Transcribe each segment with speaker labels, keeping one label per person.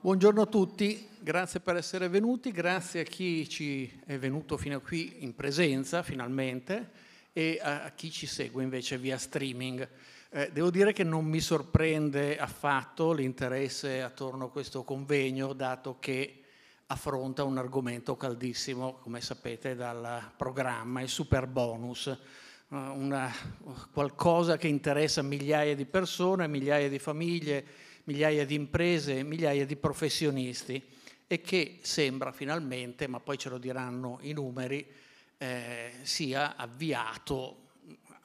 Speaker 1: Buongiorno a tutti, grazie per essere venuti, grazie a chi ci è venuto fino a qui in presenza finalmente e a chi ci segue invece via streaming. Eh, devo dire che non mi sorprende affatto l'interesse attorno a questo convegno, dato che affronta un argomento caldissimo, come sapete dal programma, il super bonus, eh, una, qualcosa che interessa migliaia di persone, migliaia di famiglie, migliaia di imprese, migliaia di professionisti e che sembra finalmente, ma poi ce lo diranno i numeri, eh, sia avviato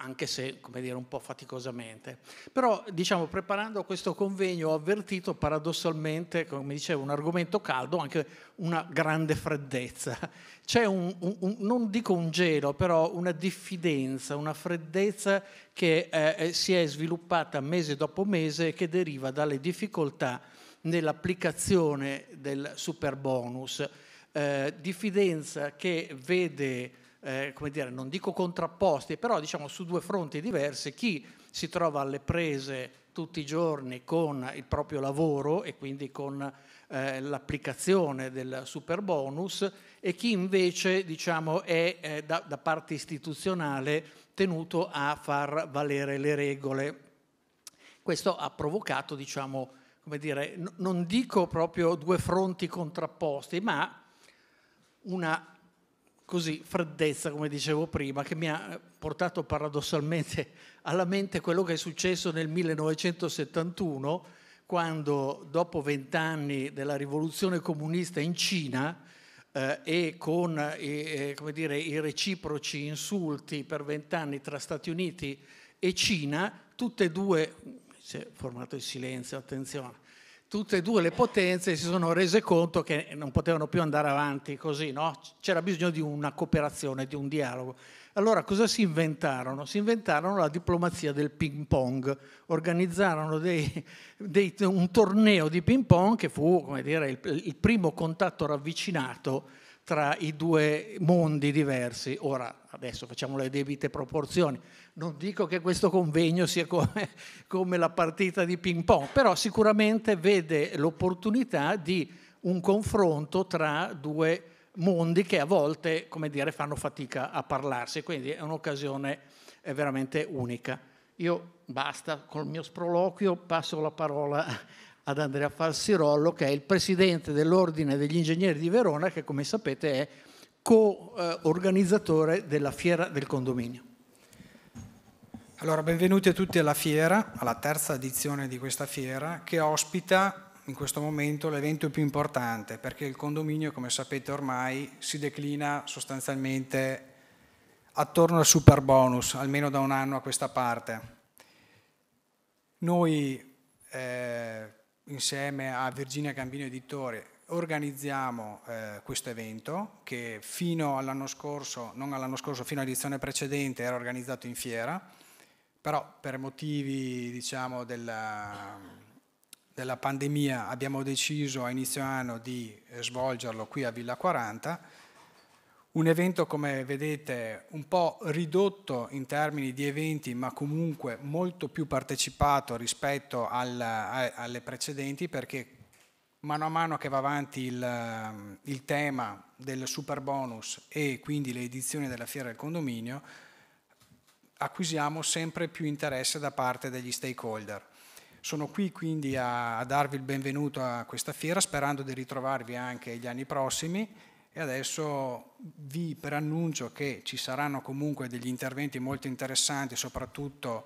Speaker 1: anche se, come dire, un po' faticosamente. Però, diciamo, preparando questo convegno ho avvertito paradossalmente, come dicevo, un argomento caldo, anche una grande freddezza. C'è un, un, un non dico un gelo, però una diffidenza, una freddezza che eh, eh si è sviluppata mese dopo mese e che deriva dalle difficoltà nell'applicazione del super bonus. Eh, diffidenza che vede eh, come dire, non dico contrapposti, però diciamo su due fronti diversi, chi si trova alle prese tutti i giorni con il proprio lavoro e quindi con eh, l'applicazione del super bonus e chi invece diciamo, è eh, da, da, parte istituzionale tenuto a far valere le regole. Questo ha provocato, diciamo, come dire, n- non dico proprio due fronti contrapposti, ma una così freddezza, come dicevo prima, che mi ha portato paradossalmente alla mente quello che è successo nel 1971, quando dopo vent'anni della rivoluzione comunista in Cina eh, e con eh, dire, i reciproci insulti per vent'anni tra Stati Uniti e Cina, tutte e due, si è formato il silenzio, attenzione, tutte e due le potenze si sono rese conto che non potevano più andare avanti così, no? c'era bisogno di una cooperazione, di un dialogo. Allora cosa si inventarono? Si inventarono la diplomazia del ping pong, organizzarono dei, dei, un torneo di ping pong che fu dire, il, il primo contatto ravvicinato tra i due mondi diversi. Ora, adesso facciamo le debite proporzioni. Non dico che questo convegno sia come, come la partita di ping pong, però sicuramente vede l'opportunità di un confronto tra due mondi che a volte, come dire, fanno fatica a parlarsi, quindi è un'occasione veramente unica. Io basta col mio sproloquio, passo la parola ad Andrea Falsirollo, che è il presidente dell'Ordine degli Ingegneri di Verona, che come sapete è co-organizzatore della Fiera del Condominio.
Speaker 2: Allora, benvenuti a tutti alla fiera, alla terza edizione di questa fiera, che ospita in questo momento l'evento più importante, perché il condominio, come sapete ormai, si declina sostanzialmente attorno al super bonus, almeno da un anno a questa parte. Noi eh, insieme a Virginia Gambino Editore organizziamo eh, questo evento che fino all'anno scorso, non all'anno scorso, fino all'edizione precedente era organizzato in fiera, però per motivi diciamo, della, della pandemia abbiamo deciso a inizio anno di svolgerlo qui a Villa 40 un evento, come vedete, un po' ridotto in termini di eventi, ma comunque molto più partecipato rispetto al, a, alle precedenti, perché mano a mano che va avanti il, il, tema del super bonus e quindi le edizioni della fiera del condominio, acquisiamo sempre più interesse da parte degli stakeholder. Sono qui quindi a, a darvi il benvenuto a questa fiera, sperando di ritrovarvi anche gli anni prossimi e adesso vi preannuncio che ci saranno comunque degli interventi molto interessanti, soprattutto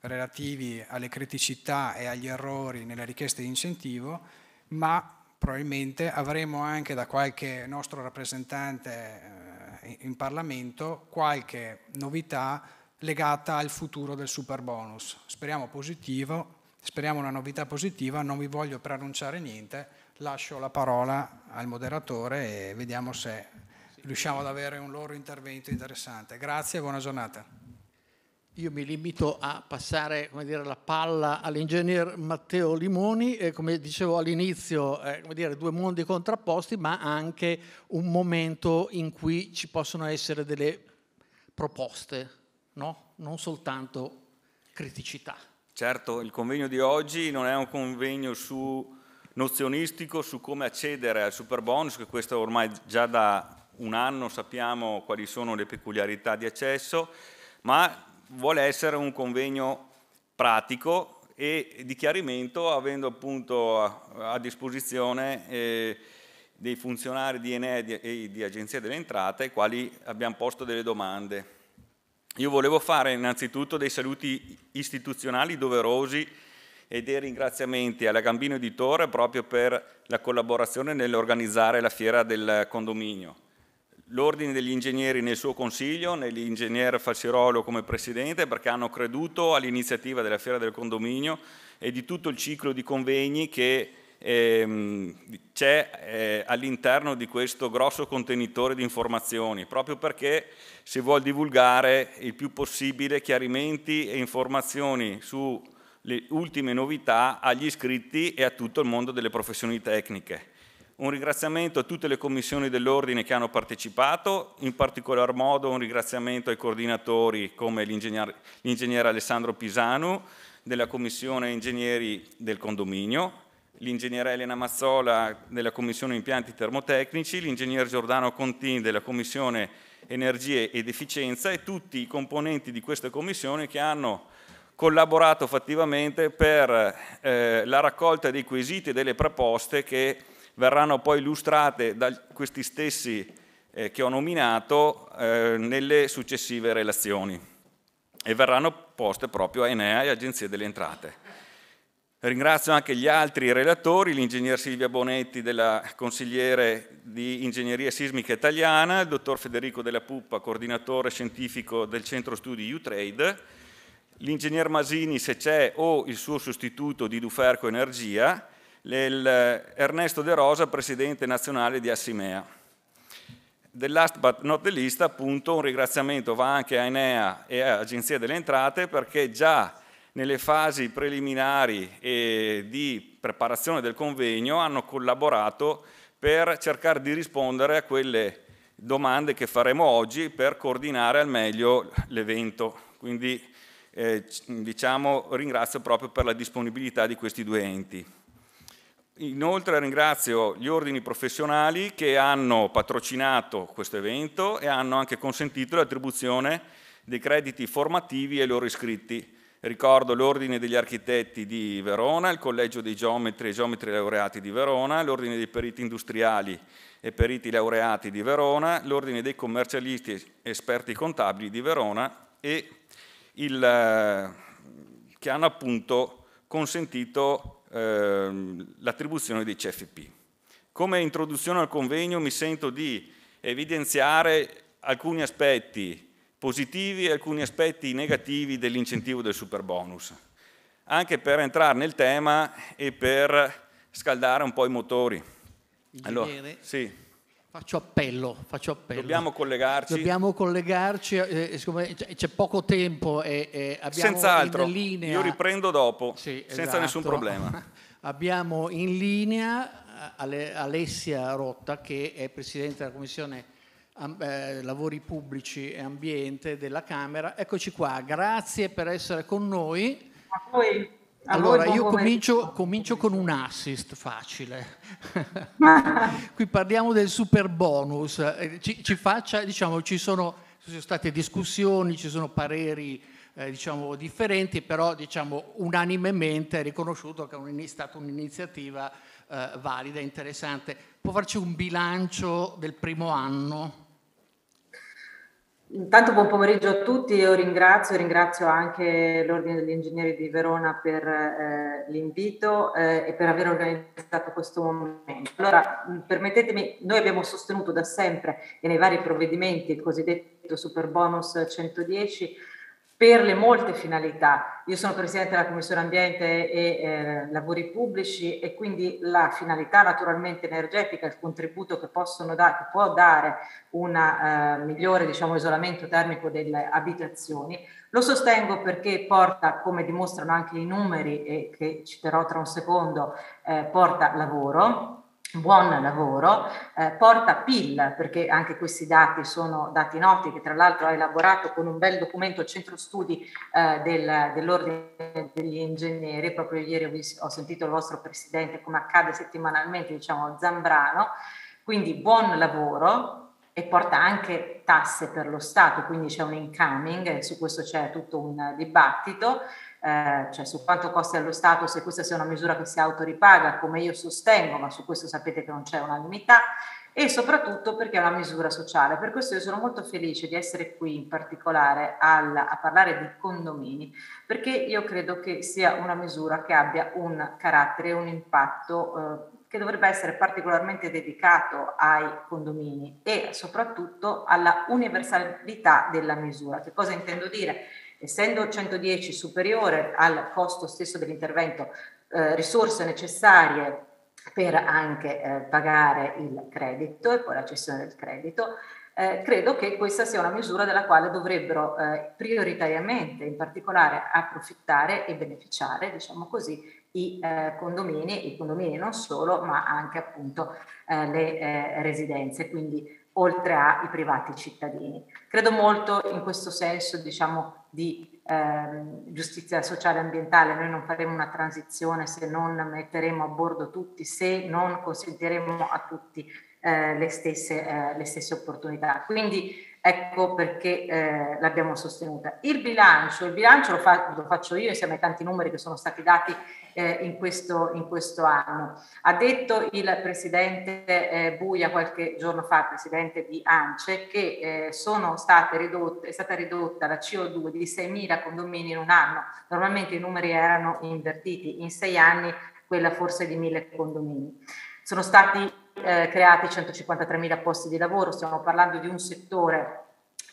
Speaker 2: relativi alle criticità e agli errori nelle richieste di incentivo, ma probabilmente avremo anche da qualche nostro rappresentante eh, in Parlamento qualche novità legata al futuro del super bonus. Speriamo positivo, speriamo una novità positiva, non vi voglio preannunciare niente, lascio la parola al moderatore e vediamo se riusciamo ad avere un loro intervento interessante. Grazie e buona giornata.
Speaker 1: Io mi limito a passare dire, la palla all'ingegner Matteo Limoni, e come dicevo all'inizio, eh, dire, due mondi contrapposti, ma anche un momento in cui ci possono essere delle proposte, no? non soltanto criticità.
Speaker 3: Certo, il convegno di oggi non è un convegno su nozionistico su come accedere al super bonus, che questo ormai già da un anno sappiamo quali sono le peculiarità di accesso, ma vuole essere un convegno pratico e di chiarimento avendo appunto a, disposizione eh, dei funzionari di Enea e di Agenzia delle Entrate ai quali abbiamo posto delle domande. Io volevo fare innanzitutto dei saluti istituzionali doverosi e dei ringraziamenti alla Gambino Editore proprio per la collaborazione nell'organizzare la fiera del condominio. L'Ordine degli Ingegneri nel suo consiglio, nell'ingegnere Falsirolo come presidente, perché hanno creduto all'iniziativa della fiera del condominio e di tutto il ciclo di convegni che ehm, c'è eh, all'interno di questo grosso contenitore di informazioni, proprio perché si vuole divulgare il più possibile chiarimenti e informazioni sulle ultime novità agli iscritti e a tutto il mondo delle professioni tecniche. Un ringraziamento a tutte le commissioni dell'ordine che hanno partecipato, in particolar modo un ringraziamento ai coordinatori come l'ingegnere Alessandro Pisanu della Commissione Ingegneri del Condominio, l'ingegnere Elena Mazzola della Commissione Impianti Termotecnici, l'ingegnere Giordano Contin della Commissione Energie ed Efficienza e tutti i componenti di questa commissione che hanno collaborato fattivamente per eh, la raccolta dei quesiti e delle proposte che verranno poi illustrate da questi stessi eh, che ho nominato eh, nelle successive relazioni e verranno poste proprio a Enea e Agenzie delle Entrate. Ringrazio anche gli altri relatori, l'ingegner Silvia Bonetti della consigliere di Ingegneria Sismica Italiana, il dottor Federico Della Puppa, coordinatore scientifico del centro studi U-Trade, l'ingegner Masini se c'è o il suo sostituto di Duferco Energia, Ernesto De Rosa, presidente nazionale di Assimea. The last but not the least, appunto, un ringraziamento va anche a Enea e Agenzia delle Entrate perché già nelle fasi preliminari e di preparazione del convegno hanno collaborato per cercare di rispondere a quelle domande che faremo oggi per coordinare al meglio l'evento. Quindi eh, diciamo, ringrazio proprio per la disponibilità di questi due enti. Inoltre ringrazio gli ordini professionali che hanno patrocinato questo evento e hanno anche consentito l'attribuzione dei crediti formativi ai loro iscritti Ricordo l'Ordine degli Architetti di Verona, il Collegio dei Geometri e Geometri Laureati di Verona, l'Ordine dei Periti Industriali e Periti Laureati di Verona, l'Ordine dei Commercialisti e Esperti Contabili di Verona e il, eh, che hanno appunto consentito eh, l'attribuzione dei CFP. Come introduzione al convegno mi sento di evidenziare alcuni aspetti positivi e alcuni aspetti negativi dell'incentivo del super bonus, anche per entrare nel tema e per scaldare un po' i motori.
Speaker 1: Allora, sì. Faccio appello, faccio appello.
Speaker 3: Dobbiamo collegarci.
Speaker 1: Dobbiamo collegarci, eh, c'è poco tempo e, e abbiamo
Speaker 3: Senz'altro,
Speaker 1: in linea...
Speaker 3: io riprendo dopo, sì, senza esatto. nessun problema.
Speaker 1: abbiamo in linea eh, Alessia Rotta, che è Presidente della Commissione eh, lavori pubblici e ambiente della Camera. Eccoci qua, grazie per essere con noi.
Speaker 4: A voi.
Speaker 1: A allora, io comincio, comincio, con un assist facile. Qui parliamo del super bonus. Eh, ci, ci faccia, diciamo, ci sono, ci sono, state discussioni, ci sono pareri eh, diciamo, differenti, però diciamo, unanimemente è riconosciuto che è stata un'iniziativa eh, valida, interessante. Può farci un bilancio del primo anno?
Speaker 4: Intanto buon pomeriggio a tutti, io ringrazio, ringrazio anche l'Ordine degli Ingegneri di Verona per eh, l'invito eh, e per aver organizzato questo momento. Allora, permettetemi, noi abbiamo sostenuto da sempre e nei vari provvedimenti il cosiddetto super bonus 110 per le molte finalità. Io sono Presidente della Commissione Ambiente e eh, Lavori Pubblici e quindi la finalità naturalmente energetica, il contributo che, da, che può dare un eh, migliore diciamo, isolamento termico delle abitazioni, lo sostengo perché porta, come dimostrano anche i numeri e che citerò tra un secondo, eh, porta lavoro, buon lavoro, eh, porta PIL, perché anche questi dati sono dati noti, che tra l'altro ha elaborato con un bel documento il centro studi eh, del, dell'ordine degli ingegneri, proprio ieri ho, sentito il vostro presidente, come accade settimanalmente, diciamo Zambrano, quindi buon lavoro e porta anche tasse per lo Stato, quindi c'è un incoming, su questo c'è tutto un dibattito, eh, cioè su quanto costi allo Stato, se questa sia una misura che si autoripaga, come io sostengo, ma su questo sapete che non c'è unanimità, e soprattutto perché è una misura sociale. Per questo io sono molto felice di essere qui in particolare al, a parlare di condomini, perché io credo che sia una misura che abbia un carattere, un impatto eh, che dovrebbe essere particolarmente dedicato ai condomini e soprattutto alla universalità della misura. Che cosa intendo dire? Essendo 110 superiore al costo stesso dell'intervento, eh, risorse necessarie per anche eh, pagare il credito e poi la cessione del credito, eh, credo che questa sia una misura della quale dovrebbero eh, prioritariamente, in particolare, approfittare e beneficiare, diciamo così, i eh, condomini, i condomini non solo, ma anche appunto eh, le eh, residenze, quindi oltre ai privati cittadini. Credo molto in questo senso, diciamo, di ehm, giustizia sociale e ambientale. Noi non faremo una transizione se non metteremo a bordo tutti, se non consentiremo a tutti eh, le, stesse, eh, le, stesse, opportunità. Quindi ecco perché eh, l'abbiamo sostenuta. Il bilancio, il bilancio lo, fa, lo, faccio io insieme ai tanti numeri che sono stati dati eh, in questo, in, questo, anno. Ha detto il presidente eh, Buia qualche giorno fa, presidente di ANCE, che eh, ridotte, è stata ridotta la CO2 di 6.000 condomini in un anno. Normalmente i numeri erano invertiti, in sei anni quella forse di 1.000 condomini. Sono stati eh, creati 153.000 posti di lavoro, stiamo parlando di un settore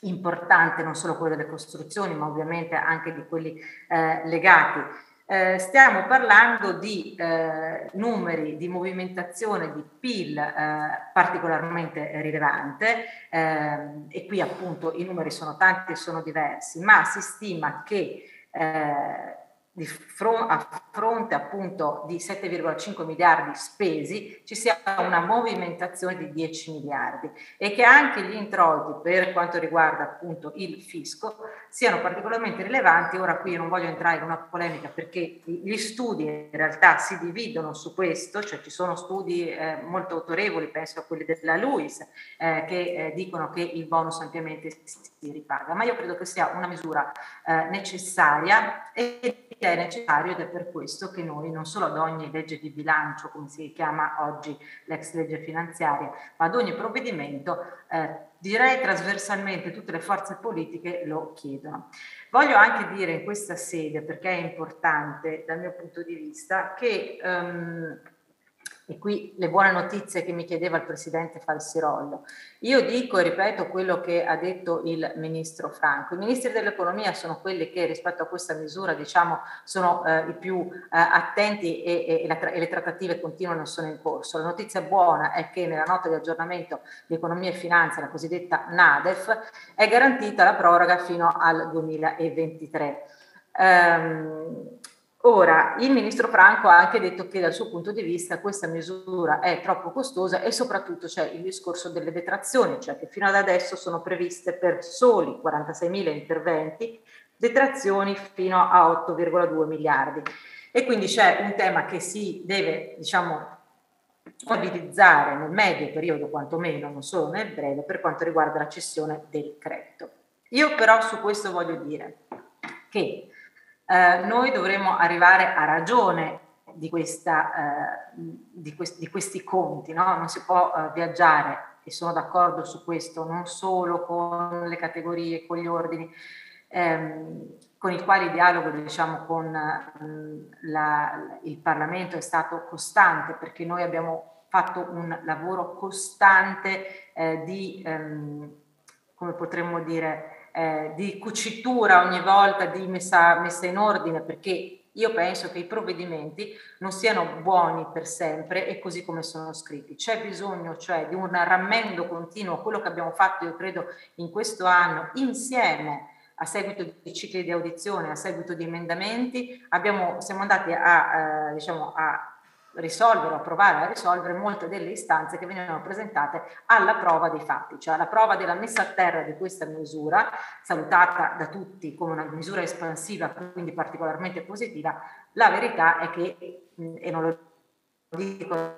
Speaker 4: importante, non solo quello delle costruzioni, ma ovviamente anche di quelli eh, legati eh, stiamo parlando di eh, numeri di movimentazione di PIL eh, particolarmente rilevante. Ehm, e qui appunto i numeri sono tanti e sono diversi, ma si stima che eh, fron- a fronte appunto di 7,5 miliardi spesi ci sia una movimentazione di 10 miliardi e che anche gli introiti per quanto riguarda appunto il fisco siano particolarmente rilevanti. Ora qui non voglio entrare in una polemica perché gli studi in realtà si dividono su questo, cioè ci sono studi eh, molto autorevoli, penso a quelli della LUIS, eh, che eh, dicono che il bonus ampiamente si ripaga, ma io credo che sia una misura eh, necessaria e è necessario ed è per questo che noi non solo ad ogni legge di bilancio, come si chiama oggi l'ex legge finanziaria, ma ad ogni provvedimento, eh, direi trasversalmente tutte le forze politiche lo chiedono. Voglio anche dire in questa sede, perché è importante dal mio punto di vista, che um, e qui le buone notizie che mi chiedeva il Presidente Falsirollo. Io dico e ripeto quello che ha detto il Ministro Franco. I Ministri dell'Economia sono quelli che rispetto a questa misura diciamo, sono eh, i più eh, attenti e, e, la, e, le trattative continuano e sono in corso. La notizia buona è che nella nota di aggiornamento di Economia e Finanza, la cosiddetta NADEF, è garantita la proroga fino al 2023. Um, Ora, il ministro Franco ha anche detto che dal suo punto di vista questa misura è troppo costosa e soprattutto c'è il discorso delle detrazioni, cioè che fino ad adesso sono previste per soli 46 mila interventi, detrazioni fino a 8,2 miliardi. E quindi c'è un tema che si deve, diciamo, stabilizzare nel medio periodo quantomeno, non solo nel breve, per quanto riguarda la cessione del credito. Io però su questo voglio dire che eh, noi dovremmo arrivare a ragione di, questa, eh, di, quest- di questi conti, no? non si può eh, viaggiare, e sono d'accordo su questo, non solo con le categorie, con gli ordini, ehm, con i quali il dialogo diciamo, con mh, la, il Parlamento è stato costante, perché noi abbiamo fatto un lavoro costante eh, di, ehm, come potremmo dire, eh, di cucitura ogni volta, di messa, messa in ordine, perché io penso che i provvedimenti non siano buoni per sempre e così come sono scritti. C'è bisogno cioè di un rammendo continuo, quello che abbiamo fatto io credo in questo anno insieme a seguito di cicli di audizione, a seguito di emendamenti, abbiamo, siamo andati a, eh, diciamo, a risolvere o provare a risolvere molte delle istanze che venivano presentate alla prova dei fatti, cioè alla prova della messa a terra di questa misura, salutata da tutti come una misura espansiva, quindi particolarmente positiva, la verità è che, e non lo dico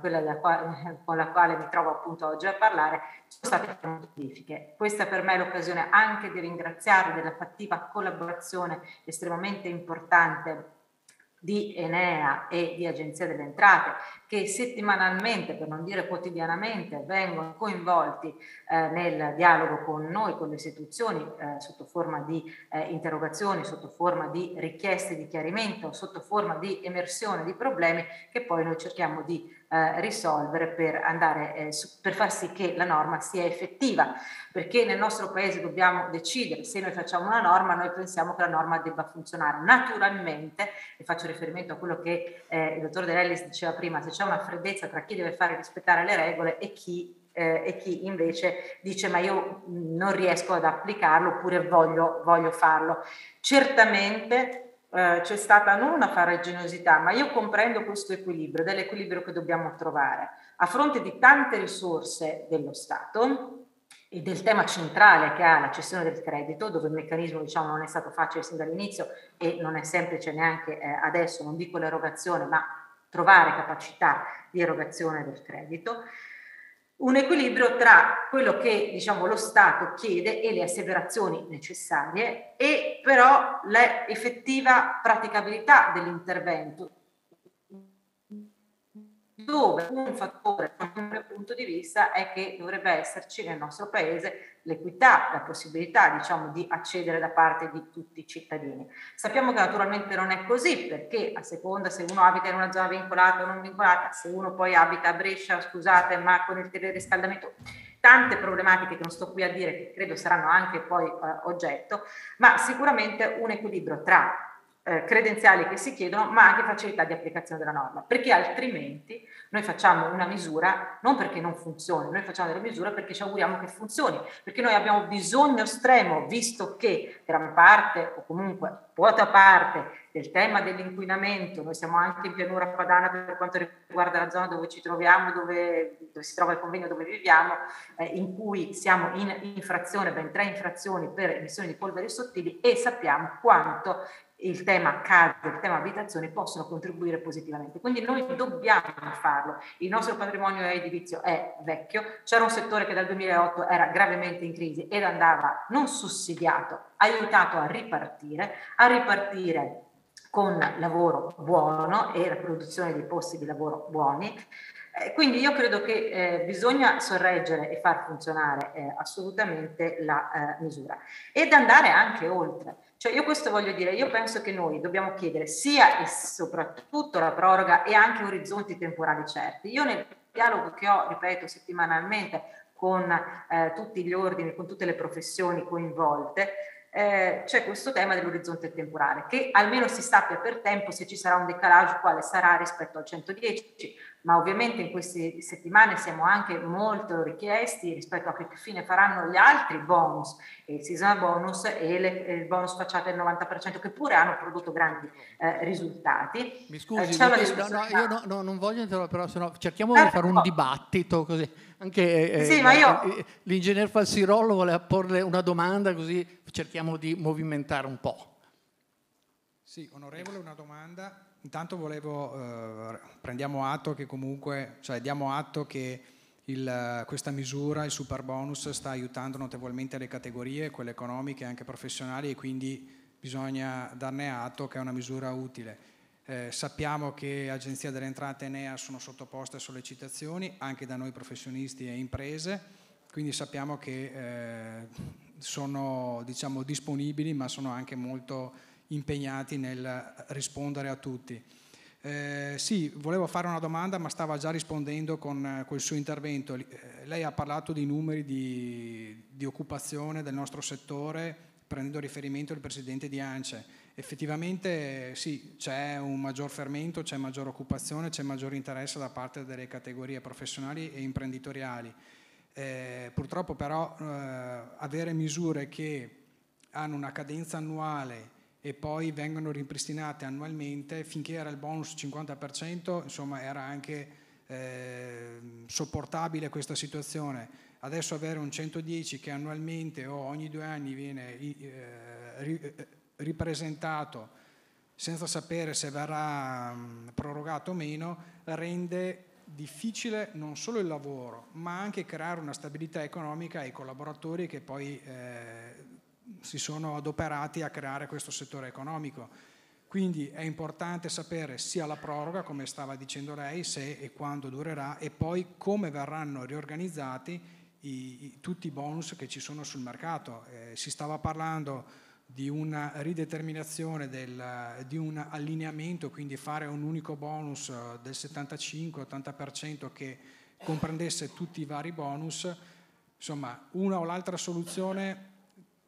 Speaker 4: quella quale, con la quale mi trovo appunto oggi a parlare, sono state modifiche. Questa per me è l'occasione anche di ringraziare della fattiva collaborazione estremamente importante di Enea e di Agenzia delle Entrate che settimanalmente, per non dire quotidianamente, vengono coinvolti eh, nel dialogo con noi, con le istituzioni, eh, sotto forma di eh, interrogazioni, sotto forma di richieste di chiarimento, sotto forma di emersione di problemi che poi noi cerchiamo di eh, risolvere per, andare, eh, su, per far sì che la norma sia effettiva, perché nel nostro paese dobbiamo decidere se noi facciamo una norma, noi pensiamo che la norma debba funzionare. Naturalmente, e faccio riferimento a quello che eh, il dottor De Rellis diceva prima, se c'è c'è una freddezza tra chi deve fare rispettare le regole e chi, eh, e chi invece dice ma io non riesco ad applicarlo oppure voglio, voglio farlo. Certamente eh, c'è stata non una farraginosità, ma io comprendo questo equilibrio, dell'equilibrio che dobbiamo trovare. A fronte di tante risorse dello Stato, e del tema centrale che ha la cessione del credito, dove il meccanismo diciamo, non è stato facile sin dall'inizio e non è semplice neanche eh, adesso, non dico l'erogazione, ma trovare capacità di erogazione del credito, un equilibrio tra quello che diciamo, lo Stato chiede e le asseverazioni necessarie e però l'effettiva praticabilità dell'intervento dove un fattore dal mio punto di vista è che dovrebbe esserci nel nostro paese l'equità, la possibilità diciamo, di accedere da parte di tutti i cittadini. Sappiamo che naturalmente non è così perché a seconda se uno abita in una zona vincolata o non vincolata, se uno poi abita a Brescia, scusate, ma con il teleriscaldamento, tante problematiche che non sto qui a dire che credo saranno anche poi eh, oggetto, ma sicuramente un equilibrio tra eh, credenziali che si chiedono, ma anche facilità di applicazione della norma, perché altrimenti noi facciamo una misura non perché non funzioni, noi facciamo delle misure perché ci auguriamo che funzioni, perché noi abbiamo bisogno estremo, visto che gran parte o comunque quota parte del tema dell'inquinamento, noi siamo anche in pianura padana per quanto riguarda la zona dove ci troviamo, dove, dove si trova il convegno dove viviamo, eh, in cui siamo in infrazione, ben tre infrazioni per emissioni di polveri sottili e sappiamo quanto il tema casa, il tema abitazione possono contribuire positivamente. Quindi noi dobbiamo farlo. Il nostro patrimonio edilizio è vecchio, c'era un settore che dal 2008 era gravemente in crisi ed andava non sussidiato, aiutato a ripartire, a ripartire con lavoro buono e la produzione di posti di lavoro buoni. Eh, quindi io credo che eh, bisogna sorreggere e far funzionare eh, assolutamente la eh, misura ed andare anche oltre. Cioè io questo voglio dire, io penso che noi dobbiamo chiedere sia e soprattutto la proroga e anche orizzonti temporali certi. Io nel dialogo che ho, ripeto, settimanalmente con eh, tutti gli ordini, con tutte le professioni coinvolte, eh, c'è questo tema dell'orizzonte temporale, che almeno si sappia per tempo se ci sarà un decalage quale sarà rispetto al 110, ma ovviamente in queste settimane siamo anche molto richiesti rispetto a che fine faranno gli altri bonus, il seasonal bonus e le, il bonus facciate al 90% che pure hanno prodotto grandi eh, risultati.
Speaker 1: Mi scusi, eh, no, no, io no, no, non voglio interrompere, però sennò cerchiamo di fare un dibattito così. Anche eh, sì, eh, io... l'ingegner Falsirollo voleva porle una domanda così cerchiamo di movimentare un po'.
Speaker 2: Sì, onorevole, una domanda. Intanto volevo, eh, prendiamo atto che comunque, cioè diamo atto che il, questa misura, il super bonus, sta aiutando notevolmente le categorie, quelle economiche e anche professionali e quindi bisogna darne atto che è una misura utile. Eh, sappiamo che Agenzia delle Entrate e Enea sono sottoposte a sollecitazioni anche da noi professionisti e imprese, quindi sappiamo che eh, sono diciamo, disponibili ma sono anche molto impegnati nel rispondere a tutti. Eh, sì, volevo fare una domanda, ma stava già rispondendo con, con il suo intervento. Eh, lei ha parlato di numeri di, di, occupazione del nostro settore, prendendo riferimento al presidente di ANCE. Effettivamente sì, c'è un maggior fermento, c'è maggiore occupazione, c'è maggiore interesse da parte delle categorie professionali e imprenditoriali. Eh, purtroppo però eh, avere misure che hanno una cadenza annuale e poi vengono ripristinate annualmente, finché era il bonus 50%, insomma era anche eh, sopportabile questa situazione. Adesso avere un 110 che annualmente o ogni due anni viene eh, ripresentato senza sapere se verrà prorogato o meno, rende difficile non solo il lavoro, ma anche creare una stabilità economica ai collaboratori che poi eh, si sono adoperati a creare questo settore economico. Quindi è importante sapere sia la proroga, come stava dicendo lei, se e quando durerà, e poi come verranno riorganizzati i, i, tutti i bonus che ci sono sul mercato. Eh, si stava parlando di una rideterminazione del, di un allineamento, quindi fare un unico bonus eh, del 75-80% che comprendesse tutti i vari bonus, insomma una o l'altra soluzione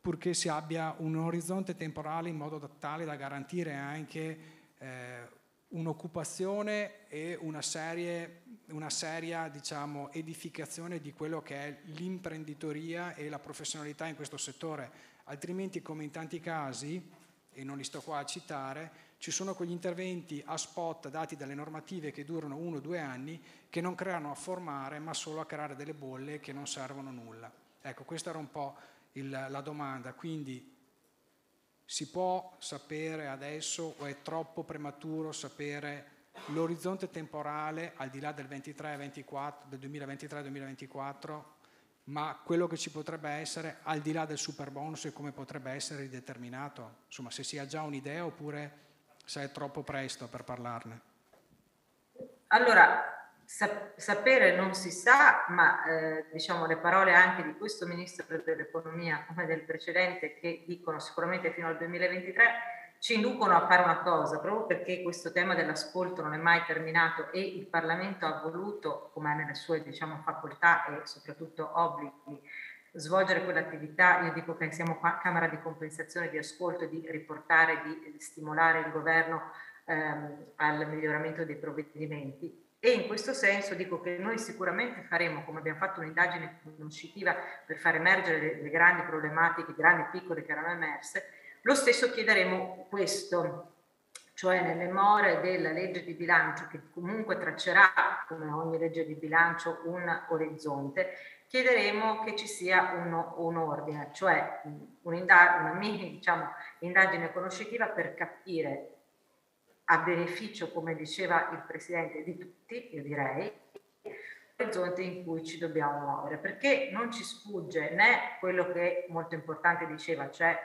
Speaker 2: purché si abbia un orizzonte temporale in modo tale da garantire anche eh, un'occupazione e una, serie, una seria diciamo, edificazione di quello che è l'imprenditoria e la professionalità in questo settore. Altrimenti, come in tanti casi, e non li sto qua a citare, ci sono quegli interventi a spot dati dalle normative che durano uno o due anni che non creano a formare ma solo a creare delle bolle che non servono a nulla. Ecco, questa era un po' il, la domanda, quindi si può sapere adesso o è troppo prematuro sapere l'orizzonte temporale al di là del, 23-24, del 2023-2024, ma quello che ci potrebbe essere al di là del super bonus e come potrebbe essere rideterminato? Insomma, se si ha già un'idea oppure se è troppo presto per parlarne.
Speaker 4: Allora, sapere non si sa, ma eh, diciamo le parole anche di questo ministro dell'economia come del precedente che dicono sicuramente fino al 2023 ci inducono a fare una cosa, proprio perché questo tema dell'ascolto non è mai terminato e il Parlamento ha voluto, come è nelle sue diciamo, facoltà e soprattutto obblighi, svolgere quell'attività, io dico che siamo qua, Camera di compensazione, di ascolto, di riportare, di stimolare il governo ehm, al miglioramento dei provvedimenti e in questo senso dico che noi sicuramente faremo, come abbiamo fatto un'indagine conoscitiva per far emergere le, le grandi problematiche, grandi e piccole che erano emerse, lo stesso chiederemo questo, cioè nelle more della legge di bilancio che comunque traccerà, come ogni legge di bilancio, un orizzonte, chiederemo che ci sia uno, un ordine, cioè una mini diciamo, indagine conoscitiva per capire a beneficio, come diceva il Presidente, di tutti, io direi, l'orizzonte in cui ci dobbiamo muovere, perché non ci sfugge né quello che molto importante diceva, cioè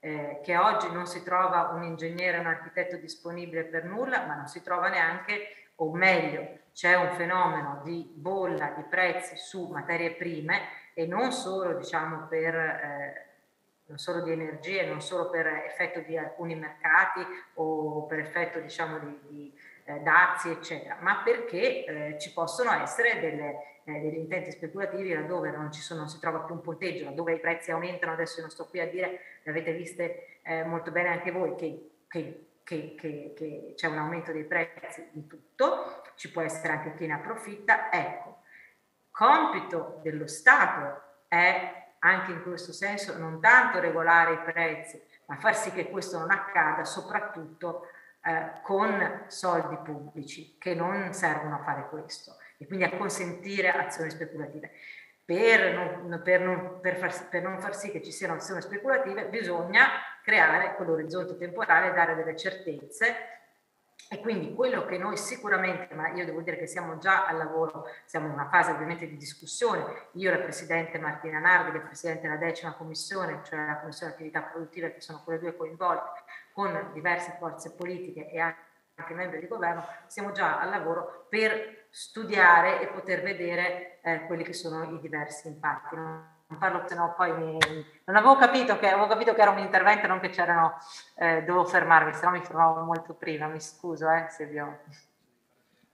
Speaker 4: eh, che oggi non si trova un ingegnere, un architetto disponibile per nulla, ma non si trova neanche, o meglio, c'è un fenomeno di bolla di prezzi su materie prime e non solo diciamo per... Eh, non solo di energie, non solo per effetto di alcuni mercati o per effetto diciamo di, di eh, dazi eccetera, ma perché eh, ci possono essere delle, eh, degli intenti speculativi laddove non, ci sono, non si trova più un ponteggio, laddove i prezzi aumentano, adesso non sto qui a dire, le avete viste eh, molto bene anche voi, che, che, che, che c'è un aumento dei prezzi di tutto, ci può essere anche chi ne approfitta, ecco, compito dello Stato è anche in questo senso non tanto regolare i prezzi, ma far sì che questo non accada soprattutto eh, con soldi pubblici che non servono a fare questo e quindi a consentire azioni speculative. Per non, per, non, per, far, per non, far, sì che ci siano azioni speculative bisogna creare quell'orizzonte temporale, dare delle certezze e quindi quello che noi sicuramente, ma io devo dire che siamo già al lavoro, siamo in una fase ovviamente di discussione, io e la Presidente Martina Nardi, che è Presidente della decima commissione, cioè la Commissione Attività Produttive, che sono quelle due coinvolte, con diverse forze politiche e anche membri di governo, siamo già al lavoro per studiare e poter vedere eh, quelli che sono i diversi impatti. Parlo se no poi mi... non avevo capito, che, avevo capito che era un intervento, non che c'erano, eh, dovevo fermarmi, se no mi fermavo molto prima, mi scuso eh, se vi ho...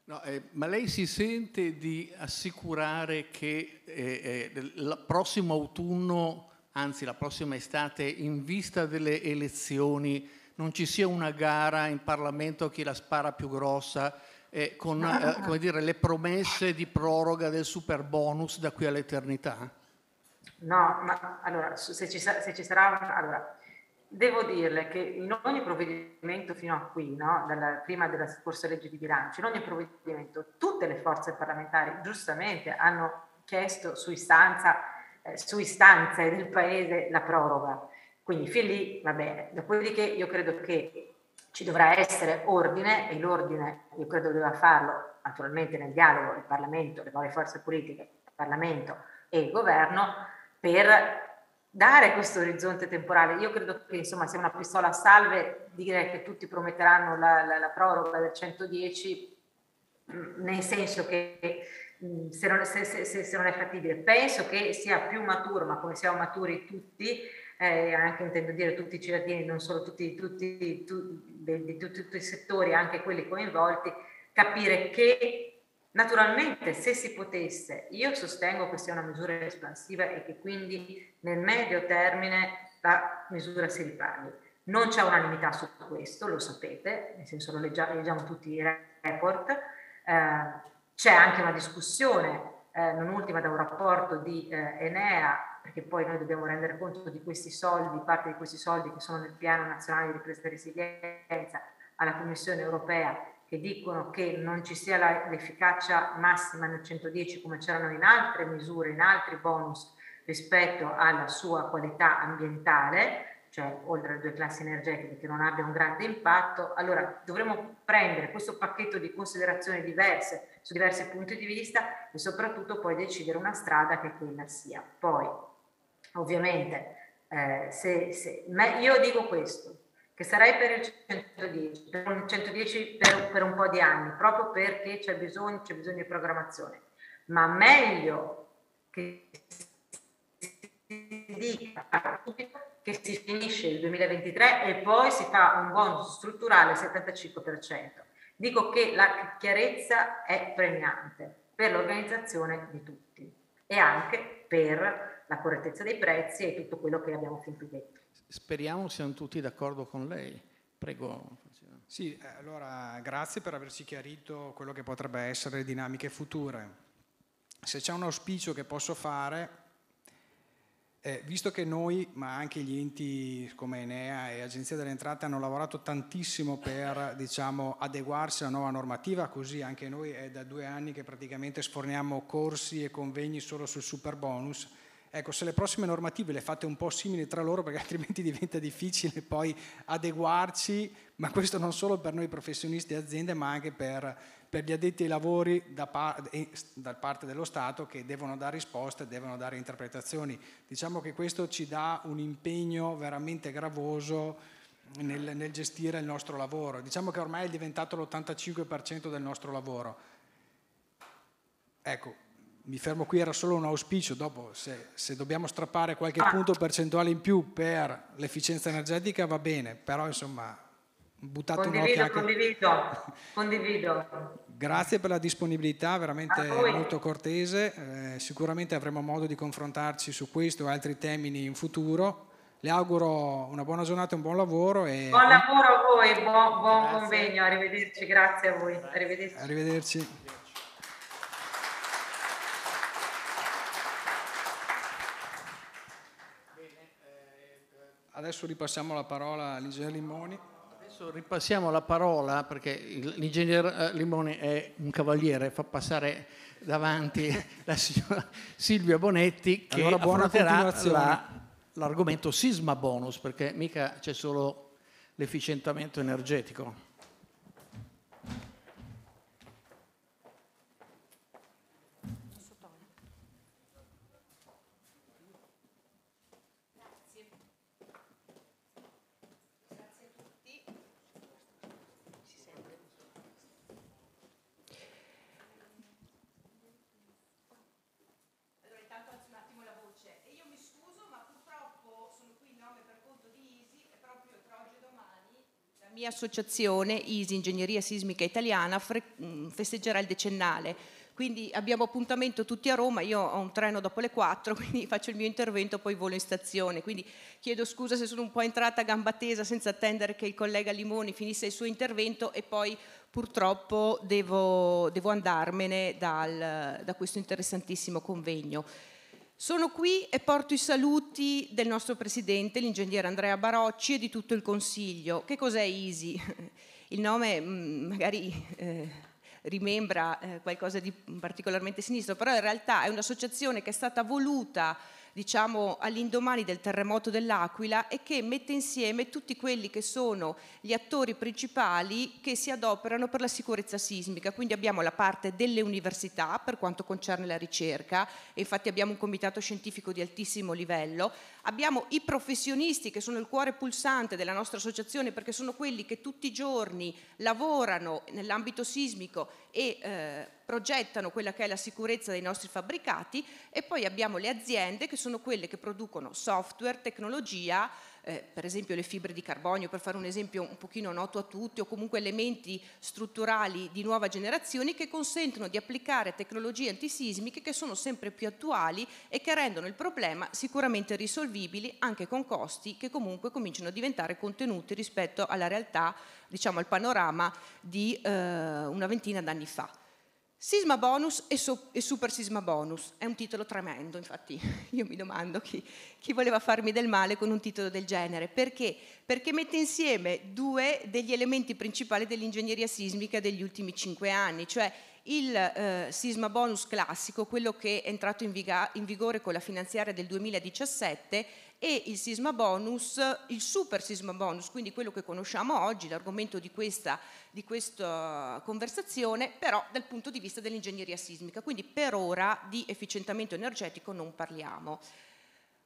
Speaker 1: No, eh, ma lei si sente di assicurare che eh, eh, il prossimo autunno, anzi la prossima estate, in vista delle elezioni, non ci sia una gara in Parlamento a chi la spara più grossa eh, con dire, le promesse di proroga del super bonus da qui all'eternità?
Speaker 4: No, ma allora, se ci, se ci sarà, allora, devo dirle che in ogni provvedimento fino a qui, no, dalla, prima della scorsa legge di bilancio, in ogni provvedimento tutte le forze parlamentari giustamente hanno chiesto su, istanza, eh, su istanze del Paese la proroga. Quindi fin lì va bene. Dopodiché io credo che ci dovrà essere ordine e l'ordine io credo doveva farlo naturalmente nel dialogo il Parlamento, le varie forze politiche, il Parlamento e il governo per dare questo orizzonte temporale. Io credo che insomma sia una pistola a salve dire che tutti prometteranno la, la, la proroga del 110 mm, nel senso che se non, se, se, se non, è fattibile. Penso che sia più maturo, ma come siamo maturi tutti, eh, anche intendo dire tutti i cittadini, non solo tutti, tutti, tu, di, di, di, tutti i settori, anche quelli coinvolti, capire che Naturalmente, se si potesse, io sostengo che sia una misura espansiva e che quindi nel medio termine la misura si ripaghi. Non c'è unanimità su questo, lo sapete, nel senso lo leggiamo, leggiamo tutti i report. Eh, c'è anche una discussione, eh, non ultima da un rapporto di eh, Enea, perché poi noi dobbiamo rendere conto di questi soldi, parte di questi soldi che sono nel piano nazionale di ripresa e resilienza alla Commissione europea che dicono che non ci sia l'efficacia massima nel 110 come c'erano in altre misure, in altri bonus rispetto alla sua qualità ambientale, cioè oltre alle due classi energetiche che non abbia un grande impatto, allora dovremo prendere questo pacchetto di considerazioni diverse su diversi punti di vista e soprattutto poi decidere una strada che quella sia. Poi, ovviamente, eh, se, se, io dico questo, che sarei per il 110, per un 110 per, per un po' di anni, proprio perché c'è bisogno, c'è bisogno di programmazione. Ma meglio che si dica che si finisce il 2023 e poi si fa un bonus strutturale al 75%. Dico che la chiarezza è premiante per l'organizzazione di tutti e anche per la correttezza dei prezzi e tutto quello che abbiamo fin qui detto.
Speaker 1: Speriamo siano tutti d'accordo con lei. Prego.
Speaker 2: Sì, allora grazie per averci chiarito quello che potrebbe essere le dinamiche future. Se c'è un auspicio che posso fare, eh, visto che noi, ma anche gli enti come Enea e Agenzia delle Entrate hanno lavorato tantissimo per diciamo, adeguarsi alla nuova normativa, così anche noi è da due anni che praticamente sforniamo corsi e convegni solo sul super bonus, Ecco, se le prossime normative le fate un po' simili tra loro, perché altrimenti diventa difficile poi adeguarci, ma questo non solo per noi professionisti e aziende, ma anche per, per gli addetti ai lavori da, par- da, parte dello Stato che devono dare risposte, devono dare interpretazioni. Diciamo che questo ci dà un impegno veramente gravoso nel, nel gestire il nostro lavoro. Diciamo che ormai è diventato l'85% del nostro lavoro. Ecco, mi fermo qui, era solo un auspicio, dopo se, se dobbiamo strappare qualche ah. punto percentuale in più per l'efficienza energetica va bene, però insomma buttate un occhio
Speaker 4: anche... Condivido, condivido.
Speaker 2: Grazie per la disponibilità, veramente molto cortese, eh, sicuramente avremo modo di confrontarci su questo e altri temi in futuro. Le auguro una buona giornata e un buon lavoro. E...
Speaker 4: Buon lavoro a voi, buon, buon convegno, arrivederci, grazie a voi. Arrivederci.
Speaker 2: arrivederci. Adesso ripassiamo la parola all'ingegner Limoni.
Speaker 1: Adesso ripassiamo la parola perché l'ingegner eh, Limoni è un cavaliere, fa passare davanti la signora Silvia Bonetti che allora, affronterà la, l'argomento sisma bonus perché mica c'è solo l'efficientamento energetico.
Speaker 5: Mia associazione, ISI, Ingegneria Sismica Italiana, mm, festeggerà il decennale. Quindi abbiamo appuntamento tutti a Roma, io ho un treno dopo le 4, quindi faccio il mio intervento, poi volo in stazione. Quindi chiedo scusa se sono un po' entrata a gamba tesa senza attendere che il collega Limoni finisse il suo intervento e poi purtroppo devo, devo andarmene dal, da questo interessantissimo convegno. Sono qui e porto i saluti del nostro presidente, l'ingegnere Andrea Barocci e di tutto il Consiglio. Che cos'è EASY? Il nome mm, magari eh, rimembra eh, qualcosa di particolarmente sinistro, però in realtà è un'associazione che è stata voluta diciamo, all'indomani del terremoto dell'Aquila e che mette insieme tutti quelli che sono gli attori principali che si adoperano per la sicurezza sismica. Quindi abbiamo la parte delle università per quanto concerne la ricerca, infatti abbiamo un comitato scientifico di altissimo livello, abbiamo i professionisti che sono il cuore pulsante della nostra associazione perché sono quelli che tutti i giorni lavorano nell'ambito sismico e eh, progettano quella che è la sicurezza dei nostri fabbricati e poi abbiamo le aziende che sono quelle che producono software, tecnologia, eh, per esempio le fibre di carbonio, per fare un esempio un pochino noto a tutti, o comunque elementi strutturali di nuova generazione che consentono di applicare tecnologie antisismiche che sono sempre più attuali e che rendono il problema sicuramente risolvibili anche con costi che comunque cominciano a diventare contenuti rispetto alla realtà, diciamo al panorama di eh, una ventina d'anni fa. Sisma bonus e, so, e, super sisma bonus, è un titolo tremendo, infatti io mi domando chi, chi, voleva farmi del male con un titolo del genere, perché? Perché mette insieme due degli elementi principali dell'ingegneria sismica degli ultimi cinque anni, cioè il eh, sisma bonus classico, quello che è entrato in, viga, in vigore con la finanziaria del 2017 e il sisma bonus, il super sisma bonus, quindi quello che conosciamo oggi, l'argomento di questa, di questa conversazione, però dal punto di vista dell'ingegneria sismica, quindi per ora di efficientamento energetico non parliamo.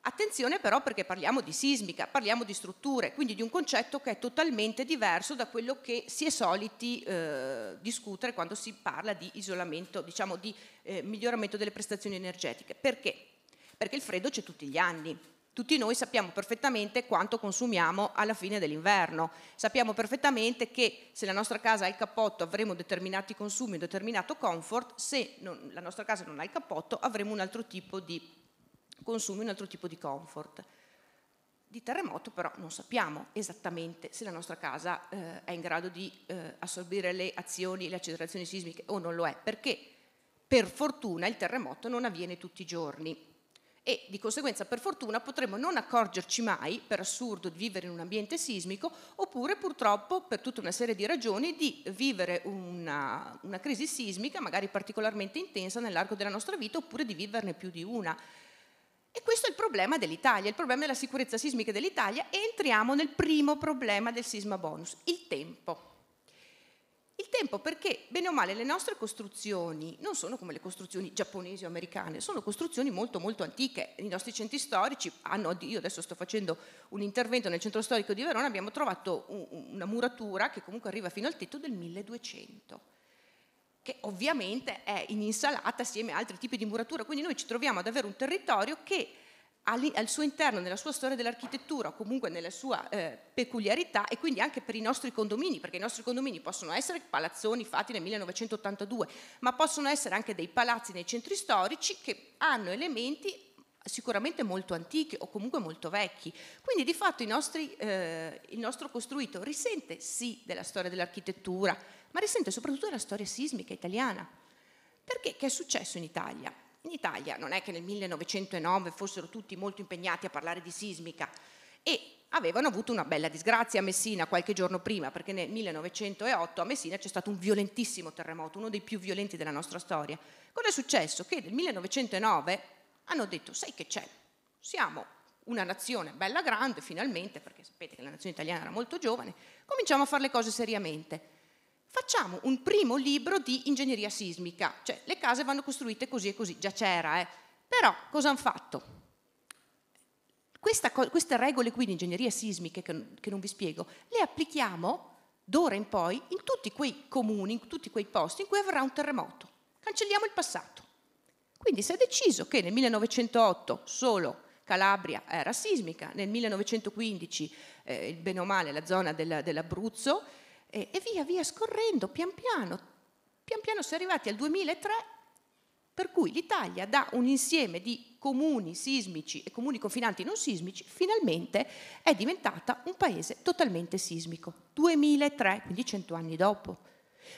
Speaker 5: Attenzione però perché parliamo di sismica, parliamo di strutture, quindi di un concetto che è totalmente diverso da quello che si è soliti eh, discutere quando si parla di isolamento, diciamo di eh, miglioramento delle prestazioni energetiche. Perché? Perché il freddo c'è tutti gli anni, tutti noi sappiamo perfettamente quanto consumiamo alla fine dell'inverno, sappiamo perfettamente che se la nostra casa ha il cappotto avremo determinati consumi, un determinato comfort, se non, la nostra casa non ha il cappotto avremo un altro tipo di consumi, un altro tipo di comfort. Di terremoto però non sappiamo esattamente se la nostra casa eh, è in grado di eh, assorbire le azioni, le accelerazioni sismiche o non lo è, perché per fortuna il terremoto non avviene tutti i giorni e di conseguenza per fortuna potremo non accorgerci mai, per assurdo, di vivere in un ambiente sismico oppure purtroppo per tutta una serie di ragioni di vivere una, una crisi sismica magari particolarmente intensa nell'arco della nostra vita oppure di viverne più di una. E questo è il problema dell'Italia, il problema della sicurezza sismica dell'Italia e entriamo nel primo problema del sisma bonus, il tempo. Il tempo perché, bene o male, le nostre costruzioni non sono come le costruzioni giapponesi o americane, sono costruzioni molto molto antiche. I nostri centri storici hanno, io adesso sto facendo un intervento nel centro storico di Verona, abbiamo trovato una muratura che comunque arriva fino al tetto del 1200 che ovviamente è in insalata assieme a altri tipi di muratura, quindi noi ci troviamo ad avere un territorio che al suo interno, nella sua storia dell'architettura comunque nella sua eh, peculiarità e quindi anche per i nostri condomini, perché i nostri condomini possono essere palazzoni fatti nel 1982, ma possono essere anche dei palazzi nei centri storici che hanno elementi sicuramente molto antichi o comunque molto vecchi. Quindi di fatto nostri, eh, il nostro costruito risente sì della storia dell'architettura, ma risente soprattutto della storia sismica italiana. Perché che è successo in Italia? In Italia non è che nel 1909 fossero tutti molto impegnati a parlare di sismica e avevano avuto una bella disgrazia a Messina qualche giorno prima, perché nel 1908 a Messina c'è stato un violentissimo terremoto, uno dei più violenti della nostra storia. Cosa è successo? Che nel 1909 hanno detto, sai che c'è, siamo una nazione bella grande finalmente, perché sapete che la nazione italiana era molto giovane, cominciamo a fare le cose seriamente facciamo un primo libro di ingegneria sismica, cioè le case vanno costruite così e così, già c'era, eh. però cosa hanno fatto? Questa, queste regole qui di ingegneria sismica che, che non vi spiego, le applichiamo d'ora in poi in tutti quei comuni, in tutti quei posti in cui avverrà un terremoto. Cancelliamo il passato. Quindi si è deciso che nel 1908 solo Calabria era sismica, nel 1915 eh, bene o male la zona del, dell'Abruzzo e, e via via scorrendo, pian piano, pian piano si è arrivati al 2003, per cui l'Italia da un insieme di comuni sismici e comuni confinanti non sismici, finalmente è diventata un paese totalmente sismico. 2003, quindi cento anni dopo.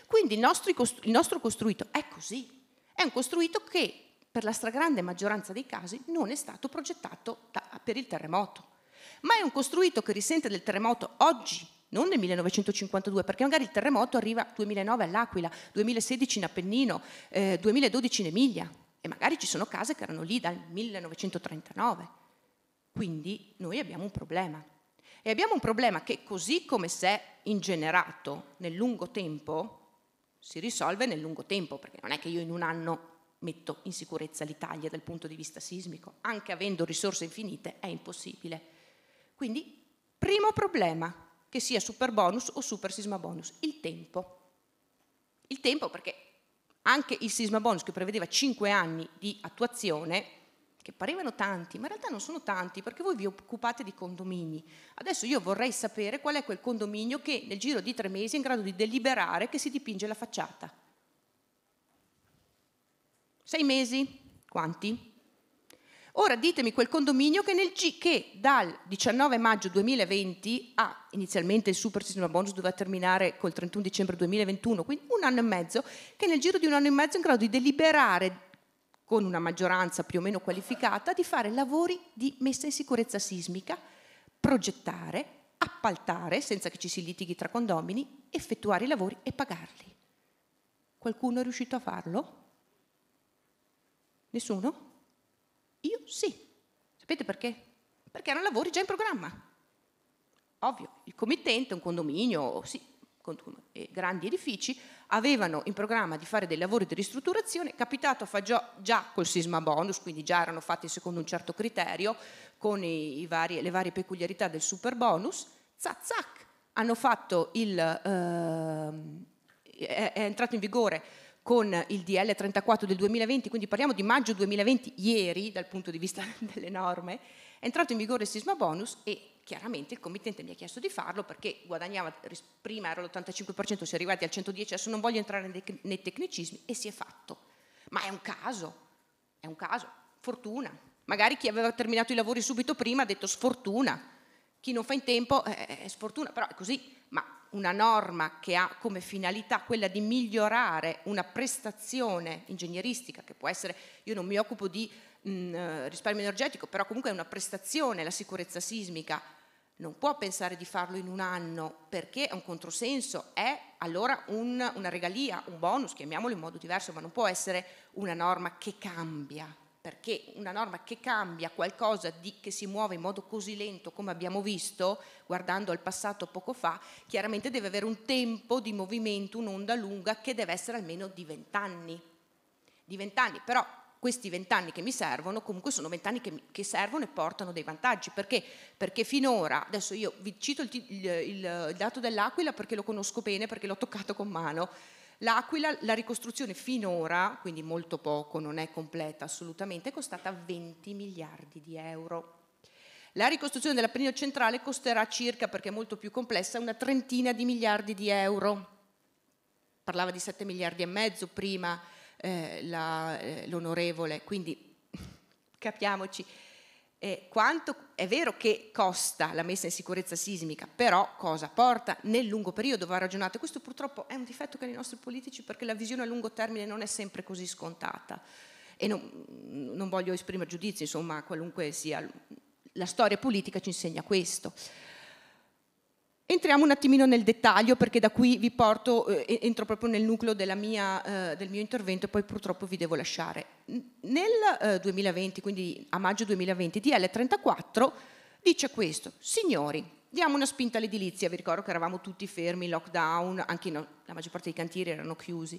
Speaker 5: Quindi il nostro, il nostro costruito è così, è un costruito che per la stragrande maggioranza dei casi non è stato progettato da, per il terremoto, ma è un costruito che risente del terremoto oggi, non nel 1952, perché magari il terremoto arriva 2009 all'Aquila, 2016 in Appennino, eh, 2012 in Emilia e magari ci sono case che erano lì dal 1939. Quindi noi abbiamo un problema. E abbiamo un problema che così come si è ingenerato nel lungo tempo, si risolve nel lungo tempo, perché non è che io in un anno metto in sicurezza l'Italia dal punto di vista sismico, anche avendo risorse infinite è impossibile. Quindi, primo problema, che sia super bonus o super sisma bonus, il tempo. Il tempo perché anche il sisma bonus che prevedeva 5 anni di attuazione, che parevano tanti, ma in realtà non sono tanti perché voi vi occupate di condomini. Adesso io vorrei sapere qual è quel condominio che nel giro di tre mesi è in grado di deliberare che si dipinge la facciata. Sei mesi? Quanti? Ora ditemi quel condominio che, G, che, dal 19 maggio 2020 a inizialmente il super sistema bonus doveva terminare col 31 dicembre 2021, quindi un anno e mezzo, che nel giro di un anno e mezzo è in grado di deliberare con una maggioranza più o meno qualificata di fare lavori di messa in sicurezza sismica, progettare, appaltare senza che ci si litighi tra condomini, effettuare i lavori e pagarli. Qualcuno è riuscito a farlo? Nessuno? Io sì. Sapete perché? Perché erano lavori già in programma. Ovvio, il committente, un condominio, sì, grandi edifici, avevano in programma di fare dei lavori di ristrutturazione, capitato fa già, già col sisma bonus, quindi già erano fatti secondo un certo criterio, con i, i vari, le varie peculiarità del super bonus, zac zac, hanno fatto il... Eh, è, è entrato in vigore con il DL 34 del 2020, quindi parliamo di maggio 2020, ieri dal punto di vista delle norme, è entrato in vigore il sisma bonus e chiaramente il committente mi ha chiesto di farlo perché guadagnava, prima era l'85%, si è arrivati al 110%, adesso non voglio entrare nei tecnicismi e si è fatto. Ma è un caso, è un caso, fortuna. Magari chi aveva terminato i lavori subito prima ha detto sfortuna, chi non fa in tempo è sfortuna, però è così. Una norma che ha come finalità quella di migliorare una prestazione ingegneristica, che può essere, io non mi occupo di mh, mm, eh, risparmio energetico, però comunque è una prestazione, la sicurezza sismica, non può pensare di farlo in un anno perché è un controsenso, è allora un, una regalia, un bonus, chiamiamolo in modo diverso, ma non può essere una norma che cambia perché una norma che cambia qualcosa di, che si muove in modo così lento come abbiamo visto, guardando al passato poco fa, chiaramente deve avere un tempo di movimento, un'onda lunga che deve essere almeno di vent'anni. Di vent'anni, però questi vent'anni che mi servono comunque sono vent'anni che, che, servono e portano dei vantaggi. Perché? Perché finora, adesso io vi cito il, il, il, il dato dell'Aquila perché lo conosco bene, perché l'ho toccato con mano, L'Aquila, la ricostruzione finora, quindi molto poco, non è completa assolutamente, è costata 20 miliardi di euro. La ricostruzione dell'Appennino centrale costerà circa, perché è molto più complessa, una trentina di miliardi di euro. Parlava di 7 miliardi e mezzo prima eh, eh, l'onorevole, quindi capiamoci. Eh, quanto è vero che costa la messa in sicurezza sismica, però cosa porta nel lungo periodo va ragionato. Questo purtroppo è un difetto che hanno i nostri politici perché la visione a lungo termine non è sempre così scontata. E non, non voglio esprimere giudizi, insomma, qualunque sia la storia politica ci insegna questo. Entriamo un attimino nel dettaglio perché da qui vi porto, eh, entro proprio nel nucleo mia, eh, del mio intervento e poi purtroppo vi devo lasciare. Nel eh, 2020, quindi a maggio 2020, DL34 dice questo, signori, diamo una spinta all'edilizia, vi ricordo che eravamo tutti fermi, lockdown, anche no, la maggior parte dei cantieri erano chiusi.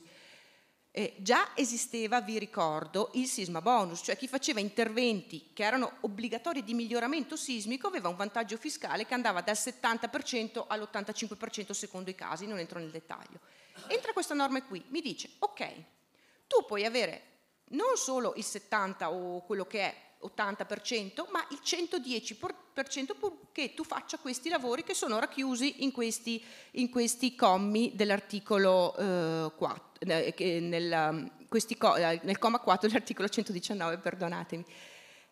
Speaker 5: Eh, già esisteva, vi ricordo, il sisma bonus, cioè chi faceva interventi che erano obbligatori di miglioramento sismico aveva un vantaggio fiscale che andava dal 70% all'85% secondo i casi, non entro nel dettaglio. Entra questa norma qui, mi dice, ok, tu puoi avere non solo il 70 o quello che è 80%, ma il 110% purché tu faccia questi lavori che sono racchiusi in questi, in questi commi dell'articolo eh, 4, eh, nel, questi, eh, nel comma 4 dell'articolo 119, perdonatemi,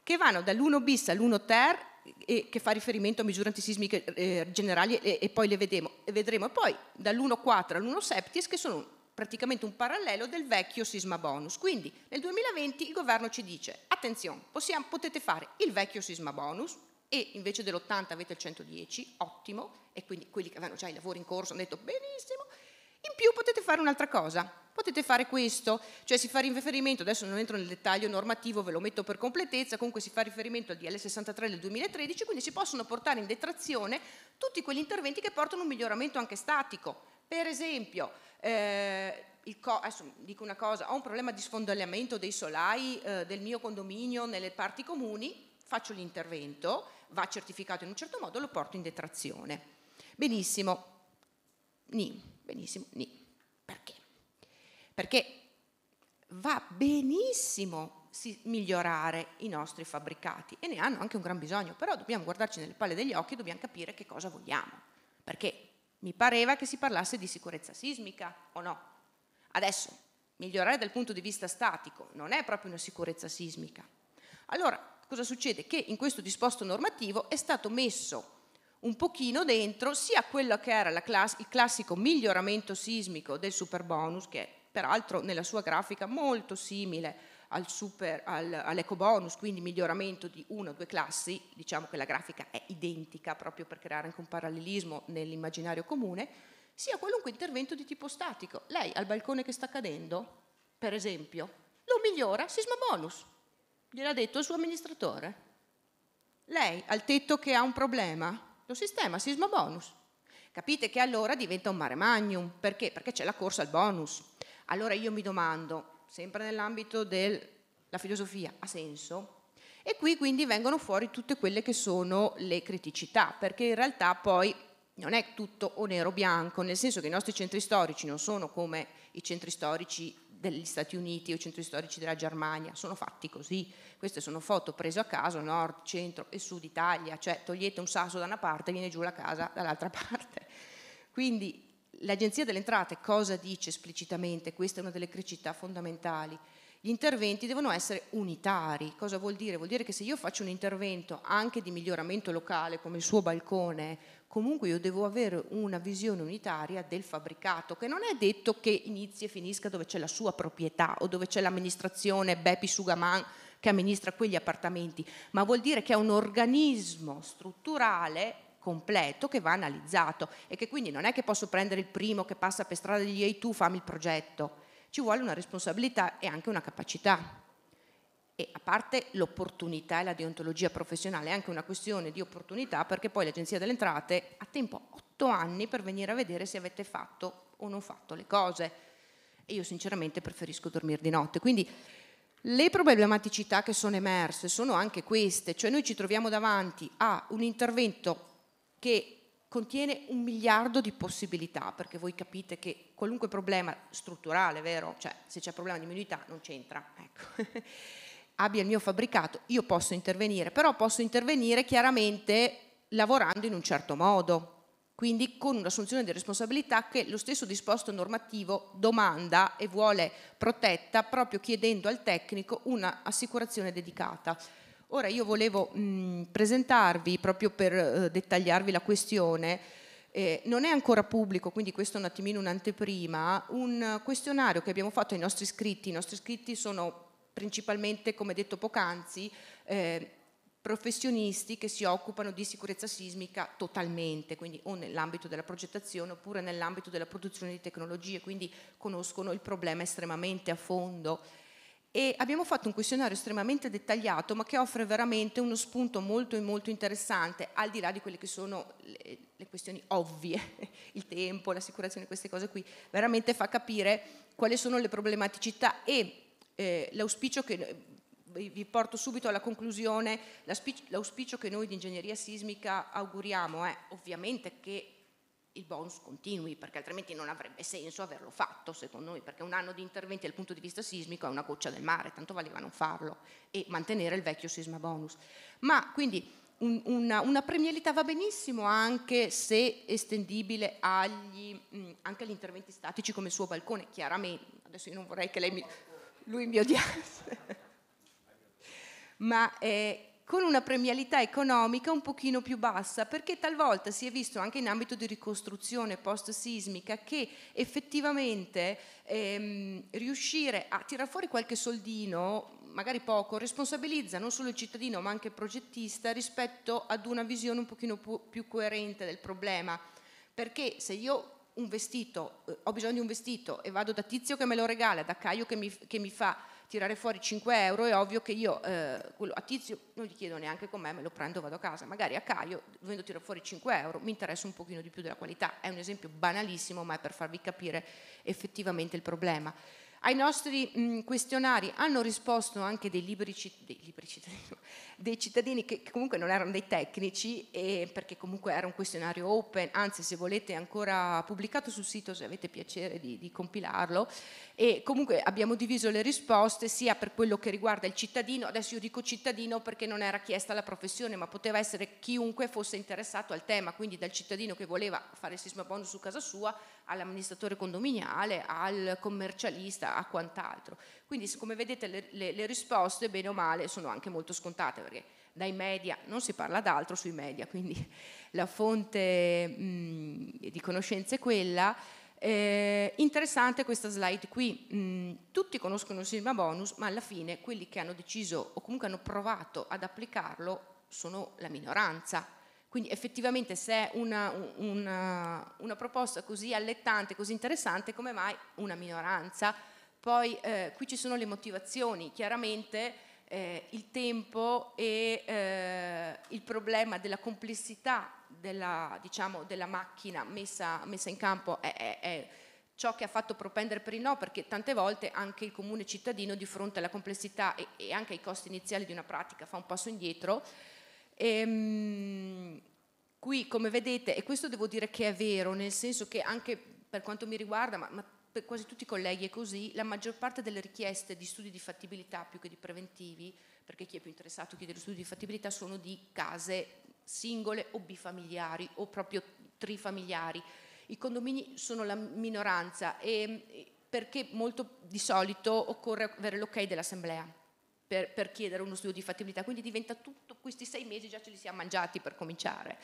Speaker 5: che vanno dall'1 bis all'1 ter e che fa riferimento a misure antisismiche eh, generali e, e, poi le vedremo, vedremo. E poi dall'1.4 all'1 septies che sono praticamente un parallelo del vecchio sisma bonus. Quindi nel 2020 il governo ci dice, attenzione, possiamo, potete fare il vecchio sisma bonus e invece dell'80 avete il 110, ottimo, e quindi quelli che avevano già i lavori in corso hanno detto benissimo, in più potete fare un'altra cosa, potete fare questo, cioè si fa riferimento, adesso non entro nel dettaglio normativo, ve lo metto per completezza, comunque si fa riferimento al DL 63 del 2013, quindi si possono portare in detrazione tutti quegli interventi che portano un miglioramento anche statico. Per esempio, eh, adesso dico una cosa, ho un problema di sfondagliamento dei solai eh, del mio condominio nelle parti comuni, faccio l'intervento, va certificato in un certo modo, lo porto in detrazione. Benissimo, ni, benissimo, ni. Perché? Perché va benissimo migliorare i nostri fabbricati e ne hanno anche un gran bisogno, però dobbiamo guardarci nelle palle degli occhi e dobbiamo capire che cosa vogliamo. Perché mi pareva che si parlasse di sicurezza sismica o no. Adesso, migliorare dal punto di vista statico non è proprio una sicurezza sismica. Allora, cosa succede? Che in questo disposto normativo è stato messo un pochino dentro sia quello che era class- il classico miglioramento sismico del super bonus, che peraltro nella sua grafica molto simile al super, al, all'eco bonus, quindi miglioramento di una o due classi, diciamo che la grafica è identica proprio per creare anche un parallelismo nell'immaginario comune, sia qualunque intervento di tipo statico. Lei al balcone che sta cadendo, per esempio, lo migliora sisma bonus, gliel'ha detto il suo amministratore. Lei al tetto che ha un problema, lo sistema sisma bonus. Capite che allora diventa un mare magnum, perché? Perché c'è la corsa al bonus. Allora io mi domando, sempre nell'ambito della filosofia, ha senso? E qui quindi vengono fuori tutte quelle che sono le criticità, perché in realtà poi non è tutto o nero o bianco, nel senso che i nostri centri storici non sono come i centri storici degli Stati Uniti o i centri storici della Germania, sono fatti così. Queste sono foto prese a caso, nord, centro e sud Italia, cioè togliete un sasso da una parte e viene giù la casa dall'altra parte. Quindi L'Agenzia delle Entrate cosa dice esplicitamente? Questa è una delle criticità fondamentali. Gli interventi devono essere unitari. Cosa vuol dire? Vuol dire che se io faccio un intervento anche di miglioramento locale, come il suo balcone, comunque io devo avere una visione unitaria del fabbricato, che non è detto che inizi e finisca dove c'è la sua proprietà o dove c'è l'amministrazione Bepi Sugaman che amministra quegli appartamenti, ma vuol dire che è un organismo strutturale completo che va analizzato e che quindi non è che posso prendere il primo che passa per strada di ehi tu fammi il progetto, ci vuole una responsabilità e anche una capacità. E a parte l'opportunità e la deontologia professionale, è anche una questione di opportunità perché poi l'Agenzia delle Entrate ha tempo otto anni per venire a vedere se avete fatto o non fatto le cose. E io sinceramente preferisco dormire di notte. Quindi le problematicità che sono emerse sono anche queste, cioè noi ci troviamo davanti a un intervento che contiene un miliardo di possibilità, perché voi capite che qualunque problema strutturale, vero? Cioè se c'è problema di immunità non c'entra, ecco. abbia il mio fabbricato, io posso intervenire, però posso intervenire chiaramente lavorando in un certo modo, quindi con un'assunzione di responsabilità che lo stesso disposto normativo domanda e vuole protetta proprio chiedendo al tecnico un'assicurazione dedicata. Ora io volevo mh, presentarvi, proprio per eh, dettagliarvi la questione, eh, non è ancora pubblico, quindi questo è un attimino un'anteprima, un questionario che abbiamo fatto ai nostri iscritti. I nostri iscritti sono principalmente, come detto poc'anzi, eh, professionisti che si occupano di sicurezza sismica totalmente, quindi o nell'ambito della progettazione oppure nell'ambito della produzione di tecnologie, quindi conoscono il problema estremamente a fondo e abbiamo fatto un questionario estremamente dettagliato ma che offre veramente uno spunto molto molto interessante al di là di quelle che sono le, le questioni ovvie, il tempo, l'assicurazione, queste cose qui, veramente fa capire quali sono le problematicità e eh, l'auspicio che vi porto subito alla conclusione, l'auspicio che noi di ingegneria sismica auguriamo è ovviamente che il bonus continui, perché altrimenti non avrebbe senso averlo fatto, secondo noi, perché un anno di interventi dal punto di vista sismico è una goccia del mare, tanto valeva non farlo e mantenere il vecchio sisma bonus. Ma quindi un, una, una, premialità va benissimo anche se estendibile agli, anche agli interventi statici come il suo balcone, chiaramente, adesso io non vorrei che lei mi, lui mi odiasse, ma eh, con una premialità economica un pochino più bassa, perché talvolta si è visto anche in ambito di ricostruzione post-sismica che effettivamente ehm, riuscire a tirare fuori qualche soldino, magari poco, responsabilizza non solo il cittadino ma anche il progettista rispetto ad una visione un pochino più coerente del problema. Perché se io un vestito, eh, ho bisogno di un vestito e vado da Tizio che me lo regala, da Caio che mi, che mi fa tirare fuori 5 euro, è ovvio che io eh, a Tizio non gli chiedo neanche com'è, me lo prendo e vado a casa. Magari a Caio, dovendo tirare fuori 5 euro, mi interessa un pochino di più della qualità. È un esempio banalissimo, ma è per farvi capire effettivamente il problema. Ai nostri mh, questionari hanno risposto anche dei liberi, dei liberi cittadini, dei cittadini che, che, comunque non erano dei tecnici, perché comunque era un questionario open, anzi se volete è ancora pubblicato sul sito se avete piacere di, di compilarlo, e comunque abbiamo diviso le risposte sia per quello che riguarda il cittadino, adesso io dico cittadino perché non era chiesta la professione, ma poteva essere chiunque fosse interessato al tema, quindi dal cittadino che voleva fare il sisma bonus su casa sua, all'amministratore condominiale, al commercialista, a quant'altro. Quindi come vedete le, le, le risposte, bene o male, sono anche molto scontate perché dai media non si parla d'altro sui media, quindi la fonte mh, di conoscenza è quella. Eh, interessante questa slide qui, mm, tutti conoscono il Sigma Bonus, ma alla fine quelli che hanno deciso o comunque hanno provato ad applicarlo sono la minoranza. Quindi effettivamente se è una, una, una proposta così allettante, così interessante, come mai una minoranza? Poi eh, qui ci sono le motivazioni, chiaramente eh, il tempo e eh, il problema della complessità della, diciamo, della macchina messa, messa, in campo è, è, è, ciò che ha fatto propendere per il no, perché tante volte anche il comune cittadino di fronte alla complessità e, e anche ai costi iniziali di una pratica fa un passo indietro. Ehm, qui, come vedete, e questo devo dire che è vero, nel senso che anche per quanto mi riguarda, ma, ma per quasi tutti i colleghi è così, la maggior parte delle richieste di studi di fattibilità più che di preventivi, perché chi è più interessato chiede lo studio di fattibilità, sono di case singole o bifamiliari o proprio trifamiliari. I condomini sono la minoranza e, perché molto di solito occorre avere l'ok dell'assemblea per, per, chiedere uno studio di fattibilità, quindi diventa tutto, questi sei mesi già ce li siamo mangiati per cominciare.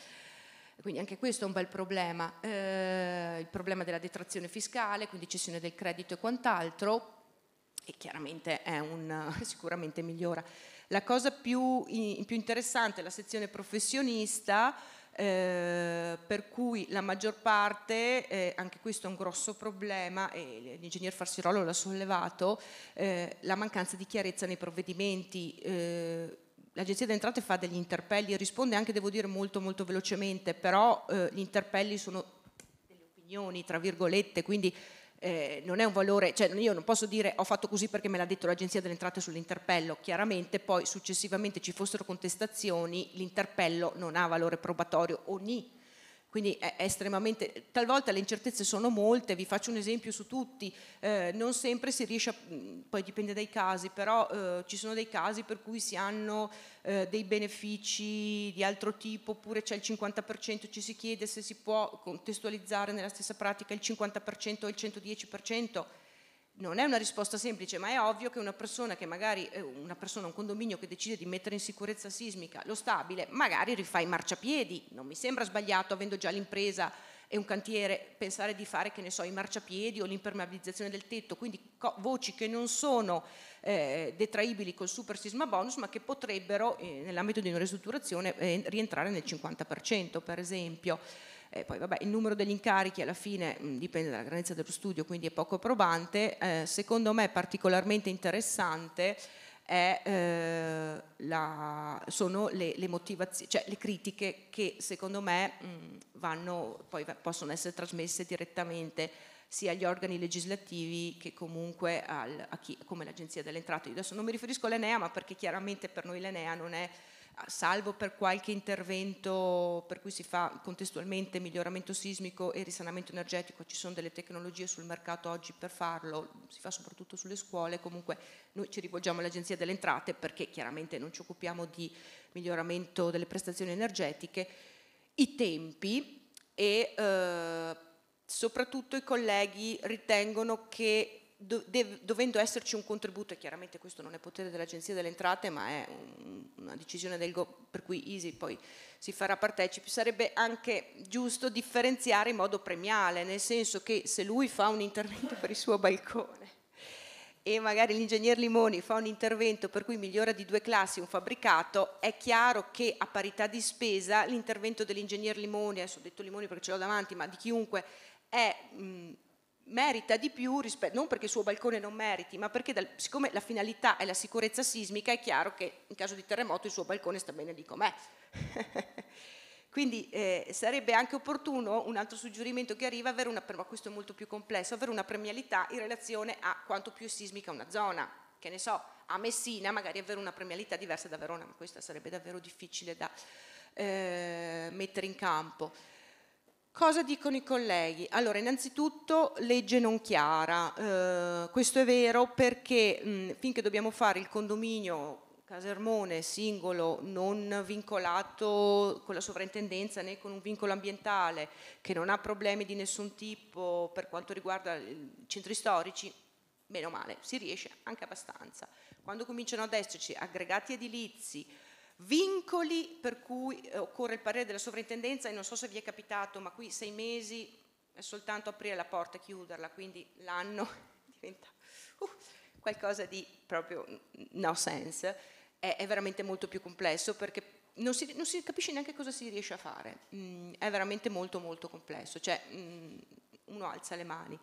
Speaker 5: Quindi anche questo è un bel problema, eh, il problema della detrazione fiscale, quindi cessione del credito e quant'altro, e chiaramente è un, sicuramente migliora. La cosa più, più interessante è la sezione professionista, eh, per cui la maggior parte, eh, anche questo è un grosso problema, e l'ingegner Farsirolo l'ha sollevato, eh, la mancanza di chiarezza nei provvedimenti. L'Agenzia delle Entrate fa degli interpelli, risponde anche, devo dire, molto molto velocemente, però eh, gli interpelli sono delle opinioni, tra virgolette, quindi eh, non è un valore, cioè io non posso dire ho fatto così perché me l'ha detto l'Agenzia delle Entrate sull'interpello, chiaramente poi successivamente ci fossero contestazioni, l'interpello non ha valore probatorio. O ni quindi è, estremamente, talvolta le incertezze sono molte, vi faccio un esempio su tutti, eh, non sempre si riesce, a, poi dipende dai casi, però eh, ci sono dei casi per cui si hanno eh, dei benefici di altro tipo, oppure c'è il 50%, ci si chiede se si può contestualizzare nella stessa pratica il 50% o il 110%, non è una risposta semplice, ma è ovvio che una persona che magari, eh, una persona, un condominio che decide di mettere in sicurezza sismica lo stabile, magari rifà i marciapiedi, non mi sembra sbagliato avendo già l'impresa e un cantiere pensare di fare, che ne so, i marciapiedi o l'impermeabilizzazione del tetto, quindi voci che non sono eh, detraibili col super sisma bonus, ma che potrebbero, eh, nell'ambito di una ristrutturazione, eh, rientrare nel 50%, per esempio. Eh, poi vabbè, il numero degli incarichi alla fine mh, dipende dalla grandezza dello studio, quindi è poco probante. Eh, secondo me particolarmente interessante è, eh, la, sono le, le, cioè le critiche che secondo me mh, vanno, poi possono essere trasmesse direttamente sia agli organi legislativi che comunque al, a chi, come l'Agenzia delle Entrate. Io adesso non mi riferisco all'Enea, ma perché chiaramente per noi l'Enea non è salvo per qualche intervento per cui si fa contestualmente miglioramento sismico e risanamento energetico, ci sono delle tecnologie sul mercato oggi per farlo, si fa soprattutto sulle scuole, comunque noi ci rivolgiamo all'Agenzia delle Entrate perché chiaramente non ci occupiamo di miglioramento delle prestazioni energetiche, i tempi e eh, soprattutto i colleghi ritengono che dovendo esserci un contributo, e chiaramente questo non è potere dell'Agenzia delle Entrate, ma è una decisione del Go, per cui Easy poi si farà partecipe, sarebbe anche giusto differenziare in modo premiale, nel senso che se lui fa un intervento per il suo balcone e magari l'ingegner Limoni fa un intervento per cui migliora di due classi un fabbricato, è chiaro che a parità di spesa l'intervento dell'ingegner Limoni, adesso ho detto Limoni perché ce l'ho davanti, ma di chiunque è... Mh, merita di più, rispetto, non perché il suo balcone non meriti, ma perché dal, siccome la finalità è la sicurezza sismica, è chiaro che in caso di terremoto il suo balcone sta bene di com'è. Quindi eh, sarebbe anche opportuno, un altro suggerimento che arriva, avere una, ma questo è molto più complesso, avere una premialità in relazione a quanto più è sismica una zona. Che ne so, a Messina magari avere una premialità diversa da Verona, ma questa sarebbe davvero difficile da eh, mettere in campo. Cosa dicono i colleghi? Allora, innanzitutto legge non chiara, eh, questo è vero perché mh, finché dobbiamo fare il condominio casermone singolo non vincolato con la sovrintendenza né con un vincolo ambientale, che non ha problemi di nessun tipo per quanto riguarda i centri storici, meno male, si riesce anche abbastanza. Quando cominciano ad esserci aggregati edilizi, vincoli per cui eh, occorre il parere della sovrintendenza e non so se vi è capitato, ma qui sei mesi è soltanto aprire la porta e chiuderla, quindi l'anno diventa uh, qualcosa di proprio no sense, è, è, veramente molto più complesso perché non si, non si, capisce neanche cosa si riesce a fare, mm, è veramente molto molto complesso, cioè mm, uno alza le mani.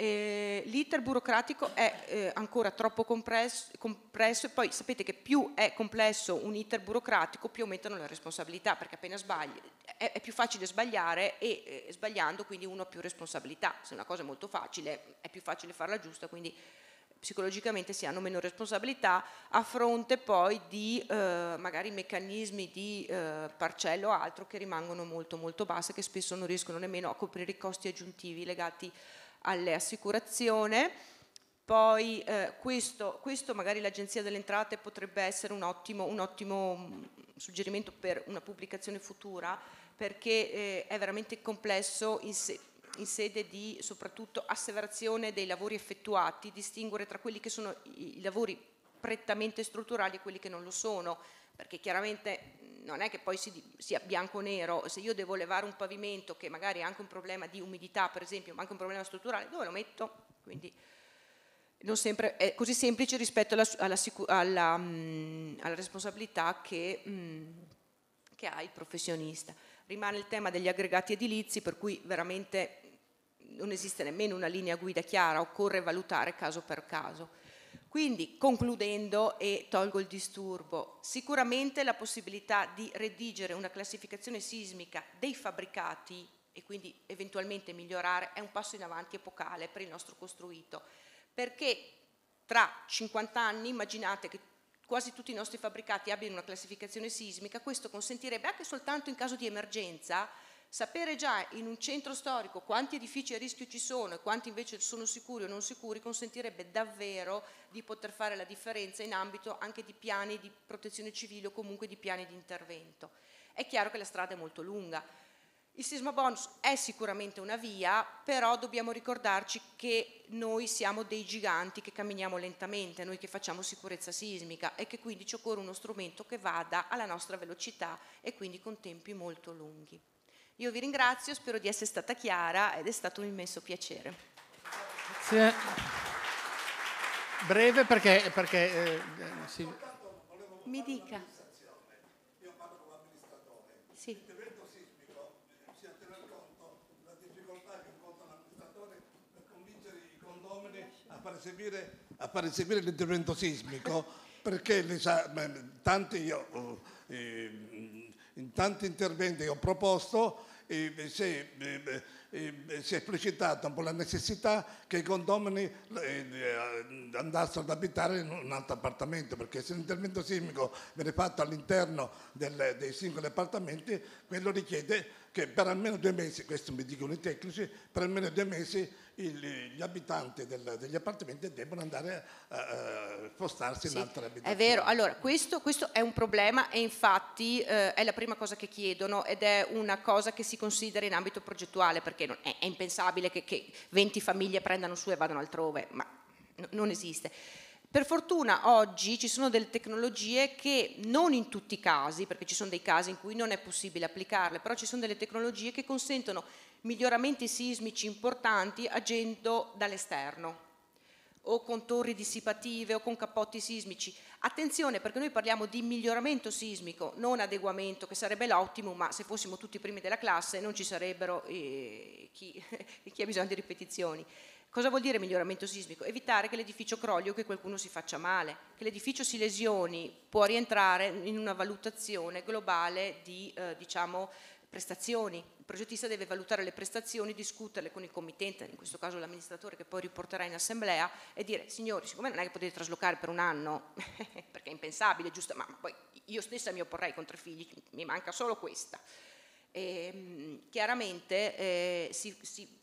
Speaker 5: Eh, l'iter burocratico è eh, ancora troppo compresso, compresso, e poi sapete che più è complesso un iter burocratico più aumentano le responsabilità perché appena sbagli è, è più facile sbagliare e eh, sbagliando quindi uno ha più responsabilità. Se una cosa è molto facile è più facile farla giusta quindi psicologicamente si hanno meno responsabilità a fronte poi di eh, magari meccanismi di eh, parcello o altro che rimangono molto molto bassi che spesso non riescono nemmeno a coprire i costi aggiuntivi legati alle assicurazioni. Poi eh, questo, questo, magari l'Agenzia delle Entrate potrebbe essere un ottimo, un ottimo mm, suggerimento per una pubblicazione futura perché eh, è veramente complesso in, se, in, sede di soprattutto asseverazione dei lavori effettuati, distinguere tra quelli che sono i, i lavori prettamente strutturali e quelli che non lo sono, perché chiaramente non è che poi sia bianco o nero, se io devo levare un pavimento che magari ha anche un problema di umidità per esempio, ma anche un problema strutturale, dove lo metto? Quindi non sempre è così semplice rispetto alla, alla, alla, mm, alla responsabilità che, mm, che ha il professionista. Rimane il tema degli aggregati edilizi per cui veramente non esiste nemmeno una linea guida chiara, occorre valutare caso per caso. Quindi, concludendo e tolgo il disturbo, sicuramente la possibilità di redigere una classificazione sismica dei fabbricati e quindi eventualmente migliorare è un passo in avanti epocale per il nostro costruito, perché tra 50 anni immaginate che quasi tutti i nostri fabbricati abbiano una classificazione sismica, questo consentirebbe anche soltanto in caso di emergenza Sapere già in un centro storico quanti edifici a rischio ci sono e quanti invece sono sicuri o non sicuri consentirebbe davvero di poter fare la differenza in ambito anche di piani di protezione civile o comunque di piani di intervento. È chiaro che la strada è molto lunga. Il sisma bonus è sicuramente una via, però dobbiamo ricordarci che noi siamo dei giganti che camminiamo lentamente, noi che facciamo sicurezza sismica e che quindi ci occorre uno strumento che vada alla nostra velocità e quindi con tempi molto lunghi. Io vi ringrazio, spero di essere stata chiara ed è stato un immenso piacere.
Speaker 1: Grazie. Breve perché... perché eh, sì.
Speaker 5: Mi dica. Io parlo come
Speaker 6: amministratore. Sì. L'intervento sismico bisogna tener conto della difficoltà che incontra l'amministratore per convincere i condomini a far eseguire, a far eseguire l'intervento sismico perché le sa, tanti io, eh, in tanti interventi che ho proposto eh, si, eh, eh, si, è esplicitata un po' la necessità che i condomini eh, andassero ad abitare in un altro appartamento, perché se l'intervento sismico viene fatto all'interno dei singoli appartamenti, quello richiede che per almeno due mesi, questo mi dicono i tecnici, per almeno due mesi il, gli abitanti del, degli appartamenti devono andare a, spostarsi sì, in altre abitazioni.
Speaker 5: È vero, allora questo, questo è un problema e infatti eh, è la prima cosa che chiedono ed è una cosa che si considera in ambito progettuale perché perché è, è impensabile che, che 20 famiglie prendano su e vadano altrove, ma non esiste. Per fortuna oggi ci sono delle tecnologie che non in tutti i casi, perché ci sono dei casi in cui non è possibile applicarle, però ci sono delle tecnologie che consentono miglioramenti sismici importanti agendo dall'esterno o con torri dissipative o con cappotti sismici. Attenzione perché noi parliamo di miglioramento sismico, non adeguamento, che sarebbe l'ottimo, ma se fossimo tutti i primi della classe non ci sarebbero eh, chi, chi ha bisogno di ripetizioni. Cosa vuol dire miglioramento sismico? Evitare che l'edificio crolli o che qualcuno si faccia male, che l'edificio si lesioni, può rientrare in una valutazione globale di eh, diciamo, prestazioni. Il progettista deve valutare le prestazioni, discuterle con il committente, in questo caso l'amministratore che poi riporterà in assemblea e dire signori, siccome non è che potete traslocare per un anno, perché è impensabile, giusto, ma, poi io stessa mi opporrei con tre figli, mi manca solo questa. E, ehm, chiaramente eh, si, si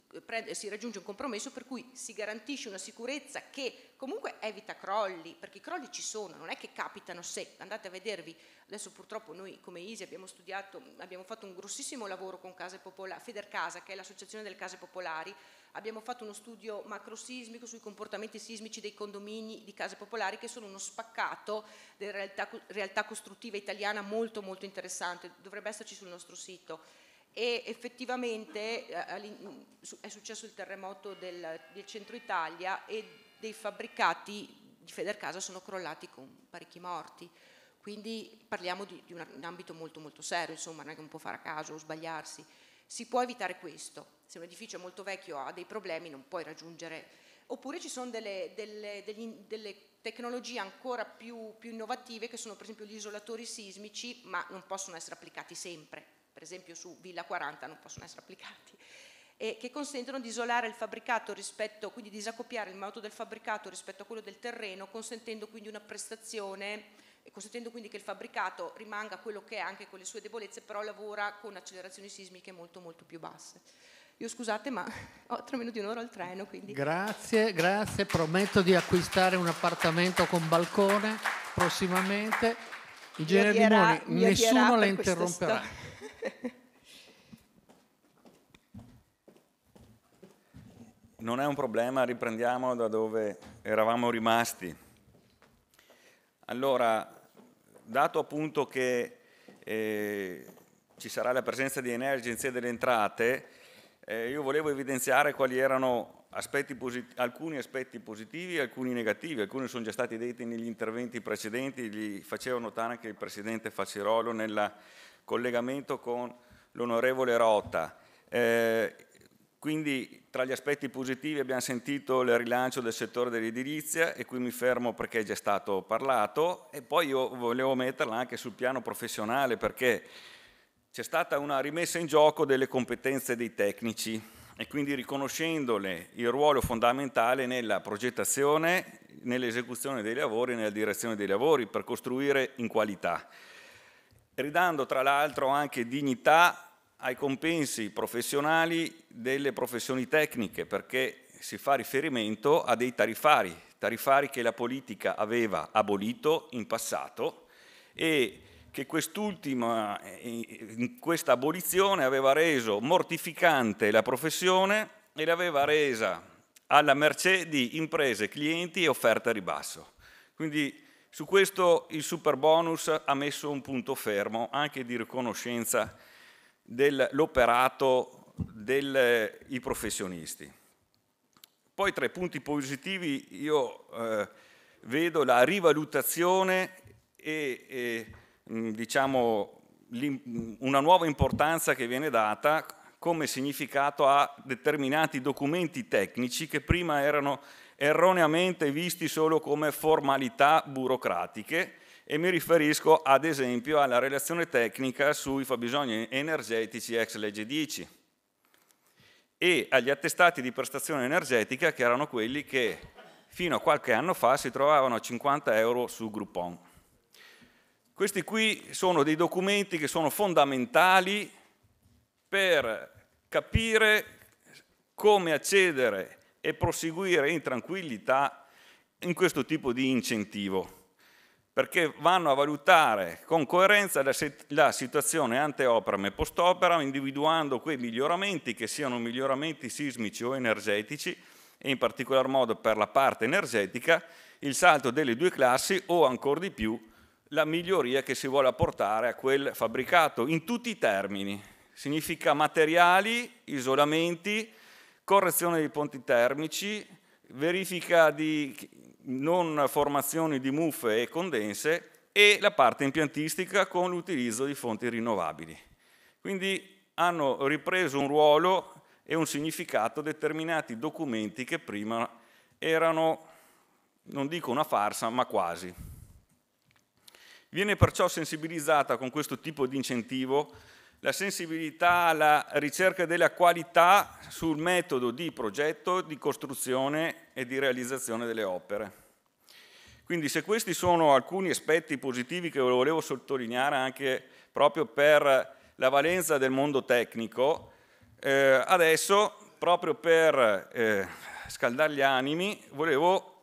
Speaker 5: si raggiunge un compromesso per cui si garantisce una sicurezza che comunque evita crolli, perché i crolli ci sono, non è che capitano se, andate a vedervi, adesso purtroppo noi come ISI abbiamo studiato, abbiamo fatto un grossissimo lavoro con Case Popolari, Federcasa che è l'associazione delle case popolari, abbiamo fatto uno studio macrosismico sui comportamenti sismici dei condomini di case popolari che sono uno spaccato della realtà, realtà costruttiva italiana molto molto interessante, dovrebbe esserci sul nostro sito e effettivamente eh, è successo il terremoto del, del, centro Italia e dei fabbricati di Federcasa sono crollati con parecchi morti. Quindi parliamo di, di un, un, ambito molto molto serio, insomma, non è che non può fare a caso o sbagliarsi. Si può evitare questo. Se un edificio è molto vecchio ha dei problemi, non puoi raggiungere. Oppure ci sono delle, delle, degli, delle tecnologie ancora più, più innovative che sono per esempio gli isolatori sismici, ma non possono essere applicati sempre per esempio su Villa 40 non possono essere applicati, e che consentono di isolare il fabbricato rispetto, quindi disaccoppiare il moto del fabbricato rispetto a quello del terreno, consentendo quindi una prestazione, consentendo quindi che il fabbricato rimanga quello che è anche con le sue debolezze, però lavora con accelerazioni sismiche molto molto più basse. Io scusate, ma ho tre minuti un'ora al treno, quindi...
Speaker 1: Grazie, grazie. Prometto di acquistare un appartamento con balcone prossimamente. Ingegnere Limoni, nessuno la interromperà.
Speaker 3: Non è un problema, riprendiamo da dove eravamo rimasti. Allora, dato appunto che eh, ci sarà la presenza di Energy delle entrate, eh, io volevo evidenziare quali erano aspetti posit- alcuni aspetti positivi e alcuni negativi. Alcuni sono già stati detti negli interventi precedenti, li faceva notare anche il Presidente Facirolo nel collegamento con l'onorevole Rota. Eh, quindi tra gli aspetti positivi abbiamo sentito il rilancio del settore dell'edilizia e qui mi fermo perché è già stato parlato e poi io volevo metterla anche sul piano professionale perché c'è stata una rimessa in gioco delle competenze dei tecnici e quindi riconoscendole il ruolo fondamentale nella progettazione, nell'esecuzione dei lavori nella direzione dei lavori per costruire in qualità, ridando tra l'altro anche dignità ai compensi professionali delle professioni tecniche perché si fa riferimento a dei tarifari, tarifari che la politica aveva abolito in passato e che quest'ultima, in questa abolizione aveva reso mortificante la professione e l'aveva resa alla mercé di imprese, clienti e offerte a ribasso. Quindi su questo il super bonus ha messo un punto fermo anche di riconoscenza dell'operato dei professionisti. Poi tra i punti positivi io eh, vedo la rivalutazione e, e Mm, diciamo, una nuova importanza che viene data come significato a determinati documenti tecnici che prima erano erroneamente visti solo come formalità burocratiche e mi riferisco ad esempio alla relazione tecnica sui fabbisogni energetici ex legge 10 e agli attestati di prestazione energetica che erano quelli che fino a qualche anno fa si trovavano a 50 euro su Groupon. Questi qui sono dei documenti che sono fondamentali per capire come accedere e proseguire in tranquillità in questo tipo di incentivo. perché vanno a valutare con coerenza la, la situazione ante operam e post operam, individuando quei miglioramenti che siano miglioramenti sismici o energetici, e in particolar modo per la parte energetica, il salto delle due classi o ancora di più la miglioria che si vuole apportare a quel fabbricato in tutti i termini. Significa materiali, isolamenti, correzione dei ponti termici, verifica di non formazioni di muffe e condense e la parte impiantistica con l'utilizzo di fonti rinnovabili. Quindi hanno ripreso un ruolo e un significato determinati documenti che prima erano, non dico una farsa, ma quasi. Viene perciò sensibilizzata con questo tipo di incentivo la sensibilità alla ricerca della qualità sul metodo di progetto, di costruzione e di realizzazione delle opere. Quindi se questi sono alcuni aspetti positivi che volevo sottolineare anche proprio per la valenza del mondo tecnico, eh, adesso proprio per eh, scaldare gli animi volevo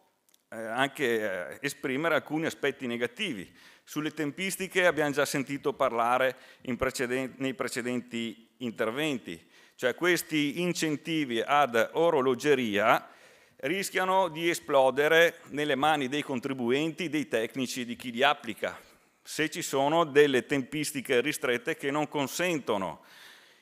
Speaker 3: eh, anche eh, esprimere alcuni aspetti negativi sulle tempistiche abbiamo già sentito parlare precedenti, nei precedenti interventi, cioè questi incentivi ad orologeria rischiano di esplodere nelle mani dei contribuenti, dei tecnici, di chi li applica, se ci sono delle tempistiche ristrette che non consentono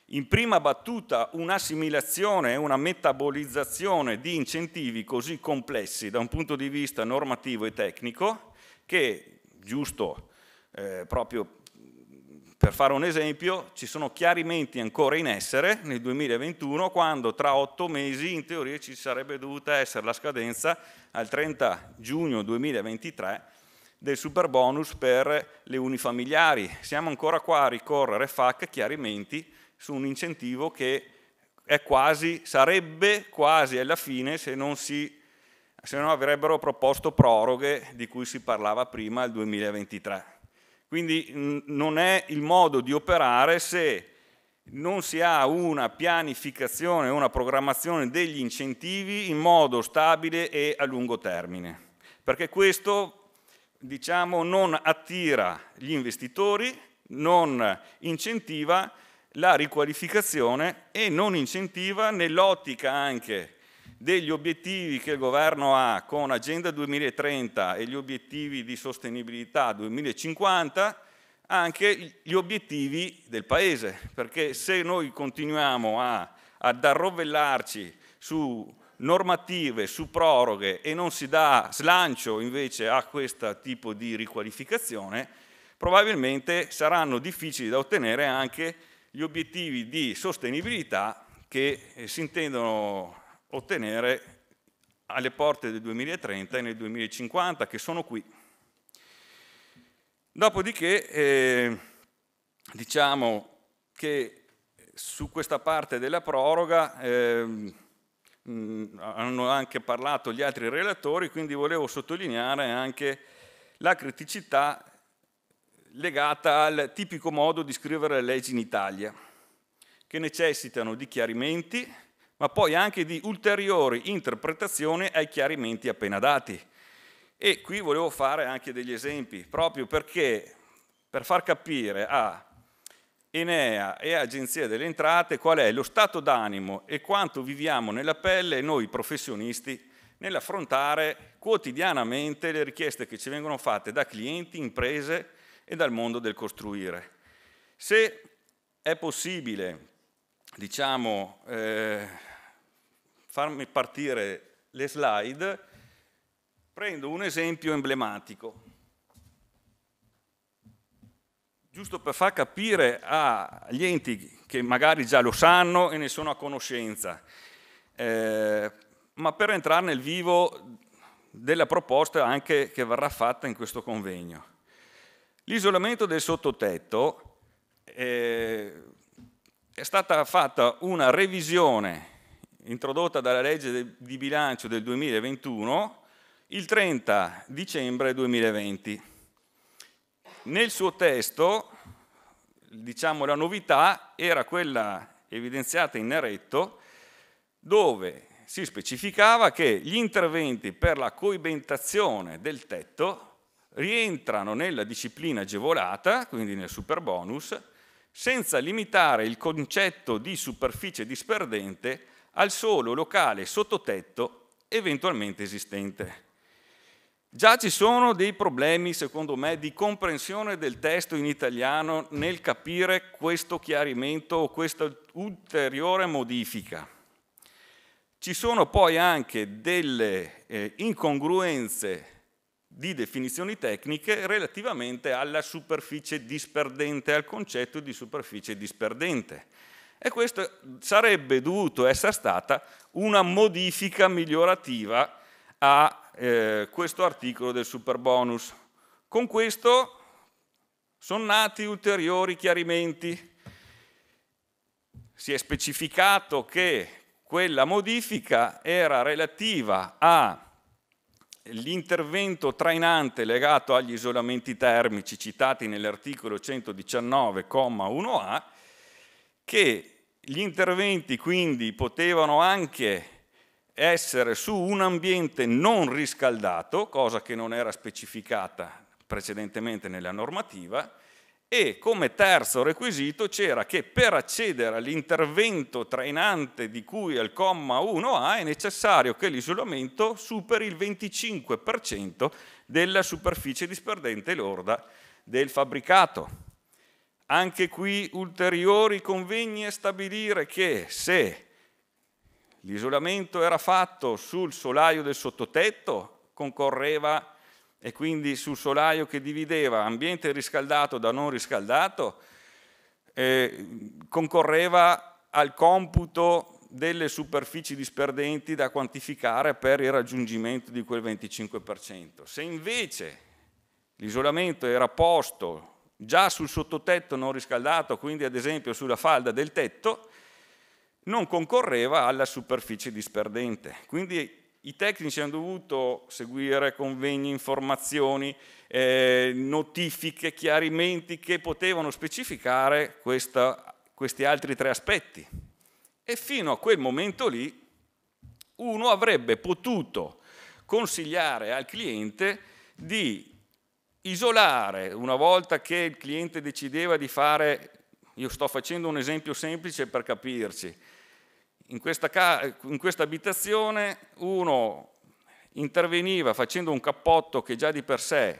Speaker 3: in prima battuta un'assimilazione e una metabolizzazione di incentivi così complessi da un punto di vista normativo e tecnico che giusto eh, proprio per fare un esempio, ci sono chiarimenti ancora in essere nel 2021 quando tra otto mesi in teoria ci sarebbe dovuta essere la scadenza al 30 giugno 2023 del super bonus per le unifamiliari. Siamo ancora qua a ricorrere FAC chiarimenti su un incentivo che è quasi, sarebbe quasi alla fine se non si se no avrebbero proposto proroghe di cui si parlava prima al 2023. Quindi non è il modo di operare se non si ha una pianificazione, una programmazione degli incentivi in modo stabile e a lungo termine, perché questo diciamo, non attira gli investitori, non incentiva la riqualificazione e non incentiva nell'ottica anche degli obiettivi che il governo ha con Agenda 2030 e gli obiettivi di sostenibilità 2050, anche gli obiettivi del Paese, perché se noi continuiamo a, ad arrovellarci su normative, su proroghe e non si dà slancio invece a questo tipo di riqualificazione, probabilmente saranno difficili da ottenere anche gli obiettivi di sostenibilità che si intendono ottenere alle porte del 2030 e nel 2050, che sono qui. Dopodiché, eh, diciamo che su questa parte della proroga eh, hanno anche parlato gli altri relatori, quindi volevo sottolineare anche la criticità legata al tipico modo di scrivere le leggi in Italia, che necessitano di chiarimenti, ma poi anche di ulteriori interpretazioni ai chiarimenti appena dati. E qui volevo fare anche degli esempi, proprio perché per far capire a Enea e Agenzia delle Entrate qual è lo stato d'animo e quanto viviamo nella pelle noi professionisti nell'affrontare quotidianamente le richieste che ci vengono fatte da clienti, imprese e dal mondo del costruire. Se è possibile, diciamo, eh, farmi partire le slide, prendo un esempio emblematico, giusto per far capire agli enti che magari già lo sanno e ne sono a conoscenza, eh, ma per entrare nel vivo della proposta anche che verrà fatta in questo convegno. L'isolamento del sottotetto eh, è stata fatta una revisione introdotta dalla legge di bilancio del 2021 il 30 dicembre 2020. Nel suo testo, diciamo, la novità era quella evidenziata in neretto, dove si specificava che gli interventi per la coibentazione del tetto rientrano nella disciplina agevolata, quindi nel super bonus, senza limitare il concetto di superficie disperdente al solo locale sottotetto eventualmente esistente. Già ci sono dei problemi, secondo me, di comprensione del testo in italiano nel capire questo chiarimento o questa ulteriore modifica. Ci sono poi anche delle eh, incongruenze di definizioni tecniche relativamente alla superficie disperdente, al concetto di superficie disperdente. E questo sarebbe dovuto essere stata una modifica migliorativa a eh, questo articolo del super bonus. Con questo sono nati ulteriori chiarimenti. Si è specificato che quella modifica era relativa all'intervento trainante legato agli isolamenti termici citati nell'articolo 119,1a, che gli interventi quindi potevano anche essere su un ambiente non riscaldato, cosa che non era specificata precedentemente nella normativa, e come terzo requisito c'era che per accedere all'intervento trainante di cui al comma 1A è necessario che l'isolamento superi il 25% della superficie disperdente lorda del fabbricato. Anche qui ulteriori convegni a stabilire che se L'isolamento era fatto sul solaio del sottotetto, concorreva e quindi sul solaio che divideva ambiente riscaldato da non riscaldato, eh, concorreva al computo delle superfici disperdenti da quantificare per il raggiungimento di quel 25%. Se invece l'isolamento era posto già sul sottotetto non riscaldato, quindi ad esempio sulla falda del tetto, non concorreva alla superficie disperdente. Quindi i tecnici hanno dovuto seguire convegni, informazioni, eh, notifiche, chiarimenti che potevano specificare questa, questi altri tre aspetti. E fino a quel momento lì uno avrebbe potuto consigliare al cliente di isolare, una volta che il cliente decideva di fare, io sto facendo un esempio semplice per capirci, in questa, in questa abitazione uno interveniva facendo un cappotto che già di per sé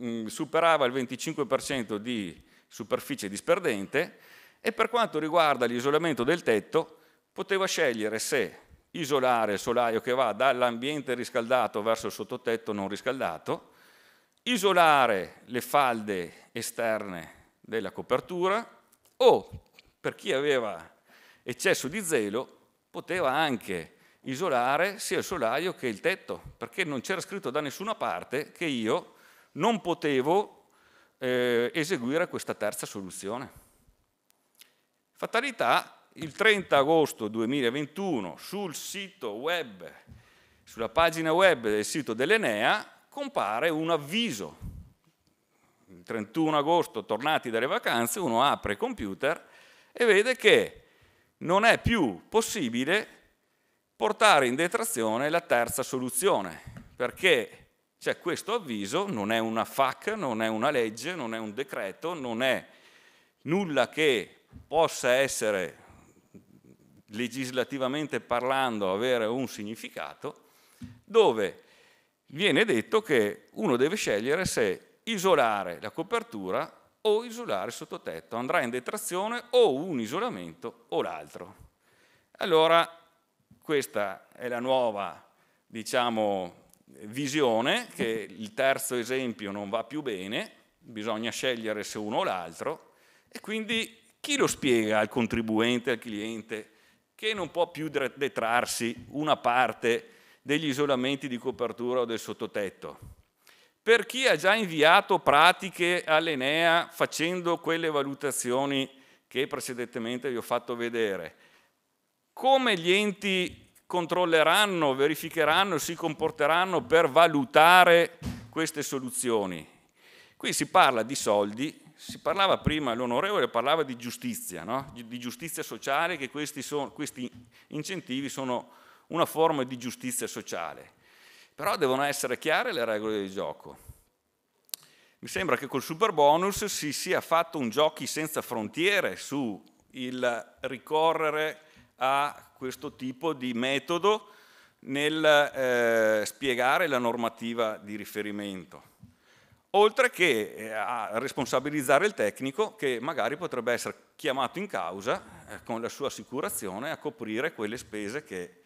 Speaker 3: mm, superava il 25% di superficie disperdente e per quanto riguarda l'isolamento del tetto poteva scegliere se isolare il solaio che va dall'ambiente riscaldato verso il sottotetto non riscaldato, isolare le falde esterne della copertura o per chi aveva eccesso di zelo poteva anche isolare sia il solaio che il tetto, perché non c'era scritto da nessuna parte che io non potevo eh, eseguire questa terza soluzione. Fatalità, il 30 agosto 2021 sul sito web, sulla pagina web del sito dell'Enea, compare un avviso. Il 31 agosto, tornati dalle vacanze, uno apre il computer e vede che non è più possibile portare in detrazione la terza soluzione, perché c'è questo avviso, non è una FAC, non è una legge, non è un decreto, non è nulla che possa essere legislativamente parlando avere un significato, dove viene detto che uno deve scegliere se isolare la copertura o isolare sottotetto, andrà in detrazione o un isolamento o l'altro. Allora questa è la nuova diciamo, visione, che il terzo esempio non va più bene, bisogna scegliere se uno o l'altro. E quindi chi lo spiega al contribuente, al cliente, che non può più detrarsi una parte degli isolamenti di copertura o del sottotetto? per chi ha già inviato pratiche all'Enea facendo quelle valutazioni che precedentemente vi ho fatto vedere, come gli enti controlleranno, verificheranno, si comporteranno per valutare queste soluzioni? Qui si parla di soldi, si parlava prima, l'onorevole parlava di giustizia, no? di giustizia sociale, che questi, sono, questi incentivi sono una forma di giustizia sociale. Però devono essere chiare le regole del gioco. Mi sembra che col super bonus si sia fatto un giochi senza frontiere su il ricorrere a questo tipo di metodo nel eh, spiegare la normativa di riferimento, oltre che eh, a responsabilizzare il tecnico che magari potrebbe essere chiamato in causa eh, con la sua assicurazione a coprire quelle spese che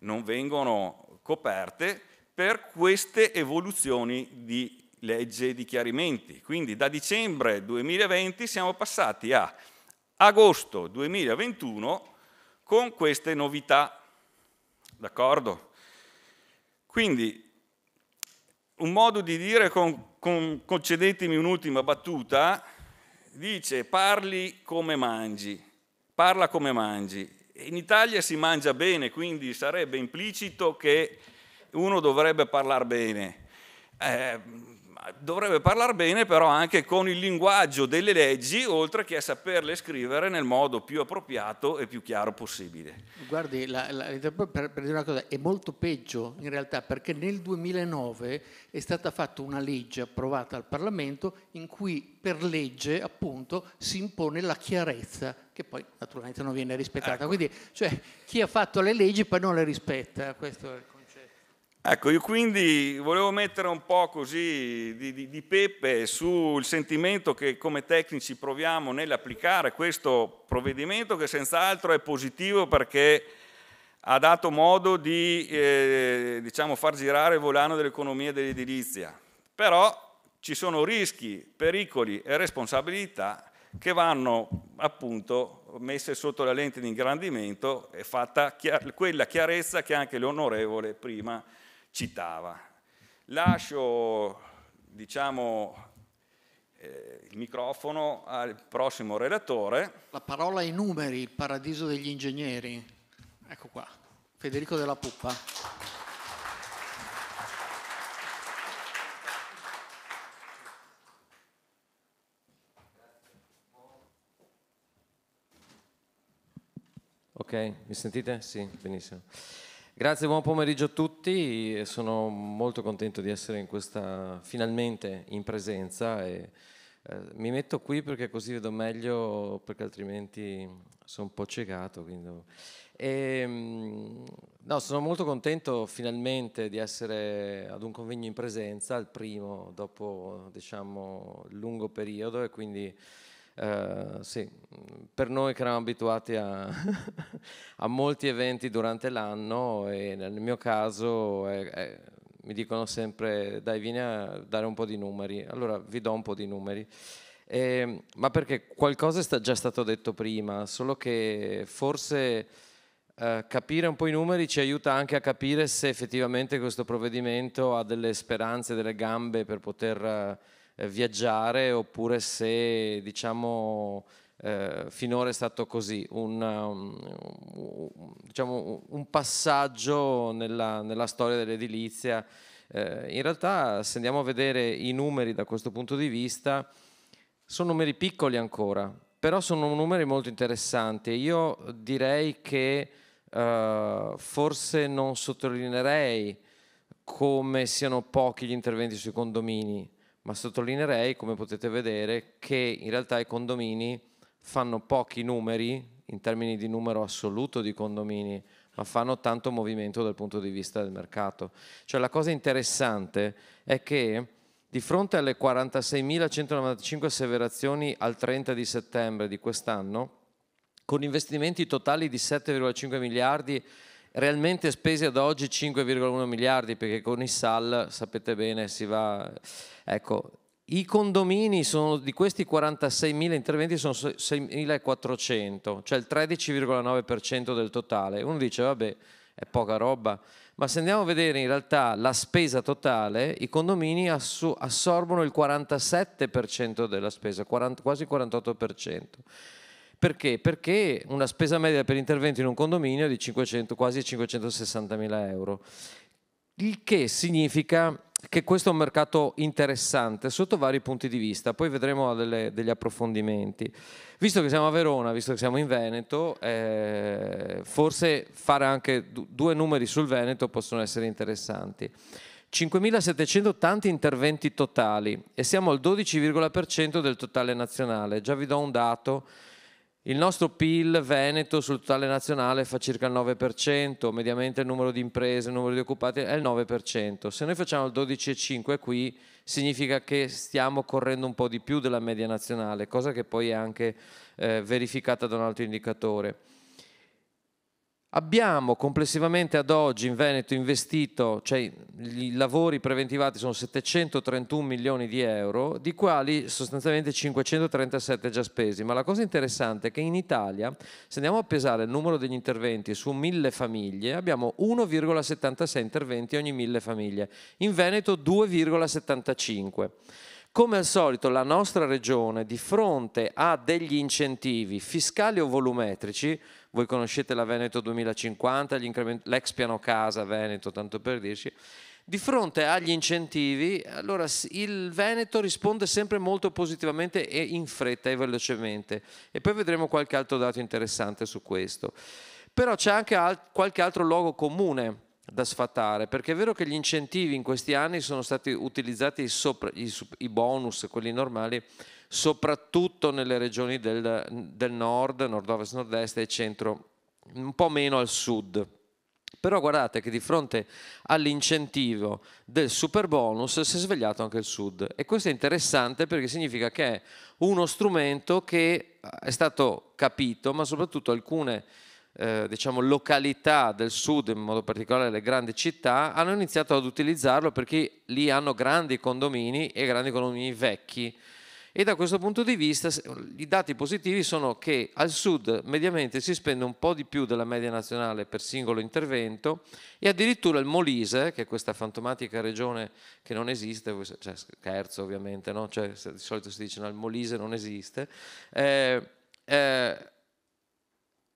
Speaker 3: non vengono coperte per queste evoluzioni di legge di chiarimenti. Quindi da dicembre 2020 siamo passati a agosto 2021 con queste novità. D'accordo? Quindi un modo di dire, con, con, concedetemi un'ultima battuta, dice parli come mangi, parla come mangi. In Italia si mangia bene, quindi sarebbe implicito che uno dovrebbe parlare bene. Eh, dovrebbe parlare bene però anche con il linguaggio delle leggi, oltre che a saperle scrivere nel modo più appropriato e più chiaro possibile.
Speaker 1: Guardi, la, la, per, per, dire una cosa, è molto peggio in realtà perché nel 2009 è stata fatta una legge approvata al Parlamento in cui per legge appunto si impone la chiarezza che poi naturalmente non viene rispettata. Ecco. Quindi cioè, chi ha fatto le leggi poi non le rispetta. Questo è
Speaker 3: Ecco, io quindi volevo mettere un po' così di, di, di, pepe sul sentimento che come tecnici proviamo nell'applicare questo provvedimento che senz'altro è positivo perché ha dato modo di eh, diciamo, far girare il volano dell'economia dell'edilizia. Però ci sono rischi, pericoli e responsabilità che vanno appunto messe sotto la lente di ingrandimento e fatta chiar- quella chiarezza che anche l'onorevole prima citava. Lascio diciamo, eh, il microfono al prossimo relatore.
Speaker 1: La parola ai numeri, il paradiso degli ingegneri. Ecco qua, Federico della Puppa.
Speaker 7: Ok, mi sentite? Sì, benissimo. Grazie, buon pomeriggio a tutti. Sono molto contento di essere in questa, finalmente in presenza e eh, mi metto qui perché così vedo meglio, perché altrimenti sono un po' ciecato. Quindi... E, ehm, no, sono molto contento finalmente di essere ad un convegno in presenza, il primo dopo diciamo, lungo periodo e quindi Uh, sì, per noi che eravamo abituati a, a, molti eventi durante l'anno e nel mio caso è, è, mi dicono sempre dai vieni a dare un po' di numeri, allora vi do un po' di numeri. Eh, ma perché qualcosa è già stato detto prima, solo che forse eh, capire un po' i numeri ci aiuta anche a capire se effettivamente questo provvedimento ha delle speranze, delle gambe per poter eh, viaggiare oppure se diciamo eh, finora è stato così, un, um, diciamo, un passaggio nella, nella storia dell'edilizia. Eh, in realtà se andiamo a vedere i numeri da questo punto di vista, sono numeri piccoli ancora, però sono numeri molto interessanti. Io direi che uh, forse non sottolineerei come siano pochi gli interventi sui condomini, ma sottolineerei, come potete vedere, che in realtà i condomini fanno pochi numeri in termini di numero assoluto di condomini, ma fanno tanto movimento dal punto di vista del mercato. Cioè la cosa interessante è che di fronte alle 46.195 asseverazioni al 30 di settembre di quest'anno, con investimenti totali di 7,5 miliardi realmente spesi ad oggi 5,1 miliardi perché con i SAL sapete bene si va ecco i condomini sono di questi 46.000 interventi sono 6.400 cioè il 13,9% del totale. Uno dice vabbè è poca roba. Ma se andiamo a vedere in realtà la spesa totale i condomini assorbono il 47% della spesa 40, quasi il 48% perché? Perché una spesa media per intervento in un condominio è di 500, quasi 560 mila euro, il che significa che questo è un mercato interessante sotto vari punti di vista, poi vedremo delle, degli approfondimenti. Visto che siamo a Verona, visto che siamo in Veneto, eh, forse fare anche due numeri sul Veneto possono essere interessanti. 5.700 tanti interventi totali e siamo al 12,% del totale nazionale. Già vi do un dato. Il nostro PIL Veneto sul totale nazionale fa circa il 9%, mediamente il numero di imprese, il numero di occupati è il 9%. Se noi facciamo il 12,5 qui significa che stiamo correndo un po' di più della media nazionale, cosa che poi è anche eh, verificata da un altro indicatore. Abbiamo complessivamente ad oggi in Veneto investito, cioè i lavori preventivati sono 731 milioni di euro, di quali sostanzialmente 537 già spesi, ma la cosa interessante è che in Italia, se andiamo a pesare il numero degli interventi su mille famiglie, abbiamo 1,76 interventi ogni mille famiglie, in Veneto 2,75. Come al solito la nostra regione di fronte a degli incentivi fiscali o volumetrici voi conoscete la Veneto 2050, l'ex piano casa Veneto, tanto per dirci, di fronte agli incentivi, allora il Veneto risponde sempre molto positivamente e in fretta e velocemente. E poi vedremo qualche altro dato interessante su questo. Però c'è anche al qualche altro luogo comune da sfatare, perché è vero che gli incentivi in questi anni sono stati utilizzati sopra i, i bonus, quelli normali, soprattutto nelle regioni del, del nord, nord-ovest, nord-est e centro, un po' meno al sud. Però guardate che di fronte all'incentivo del super bonus si è svegliato anche il sud e questo è interessante perché significa che è uno strumento che è stato capito, ma soprattutto alcune eh, diciamo, località del sud, in modo particolare le grandi città, hanno iniziato ad utilizzarlo perché lì hanno grandi condomini e grandi condomini vecchi e da questo punto di vista i dati positivi sono che al sud mediamente si spende un po' di più della media nazionale per singolo intervento e addirittura il Molise, che è questa fantomatica regione che non esiste, cioè scherzo ovviamente, no? cioè, di solito si dice no, il Molise non esiste, eh, eh,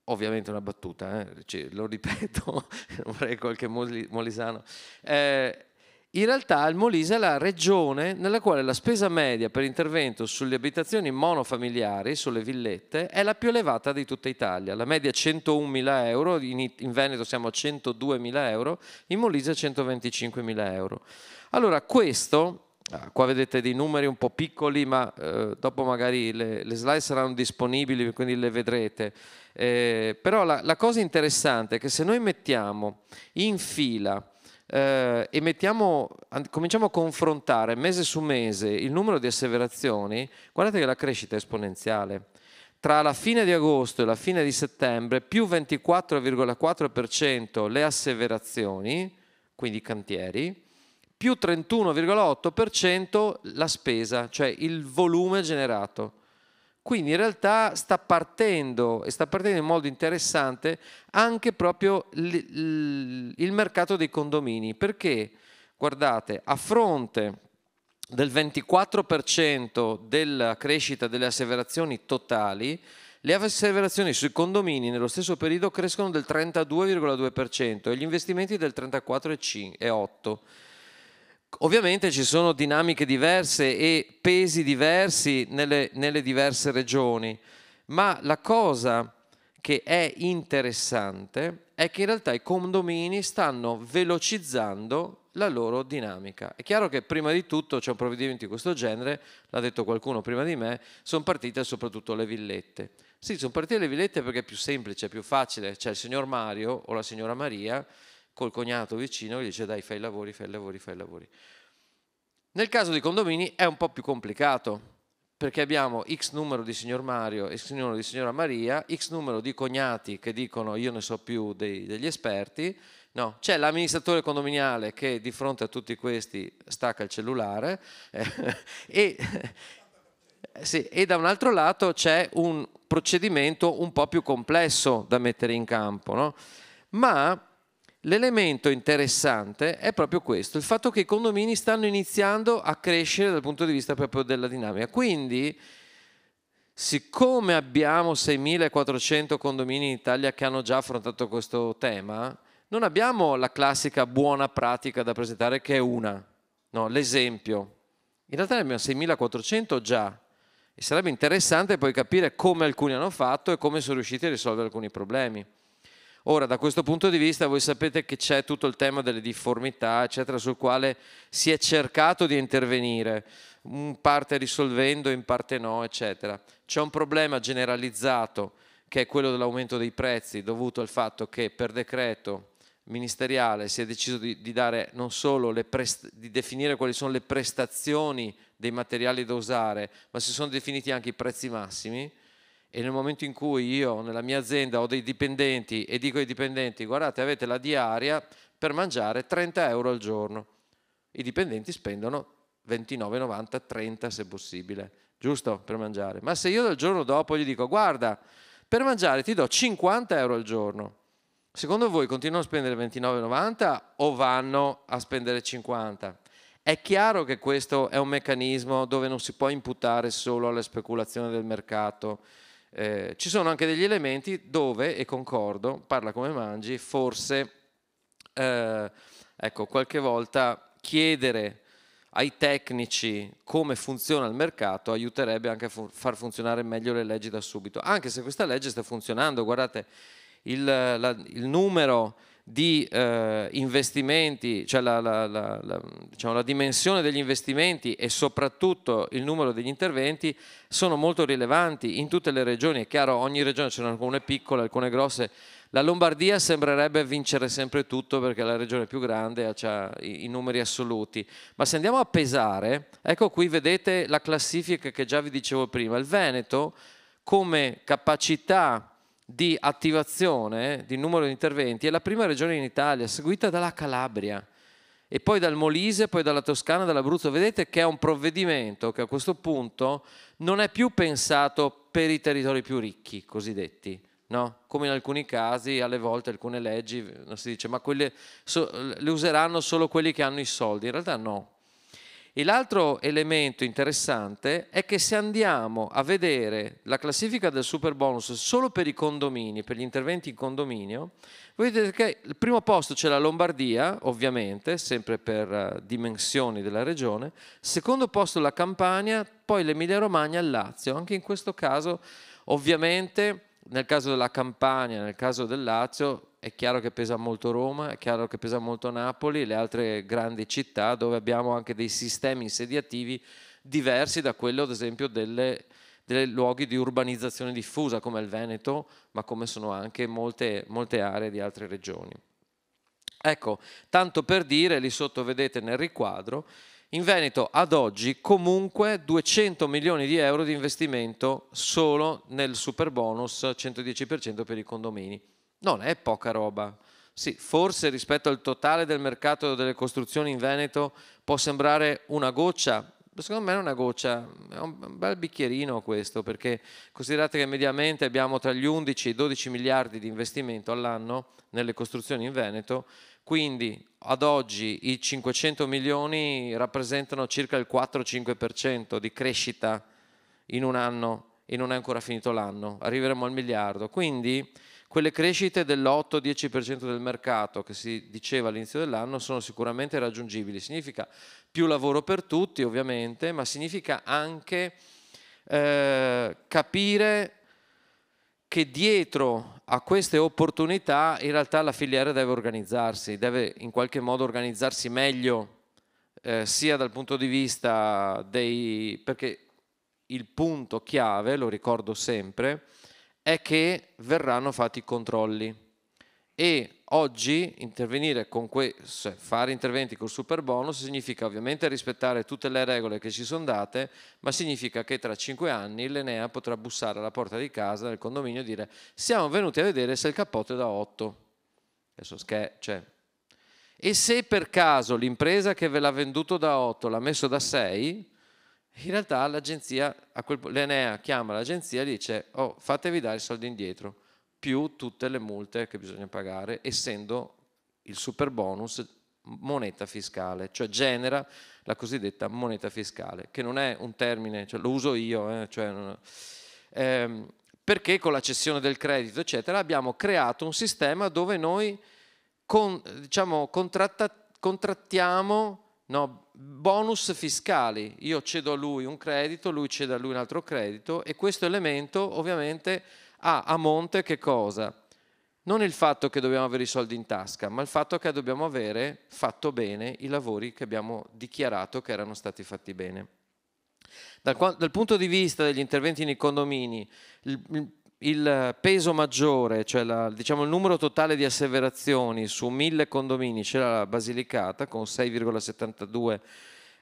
Speaker 7: ovviamente una battuta, eh, cioè, lo ripeto, vorrei qualche molisano, eh, in realtà il Molise è la regione nella quale la spesa media per intervento sulle abitazioni monofamiliari, sulle villette, è la più elevata di tutta Italia. La media è 101.000 euro, in, Veneto siamo a 102.000 euro, in Molise 125.000 euro. Allora questo, ah, qua vedete dei numeri un po' piccoli, ma eh, dopo magari le, le, slide saranno disponibili, quindi le vedrete. Eh, però la, la cosa interessante è che se noi mettiamo in fila eh, e mettiamo, cominciamo a confrontare mese su mese il numero di asseverazioni, guardate che la crescita è esponenziale. Tra la fine di agosto e la fine di settembre più 24,4% le asseverazioni, quindi i cantieri, più 31,8% la spesa, cioè il volume generato. Quindi in realtà sta partendo e sta partendo in modo interessante anche proprio il, mercato dei condomini, perché guardate, a fronte del 24% della crescita delle asseverazioni totali, le asseverazioni sui condomini nello stesso periodo crescono del 32,2% e gli investimenti del 34,8%. Ovviamente ci sono dinamiche diverse e pesi diversi nelle, nelle diverse regioni, ma la cosa che è interessante è che in realtà i condomini stanno velocizzando la loro dinamica. È chiaro che prima di tutto c'è un provvedimento di questo genere, l'ha detto qualcuno prima di me, sono partite soprattutto le villette. Sì, sono partite le villette perché è più semplice, è più facile, c'è il signor Mario o la signora Maria col cognato vicino che dice dai fai i lavori, fai i lavori, fai i lavori. Nel caso dei condomini è un po' più complicato perché abbiamo x numero di signor Mario, x numero di signora Maria, x numero di cognati che dicono io ne so più dei, degli esperti, no, c'è l'amministratore condominiale che di fronte a tutti questi stacca il cellulare eh, e, sì, e da un altro lato c'è un procedimento un po' più complesso da mettere in campo, no? ma L'elemento interessante è proprio questo, il fatto che i condomini stanno iniziando a crescere dal punto di vista proprio della dinamica. Quindi, siccome abbiamo 6.400 condomini in Italia che hanno già affrontato questo tema, non abbiamo la classica buona pratica da presentare che è una, no, l'esempio. In realtà ne abbiamo 6.400 già e sarebbe interessante poi capire come alcuni hanno fatto e come sono riusciti a risolvere alcuni problemi. Ora, da questo punto di vista, voi sapete che c'è tutto il tema delle difformità, eccetera, sul quale si è cercato di intervenire, in parte risolvendo, in parte no, eccetera. C'è un problema generalizzato che è quello dell'aumento dei prezzi dovuto al fatto che per decreto ministeriale si è deciso di, di, non di definire quali sono le prestazioni dei materiali da usare, ma si sono definiti anche i prezzi massimi e nel momento in cui io nella mia azienda ho dei dipendenti e dico ai dipendenti guardate avete la diaria per mangiare 30 euro al giorno, i dipendenti spendono 29,90, 30 se possibile, giusto per mangiare. Ma se io dal giorno dopo gli dico guarda per mangiare ti do 50 euro al giorno, secondo voi continuano a spendere 29,90 o vanno a spendere 50? È chiaro che questo è un meccanismo dove non si può imputare solo alla speculazione del mercato, eh, ci sono anche degli elementi dove, e concordo, parla come mangi, forse eh, ecco, qualche volta chiedere ai tecnici come funziona il mercato aiuterebbe anche a fu- far funzionare meglio le leggi da subito, anche se questa legge sta funzionando, guardate il, la, il numero di eh, investimenti, cioè la, la, la, diciamo, la, dimensione degli investimenti e soprattutto il numero degli interventi sono molto rilevanti in tutte le regioni. È chiaro, ogni regione c'è alcune piccole, alcune grosse. La Lombardia sembrerebbe vincere sempre tutto perché è la regione più grande ha i, i numeri assoluti. Ma se andiamo a pesare, ecco qui vedete la classifica che già vi dicevo prima. Il Veneto come capacità di attivazione di numero di interventi è la prima regione in Italia, seguita dalla Calabria e poi dal Molise, poi dalla Toscana, dall'Abruzzo. Vedete che è un provvedimento che a questo punto non è più pensato per i territori più ricchi, cosiddetti, no? come in alcuni casi, alle volte alcune leggi, si dice ma quelle so, le useranno solo quelli che hanno i soldi, in realtà no, l'altro elemento interessante è che se andiamo a vedere la classifica del super bonus solo per i condomini, per gli interventi in condominio, vedete che al primo posto c'è la Lombardia, ovviamente, sempre per uh, dimensioni della regione, secondo posto la Campania, poi l'Emilia Romagna e il Lazio. Anche in questo caso, ovviamente, nel caso della Campania, nel caso del Lazio, è chiaro che pesa molto Roma, è chiaro che pesa molto Napoli, le altre grandi città dove abbiamo anche dei sistemi insediativi diversi da quello ad esempio delle, dei luoghi di urbanizzazione diffusa come il Veneto, ma come sono anche molte, molte aree di altre regioni. Ecco, tanto per dire, lì sotto vedete nel riquadro, in Veneto ad oggi comunque 200 milioni di euro di investimento solo nel super bonus 110% per i condomini. Non è poca roba. Sì, forse rispetto al totale del mercato delle costruzioni in Veneto può sembrare una goccia, secondo me è una goccia, è un bel bicchierino questo, perché considerate che mediamente abbiamo tra gli 11 e i 12 miliardi di investimento all'anno nelle costruzioni in Veneto, quindi ad oggi i 500 milioni rappresentano circa il 4-5% di crescita in un anno e non è ancora finito l'anno, arriveremo al miliardo. Quindi quelle crescite dell'8-10% del mercato che si diceva all'inizio dell'anno sono sicuramente raggiungibili. Significa più lavoro per tutti, ovviamente, ma significa anche eh, capire che dietro a queste opportunità in realtà la filiera deve organizzarsi, deve in qualche modo organizzarsi meglio, eh, sia dal punto di vista dei... perché il punto chiave, lo ricordo sempre, è che verranno fatti i controlli e oggi intervenire con que- fare interventi col super bonus significa ovviamente rispettare tutte le regole che ci sono date, ma significa che tra cinque anni l'Enea potrà bussare alla porta di casa del condominio e dire siamo venuti a vedere se il cappotto è da 8. Adesso scher- cioè. E se per caso l'impresa che ve l'ha venduto da 8 l'ha messo da 6, in realtà l'agenzia, quel, l'Enea chiama l'agenzia e dice oh, fatevi dare i soldi indietro, più tutte le multe che bisogna pagare, essendo il super bonus moneta fiscale, cioè genera la cosiddetta moneta fiscale, che non è un termine, cioè lo uso io, eh, cioè non, ehm, perché con la cessione del credito, eccetera, abbiamo creato un sistema dove noi con, diciamo, contrattiamo no, bonus fiscali, io cedo a lui un credito, lui cede a lui un altro credito e questo elemento ovviamente ha a monte che cosa? non il fatto che dobbiamo avere i soldi in tasca, ma il fatto che dobbiamo avere fatto bene i lavori che abbiamo dichiarato che erano stati fatti bene. Dal, dal punto di vista degli interventi nei condomini, il, il peso maggiore, cioè la, diciamo il numero totale di asseverazioni su mille condomini c'era la Basilicata con 6,72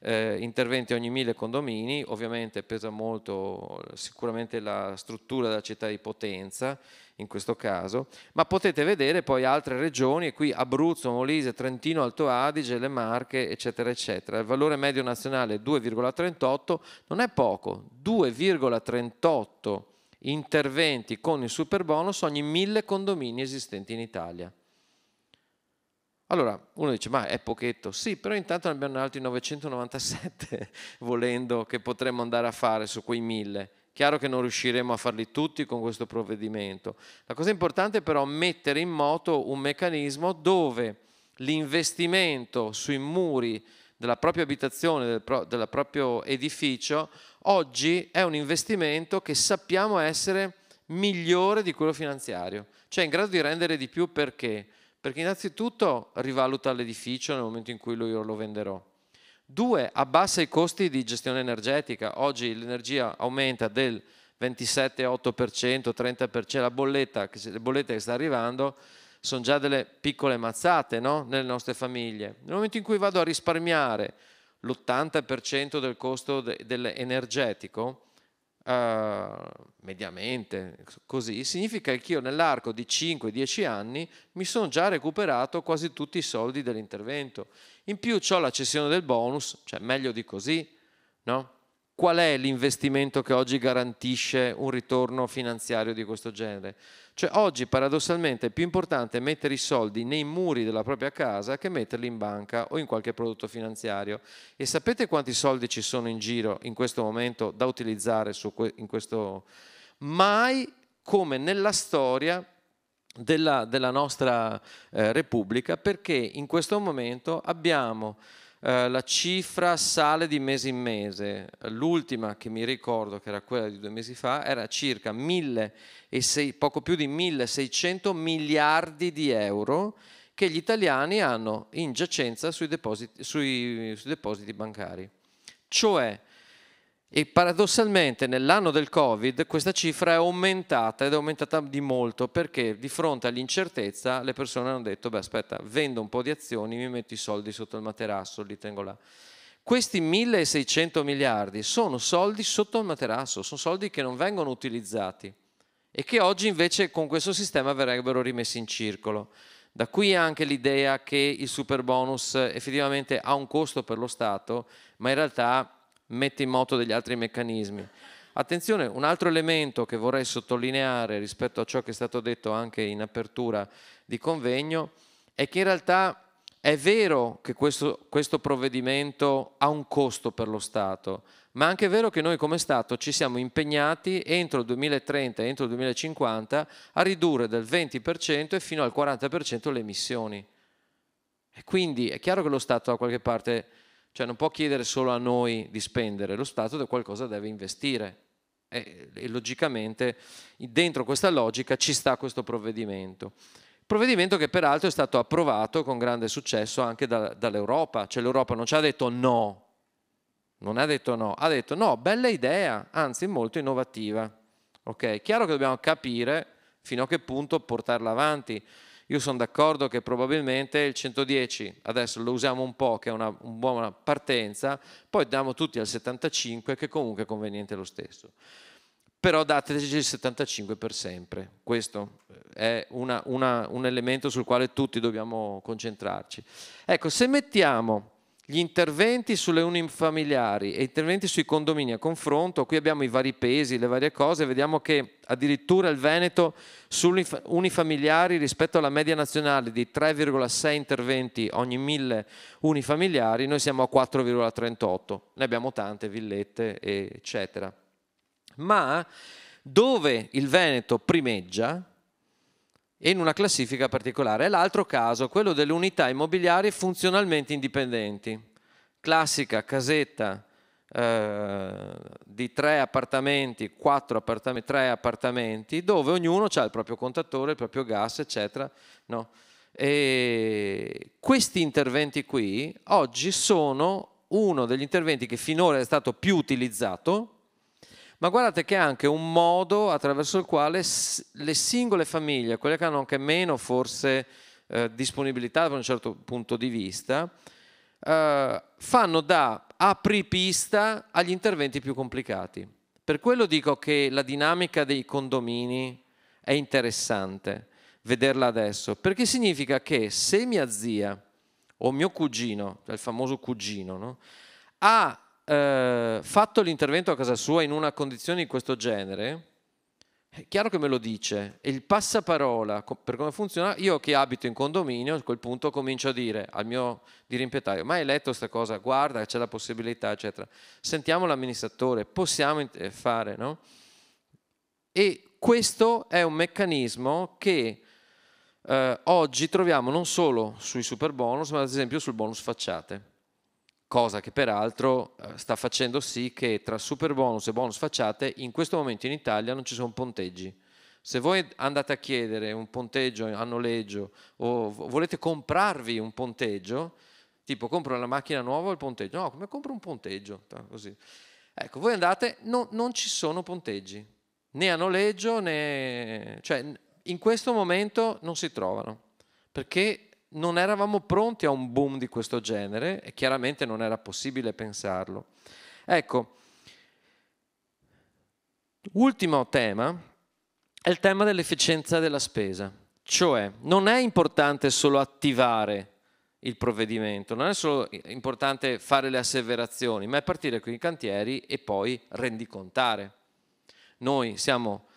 Speaker 7: eh, interventi ogni mille condomini, ovviamente pesa molto sicuramente la struttura della città di Potenza in questo caso, ma potete vedere poi altre regioni, qui Abruzzo, Molise, Trentino, Alto Adige, le Marche, eccetera, eccetera. Il valore medio nazionale è 2,38, non è poco, 2,38 interventi con il super bonus ogni mille condomini esistenti in Italia. Allora uno dice, ma è pochetto? Sì, però intanto ne abbiamo altri 997 volendo che potremmo andare a fare su quei mille. Chiaro che non riusciremo a farli tutti con questo provvedimento. La cosa importante è però mettere in moto un meccanismo dove l'investimento sui muri della propria abitazione, del, pro, del proprio edificio, oggi è un investimento che sappiamo essere migliore di quello finanziario, cioè in grado di rendere di più perché? Perché innanzitutto rivaluta l'edificio nel momento in cui io lo venderò. Due, abbassa i costi di gestione energetica. Oggi l'energia aumenta del 27,8%, 30%, la bolletta, le bollette che sta arrivando sono già delle piccole mazzate no? nelle nostre famiglie. Nel momento in cui vado a risparmiare l'80% del costo de- dell'energetico, uh, mediamente così, significa che io nell'arco di 5-10 anni mi sono già recuperato quasi tutti i soldi dell'intervento. In più ho la cessione del bonus, cioè meglio di così, no? Qual è l'investimento che oggi garantisce un ritorno finanziario di questo genere? Cioè oggi paradossalmente è più importante mettere i soldi nei muri della propria casa che metterli in banca o in qualche prodotto finanziario. E sapete quanti soldi ci sono in giro in questo momento da utilizzare que- in questo? Mai come nella storia della, della nostra eh, Repubblica perché in questo momento abbiamo eh, la cifra sale di mese in mese. L'ultima che mi ricordo, che era quella di due mesi fa, era circa 1.600, poco più di 1.600 miliardi di euro che gli italiani hanno in giacenza sui depositi, sui, sui depositi bancari. Cioè e paradossalmente nell'anno del Covid questa cifra è aumentata ed è aumentata di molto perché di fronte all'incertezza le persone hanno detto, beh aspetta, vendo un po' di azioni, mi metto i soldi sotto il materasso, li tengo là. Questi 1600 miliardi sono soldi sotto il materasso, sono soldi che non vengono utilizzati e che oggi invece con questo sistema verrebbero rimessi in circolo. Da qui anche l'idea che il super bonus effettivamente ha un costo per lo Stato, ma in realtà mette in moto degli altri meccanismi. Attenzione, un altro elemento che vorrei sottolineare rispetto a ciò che è stato detto anche in apertura di convegno è che in realtà è vero che questo, questo provvedimento ha un costo per lo Stato, ma è anche vero che noi come Stato ci siamo impegnati entro il 2030 e entro il 2050 a ridurre del 20% e fino al 40% le emissioni. E quindi è chiaro che lo Stato da qualche parte cioè non può chiedere solo a noi di spendere, lo Stato da qualcosa deve investire. E, e logicamente dentro questa logica ci sta questo provvedimento. Provvedimento che peraltro è stato approvato con grande successo anche da, dall'Europa, cioè l'Europa non ci ha detto no, non ha detto no, ha detto no, bella idea, anzi molto innovativa. Ok, chiaro che dobbiamo capire fino a che punto portarla avanti. Io sono d'accordo che probabilmente il 110 adesso lo usiamo un po', che è una, una buona partenza, poi diamo tutti al 75 che comunque è conveniente lo stesso. Però dateci il 75 per sempre, questo è una, una, un elemento sul quale tutti dobbiamo concentrarci. Ecco, se mettiamo gli interventi sulle unifamiliari e interventi sui condomini a confronto, qui abbiamo i vari pesi, le varie cose, vediamo che addirittura il Veneto sugli unifamiliari rispetto alla media nazionale di 3,6 interventi ogni mille unifamiliari, noi siamo a 4,38, ne abbiamo tante, villette eccetera. Ma dove il Veneto primeggia, in una classifica particolare. l'altro caso, quello delle unità immobiliari funzionalmente indipendenti. Classica casetta eh, di tre appartamenti, quattro appartamenti, tre appartamenti, dove ognuno ha il proprio contatore, il proprio gas, eccetera. No? E questi interventi qui oggi sono uno degli interventi che finora è stato più utilizzato, ma guardate che è anche un modo attraverso il quale le singole famiglie, quelle che hanno anche meno forse eh, disponibilità da un certo punto di vista, eh, fanno da apripista agli interventi più complicati. Per quello dico che la dinamica dei condomini è interessante vederla adesso, perché significa che se mia zia o mio cugino, il famoso cugino, no, ha eh, fatto l'intervento a casa sua in una condizione di questo genere, è chiaro che me lo dice e il passaparola per come funziona, io che abito in condominio a quel punto comincio a dire al mio dirimpietario, ma hai letto questa cosa? Guarda, c'è la possibilità, eccetera. Sentiamo l'amministratore, possiamo eh, fare, no? E questo è un meccanismo che eh, oggi troviamo non solo sui super bonus, ma ad esempio sul bonus facciate cosa che peraltro eh, sta facendo sì che tra super bonus e bonus facciate in questo momento in Italia non ci sono ponteggi. Se voi andate a chiedere un ponteggio a noleggio o volete comprarvi un ponteggio, tipo compro una macchina nuova o il ponteggio? No, come compro un ponteggio? Così. Ecco, voi andate, no, non ci sono ponteggi, né a noleggio né... cioè in questo momento non si trovano, perché non eravamo pronti a un boom di questo genere e chiaramente non era possibile pensarlo. Ecco, ultimo tema è il tema dell'efficienza della spesa, cioè non è importante solo attivare il provvedimento, non è solo importante fare le asseverazioni, ma è partire con i cantieri e poi rendicontare. Noi siamo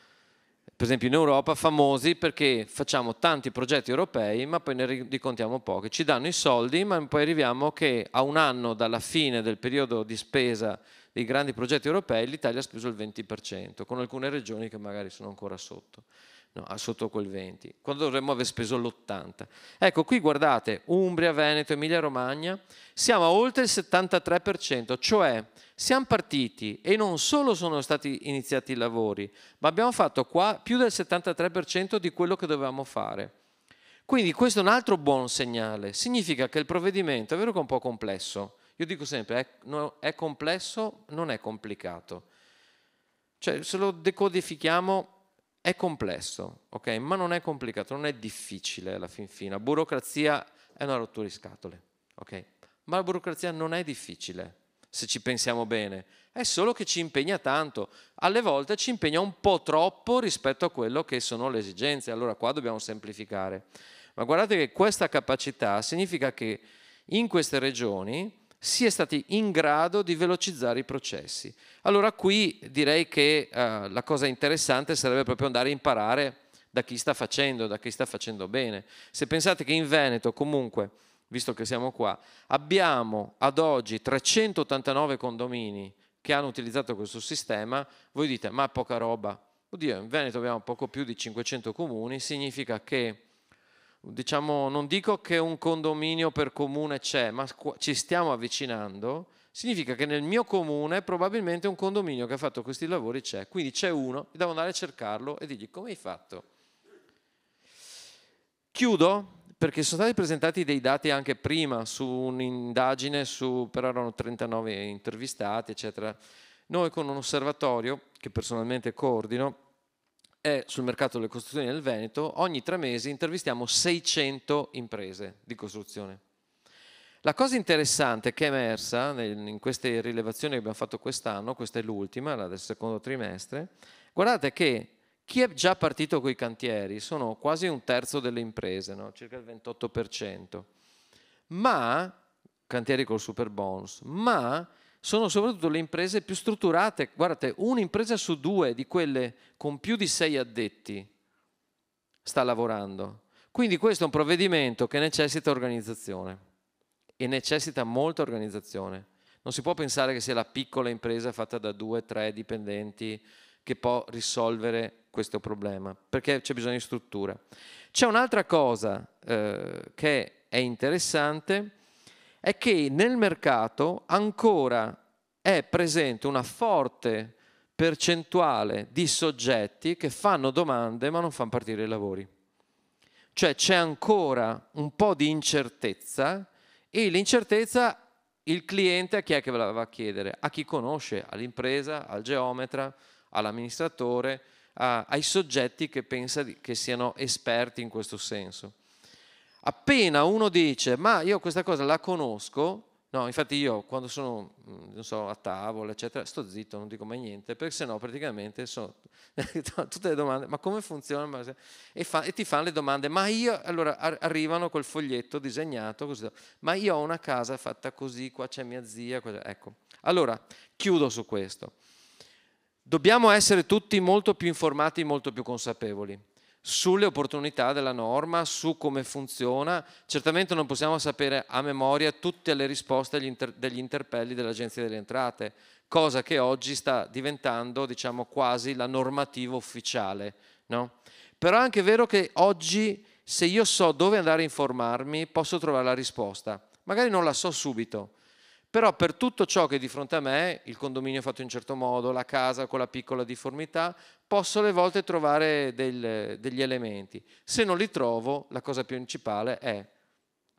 Speaker 7: per esempio in Europa, famosi perché facciamo tanti progetti europei ma poi ne ricontiamo pochi. Ci danno i soldi ma poi arriviamo che a un anno dalla fine del periodo di spesa dei grandi progetti europei l'Italia ha speso il 20%, con alcune regioni che magari sono ancora sotto no, sotto quel 20, quando dovremmo aver speso l'80. Ecco, qui guardate, Umbria, Veneto, Emilia Romagna, siamo a oltre il 73%, cioè siamo partiti e non solo sono stati iniziati i lavori, ma abbiamo fatto qua più del 73% di quello che dovevamo fare. Quindi questo è un altro buon segnale, significa che il provvedimento è vero che è un po' complesso, io dico sempre è, no, è complesso, non è complicato. Cioè se lo decodifichiamo è complesso, ok? Ma non è complicato, non è difficile alla fin fine. La burocrazia è una rottura di scatole, ok? Ma la burocrazia non è difficile, se ci pensiamo bene. È solo che ci impegna tanto. Alle volte ci impegna un po' troppo rispetto a quello che sono le esigenze. Allora qua dobbiamo semplificare. Ma guardate che questa capacità significa che in queste regioni si è stati in grado di velocizzare i processi. Allora qui direi che eh, la cosa interessante sarebbe proprio andare a imparare da chi sta facendo, da chi sta facendo bene. Se pensate che in Veneto comunque, visto che siamo qua, abbiamo ad oggi 389 condomini che hanno utilizzato questo sistema, voi dite ma poca roba. Oddio, in Veneto abbiamo poco più di 500 comuni, significa che diciamo, non dico che un condominio per comune c'è, ma ci stiamo avvicinando, significa che nel mio comune probabilmente un condominio che ha fatto questi lavori c'è. Quindi c'è uno, devo andare a cercarlo e dirgli come hai fatto. Chiudo perché sono stati presentati dei dati anche prima su un'indagine, su, però erano 39 intervistati, eccetera. Noi con un osservatorio che personalmente coordino, è sul mercato delle costruzioni del Veneto, ogni tre mesi intervistiamo 600 imprese di costruzione. La cosa interessante che è emersa in queste rilevazioni che abbiamo fatto quest'anno, questa è l'ultima, la del secondo trimestre, guardate che chi è già partito con i cantieri sono quasi un terzo delle imprese, no? circa il 28%, ma, cantieri col super bonus, ma sono soprattutto le imprese più strutturate. Guardate, un'impresa su due di quelle con più di sei addetti sta lavorando. Quindi questo è un provvedimento che necessita organizzazione e necessita molta organizzazione. Non si può pensare che sia la piccola impresa fatta da due, tre dipendenti che può risolvere questo problema, perché c'è bisogno di struttura. C'è un'altra cosa eh, che è interessante, è che nel mercato ancora è presente una forte percentuale di soggetti che fanno domande ma non fanno partire i lavori. Cioè c'è ancora un po' di incertezza e l'incertezza il cliente a chi è che ve la va a chiedere? A chi conosce, all'impresa, al geometra, all'amministratore, a, ai soggetti che pensa di, che siano esperti in questo senso. Appena uno dice ma io questa cosa la conosco, No, infatti io quando sono mm, so, a tavola, eccetera, sto zitto, non dico mai niente, perché sennò praticamente sono tutte le domande, ma come funziona? E, fa, e, ti fanno le domande, ma io, allora arrivano col foglietto disegnato, così, ma io ho una casa fatta così, qua c'è mia zia, così, ecco. Allora, chiudo su questo. Dobbiamo essere tutti molto più informati, molto più consapevoli sulle opportunità della norma, su come funziona. Certamente non possiamo sapere a memoria tutte le risposte degli, inter- degli interpelli dell'Agenzia delle Entrate, cosa che oggi sta diventando diciamo, quasi la normativa ufficiale. No? Però è anche vero che oggi se io so dove andare a informarmi posso trovare la risposta. Magari non la so subito, però per tutto ciò che è di fronte a me, il condominio fatto in certo modo, la casa con la piccola difformità, posso alle volte trovare del, degli elementi. Se non li trovo, la cosa principale è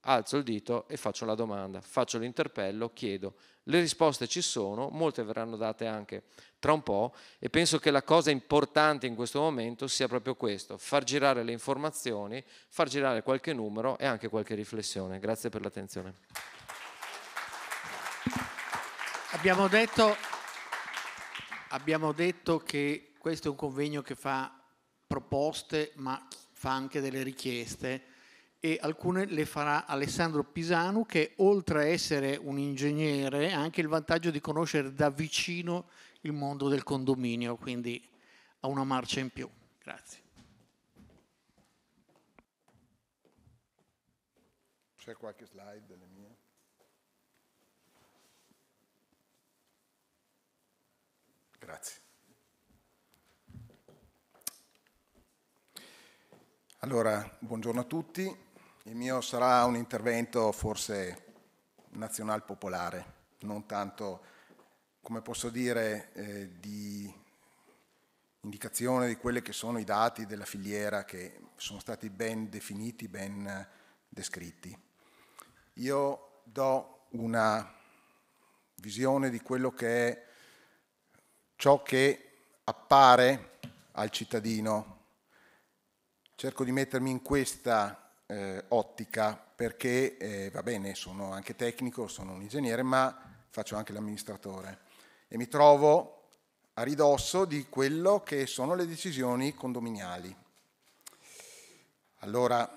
Speaker 7: alzo il dito e faccio la domanda, faccio l'interpello, chiedo. Le risposte ci sono, molte verranno date anche tra un po' e penso che la cosa importante in questo momento sia proprio questo, far girare le informazioni, far girare qualche numero e anche qualche riflessione. Grazie per l'attenzione.
Speaker 1: Abbiamo detto, abbiamo detto che questo è un convegno che fa proposte ma fa anche delle richieste e alcune le farà Alessandro Pisanu che oltre a essere un ingegnere ha anche il vantaggio di conoscere da vicino il mondo del condominio, quindi ha una marcia in più. Grazie.
Speaker 8: C'è qualche slide delle mie? Grazie. Allora, buongiorno a tutti. Il mio sarà un intervento forse nazional popolare, non tanto, come posso dire, eh, di indicazione di quelli che sono i dati della filiera che sono stati ben definiti, ben descritti. Io do una visione di quello che è ciò che appare al cittadino. Cerco di mettermi in questa eh, ottica perché, eh, va bene, sono anche tecnico, sono un ingegnere, ma faccio anche l'amministratore e mi trovo a ridosso di quello che sono le decisioni condominiali. Allora,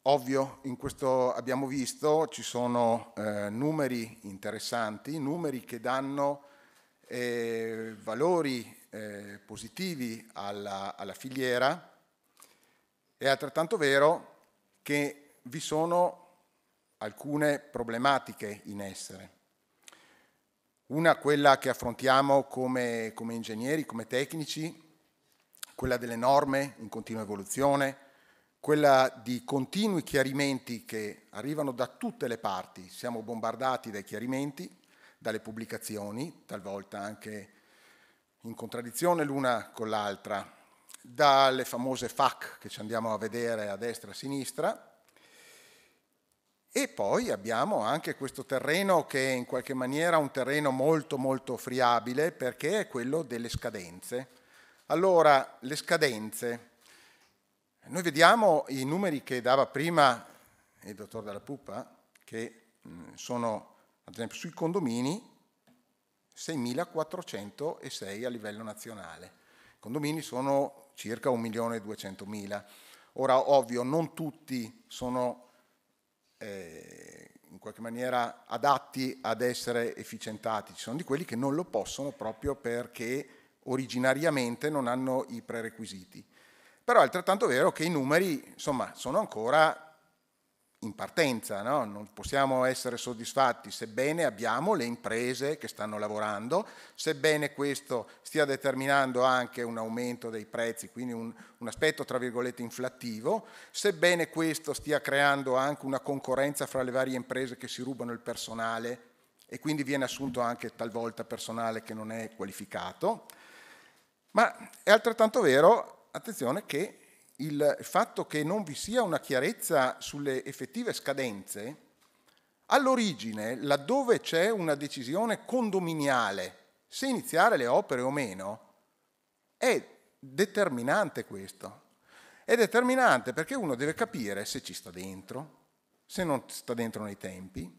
Speaker 8: ovvio, in questo abbiamo visto, ci sono eh, numeri interessanti, numeri che danno eh, valori eh, positivi alla, alla filiera, è altrettanto vero che vi sono alcune problematiche in essere. Una, quella che affrontiamo come, come, ingegneri, come tecnici, quella delle norme in continua evoluzione, quella di continui chiarimenti che arrivano da tutte le parti, siamo bombardati dai chiarimenti, dalle pubblicazioni, talvolta anche in contraddizione l'una con l'altra, dalle famose FAC che ci andiamo a vedere a destra e a sinistra, e poi abbiamo anche questo terreno che è in qualche maniera un terreno molto molto friabile perché è quello delle scadenze. Allora, le scadenze, noi vediamo i numeri che dava prima il dottor Dalla Pupa, che sono ad esempio sui condomini 6.406 a livello nazionale. I condomini sono circa 1.200.000. Ora, ovvio, non tutti sono eh, in qualche maniera adatti ad essere efficientati, ci sono di quelli che non lo possono proprio perché originariamente non hanno i prerequisiti. Però è altrettanto vero che i numeri insomma, sono ancora in partenza, no? non possiamo essere soddisfatti sebbene abbiamo le imprese che stanno lavorando, sebbene questo stia determinando anche un aumento dei prezzi, quindi un, un aspetto tra virgolette inflattivo, sebbene questo stia creando anche una concorrenza fra le varie imprese che si rubano il personale e quindi viene assunto anche talvolta personale che non è qualificato, ma è altrettanto vero, attenzione, che il fatto che non vi sia una chiarezza sulle effettive scadenze, all'origine, laddove c'è una decisione condominiale se iniziare le opere o meno, è determinante questo. È determinante perché uno deve capire se ci sta dentro, se non sta dentro nei tempi,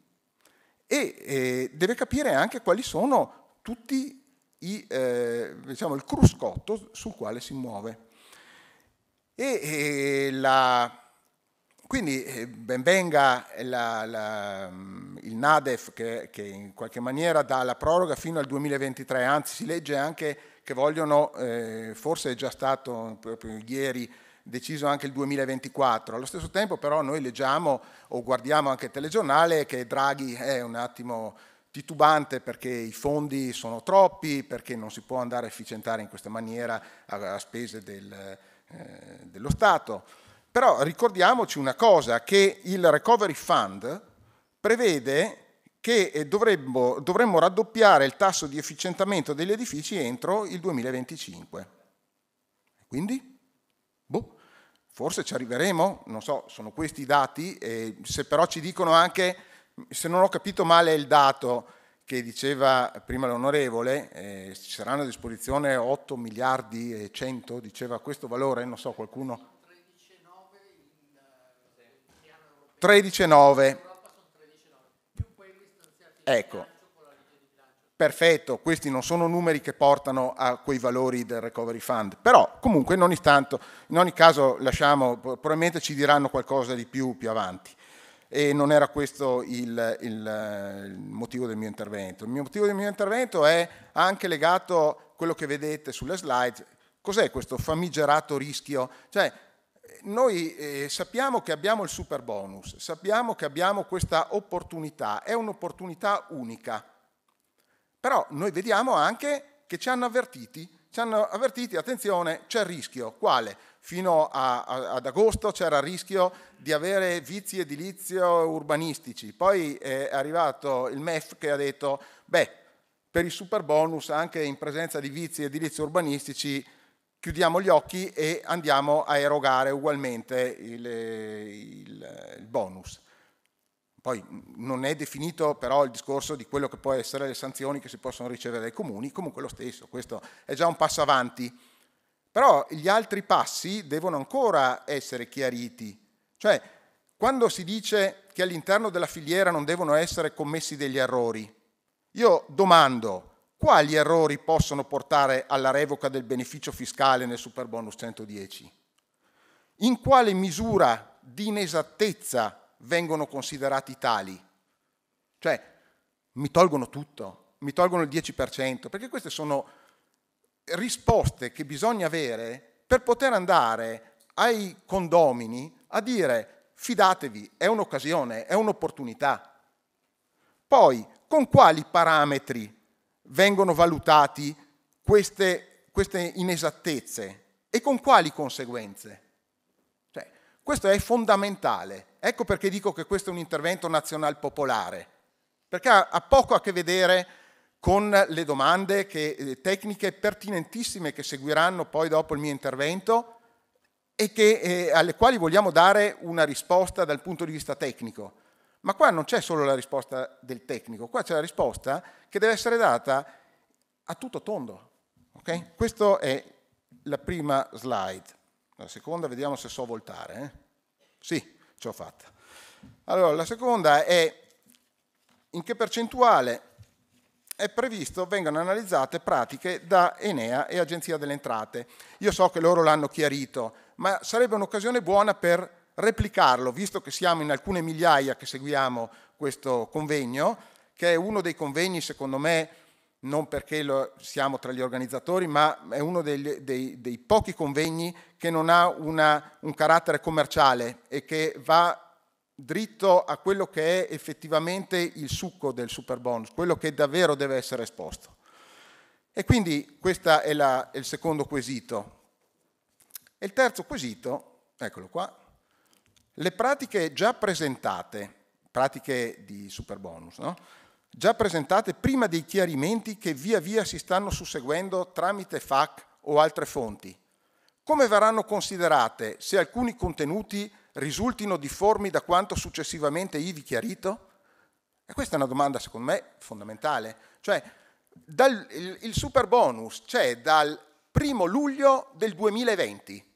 Speaker 8: e eh, deve capire anche quali sono tutti i, eh, diciamo, il cruscotto sul quale si muove. E, e la, quindi eh, ben venga la, la, il NADEF che, che, in qualche maniera dà la proroga fino al 2023, anzi si legge anche che vogliono, eh, forse è già stato proprio ieri, deciso anche il 2024. Allo stesso tempo però noi leggiamo o guardiamo anche il telegiornale che Draghi è un attimo titubante perché i fondi sono troppi, perché non si può andare a efficientare in questa maniera a, a spese del, eh, dello Stato. Però ricordiamoci una cosa, che il Recovery Fund prevede che dovremmo, dovremmo raddoppiare il tasso di efficientamento degli edifici entro il 2025. Quindi? Boh. Forse ci arriveremo, non so, sono questi i dati, eh, se però ci dicono anche, se non ho capito male il dato che diceva prima l'onorevole, eh, ci saranno a disposizione 8 miliardi e 100, diceva questo valore, non so, qualcuno... 13,9. Ecco, perfetto, questi non sono numeri che portano a quei valori del recovery fund, però comunque in ogni, tanto, in ogni caso lasciamo, probabilmente ci diranno qualcosa di più più avanti e non era questo il, il, il, motivo del mio intervento. Il mio motivo del mio intervento è anche legato a quello che vedete sulle slide. Cos'è questo famigerato rischio? Cioè, noi eh, sappiamo che abbiamo il super bonus, sappiamo che abbiamo questa opportunità, è un'opportunità unica. Però noi vediamo anche che ci hanno avvertiti, ci hanno avvertiti, attenzione, c'è il rischio. Quale? Fino a, a, ad agosto c'era il rischio di avere vizi edilizio urbanistici. Poi è arrivato il MEF che ha detto, beh, per il super bonus, anche in presenza di vizi edilizio urbanistici, chiudiamo gli occhi e andiamo a erogare ugualmente il, il, il bonus. Poi non è definito però il discorso di quello che può essere le sanzioni che si possono ricevere dai comuni, comunque lo stesso, questo è già un passo avanti. Però gli altri passi devono ancora essere chiariti. Cioè, quando si dice che all'interno della filiera non devono essere commessi degli errori, io domando, quali errori possono portare alla revoca del beneficio fiscale nel super bonus 110? In quale misura di inesattezza vengono considerati tali? Cioè, mi tolgono tutto, mi tolgono il 10%, perché queste sono risposte che bisogna avere per poter andare ai condomini a dire fidatevi, è un'occasione, è un'opportunità. Poi, con quali parametri vengono valutati queste, queste inesattezze e con quali conseguenze? Questo è fondamentale. Ecco perché dico che questo è un intervento nazional popolare, perché ha, ha poco a che vedere con le domande che, eh, tecniche pertinentissime che seguiranno poi dopo il mio intervento e che, eh, alle quali vogliamo dare una risposta dal punto di vista tecnico. Ma qua non c'è solo la risposta del tecnico, qua c'è la risposta che deve essere data a tutto tondo. Okay? Questa è la prima slide. La seconda, vediamo se so voltare. Eh? Sì, ce l'ho fatta. Allora, la seconda è in che percentuale è previsto vengano analizzate pratiche da Enea e Agenzia delle Entrate. Io so che loro l'hanno chiarito, ma sarebbe un'occasione buona per replicarlo, visto che siamo in alcune migliaia che seguiamo questo convegno, che è uno dei convegni, secondo me, non perché lo, siamo tra gli organizzatori, ma è uno dei, dei, dei pochi convegni che non ha una, un carattere commerciale e che va dritto a quello che è effettivamente il succo del super bonus, quello che davvero deve essere esposto. E quindi questo è, è il secondo quesito. E il terzo quesito, eccolo qua, le pratiche già presentate, pratiche di super bonus, no? Già presentate prima dei chiarimenti che via via si stanno susseguendo tramite FAC o altre fonti? Come verranno considerate se alcuni contenuti risultino difformi da quanto successivamente ivi chiarito? E questa è una domanda secondo me fondamentale. Cioè, dal, il, il super bonus c'è dal primo luglio del 2020.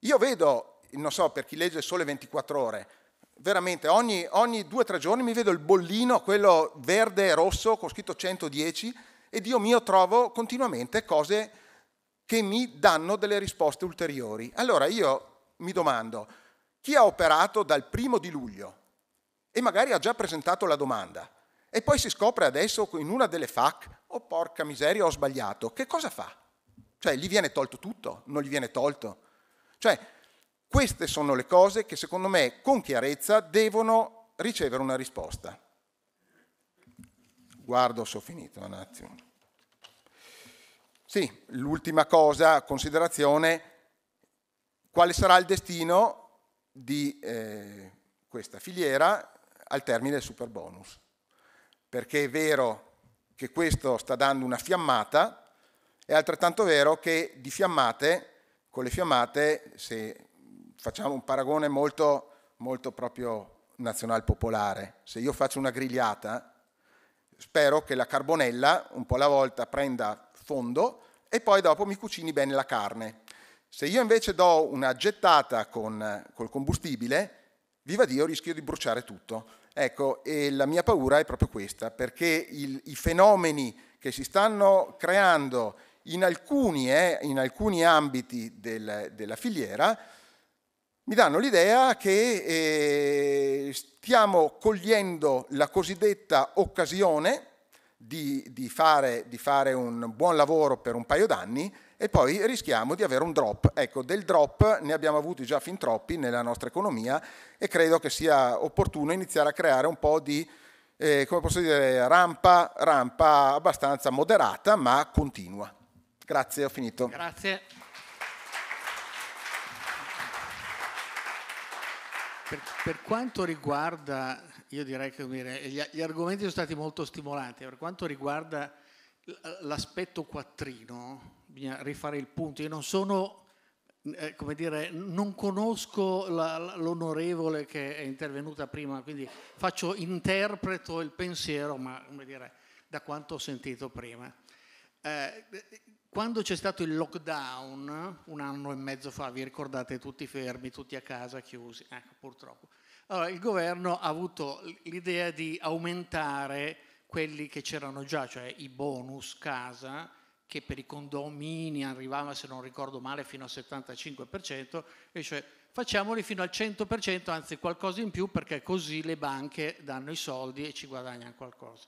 Speaker 8: Io vedo, non so, per chi legge Sole 24 ore, veramente ogni, ogni due o tre giorni mi vedo il bollino, quello verde e rosso con scritto 110 e Dio mio trovo continuamente cose che mi danno delle risposte ulteriori. Allora io mi domando, chi ha operato dal primo di luglio e magari ha già presentato la domanda e poi si scopre adesso in una delle FAC, oh porca miseria ho sbagliato, che cosa fa? Cioè gli viene tolto tutto? Non gli viene tolto? Cioè queste sono le cose che secondo me con chiarezza devono ricevere una risposta. Guardo se ho finito un attimo. Sì, l'ultima cosa, considerazione, quale sarà il destino di eh, questa filiera al termine del super bonus. Perché è vero che questo sta dando una fiammata, è altrettanto vero che di fiammate, con le fiammate, se facciamo un paragone molto, molto proprio nazional popolare, se io faccio una grigliata, spero che la carbonella un po' alla volta prenda fondo e poi dopo mi cucini bene la carne. Se io invece do una gettata con col combustibile, viva Dio, rischio di bruciare tutto. Ecco, e la mia paura è proprio questa, perché il, i fenomeni che si stanno creando in alcuni, eh, in alcuni ambiti del, della filiera mi danno l'idea che eh, stiamo cogliendo la cosiddetta occasione di, di, fare, di fare un buon lavoro per un paio d'anni e poi rischiamo di avere un drop. Ecco, del drop ne abbiamo avuti già fin troppi nella nostra economia e credo che sia opportuno iniziare a creare un po' di, eh, come posso dire, rampa, rampa abbastanza moderata ma continua. Grazie, ho finito.
Speaker 1: Grazie. Per, per, quanto riguarda, io direi che gli, gli argomenti sono stati molto stimolanti, per quanto riguarda l'aspetto quattrino, bisogna rifare il punto. Io non sono, eh, come dire, non conosco la, l'onorevole che è intervenuta prima, quindi faccio interpreto il pensiero, ma come dire, da quanto ho sentito prima. Eh, quando c'è stato il lockdown, un anno e mezzo fa, vi ricordate tutti fermi, tutti a casa, chiusi, ecco purtroppo. Allora, il governo ha avuto l'idea di aumentare quelli che c'erano già, cioè i bonus casa, che per i condomini arrivava, se non ricordo male, fino al 75%, e cioè facciamoli fino al 100%, anzi qualcosa in più, perché così le banche danno i soldi e ci guadagnano qualcosa.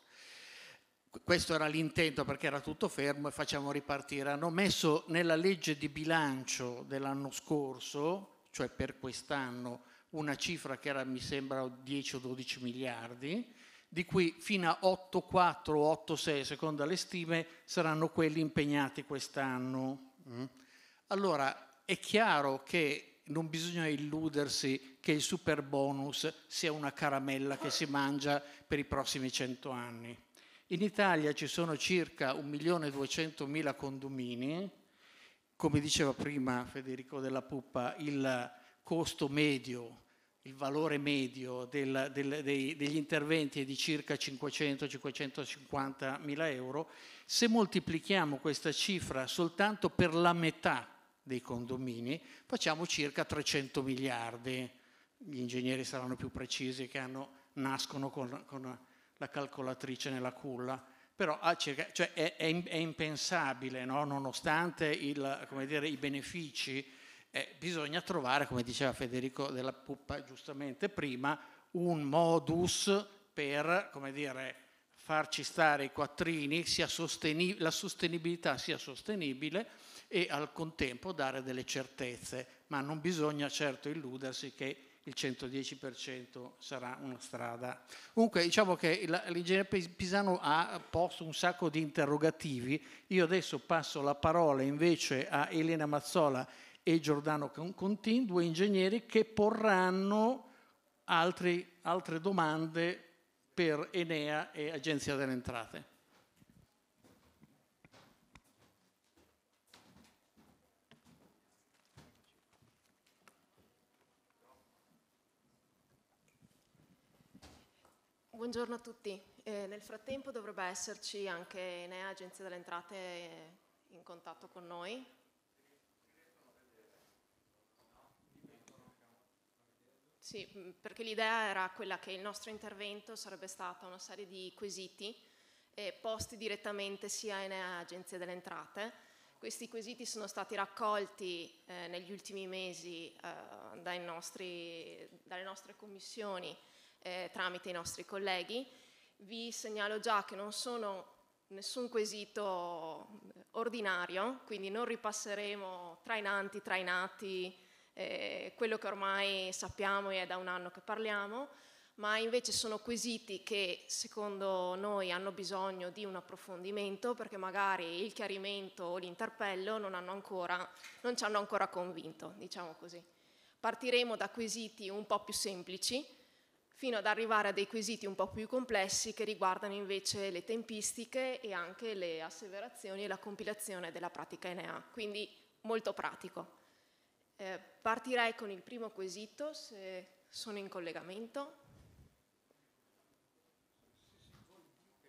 Speaker 1: Questo era l'intento perché era tutto fermo e facciamo ripartire. Hanno messo nella legge di bilancio dell'anno scorso, cioè per quest'anno, una cifra che era, mi sembra, 10 o 12 miliardi, di cui fino a 8,4 o 8,6 secondo le stime saranno quelli impegnati quest'anno. Mm. Allora è chiaro che non bisogna illudersi che il super bonus sia una caramella che si mangia per i prossimi 100 anni. In Italia ci sono circa 1.200.000 condomini, come diceva prima Federico della Puppa, il costo medio il valore medio del, del, dei, degli interventi è di circa 500-550 mila euro, se moltiplichiamo questa cifra soltanto per la metà dei condomini, facciamo circa 300 miliardi. Gli ingegneri saranno più precisi che hanno, nascono con, con, la calcolatrice nella culla, però circa, cioè è, è, è, impensabile, no? nonostante il, dire, i benefici eh, bisogna trovare, come diceva Federico della Puppa giustamente prima, un modus per dire, farci stare i quattrini, sostenib- la sostenibilità sia sostenibile e al contempo dare delle certezze, ma non bisogna certo illudersi che il 110% sarà una strada. Comunque diciamo che l'ingegnere Pisano ha posto un sacco di interrogativi, io adesso passo la parola invece a Elena Mazzola e Giordano Contin, due ingegneri che porranno altri, altre domande per Enea e Agenzia delle Entrate.
Speaker 9: Buongiorno a tutti. Eh, nel frattempo dovrebbe esserci anche Enea, Agenzia delle Entrate, in contatto con noi. Sì, mm, perché l'idea era quella che il nostro intervento sarebbe stata una serie di quesiti eh, posti direttamente sia a Enea Agenzia delle Entrate. Questi quesiti sono stati raccolti eh, negli ultimi mesi eh, nostri, dalle nostre commissioni eh, tramite i nostri colleghi. Vi segnalo già che non sono nessun quesito ordinario, quindi non ripasseremo trainanti, trainati, eh, quello che ormai sappiamo e è da un anno che parliamo, ma invece sono quesiti che secondo noi hanno bisogno di un approfondimento perché magari il chiarimento o l'interpello non, ancora, non ci hanno ancora convinto, diciamo così. Partiremo da quesiti un po' più semplici, fino ad arrivare a dei quesiti un po' più complessi che riguardano invece le tempistiche e anche le asseverazioni e la compilazione della pratica Enea, quindi molto pratico. Eh, partirei con il primo quesito, se sono in collegamento.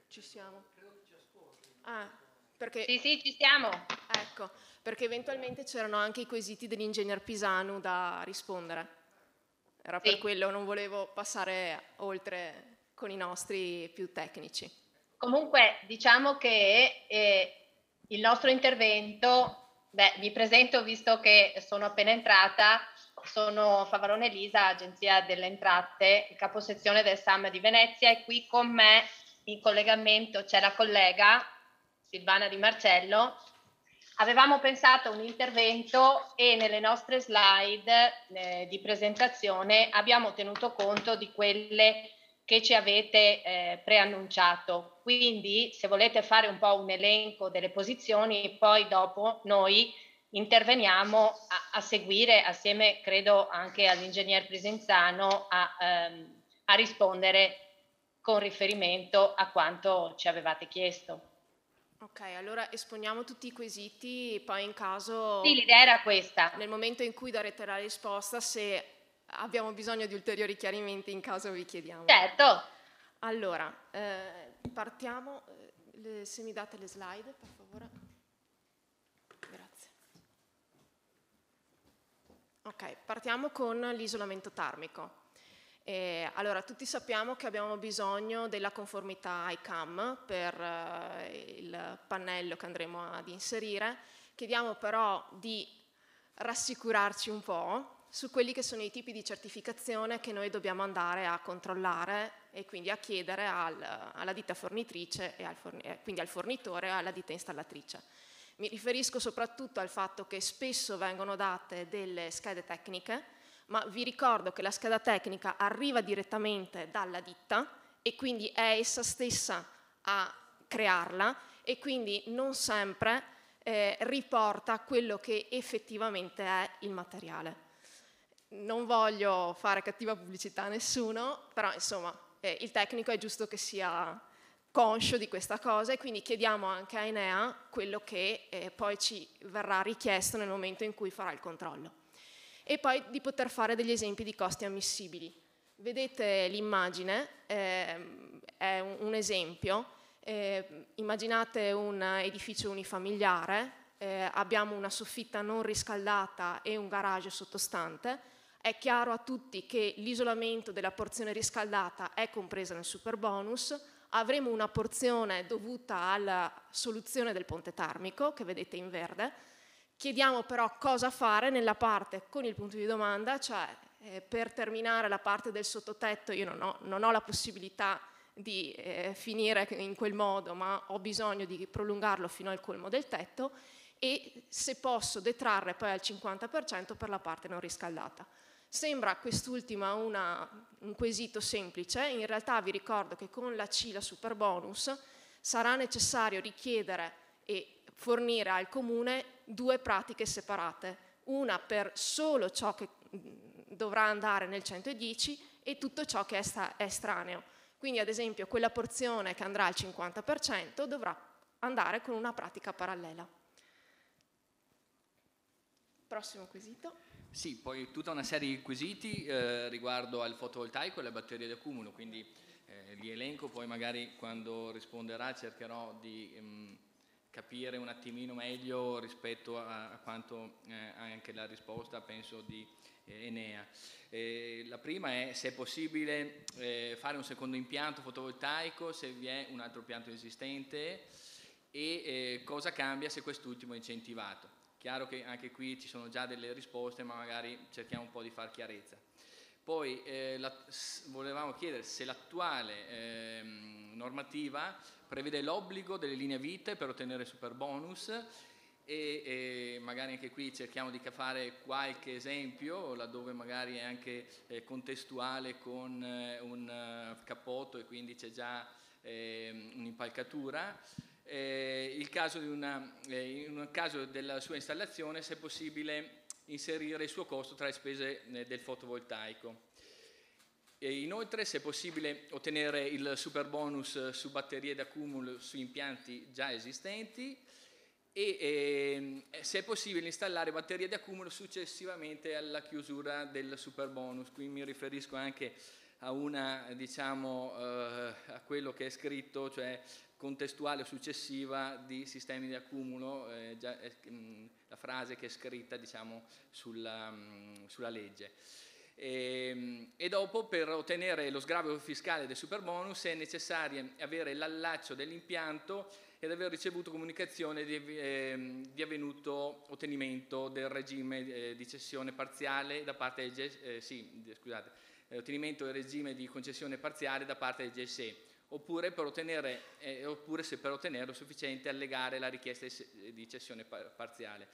Speaker 9: Ci siamo?
Speaker 10: Ah, perché... Sì, sì, ci siamo.
Speaker 9: Ecco, perché eventualmente c'erano anche i quesiti dell'ingegner Pisanu da rispondere. Era per quello non volevo passare oltre con i nostri più tecnici.
Speaker 10: Comunque diciamo che eh, il nostro intervento, beh, mi presento visto che sono appena entrata, sono Favarone Elisa, Agenzia delle Entrate, caposezione del SAM di Venezia e qui con me in collegamento c'è la collega Silvana Di Marcello Avevamo pensato a un intervento e nelle nostre slide eh, di presentazione abbiamo tenuto conto di quelle che ci avete eh, preannunciato. Quindi se volete fare un po' un elenco delle posizioni, poi dopo noi interveniamo a, a seguire assieme, credo, anche all'ingegner Presenzano a, ehm, a rispondere con riferimento a quanto ci avevate chiesto.
Speaker 9: Ok, allora esponiamo tutti i quesiti, poi in caso...
Speaker 10: Sì, l'idea era questa.
Speaker 9: Nel momento in cui darete la risposta, se abbiamo bisogno di ulteriori chiarimenti, in caso vi chiediamo.
Speaker 10: Certo.
Speaker 9: Allora, eh, partiamo, eh, le, se mi date le slide, per favore. Grazie. Ok, partiamo con l'isolamento termico. Eh, allora, tutti sappiamo che abbiamo bisogno della conformità ICAM per eh, il pannello che andremo ad inserire. Chiediamo però di rassicurarci un po' su quelli che sono i tipi di certificazione che noi dobbiamo andare a controllare e quindi a chiedere al, alla ditta fornitrice e al forni, eh, quindi al fornitore e alla ditta installatrice. Mi riferisco soprattutto al fatto che spesso vengono date delle schede tecniche ma vi ricordo che la scheda tecnica arriva direttamente dalla ditta e quindi è essa stessa a crearla e quindi non sempre eh, riporta quello che effettivamente è il materiale. Non voglio fare cattiva pubblicità a nessuno, però insomma eh, il tecnico è giusto che sia conscio di questa cosa e quindi chiediamo anche a Enea quello che eh, poi ci verrà richiesto nel momento in cui farà il controllo e poi di poter fare degli esempi di costi ammissibili. Vedete l'immagine, eh, è un, esempio, eh, immaginate un edificio unifamiliare, eh, abbiamo una soffitta non riscaldata e un garage sottostante, è chiaro a tutti che l'isolamento della porzione riscaldata è compresa nel super bonus, avremo una porzione dovuta alla soluzione del ponte termico che vedete in verde, Chiediamo però cosa fare nella parte con il punto di domanda, cioè eh, per terminare la parte del sottotetto io non ho, non ho la possibilità di eh, finire in quel modo, ma ho bisogno di prolungarlo fino al colmo del tetto e se posso detrarre poi al 50% per la parte non riscaldata. Sembra quest'ultima una, un quesito semplice, in realtà vi ricordo che con la CILA Super Bonus sarà necessario richiedere e fornire al comune due pratiche separate, una per solo ciò che dovrà andare nel 110 e tutto ciò che è estraneo. Quindi ad esempio quella porzione che andrà al 50% dovrà andare con una pratica parallela. Prossimo quesito.
Speaker 11: Sì, poi tutta una serie di quesiti eh, riguardo al fotovoltaico e alle batterie di accumulo, quindi eh, li elenco, poi magari quando risponderà cercherò di ehm, capire un attimino meglio rispetto a, a quanto eh, anche la risposta penso di eh, Enea. Eh, la prima è se è possibile eh, fare un secondo impianto fotovoltaico, se vi è un altro impianto esistente e cosa cambia se quest'ultimo è incentivato. Chiaro che anche qui ci sono già delle risposte, ma magari cerchiamo un po' di far chiarezza. Poi eh, la, volevamo chiedere se l'attuale eh, normativa prevede l'obbligo delle linee vite per ottenere super bonus e, e, magari anche qui cerchiamo di fare qualche esempio laddove magari è anche eh, contestuale con eh, un uh, cappotto e quindi c'è già eh, un'impalcatura eh, il caso una, eh, in caso della sua installazione se è possibile inserire il suo costo tra le spese eh, del fotovoltaico. E inoltre se è possibile ottenere il super bonus su batterie d'accumulo su impianti già esistenti e eh, se è possibile installare batterie di accumulo successivamente alla chiusura del super bonus. Qui mi riferisco anche a, una, diciamo, eh, a quello che è scritto, cioè contestuale o successiva di sistemi di accumulo, eh, già, eh, la frase che è scritta diciamo, sulla, mh, sulla legge. E, ehm, e, dopo per ottenere lo sgravio fiscale del super bonus è necessario avere l'allaccio dell'impianto ed aver ricevuto comunicazione di, eh, di avvenuto ottenimento del regime eh, di cessione parziale da parte del eh, sì, scusate, eh, ottenimento del regime di concessione parziale da parte del GSE oppure, per ottenere, eh, oppure se per ottenerlo è sufficiente allegare la richiesta di cessione parziale.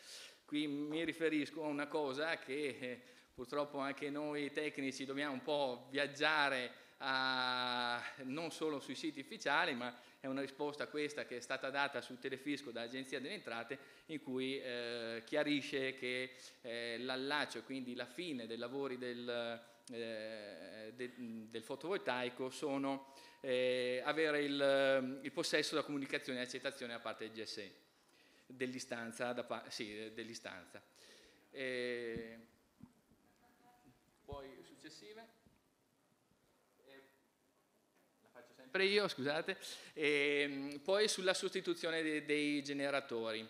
Speaker 11: Qui mi riferisco a una cosa che eh, purtroppo anche noi tecnici dobbiamo un po' viaggiare a, non solo sui siti ufficiali, ma è una risposta questa che è stata data sul telefisco dall'Agenzia delle Entrate in cui eh, chiarisce che eh, l'allaccio, quindi la fine dei lavori del, eh, de, del fotovoltaico sono eh, avere il, il, possesso della comunicazione e accettazione da parte del GSE, dell'istanza. Da, sì, dell'istanza. Eh, poi successive. Eh, la faccio sempre io, scusate. Ehm, poi sulla sostituzione dei, dei generatori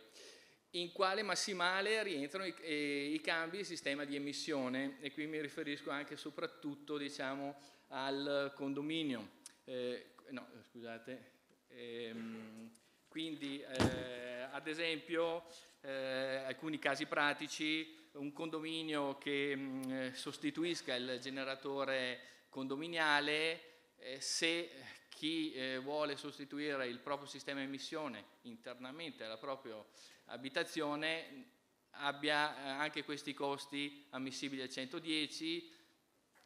Speaker 11: in quale massimale rientrano i, eh, i, cambi del sistema di emissione e qui mi riferisco anche e soprattutto diciamo, al condominio. Eh, no, scusate. Ehm, quindi, eh, ad esempio, eh, alcuni casi pratici, un condominio che mh, mm, sostituisca il generatore condominiale, eh, se chi eh, vuole sostituire il proprio sistema di emissione internamente alla propria abitazione abbia eh, anche questi costi ammissibili al 110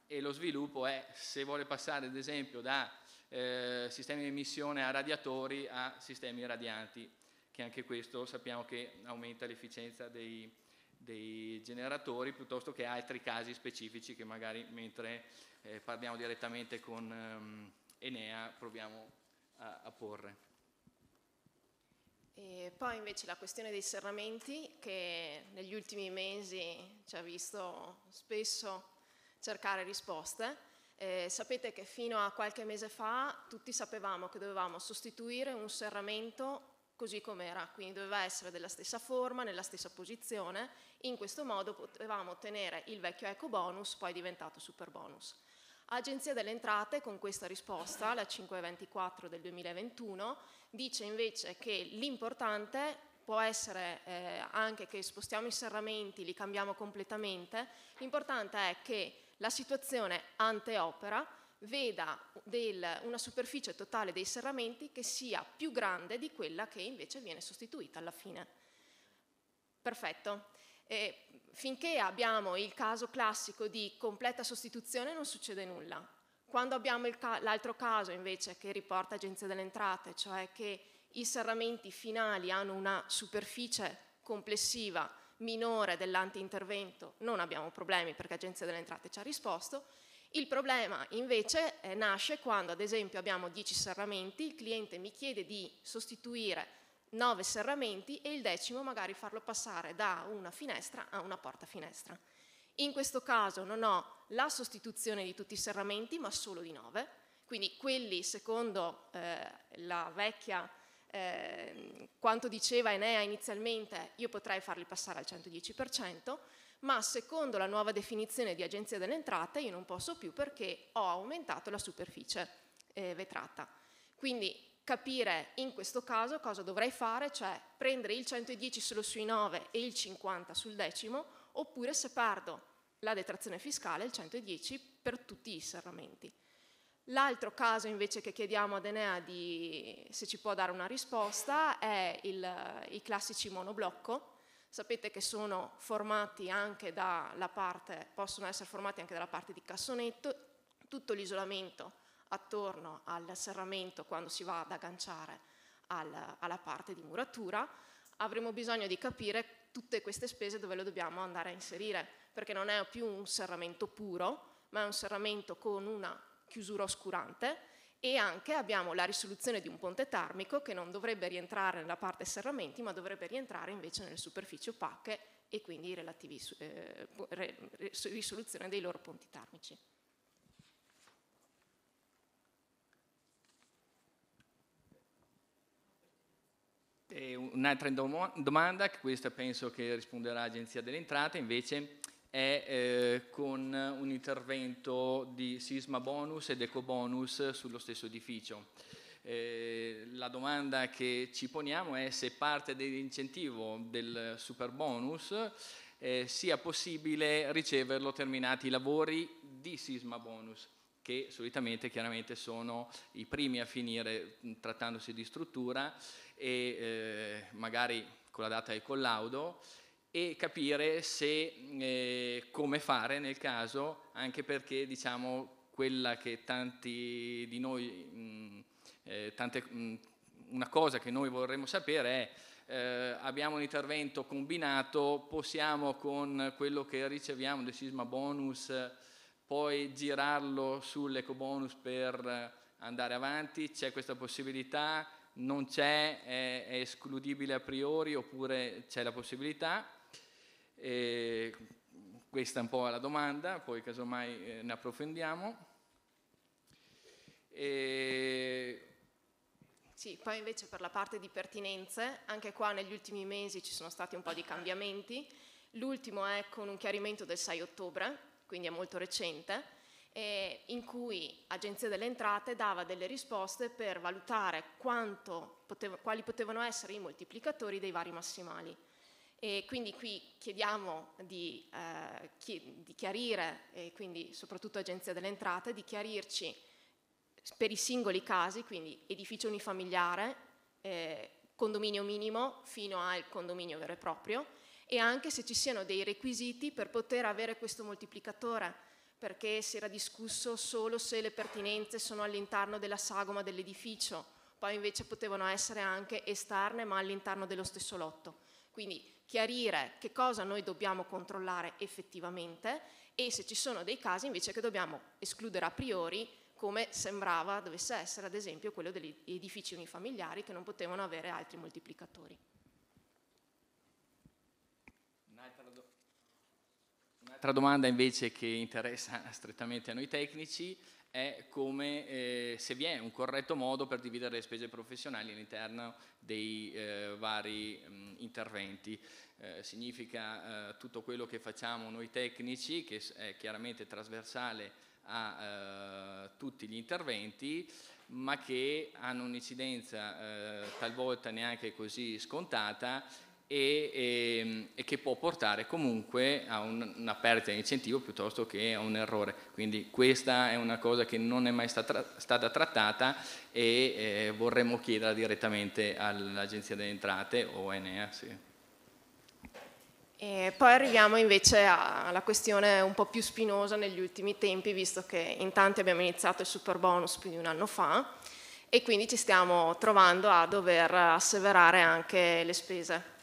Speaker 11: e lo sviluppo è se vuole passare ad esempio da eh, sistemi di emissione a radiatori a sistemi radianti, che anche questo sappiamo che aumenta l'efficienza dei, dei generatori piuttosto che altri casi specifici che magari mentre eh, parliamo direttamente con ehm, Enea proviamo a, a porre.
Speaker 9: E poi invece la questione dei serramenti che negli ultimi mesi ci ha visto spesso cercare risposte. Eh, sapete che fino a qualche mese fa tutti sapevamo che dovevamo sostituire un serramento così com'era, quindi doveva essere della stessa forma, nella stessa posizione, in questo modo potevamo ottenere il vecchio eco bonus, poi diventato super bonus. Agenzia delle Entrate con questa risposta, la 524 del 2021, dice invece che l'importante può essere eh, anche che spostiamo i serramenti, li cambiamo completamente, l'importante è che la situazione ante opera veda del, una superficie totale dei serramenti che sia più grande di quella che invece viene sostituita alla fine. Perfetto. E finché abbiamo il caso classico di completa sostituzione non succede nulla. Quando abbiamo l'altro caso invece che riporta Agenzia delle Entrate, cioè che i serramenti finali hanno una superficie complessiva minore dell'anti-intervento non abbiamo problemi perché Agenzia delle Entrate ci ha risposto Il problema invece eh, nasce quando ad esempio abbiamo 10 serramenti, il cliente mi chiede di sostituire 9 serramenti e il decimo magari farlo passare da una finestra a una porta finestra. In questo caso non ho la sostituzione di tutti i serramenti ma solo di 9, quindi quelli secondo eh, la vecchia eh, quanto diceva Enea inizialmente io potrei farli passare al 110%, ma secondo la nuova definizione di Agenzia delle Entrate io non posso più perché ho aumentato la superficie eh, vetrata. Quindi capire in questo caso cosa dovrei fare, cioè prendere il 110 solo sui 9 e il 50 sul decimo, oppure se perdo la detrazione fiscale, il 110 per tutti i serramenti. L'altro caso invece che chiediamo ad Enea di, se ci può dare una risposta è il, i classici monoblocco, Sapete che sono formati anche dalla parte, possono essere formati anche dalla parte di cassonetto, tutto l'isolamento attorno al serramento quando si va ad agganciare al, alla parte di muratura, avremo bisogno di capire tutte queste spese dove le dobbiamo andare a inserire, perché non è più un serramento puro, ma è un serramento con una chiusura oscurante e anche abbiamo la risoluzione di un ponte termico che non dovrebbe rientrare nella parte serramenti ma dovrebbe rientrare invece nelle superfici opache e quindi eh, risoluzione dei loro ponti termici.
Speaker 11: Un'altra domanda, questa penso che risponderà l'Agenzia delle Entrate, invece è eh, con un intervento di sisma bonus ed eco bonus sullo stesso edificio. Eh, la domanda che ci poniamo è se parte dell'incentivo del super bonus eh, sia possibile riceverlo terminati i lavori di sisma bonus che solitamente chiaramente sono i primi a finire trattandosi di struttura e eh, magari con la data del collaudo e capire se, eh, come fare nel caso, anche perché diciamo quella che tanti di noi, mh, eh, tante, mh, una cosa che noi vorremmo sapere è eh, abbiamo un intervento combinato, possiamo con quello che riceviamo del sisma bonus poi girarlo sull'eco bonus per andare avanti, c'è questa possibilità, non c'è, è, è escludibile a priori oppure c'è la possibilità. E questa è un po' la domanda, poi casomai eh, ne approfondiamo.
Speaker 9: E... Sì, poi invece per la parte di pertinenze, anche qua negli ultimi mesi ci sono stati un po' di cambiamenti. L'ultimo è con un chiarimento del 6 ottobre, quindi è molto recente, eh, in cui Agenzia delle Entrate dava delle risposte per valutare poteva, quali potevano essere i moltiplicatori dei vari massimali. E quindi qui chiediamo di, eh, chi, di chiarire, e quindi soprattutto Agenzia delle Entrate, di chiarirci per i singoli casi, quindi edificio unifamiliare, eh, condominio minimo fino al condominio vero e proprio, e anche se ci siano dei requisiti per poter avere questo moltiplicatore, perché si era discusso solo se le pertinenze sono all'interno della sagoma dell'edificio, poi invece potevano essere anche esterne ma all'interno dello stesso lotto. Quindi chiarire che cosa noi dobbiamo controllare effettivamente e se ci sono dei casi invece che dobbiamo escludere a priori come sembrava dovesse essere ad esempio quello degli edifici unifamiliari che non potevano avere altri moltiplicatori.
Speaker 11: Un'altra domanda invece che interessa strettamente a noi tecnici è come eh, se vi è un corretto modo per dividere le spese professionali all'interno dei eh, vari mh, interventi. Eh, significa eh, tutto quello che facciamo noi tecnici, che è chiaramente trasversale a eh, tutti gli interventi, ma che hanno un'incidenza eh, talvolta neanche così scontata e, e, ehm, e, che può portare comunque a un, una perdita di incentivo piuttosto che a un errore. Quindi questa è una cosa che non è mai stata, stata trattata e eh, vorremmo chiederla direttamente all'Agenzia delle Entrate o Enea. Sì.
Speaker 9: E poi arriviamo invece alla questione un po' più spinosa negli ultimi tempi, visto che in tanti abbiamo iniziato il super bonus più di un anno fa e quindi ci stiamo trovando a dover asseverare anche le spese.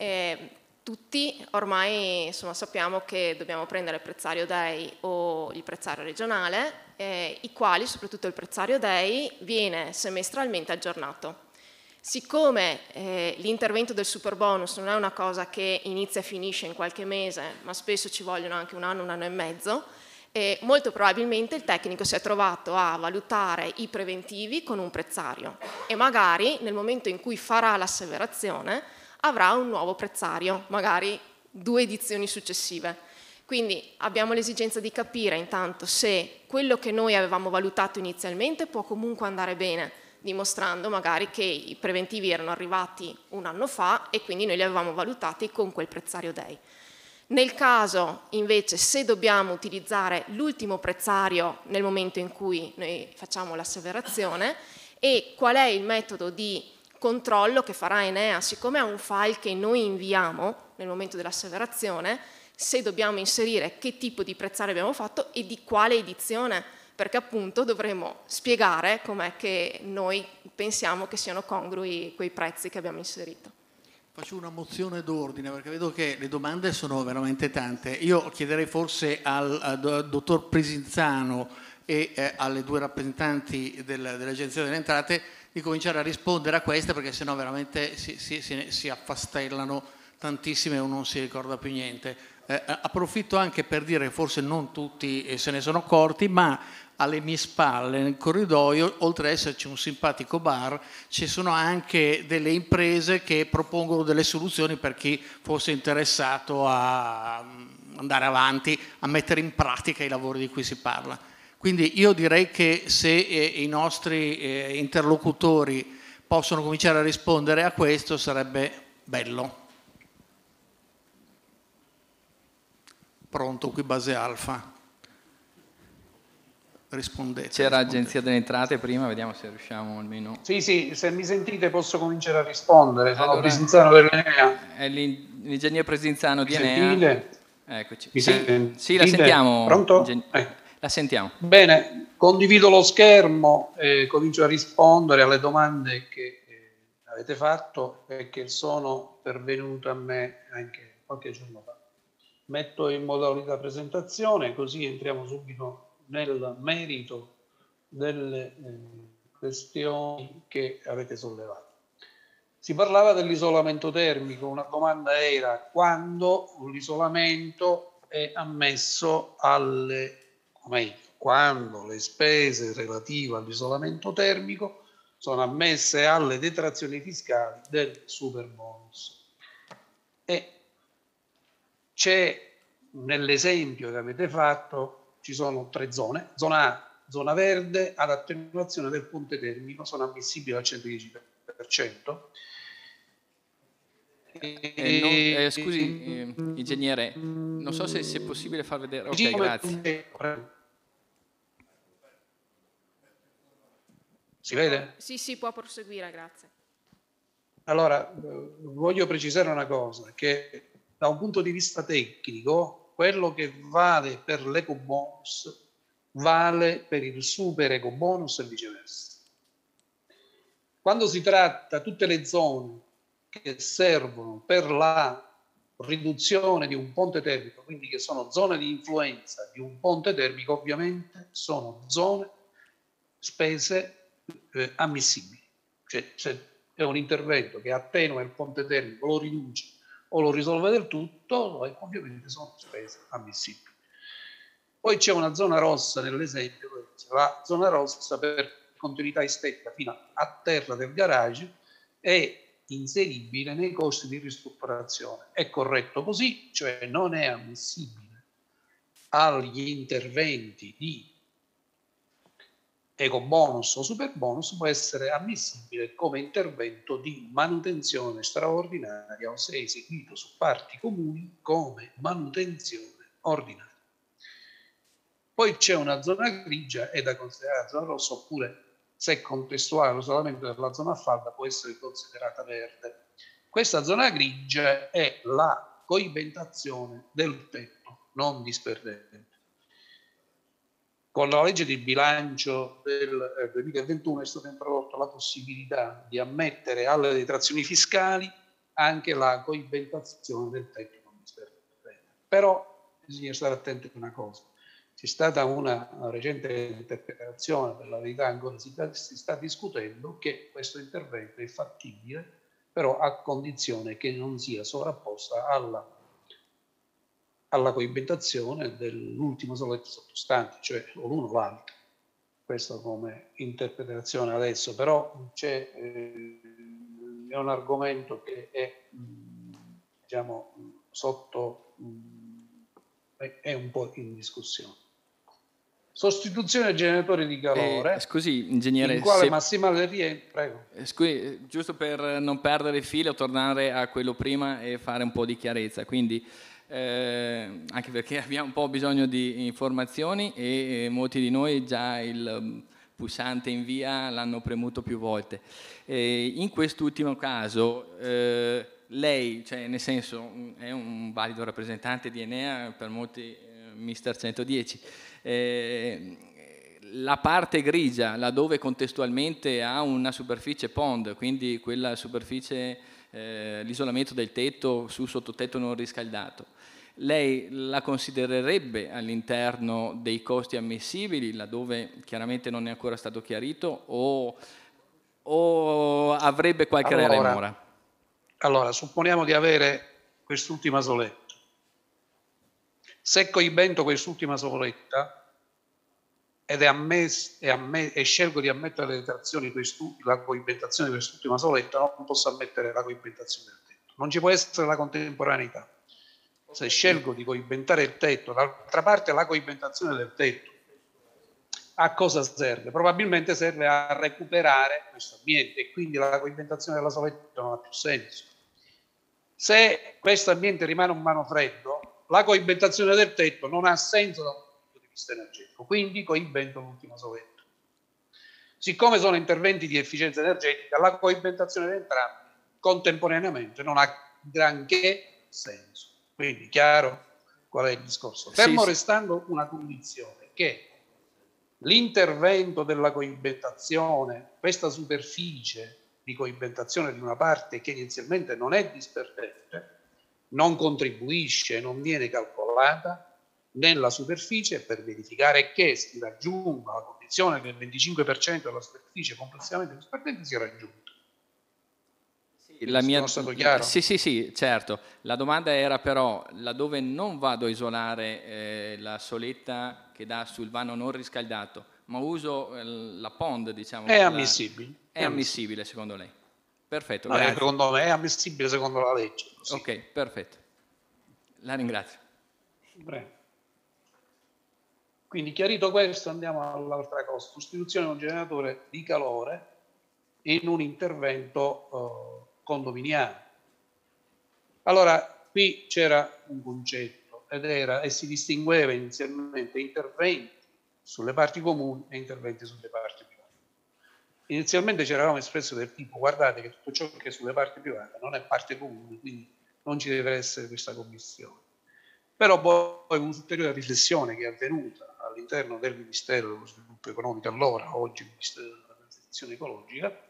Speaker 9: Eh, tutti ormai insomma, sappiamo che dobbiamo prendere il prezzario DEI o il prezzario regionale, eh, i quali, soprattutto il prezzario DEI, viene semestralmente aggiornato. Siccome eh, l'intervento del super bonus non è una cosa che inizia e finisce in qualche mese, ma spesso ci vogliono anche un anno, un anno e mezzo, eh, molto probabilmente il tecnico si è trovato a valutare i preventivi con un prezzario e magari nel momento in cui farà l'asseverazione avrà un nuovo prezzario, magari due edizioni successive. Quindi abbiamo l'esigenza di capire intanto se quello che noi avevamo valutato inizialmente può comunque andare bene, dimostrando magari che i preventivi erano arrivati un anno fa e quindi noi li avevamo valutati con quel prezzario DEI. Nel caso invece se dobbiamo utilizzare l'ultimo prezzario nel momento in cui noi facciamo l'asseverazione e qual è il metodo di controllo che farà Enea, siccome è un file che noi inviamo nel momento dell'asseverazione, se dobbiamo inserire che tipo di prezzario abbiamo fatto e di quale edizione, perché appunto dovremo spiegare com'è che noi pensiamo che siano congrui quei prezzi che abbiamo inserito.
Speaker 1: Faccio una mozione d'ordine perché vedo che le domande sono veramente tante. Io chiederei forse al, al dottor Presinzano e eh, alle due rappresentanti del, dell'Agenzia delle Entrate di cominciare a rispondere a queste perché sennò veramente si, si, si, si affastellano tantissime e uno non si ricorda più niente. Eh, approfitto anche per dire che forse non tutti eh, se ne sono accorti, ma alle mie spalle nel corridoio, oltre ad esserci un simpatico bar, ci sono anche delle imprese che propongono delle soluzioni per chi fosse interessato a mm, andare avanti, a mettere in pratica i lavori di cui si parla. Quindi io direi che se eh, i nostri eh, interlocutori possono cominciare a rispondere a questo sarebbe bello. Pronto qui base alfa. Rispondete.
Speaker 11: C'era
Speaker 1: rispondete.
Speaker 11: Agenzia delle Entrate prima, vediamo se riusciamo almeno.
Speaker 12: Sì, sì, se mi sentite posso cominciare a rispondere. Sono
Speaker 11: Allora-
Speaker 12: Presinzano dell'Enea.
Speaker 11: È l'in- l'ingegnere Presinzano di Enea.
Speaker 12: sentite?
Speaker 11: Eccoci.
Speaker 12: Mi
Speaker 11: sì, la sentiamo.
Speaker 12: Pronto?
Speaker 11: ingen-
Speaker 12: Eh.
Speaker 11: La sentiamo.
Speaker 12: Bene, condivido lo schermo e comincio a rispondere alle domande che eh, avete fatto e che sono pervenute a me anche qualche giorno fa. Metto in modalità presentazione così entriamo subito nel merito delle eh, questioni che avete sollevato. Si parlava dell'isolamento termico, una domanda era quando l'isolamento è ammesso alle, o meglio, quando le spese relative all'isolamento termico sono ammesse alle detrazioni fiscali del super bonus. E c'è nell'esempio che avete fatto, ci sono tre zone, zona A, zona verde ad attenuazione del ponte termico, sono ammissibili al 110%.
Speaker 11: Eh, non- eh, scusi, eh, ingegnere, non so se, se è possibile far vedere. Ok, grazie.
Speaker 12: Si vede?
Speaker 9: Sì, sì, può proseguire, grazie.
Speaker 12: Allora, voglio precisare una cosa, che da un punto di vista tecnico, quello che vale per l'ecobonus vale per il super ecobonus e viceversa. Quando si tratta tutte le zone che servono per la riduzione di un ponte termico, quindi che sono zone di influenza di un ponte termico, ovviamente sono zone spese eh, ammissibili. Cioè, se è un intervento che attenua il ponte termico, lo riduce o lo risolve del tutto, eh, ovviamente sono spese ammissibili. Poi c'è una zona rossa nell'esempio, la zona rossa per continuità estetica fino a terra del garage è inseribile nei costi di ristrutturazione. È corretto così, cioè non è ammissibile agli interventi di ecobonus o superbonus, può essere ammissibile come intervento di manutenzione straordinaria o se eseguito su parti comuni come manutenzione ordinaria. Poi c'è una zona grigia è da considerare zona rossa oppure se contestuale solamente della zona falda può essere considerata verde. Questa zona grigia è la coibentazione del tetto non disperdente. Con la legge di bilancio del eh, 2021 è stata introdotta la possibilità di ammettere alle detrazioni fiscali anche la coibentazione del tecnico Però bisogna stare attenti a una cosa. C'è stata una recente interpretazione, per la verità ancora si sta, si sta discutendo, che questo intervento è fattibile, però a condizione che non sia sovrapposta alla alla coibentazione dell'ultimo soletto sottostante, cioè o l'uno o l'altro. Questo come interpretazione adesso, però c'è, eh, è un argomento che è, diciamo, sotto, è un po' in discussione. Sostituzione generatori di calore.
Speaker 11: Eh, scusi, ingegnere.
Speaker 12: In quale se... massimale rientra? Prego.
Speaker 11: Eh, scusi, giusto per non perdere il filo, tornare a quello prima e fare un po' di chiarezza. Quindi eh, anche perché abbiamo un po' bisogno di informazioni e, e molti di noi già il mm, pulsante invia l'hanno premuto più volte. Eh, in quest'ultimo caso eh, lei, cioè nel senso, è un valido rappresentante di Enea per molti eh, Mister 110. Eh, la parte grigia, laddove contestualmente ha una superficie pond, quindi quella superficie, eh, l'isolamento del tetto su sottotetto non riscaldato, lei la considererebbe all'interno dei costi ammissibili, laddove chiaramente non è ancora stato chiarito, o, o avrebbe qualche
Speaker 12: allora,
Speaker 11: remora?
Speaker 12: Allora, supponiamo di avere quest'ultima soletta. Se coibento quest'ultima soletta ed è ammesso, è ammess- e scelgo di ammettere le detrazioni la coibentazione di quest'ultima soletta, non posso ammettere la coibentazione del tetto. Non ci può essere la contemporaneità se scelgo di coibentare il tetto, d'altra parte la coibentazione del tetto a cosa serve? Probabilmente serve a recuperare questo ambiente e quindi la coibentazione della soletta non ha più senso. Se questo ambiente rimane un mano freddo, la coibentazione del tetto non ha senso vista energetico, quindi coibento l'ultima soletta. Siccome sono interventi di efficienza energetica, la coibentazione di entrambi contemporaneamente non ha granché senso. Quindi chiaro qual è il discorso. Fermo sì, restando una condizione che l'intervento della coibentazione, questa superficie di coibentazione di una parte che inizialmente non è dispertente, non contribuisce, non viene calcolata nella superficie per verificare che si raggiunga la condizione che il 25% della superficie complessivamente dispertente sia raggiunta
Speaker 11: la mia... stato chiaro? Sì, sì, sì, certo. La domanda era però, laddove non vado a isolare eh, la soletta che dà sul vano non riscaldato, ma uso eh, la pond, diciamo.
Speaker 12: È ammissibile.
Speaker 11: È, ammissibile secondo lei? Perfetto,
Speaker 12: no, secondo me è ammissibile secondo la legge.
Speaker 11: Sì. Ok, perfetto. La ringrazio.
Speaker 12: Prego. Quindi chiarito questo andiamo all'altra cosa, sostituzione di un generatore di calore in un intervento eh, condominiale. Allora, qui c'era un concetto ed era e si distingueva inizialmente interventi sulle parti comuni e interventi sulle parti private. Inizialmente ci eravamo espresso del tipo guardate che tutto ciò che è sulle parti private non è parte comune, quindi non ci deve essere questa commissione. Però poi un'ulteriore riflessione che è avvenuta all'interno del Ministero dello Sviluppo Economico, allora oggi Ministero della Transizione Ecologica,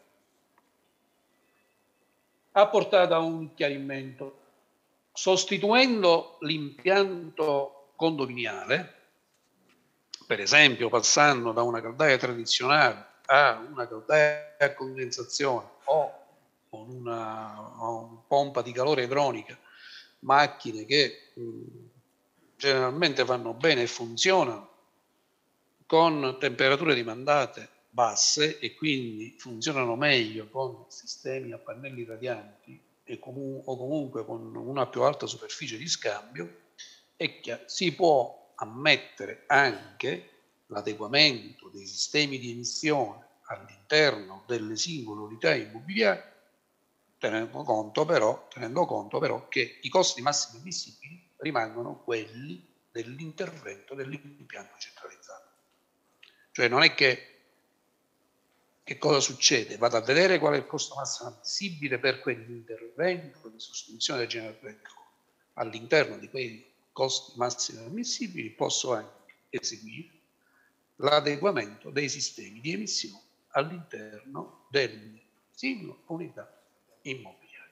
Speaker 12: ha portato a un chiarimento. Sostituendo l'impianto condominiale, per esempio passando da una caldaia tradizionale a una caldaia a condensazione o con una, una pompa di calore idronica, macchine che mh, generalmente vanno bene e funzionano con temperature dimandate basse e quindi funzionano meglio con sistemi a pannelli radianti comu- o comunque con una più alta superficie di scambio, è che si può ammettere anche l'adeguamento dei sistemi di emissione all'interno delle singole unità immobiliari, tenendo conto però, tenendo conto però che i costi massimi ammissibili rimangono quelli dell'intervento dell'impianto centralizzato. Cioè non è che che cosa succede? Vado a vedere qual è il costo massimo ammissibile per quell'intervento di sostituzione del generatore All'interno di quei costi massimi ammissibili posso anche eseguire l'adeguamento dei sistemi di emissione all'interno delle singole unità immobiliari.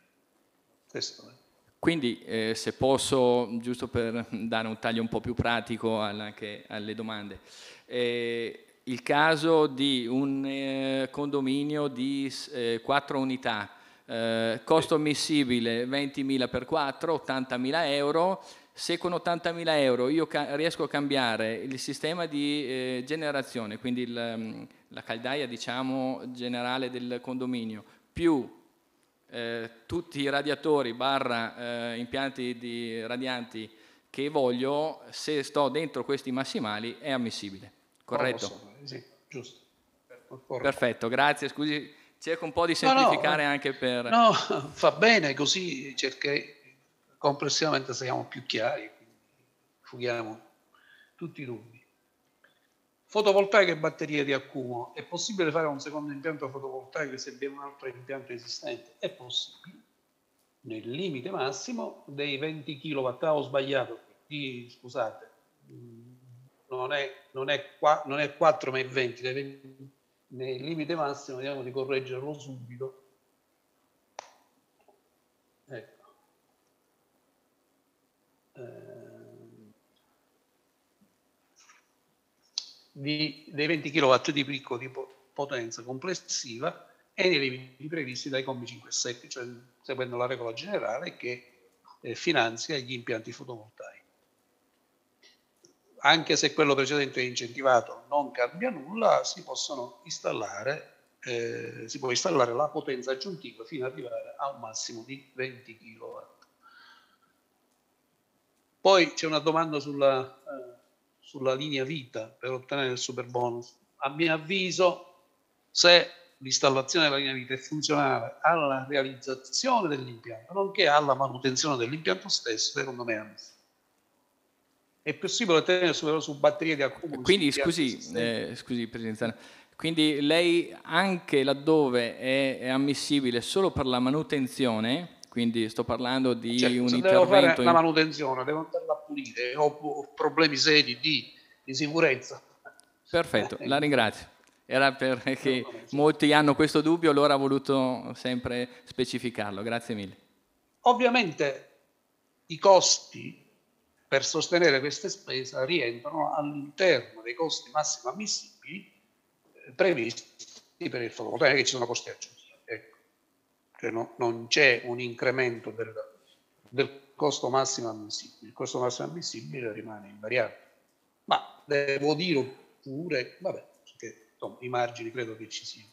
Speaker 12: Questo è.
Speaker 11: Quindi, eh, se posso, giusto per dare un taglio un po' più pratico anche alle domande, eh, il caso di un eh, condominio di eh, 4 unità, eh, costo ammissibile 20.000 per 4, 80.000 euro, se con 80.000 euro io riesco a cambiare il sistema di eh, generazione, quindi il, mm, la caldaia diciamo, generale del condominio, più eh, tutti i radiatori barra eh, impianti di radianti che voglio, se sto dentro questi massimali è ammissibile, corretto?
Speaker 12: Sì, giusto.
Speaker 11: Perfetto, grazie, scusi, cerco un po' di semplificare
Speaker 12: no, no,
Speaker 11: anche per...
Speaker 12: No, fa bene, così cercherei complessivamente siamo più chiari, fughiamo tutti i dubbi. Fotovoltaica e batterie di accumulo. È possibile fare un secondo impianto fotovoltaico se abbiamo un altro impianto esistente? È possibile, nel limite massimo dei 20 kW. Ho sbagliato, di, scusate, non è, non, è qua, non è 4 ma è 20, 20 nel limite massimo, vediamo di correggerlo subito, Ehm, di, dei 20 kW di picco di potenza complessiva e nei limiti previsti dai commi 5 e 7, cioè seguendo la regola generale che eh, finanzia gli impianti fotovoltaici. Anche se quello precedente è incentivato non cambia nulla, si installare eh, si può installare la potenza aggiuntiva fino ad arrivare a un massimo di 20 kW. Poi c'è una domanda sulla, eh, sulla linea vita per ottenere il super bonus. A mio avviso, se l'installazione della linea vita è funzionale alla realizzazione dell'impianto, nonché alla manutenzione dell'impianto stesso, secondo me è È possibile ottenere su, su batterie di accumulo.
Speaker 11: Quindi, scusi, eh, scusi Presidente, quindi lei anche laddove è, è ammissibile solo per la manutenzione, quindi sto parlando di
Speaker 12: certo,
Speaker 11: un intervento...
Speaker 12: Devo fare la manutenzione, devo andarla a pulire, ho, ho problemi seri di, di sicurezza.
Speaker 11: Perfetto, la ringrazio. Era perché molti hanno questo dubbio, allora ho voluto sempre specificarlo. Grazie mille.
Speaker 12: Ovviamente i costi per sostenere queste spese rientrano all'interno dei costi massimi ammissibili eh, previsti per il fotovoltaico, che ci sono costi aggiuntivi cioè no, non c'è un incremento del, del, costo massimo ammissibile, il costo massimo ammissibile rimane invariato. Ma devo dire pure, vabbè, che insomma, i margini credo che ci siano.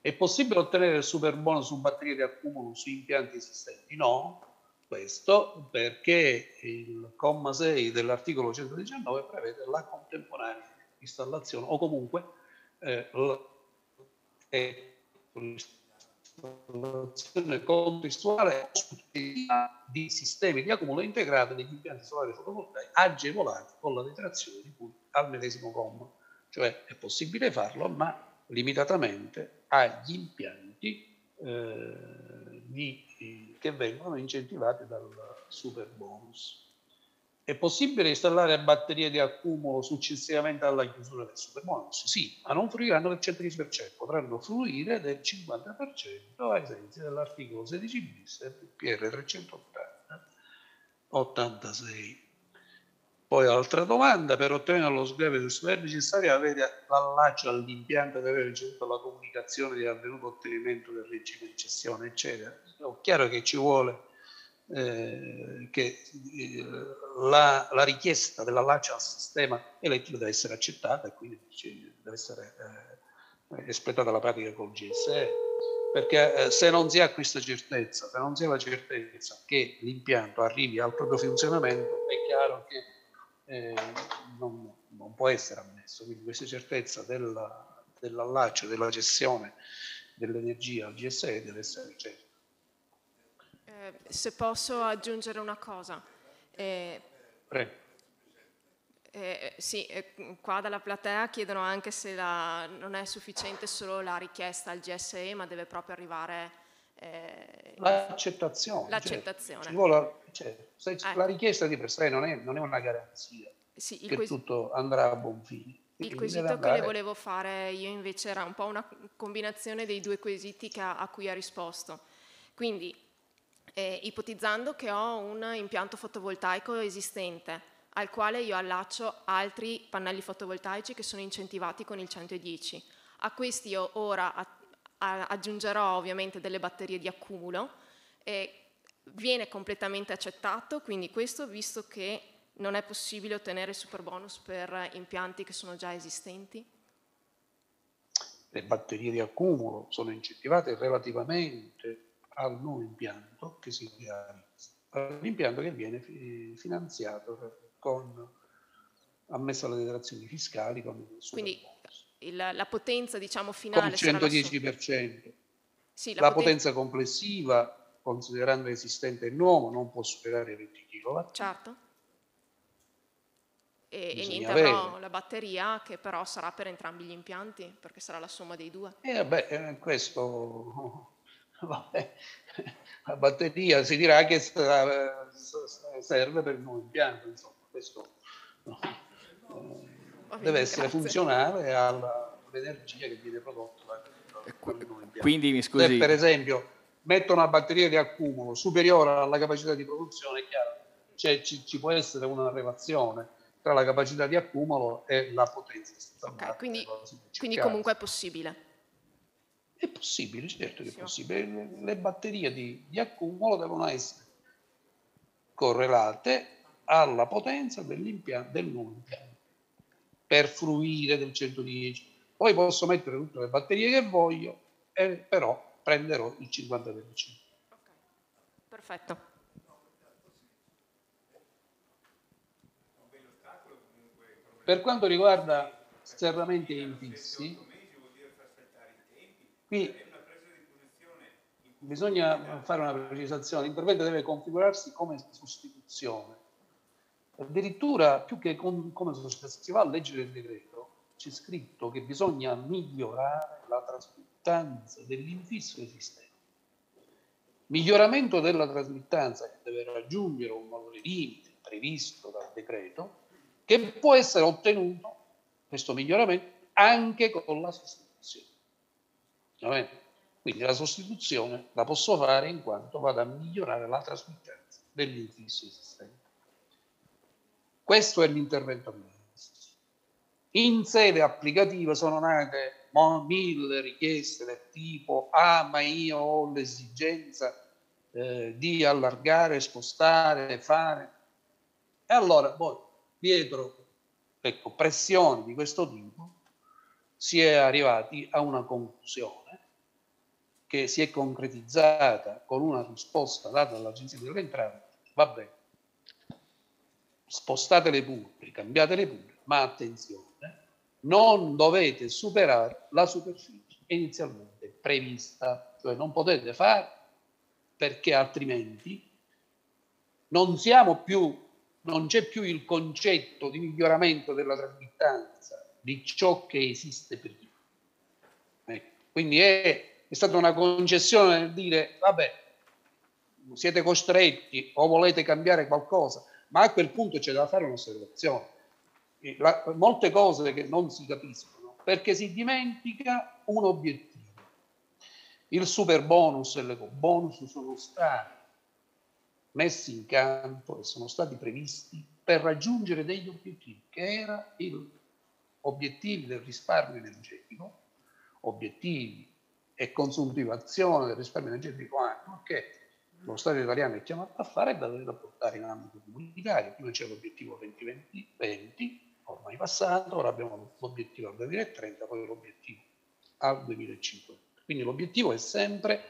Speaker 12: È possibile ottenere il super bonus su batterie di accumulo su impianti esistenti? No, questo perché il comma 6 dell'articolo 119 prevede la contemporanea installazione o comunque eh, soluzione contestuale di sistemi di accumulo integrato degli impianti solari fotovoltaici agevolati con la detrazione di cui al medesimo comma. Cioè è possibile farlo, ma limitatamente agli impianti eh, di, che vengono incentivati dal super bonus. È possibile installare batterie di accumulo successivamente alla chiusura del superbonus? Sì, ma non fruiranno del 110%, potranno fruire del 50% ai sensi dell'articolo 16 bis del PR 380 86. Poi altra domanda, per ottenere lo sgravio è necessario avere l'allaccio all'impianto ed avere ricevuto la comunicazione di avvenuto ottenimento del regime di cessione, eccetera. È chiaro che ci vuole eh, che eh, la, la, richiesta dell'allaccio al sistema elettrico deve essere accettata e quindi deve essere eh, espletata la pratica col GSE, perché eh, se non si ha questa certezza, se non si ha la certezza che l'impianto arrivi al proprio funzionamento, è chiaro che eh, non, non, può essere ammesso. Quindi questa certezza della, dell'allaccio, della gestione dell'energia al GSE deve essere certa.
Speaker 9: Eh, se posso aggiungere una cosa. Eh, eh, sì, eh, qua dalla platea chiedono anche se la, non è sufficiente solo la richiesta al GSE, ma deve proprio arrivare
Speaker 12: eh, l'accettazione.
Speaker 9: l'accettazione.
Speaker 12: Cioè, vuole, cioè, la richiesta di per sé non è, non è una garanzia
Speaker 9: sì,
Speaker 12: che quesito, tutto andrà a buon fine.
Speaker 9: Il quesito che le volevo fare io invece era un po' una combinazione dei due quesiti a, a cui ha risposto. Quindi eh, ipotizzando che ho un impianto fotovoltaico esistente al quale io allaccio altri pannelli fotovoltaici che sono incentivati con il 110. A questi io ora aggiungerò ovviamente delle batterie di accumulo e viene completamente accettato, quindi questo visto che non è possibile ottenere il super bonus per impianti che sono già esistenti?
Speaker 12: Le batterie di accumulo sono incentivate relativamente al nuovo impianto che si realizza, all'impianto che viene finanziato con ammesso alle detrazioni fiscali.
Speaker 9: Quindi il, la potenza diciamo finale
Speaker 12: con il 110%. Sì, la, la poten- potenza complessiva, considerando esistente nuovo, non può superare i 20 kW.
Speaker 9: Certo. E, e niente, avrò la batteria che però sarà per entrambi gli impianti, perché sarà la somma dei due.
Speaker 12: E vabbè, eh, questo... Vabbè, la batteria si dirà che serve per il nuovo impianto, insomma questo eh, deve essere grazie. funzionale all'energia che viene prodotta da,
Speaker 11: quindi mi scusi
Speaker 12: se per esempio metto una batteria di accumulo superiore alla capacità di produzione è chiaro cioè, ci, ci, può essere una relazione tra la capacità di accumulo e la potenza
Speaker 9: okay, quindi, quindi comunque è possibile.
Speaker 12: È possibile, certo che è possibile. Le, le batterie di, di accumulo devono essere correlate alla potenza dell'impianto, del nuovo impianto per fruire del 110. Poi posso mettere tutte le batterie che voglio, e però prenderò il 50%. Okay.
Speaker 9: Perfetto.
Speaker 12: Per quanto riguarda serramenti infissi, qui bisogna fare una precisazione. L'intervento deve configurarsi come sostituzione Addirittura, più che con, come si va a leggere il decreto, c'è scritto che bisogna migliorare la trasmittanza dell'infisso esistente. Miglioramento della trasmittanza che deve raggiungere un valore limite previsto dal decreto, che può essere ottenuto, questo miglioramento, anche con la sostituzione. Quindi la sostituzione la posso fare in quanto vado a migliorare la trasmittanza dell'infisso esistente. Questo è l'intervento ministro. In sede applicativa sono nate mille richieste del tipo ah ma io ho l'esigenza eh, di allargare, spostare, fare. E allora poi dietro ecco, pressioni di questo tipo si è arrivati a una conclusione che si è concretizzata con una risposta data dall'Agenzia delle Entrate, va bene, spostatele pure, cambiatele pure, ma attenzione, non dovete superare la superficie inizialmente prevista, cioè non potete fare perché altrimenti non siamo più, non c'è più il concetto di miglioramento della trasmittanza di ciò che esiste prima. Ecco. Quindi è, è stata una concessione nel dire, vabbè, siete costretti o volete cambiare qualcosa, ma a quel punto c'è da fare un'osservazione. La, molte cose che non si capiscono perché si dimentica un obiettivo. Il super bonus e l'eco bonus sono stati messi in campo e sono stati previsti per raggiungere degli obiettivi, che erano gli obiettivi del risparmio energetico, obiettivi e consuntivazione del risparmio energetico anche, che lo Stato italiano è chiamato a fare è da, da portare in ambito comunitario. Prima c'è l'obiettivo 2020, ormai passato, ora abbiamo l'obiettivo al 2030, poi l'obiettivo al 2050. Quindi l'obiettivo è sempre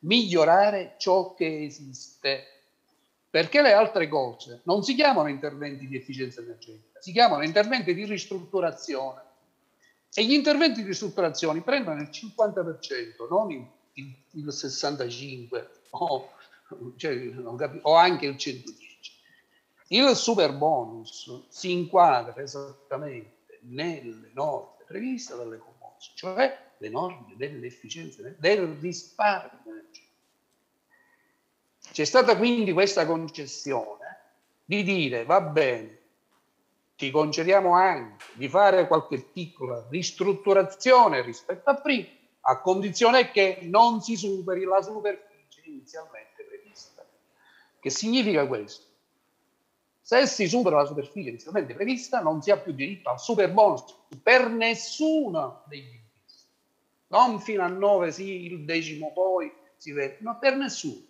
Speaker 12: migliorare ciò che esiste, perché le altre cose non si chiamano interventi di efficienza energetica, si chiamano interventi di ristrutturazione. E gli interventi di ristrutturazione prendono il 50%, non il, il, il 65% o cioè, o anche il 110. Il super bonus si inquadra esattamente nelle norme previste dalle commossi, cioè le norme dell'efficienza, del risparmio. C'è stata quindi questa concessione di dire va bene, ti concediamo anche di fare qualche piccola ristrutturazione rispetto a prima, a condizione che non si superi la superficie inizialmente Che significa questo? Se si supera la superficie inizialmente prevista, non si ha più diritto al super bonus per nessuno degli infissi. Non fino a 9 sì, il decimo poi si vede, ma per nessuno.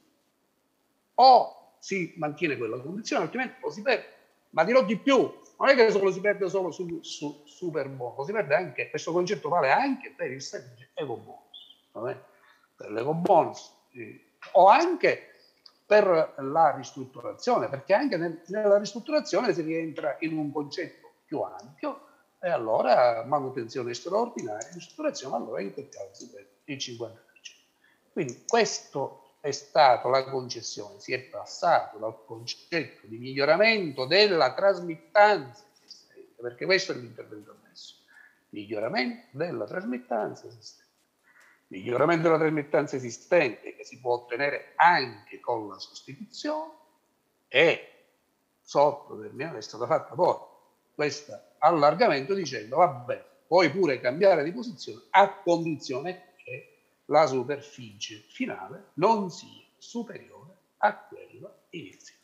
Speaker 12: O si mantiene quella condizione, altrimenti lo si perde. Ma dirò di più, non è che solo si perde solo sul su, super bonus, si perde anche, questo concetto vale anche per il semplice eco bonus, per l'eco bonus, eh, o anche per la ristrutturazione, perché anche nel, nella ristrutturazione si rientra in un concetto più ampio e allora manutenzione straordinaria, ristrutturazione, allora in quel caso si prende il 50%. Quindi questo è stata la concessione, si è passato dal concetto di miglioramento della trasmittanza esistente, perché questo è l'intervento ammesso, miglioramento della trasmittanza esistente. Miglioramento della trasmittanza esistente che si può ottenere anche con la sostituzione e sotto è stata fatta poi questo allargamento dicendo vabbè, puoi pure cambiare di posizione a condizione che la superficie finale non sia superiore a quella iniziale.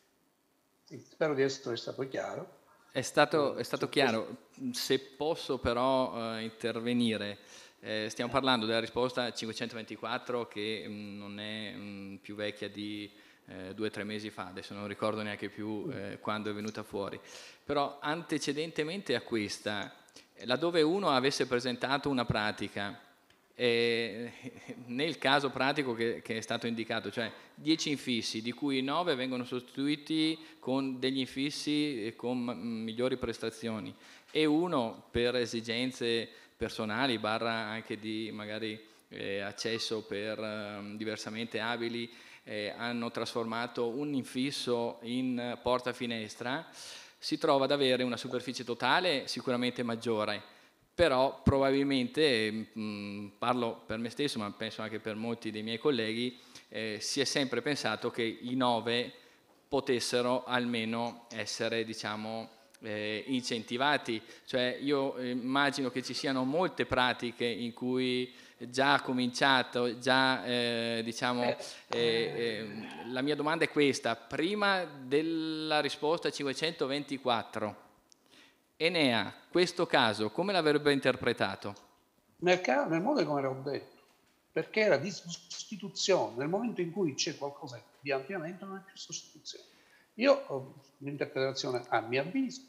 Speaker 12: Sì, spero di essere stato chiaro.
Speaker 11: È stato, è stato chiaro. Se posso però uh, intervenire, eh, stiamo parlando della risposta 524 che mh, mm, non è mh, mm, più vecchia di eh, due o tre mesi fa, adesso non ricordo neanche più eh, quando è venuta fuori, però antecedentemente a questa, laddove uno avesse presentato una pratica, eh, nel caso pratico che, che, è stato indicato, cioè 10 infissi, di cui 9 vengono sostituiti con degli infissi con migliori prestazioni e uno per esigenze personali, barra anche di magari eh, accesso per eh, diversamente abili, eh, hanno trasformato un infisso in porta finestra, si trova ad avere una superficie totale sicuramente maggiore, però probabilmente, mh, mm, parlo per me stesso, ma penso anche per molti dei miei colleghi, eh, si è sempre pensato che i nove potessero almeno essere, diciamo, eh, incentivati, cioè io eh, immagino che ci siano molte pratiche in cui già cominciato, già eh, diciamo, eh, eh, eh, la mia domanda è questa, prima della risposta 524, Enea, questo caso come l'avrebbe interpretato?
Speaker 12: Nel, caso, nel modo come l'ho detto, perché era di sostituzione, nel momento in cui c'è qualcosa di ampliamento non è più sostituzione. Io ho l'interpretazione a mio avviso.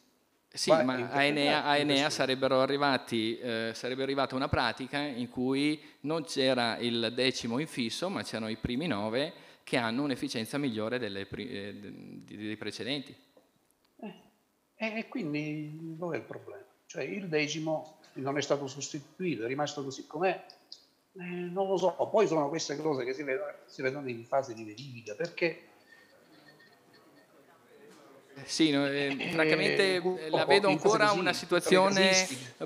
Speaker 11: Sì, ma a Enea, a Enea sarebbero arrivati, eh, sarebbe arrivata una pratica in cui non c'era il decimo infisso, ma c'erano i primi nove che hanno un'efficienza migliore delle, eh, dei precedenti.
Speaker 12: Eh, e quindi dov'è il problema? Cioè il decimo non è stato sostituito, è rimasto così com'è. Eh, non lo so, poi sono queste cose che si vedono, si vedono in fase di verifica, perché
Speaker 11: sì, no, eh, francamente eh, la vedo ancora una situazione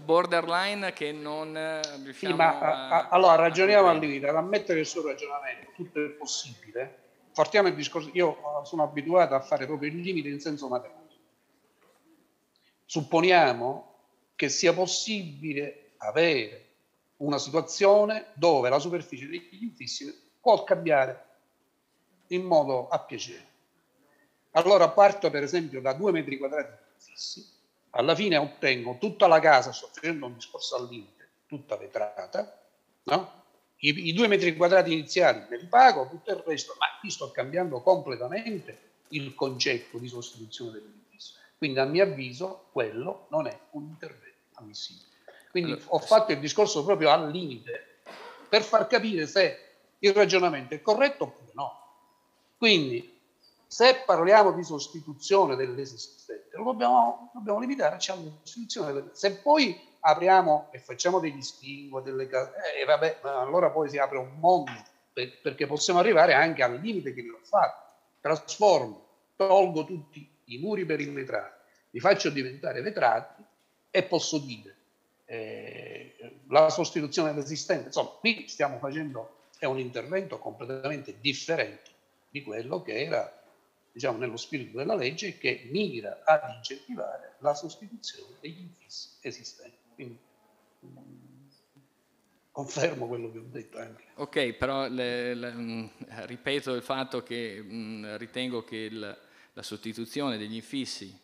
Speaker 11: borderline che non eh, riusciamo
Speaker 12: sì, ma, a, a, Allora, ragioniamo al limite, ad ammettere il suo ragionamento, tutto è possibile. Partiamo il discorso, io sono abituato a fare proprio il limite in senso matematico. Supponiamo che sia possibile avere una situazione dove la superficie degli infissi può cambiare in modo a piacere allora parto per esempio da due metri quadrati fissi, alla fine ottengo tutta la casa, sto facendo un discorso al limite, tutta vetrata, no? I, I, due metri quadrati iniziali me li pago, tutto il resto, ma qui sto cambiando completamente il concetto di sostituzione dell'edificio. Quindi a mio avviso quello non è un intervento ammissibile. Quindi allora, ho fatto il discorso proprio al limite per far capire se il ragionamento è corretto oppure no. Quindi se parliamo di sostituzione dell'esistente, lo dobbiamo, dobbiamo limitarci alla sostituzione. Delle, se poi apriamo e facciamo dei distinguo, delle eh, vabbè, allora poi si apre un mondo, per, perché possiamo arrivare anche al limite che vi ho fatto. Trasformo, tolgo tutti i muri perimetrali, li faccio diventare vetrati e posso dire eh, la sostituzione dell'esistente. Insomma, qui stiamo facendo è un intervento completamente differente di quello che era diciamo, nello spirito della legge che mira ad incentivare la sostituzione degli infissi esistenti. Quindi, confermo quello che ho detto anche.
Speaker 11: Ok, però le, le, mh, ripeto il fatto che mh, ritengo che il, la sostituzione degli infissi,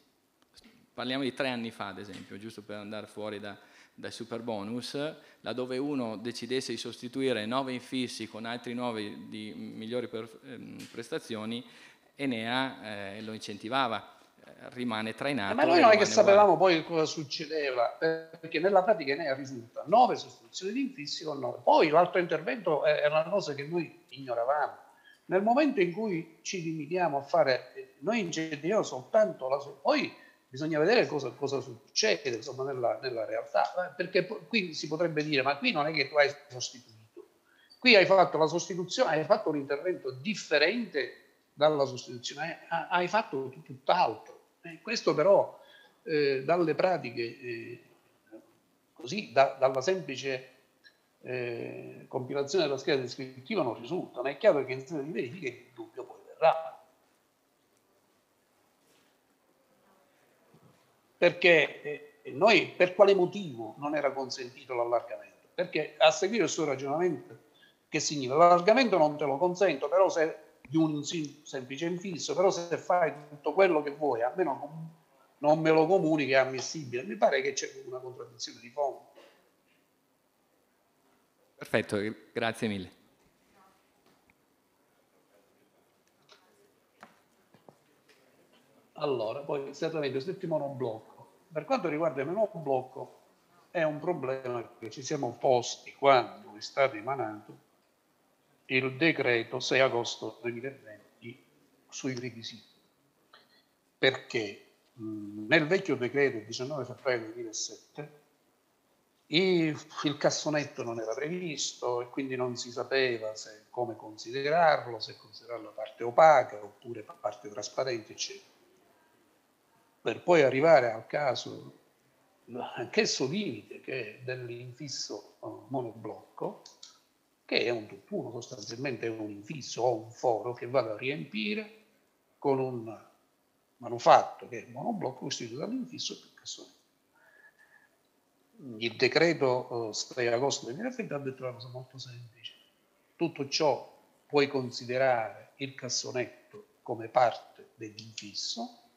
Speaker 11: parliamo di tre anni fa ad esempio, giusto per andare fuori da, dai super bonus, laddove uno decidesse di sostituire nove infissi con altri nove di migliori ehm, prestazioni, Enea eh, lo incentivava rimane trainato.
Speaker 12: Ma noi non è che sapevamo uguale. poi cosa succedeva, perché nella pratica ne risulta 9 sostituzioni di infissi con 9. Poi l'altro intervento è una cosa che noi ignoravamo. Nel momento in cui ci limitiamo a fare, noi incentiviamo soltanto la... Poi bisogna vedere cosa, cosa succede insomma, nella, nella, realtà, perché qui si potrebbe dire, ma qui non è che tu hai sostituito, qui hai fatto la sostituzione, hai fatto un intervento differente dalla sostituzione, hai fatto tutt'altro. Eh, questo però eh, dalle pratiche, eh, così da, dalla semplice eh, compilazione della scheda descrittiva non risulta, ma è chiaro che in sede di verifica il dubbio poi verrà. Perché eh, noi per quale motivo non era consentito l'allargamento? Perché a seguire il suo ragionamento, che significa l'allargamento non te lo consento, però se di un semplice infisso, però se fai tutto quello che vuoi, almeno non me lo comunichi, è ammissibile. Mi pare che c'è una contraddizione di fondo.
Speaker 11: Perfetto, grazie mille.
Speaker 12: Allora, poi esattamente questo monoblocco. Per quanto riguarda il monoblocco, è un problema che ci siamo posti quando è stato emanato il decreto 6 agosto 2020 sui requisiti. Perché nel vecchio decreto 19 febbraio 2007 il, cassonetto non era previsto e quindi non si sapeva se, come considerarlo, se considerarlo parte opaca oppure parte trasparente, eccetera. Per poi arrivare al caso anch'esso limite che è dell'infisso uh, monoblocco, che è un tutt'uno, sostanzialmente un infisso o un foro che vado a riempire con un manufatto che è monoblocco costituito dall'infisso più cassonetto. Il decreto 6 eh, agosto 2020 ha detto una cosa molto semplice. Tutto ciò puoi considerare il cassonetto come parte dell'infisso,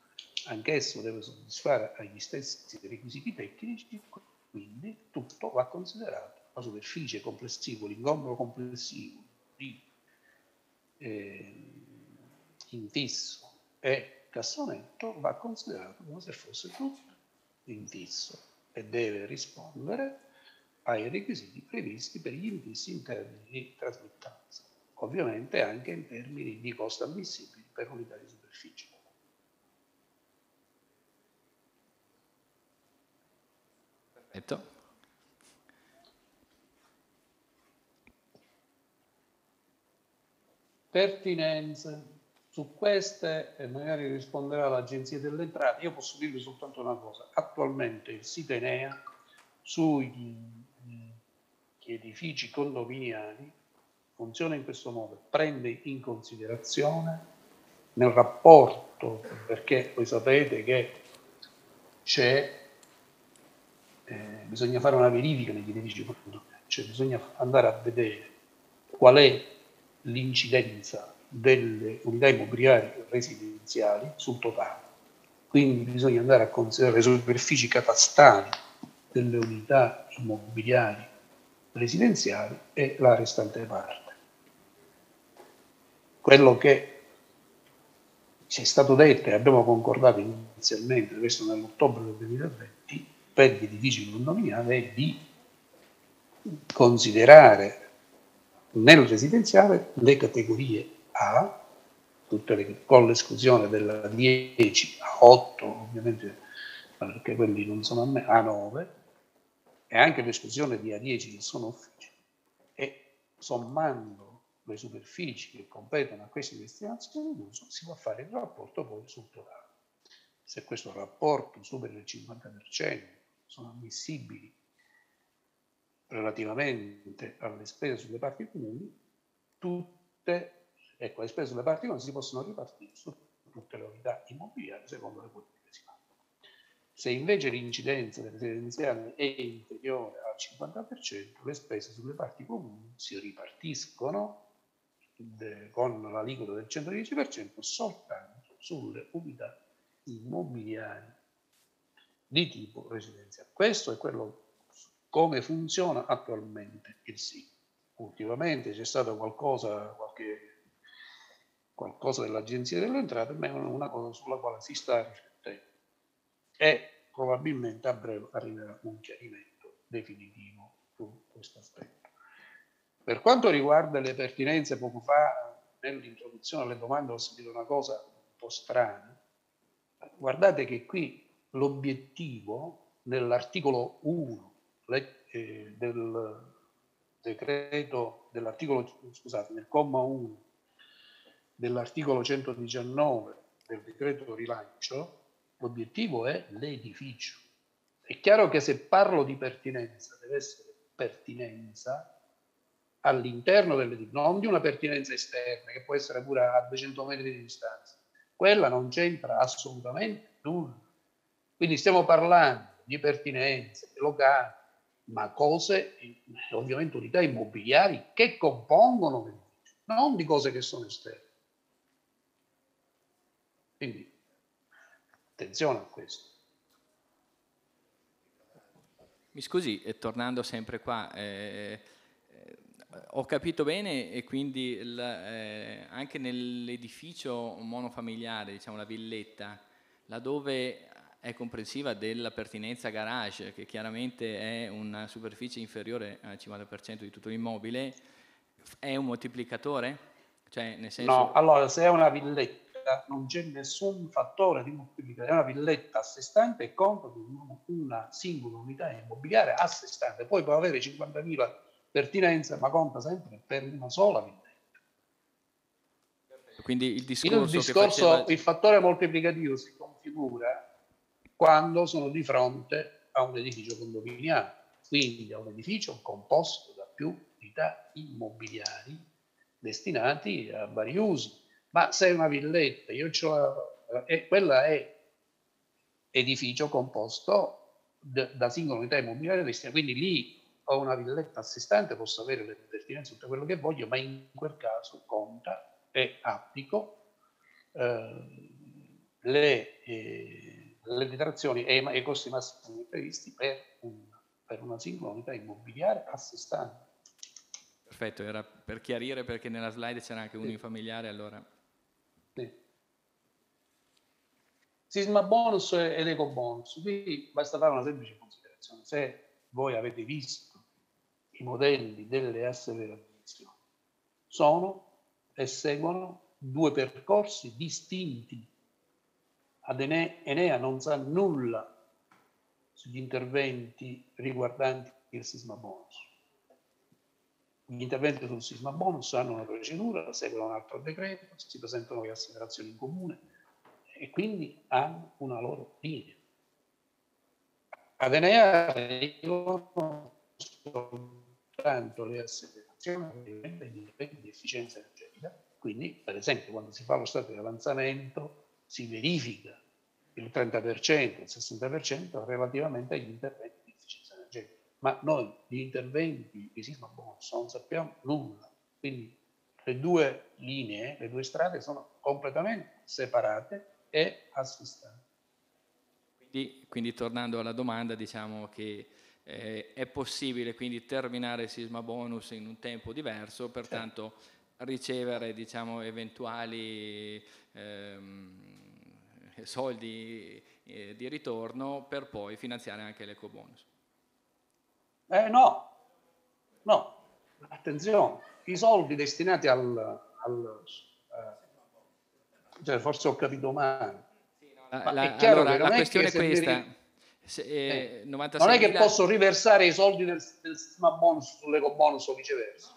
Speaker 12: anch'esso deve soddisfare agli stessi requisiti tecnici, quindi tutto va considerato la superficie complessiva, l'ingombro complessivo di eh, infisso e cassonetto va considerato come se fosse tutto infisso e deve rispondere ai requisiti previsti per gli infissi in termini di trasmittanza, ovviamente anche in termini di costi ammissibili per unità di superficie.
Speaker 11: Perfetto.
Speaker 12: Pertinenze. Su queste e magari risponderà l'Agenzia delle Entrate. Io posso dirvi soltanto una cosa. Attualmente il sito Enea sugli edifici condominiali funziona in questo modo, prende in considerazione nel rapporto, perché voi sapete che c'è, eh, bisogna fare una verifica negli edifici condominiali, cioè bisogna andare a vedere qual è l'incidenza delle unità immobiliari residenziali sul totale. Quindi bisogna andare a considerare le superfici catastali delle unità immobiliari residenziali e la restante parte. Quello che ci è stato detto e abbiamo concordato inizialmente, questo nell'ottobre del 2020, per gli edifici condominiali è di considerare nel residenziale le categorie A, le, con l'esclusione della 10 a 8, ovviamente perché quelli non sono a, me, a 9, e anche l'esclusione di A10 che sono uffici, e sommando le superfici che competono a queste destinazioni d'uso si può fare il rapporto poi sul totale. Se questo rapporto supera il 50%, sono ammissibili relativamente alle spese sulle parti comuni, tutte, ecco, le spese sulle parti comuni si possono ripartire su tutte le unità immobiliari secondo le politiche che si fanno. Se invece l'incidenza delle residenziali è inferiore al 50%, le spese sulle parti comuni si ripartiscono de, con l'aliquota del 110% soltanto sulle unità immobiliari di tipo residenziale. Questo è quello come funziona attualmente il SIC. Ultimamente c'è stato qualcosa, qualche, qualcosa dell'Agenzia delle Entrate, ma è una cosa sulla quale si sta riflettendo e probabilmente a breve arriverà un chiarimento definitivo su questo aspetto. Per quanto riguarda le pertinenze, poco fa nell'introduzione alle domande ho sentito una cosa un po' strana. Guardate che qui l'obiettivo nell'articolo 1 eh, del decreto dell'articolo, scusate, nel comma 1 dell'articolo 119 del decreto rilancio, l'obiettivo è l'edificio. È chiaro che se parlo di pertinenza, deve essere pertinenza all'interno dell'edificio, non di una pertinenza esterna, che può essere pure a 200 metri di distanza. Quella non c'entra assolutamente nulla. Quindi stiamo parlando di pertinenze locali, ma cose, ovviamente unità immobiliari che compongono l'edificio, non di cose che sono esterne. Quindi attenzione a questo.
Speaker 11: Mi scusi, tornando sempre qua, eh, eh, ho capito bene e quindi il, eh, anche nell'edificio monofamiliare, diciamo la villetta, laddove è comprensiva della pertinenza garage, che chiaramente è una superficie inferiore al 50% di tutto l'immobile, è un moltiplicatore? Cioè, nel senso...
Speaker 12: No, allora se è una villetta non c'è nessun fattore di moltiplicazione, è una villetta a sé stante e conta con una singola unità immobiliare a sé stante, poi può avere 50.000 pertinenze, ma conta sempre per una sola villetta.
Speaker 11: Quindi il discorso,
Speaker 12: il, discorso faceva... il fattore moltiplicativo si configura quando sono di fronte a un edificio condominiale, quindi a un edificio composto da più unità immobiliari destinati a vari usi. Ma se è una villetta, io eh, quella è edificio composto da, singola unità immobiliare destinata, quindi lì ho una villetta assistente, posso avere le pertinenze, tutto quello che voglio, ma in quel caso conta e applico eh, le... Eh, le detrazioni e i costi massimi previsti per, un, per una singola unità immobiliare a sé stante.
Speaker 11: Perfetto, era per chiarire perché nella slide c'era anche unifamiliare, allora...
Speaker 12: Sì. Sisma bonus ed eco bonus, qui basta fare una semplice considerazione. Se voi avete visto i modelli delle asseverazioni, sono e seguono due percorsi distinti ad Enea non sa nulla sugli interventi riguardanti il sisma bonus. Gli interventi sul sisma bonus hanno una procedura, seguono un altro decreto, si presentano le asseverazioni in comune e quindi hanno una loro linea. Ad Enea arrivano soltanto le asseverazioni di efficienza energetica, quindi per esempio quando si fa lo stato di avanzamento si verifica il 30%, il 60% relativamente agli interventi di efficienza energetica. Ma noi di interventi di sisma bonus non sappiamo nulla. Quindi le due linee, le due strade sono completamente separate e assistate.
Speaker 11: Quindi, quindi tornando alla domanda, diciamo che eh, è possibile quindi terminare il sisma bonus in un tempo diverso, pertanto certo. ricevere diciamo, eventuali ehm, soldi eh, di ritorno per poi finanziare anche l'eco bonus.
Speaker 12: Eh no, no, attenzione, i soldi destinati al, al eh, cioè forse ho capito male.
Speaker 11: La, la, allora, la questione è questa. Ri... Se, eh,
Speaker 12: eh, non è che posso riversare i soldi del, del sistema bonus sull'eco bonus o viceversa.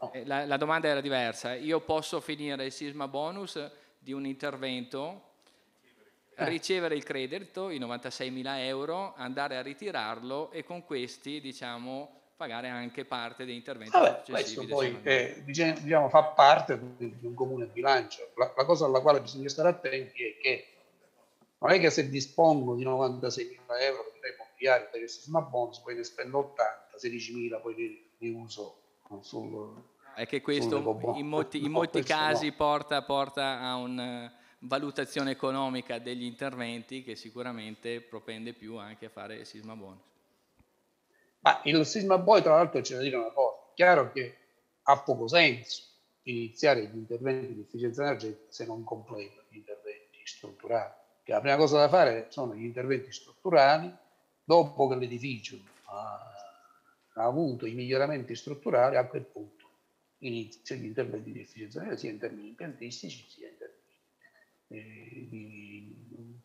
Speaker 11: No. Eh, la, la, domanda era diversa. Io posso finire il sisma bonus di un intervento. Ricevere il credito, i 96.000 euro, andare a ritirarlo e con questi diciamo, pagare anche parte degli interventi
Speaker 12: Vabbè, Questo poi è, diciamo, fa parte di un comune bilancio. La, la, cosa alla quale bisogna stare attenti è che non è che se dispongo di 96 mila euro per immobiliare per il sisma bonus, poi ne spendo 80, 16 mila poi li, li uso sul,
Speaker 11: è che questo in molti, in molti casi no. porta, porta, a una valutazione economica degli interventi che sicuramente propende più anche a fare il sisma bonus.
Speaker 12: Ma il sisma bonus tra l'altro c'è da dire una cosa, chiaro che ha poco senso iniziare gli interventi di efficienza energetica se non completa gli interventi strutturali. Che la prima cosa da fare sono gli interventi strutturali, dopo che l'edificio ha, ha avuto i miglioramenti strutturali, a quel punto inizia gli interventi di efficienza energetica sia in termini impiantistici sia in termini eh, di,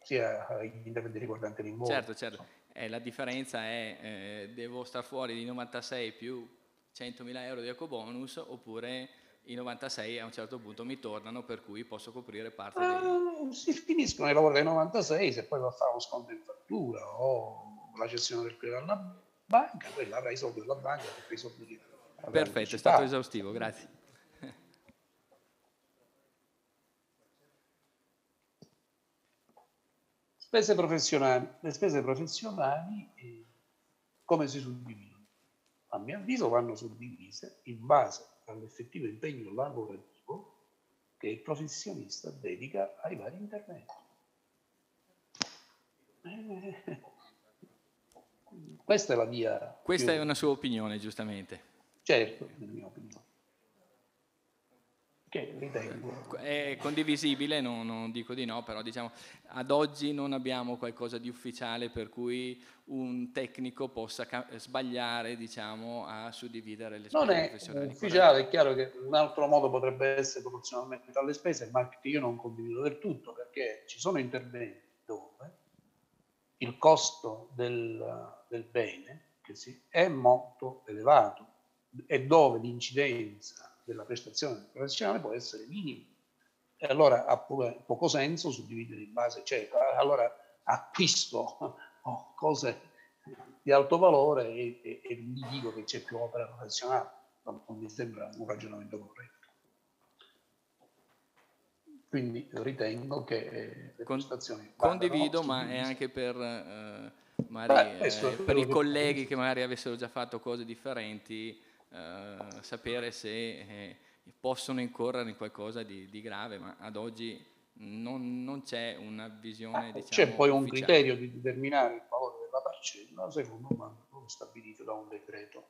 Speaker 12: sia gli interventi riguardanti l'involucro.
Speaker 11: Certo, certo. Eh, la differenza è eh, devo star fuori di 96 più 100.000 euro di ecobonus oppure i 96 a un certo punto mi tornano per cui posso coprire parte
Speaker 12: ah,
Speaker 11: dei...
Speaker 12: Si finiscono i lavori dei 96 se poi va a fare uno sconto in fattura o la gestione del credito alla banca, quella avrà i soldi della banca perché i soldi che
Speaker 11: Perfetto, è stato esaustivo, grazie.
Speaker 12: Spese professionali. Le spese professionali eh, come si suddividono? A mio avviso vanno suddivise in base all'effettivo impegno lavorativo che il professionista dedica ai vari interventi. Eh, questa è la mia...
Speaker 11: Questa più... è una sua opinione, giustamente.
Speaker 12: Certo, nella mia opinione. Che ritengo.
Speaker 11: È condivisibile, non, non, dico di no, però diciamo ad oggi non abbiamo qualcosa di ufficiale per cui un tecnico possa sbagliare diciamo, a suddividere le spese
Speaker 12: non è
Speaker 11: professionali.
Speaker 12: ufficiale, è chiaro che un altro modo potrebbe essere proporzionalmente alle spese, ma che io non condivido del tutto, perché ci sono interventi dove il costo del, del bene è molto elevato e dove l'incidenza della prestazione professionale può essere minima. E allora ha poco senso suddividere in base, cioè allora acquisto oh, cose di alto valore e, e, e mi dico che c'è più opera professionale, non, non mi sembra un ragionamento corretto. Quindi ritengo che eh, le prestazioni...
Speaker 11: Condivido, ma è anche per... Eh, magari, Beh, eh, per i colleghi che magari avessero già fatto cose differenti, sapere se eh, possono incorrere in qualcosa di, di, grave, ma ad oggi non, non c'è una visione. Ah, diciamo,
Speaker 12: c'è poi un ufficiale. criterio di determinare il valore della parcella, secondo me, stabilito da un decreto.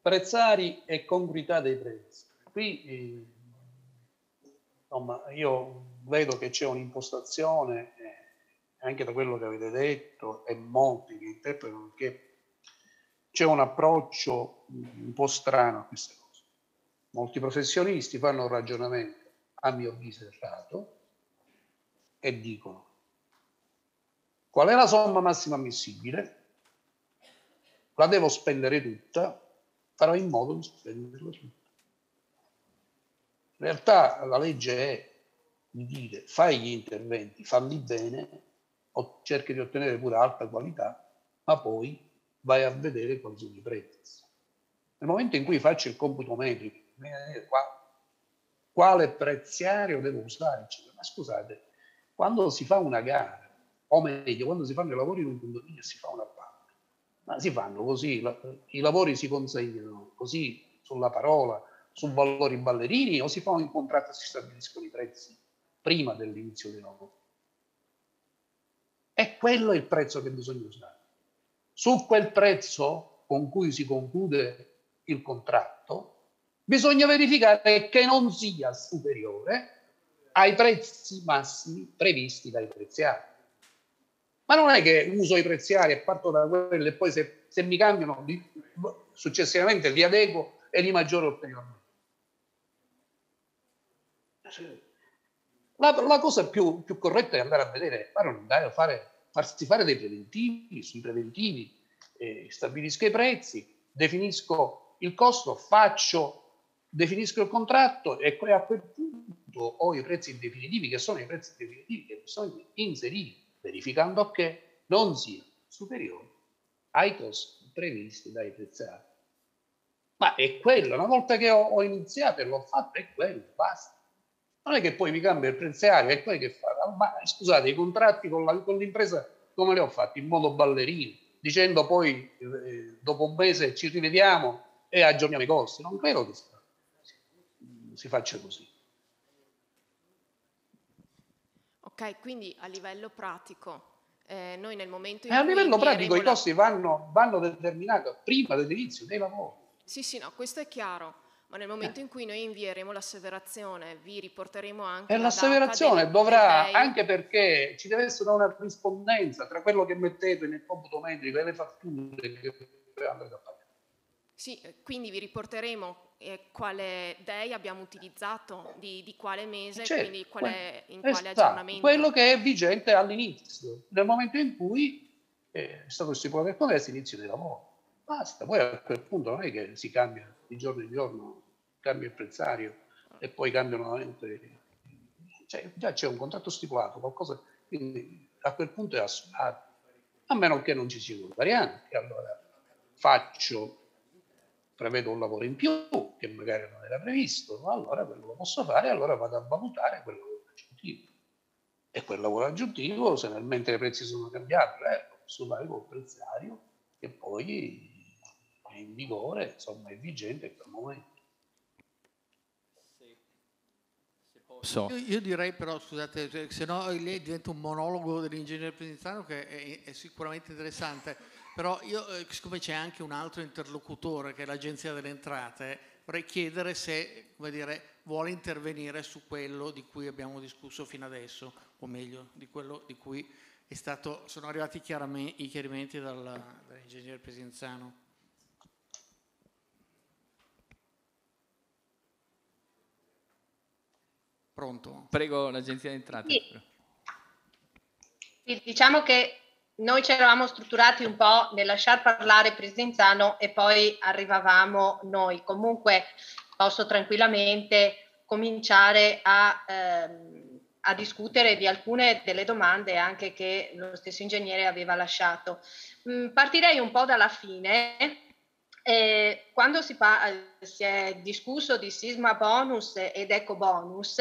Speaker 12: Prezzari e congruità dei prezzi. Qui eh, insomma, io vedo che c'è un'impostazione, eh, anche da quello che avete detto, e molti che interpretano che c'è un approccio un po' strano a queste cose. Molti professionisti fanno un ragionamento, a mio avviso, errato e dicono qual è la somma massima ammissibile? La devo spendere tutta, farò in modo di spenderla tutta. In realtà la legge è di dire fai gli interventi, falli bene, cerchi di ottenere pure alta qualità, ma poi vai a vedere quali sono i prezzi. Nel momento in cui faccio il computo metrico, quale preziario devo usare? Ma scusate, quando si fa una gara, o meglio, quando si fanno i lavori in un condominio si fa una parte, ma si fanno così, i lavori si consegnano così sulla parola, su valori ballerini o si fa un contratto e si stabiliscono i prezzi prima dell'inizio dei lavori. E quello è il prezzo che bisogna usare su quel prezzo con cui si conclude il contratto, bisogna verificare che non sia superiore ai prezzi massimi previsti dai preziari. Ma non è che uso i preziari e parto da quelli e poi se, se mi cambiano li, successivamente li adeguo e li maggioro ulteriormente. La, la, cosa più, più, corretta è andare a vedere, andare a fare farsi fare dei preventivi, sui preventivi eh, stabilisco i prezzi, definisco il costo, faccio, definisco il contratto e a quel punto ho i prezzi definitivi che sono i prezzi definitivi che bisogna inserire, verificando che non siano superiori ai costi previsti dai prezzari. Ma è quello, una volta che ho, ho iniziato e l'ho fatto, è quello, basta. Non è che poi mi cambia il preziario e poi che fa? Ma scusate, i contratti con, la, con l'impresa come li ho fatti? In modo ballerino, dicendo poi eh, dopo un mese ci rivediamo e aggiorniamo i costi. Non credo che si faccia così.
Speaker 9: Ok, quindi a livello pratico, eh, noi nel momento in
Speaker 12: e
Speaker 9: cui...
Speaker 12: a livello pratico i
Speaker 9: la...
Speaker 12: costi vanno, vanno determinati prima dell'inizio dei lavori.
Speaker 9: Sì, sì, no, questo è chiaro, ma nel momento eh. in cui noi invieremo l'asseverazione vi riporteremo anche...
Speaker 12: E
Speaker 9: la
Speaker 12: l'asseverazione
Speaker 9: del,
Speaker 12: dovrà,
Speaker 9: del
Speaker 12: anche perché ci deve essere una rispondenza tra quello che mettete nel computo metrico e le fatture che andrete a pagare.
Speaker 9: Sì, eh, quindi vi riporteremo eh, quale DEI abbiamo utilizzato, di, di quale mese,
Speaker 12: certo,
Speaker 9: quindi quale, in
Speaker 12: esatto,
Speaker 9: quale aggiornamento.
Speaker 12: Quello che è vigente all'inizio, nel momento in cui è stato stipulato il commercio, inizio dei lavori. Basta, poi a quel punto non è che si cambia di giorno in giorno, cambia il prezzario e poi cambia nuovamente. Cioè, già c'è un contratto stipulato, qualcosa, quindi a quel punto è assoluto. A meno che non ci sia una variante, che allora faccio prevedo un lavoro in più che magari non era previsto, allora quello lo posso fare, allora vado a valutare quel lavoro aggiuntivo. E quel lavoro aggiuntivo, se nel mentre i prezzi sono cambiati, eh, lo posso fare col prezzario che poi in vigore, insomma è vigente in quel momento.
Speaker 1: So. Io, io, direi però, scusate, se no lei diventa un monologo dell'ingegnere Provenzano che è, è sicuramente interessante però io, eh, siccome c'è anche un altro interlocutore che è l'Agenzia delle Entrate, vorrei chiedere se dire, vuole intervenire su quello di cui abbiamo discusso fino adesso, o meglio, di quello di cui stato, sono arrivati i chiarimenti dal, dall'ingegnere Presenzano. Pronto?
Speaker 11: Prego l'Agenzia delle Entrate.
Speaker 10: Sì. Diciamo che noi ci eravamo strutturati un po' nel lasciar parlare Presenzano e poi arrivavamo noi. Comunque posso tranquillamente cominciare a, ehm, a discutere di alcune delle domande anche che lo stesso ingegnere aveva lasciato. Mm, partirei un po' dalla fine. Eh, quando si, pa- si, è discusso di sisma bonus ed eco bonus,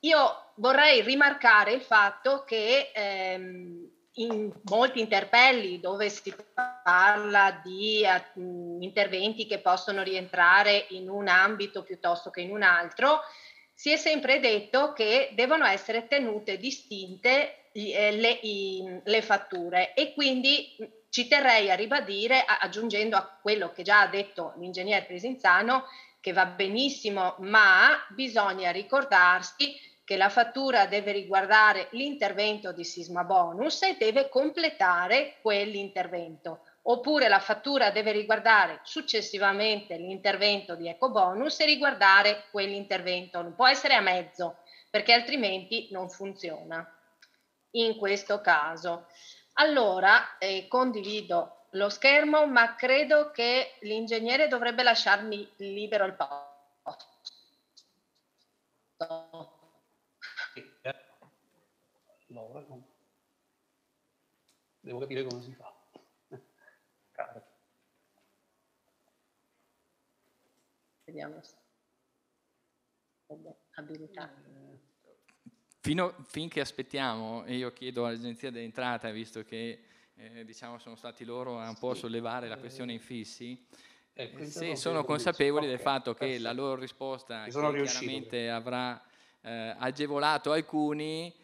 Speaker 10: io vorrei rimarcare il fatto che ehm, in molti interpelli dove si parla di uh, interventi che possono rientrare in un ambito piuttosto che in un altro, si è sempre detto che devono essere tenute distinte eh, le, i, le fatture e quindi ci terrei a ribadire, aggiungendo a quello che già ha detto l'ingegner Presenzano, che va benissimo, ma bisogna ricordarsi che la fattura deve riguardare l'intervento di sisma bonus e deve completare quell'intervento. Oppure la fattura deve riguardare successivamente l'intervento di eco bonus e riguardare quell'intervento. Non può essere a mezzo perché altrimenti non funziona. In questo caso. Allora, eh, condivido lo schermo, ma credo che l'ingegnere dovrebbe lasciarmi libero il posto.
Speaker 12: Allora, devo capire come si fa.
Speaker 10: Vediamo. Abilità.
Speaker 11: Fino, finché aspettiamo, e io chiedo all'Agenzia dell'Entrata, visto che eh, diciamo sono stati loro a un po' sollevare la questione infissi, ecco, se sono consapevoli del fatto che la loro risposta chiaramente avrà eh, agevolato alcuni,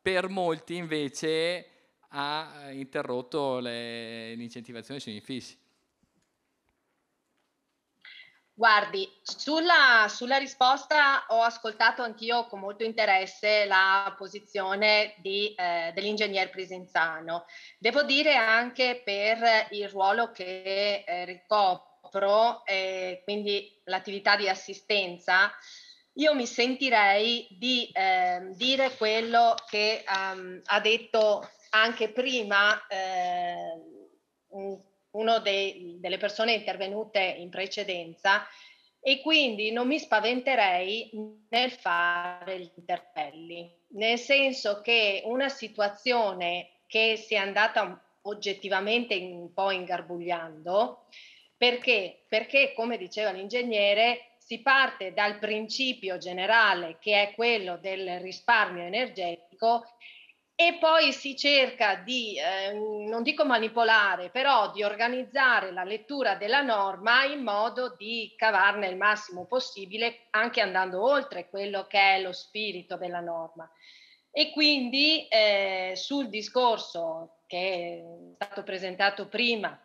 Speaker 11: per molti invece ha interrotto le, l'incentivazione sugli infissi.
Speaker 10: Guardi, sulla, sulla, risposta ho ascoltato anch'io con molto interesse la posizione di, eh, dell'ingegner Presenzano. Devo dire anche per il ruolo che eh, ricopro, eh, quindi l'attività di assistenza, io mi sentirei di eh, dire quello che um, ha detto anche prima eh, una delle persone intervenute in precedenza e quindi non mi spaventerei nel fare gli interpelli, nel senso che una situazione che si è andata oggettivamente un po' ingarbugliando, perché? Perché, come diceva l'ingegnere, si parte dal principio generale che è quello del risparmio energetico e poi si cerca di, eh, non dico manipolare, però di organizzare la lettura della norma in modo di cavarne il massimo possibile, anche andando oltre quello che è lo spirito della norma. E quindi eh, sul discorso che è stato presentato prima,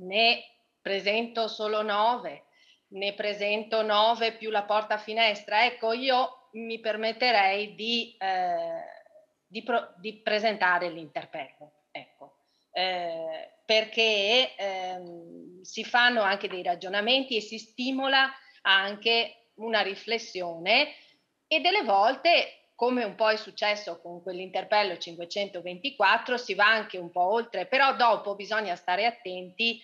Speaker 10: ne presento solo nove, ne presento nove più la porta finestra. Ecco, io mi permetterei di... Eh, di, pro, di presentare l'interpello. Ecco. Eh, perché ehm, si fanno anche dei ragionamenti e si stimola anche una riflessione e delle volte, come un po' è successo con quell'interpello 524, si va anche un po' oltre, però dopo bisogna stare attenti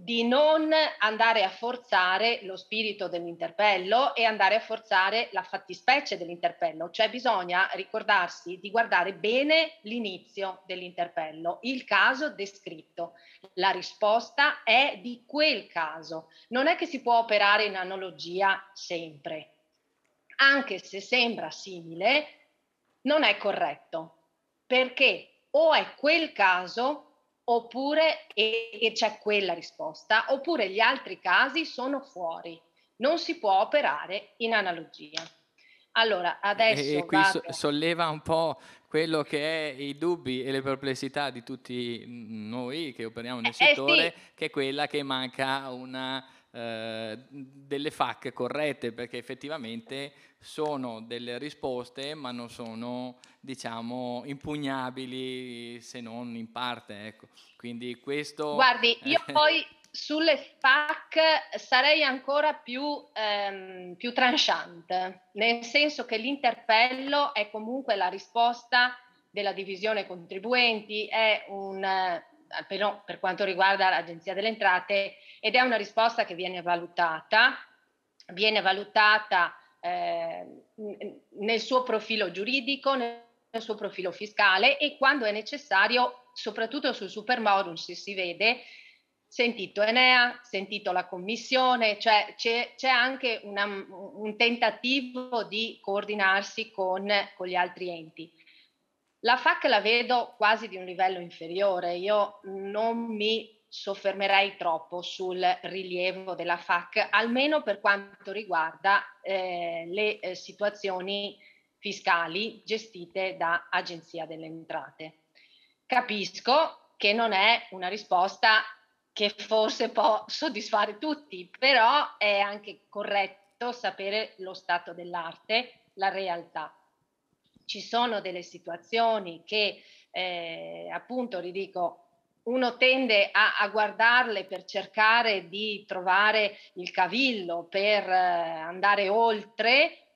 Speaker 10: di non andare a forzare lo spirito dell'interpello e andare a forzare la fattispecie dell'interpello, cioè bisogna ricordarsi di guardare bene l'inizio dell'interpello, il caso descritto. La risposta è di quel caso, non è che si può operare in analogia sempre, anche se sembra simile, non è corretto, perché o è quel caso oppure e, c'è quella risposta, oppure gli altri casi sono fuori. Non si può operare in analogia. Allora, adesso...
Speaker 11: E, qui
Speaker 10: vado...
Speaker 11: solleva un po' quello che è i dubbi e le perplessità di tutti noi che operiamo nel settore, eh, sì. che è quella che manca una, eh, delle FAC corrette, perché effettivamente sono delle risposte, ma non sono diciamo impugnabili se non in parte. Ecco. Quindi questo...
Speaker 10: Guardi, io poi sulle FAC sarei ancora più, ehm, più tranchant, nel senso che l'interpello è comunque la risposta della divisione contribuenti, è un, però per quanto riguarda l'Agenzia delle Entrate, ed è una risposta che viene valutata, viene valutata eh, nel suo profilo giuridico, nel suo profilo fiscale e quando è necessario, soprattutto sul supermodus si vede, sentito Enea, sentito la commissione, cioè c'è, c'è anche una, un tentativo di coordinarsi con, con, gli altri enti. La FAC la vedo quasi di un livello inferiore, io non mi soffermerei troppo sul rilievo della FAC, almeno per quanto riguarda eh, le eh, situazioni fiscali gestite da Agenzia delle Entrate. Capisco che non è una risposta che forse può soddisfare tutti, però è anche corretto sapere lo stato dell'arte, la realtà. Ci sono delle situazioni che, eh, appunto, ridico, uno tende a, a, guardarle per cercare di trovare il cavillo, per eh, andare oltre,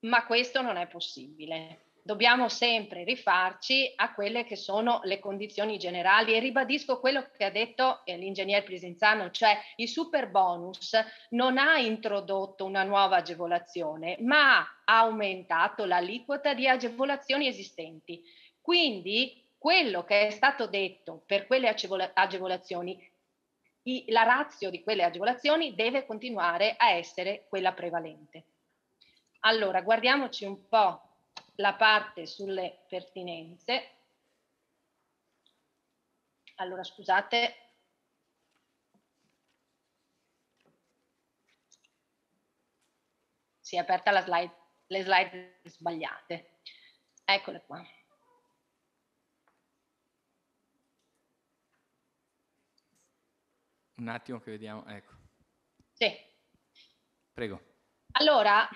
Speaker 10: ma questo non è possibile. Dobbiamo sempre rifarci a quelle che sono le condizioni generali e ribadisco quello che ha detto eh, l'ingegner Prisenzano, cioè il super bonus non ha introdotto una nuova agevolazione, ma ha aumentato l'aliquota di agevolazioni esistenti. Quindi quello che è stato detto per quelle agevolazioni, la razio di quelle agevolazioni deve continuare a essere quella prevalente. Allora, guardiamoci un po' la parte sulle pertinenze. Allora, scusate. Si è aperta la slide, le slide sbagliate. Eccole qua.
Speaker 11: Un attimo che vediamo, ecco.
Speaker 10: Sì.
Speaker 11: Prego.
Speaker 10: Allora,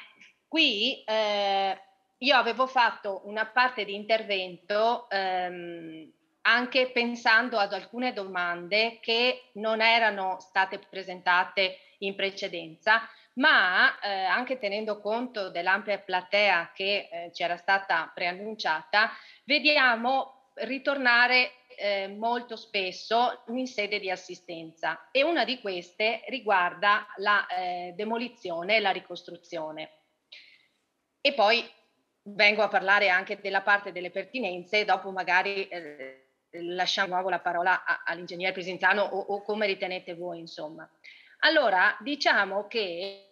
Speaker 10: qui eh, io avevo fatto una parte di intervento ehm, anche pensando ad alcune domande che non erano state presentate in precedenza, ma eh, anche tenendo conto dell'ampia platea che eh, ci era stata preannunciata, vediamo ritornare eh, molto spesso in sede di assistenza e una di queste riguarda la eh, demolizione e la ricostruzione. E poi vengo a parlare anche della parte delle pertinenze dopo magari eh, lasciamo nuovo la parola a, all'ingegner Presentano o, o come ritenete voi, insomma. Allora, diciamo che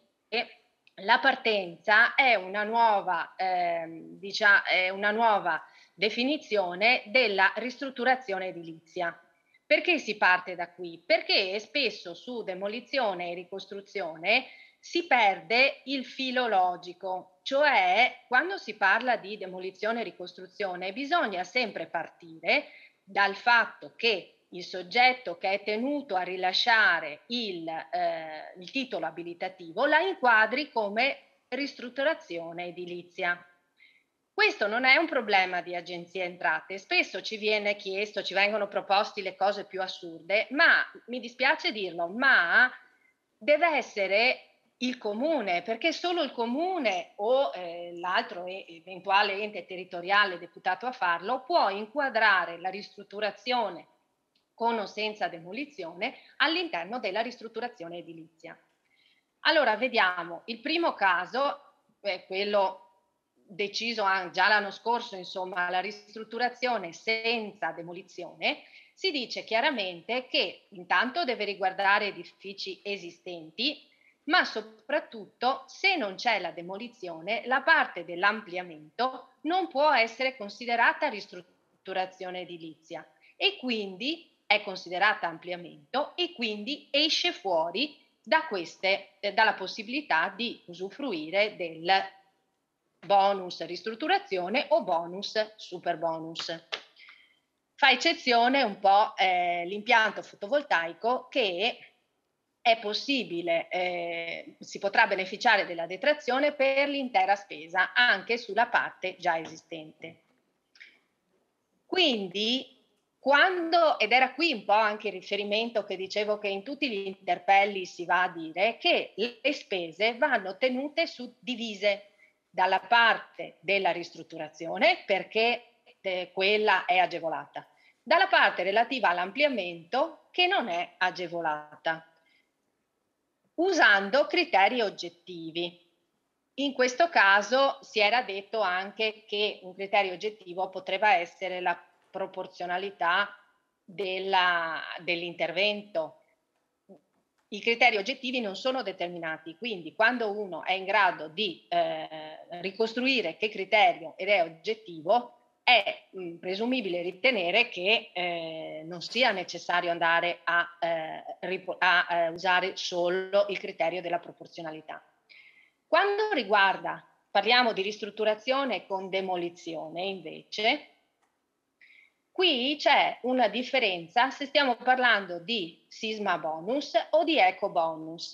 Speaker 10: la partenza è una nuova, eh, diciamo, è una nuova definizione della ristrutturazione edilizia. Perché si parte da qui? Perché spesso su demolizione e ricostruzione si perde il filo logico, cioè quando si parla di demolizione e ricostruzione bisogna sempre partire dal fatto che il soggetto che è tenuto a rilasciare il, eh, il titolo abilitativo la inquadri come ristrutturazione edilizia. Questo non è un problema di agenzie entrate, spesso ci viene chiesto, ci vengono proposti le cose più assurde, ma mi dispiace dirlo, ma deve essere il comune, perché solo il comune o eh, l'altro eventuale ente territoriale deputato a farlo può inquadrare la ristrutturazione con o senza demolizione all'interno della ristrutturazione edilizia. Allora, vediamo, il primo caso è quello deciso già l'anno scorso, insomma, la ristrutturazione senza demolizione, si dice chiaramente che intanto deve riguardare edifici esistenti, ma soprattutto se non c'è la demolizione, la parte dell'ampliamento non può essere considerata ristrutturazione edilizia e quindi è considerata ampliamento e quindi esce fuori da queste, dalla possibilità di usufruire del bonus ristrutturazione o bonus super bonus. Fa eccezione un po' eh, l'impianto fotovoltaico che è possibile, eh, si potrà beneficiare della detrazione per l'intera spesa anche sulla parte già esistente. Quindi quando, ed era qui un po' anche il riferimento che dicevo che in tutti gli interpelli si va a dire che le spese vanno tenute suddivise dalla parte della ristrutturazione perché eh, quella è agevolata, dalla parte relativa all'ampliamento che non è agevolata, usando criteri oggettivi. In questo caso si era detto anche che un criterio oggettivo poteva essere la proporzionalità della, dell'intervento. I criteri oggettivi non sono determinati, quindi quando uno è in grado di eh, ricostruire che criterio ed è oggettivo, è mh, mm, presumibile ritenere che eh, non sia necessario andare a, eh, a eh, usare solo il criterio della proporzionalità. Quando riguarda, parliamo di ristrutturazione con demolizione invece, Qui c'è una differenza se stiamo parlando di sisma bonus o di eco bonus,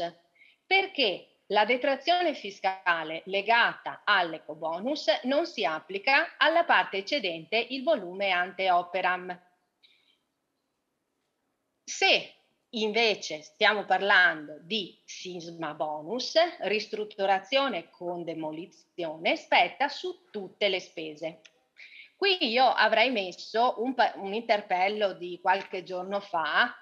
Speaker 10: perché la detrazione fiscale legata all'eco bonus non si applica alla parte eccedente il volume ante operam. Se invece stiamo parlando di sisma bonus, ristrutturazione con demolizione, spetta su tutte le spese. Qui io avrei messo un, un interpello di qualche giorno fa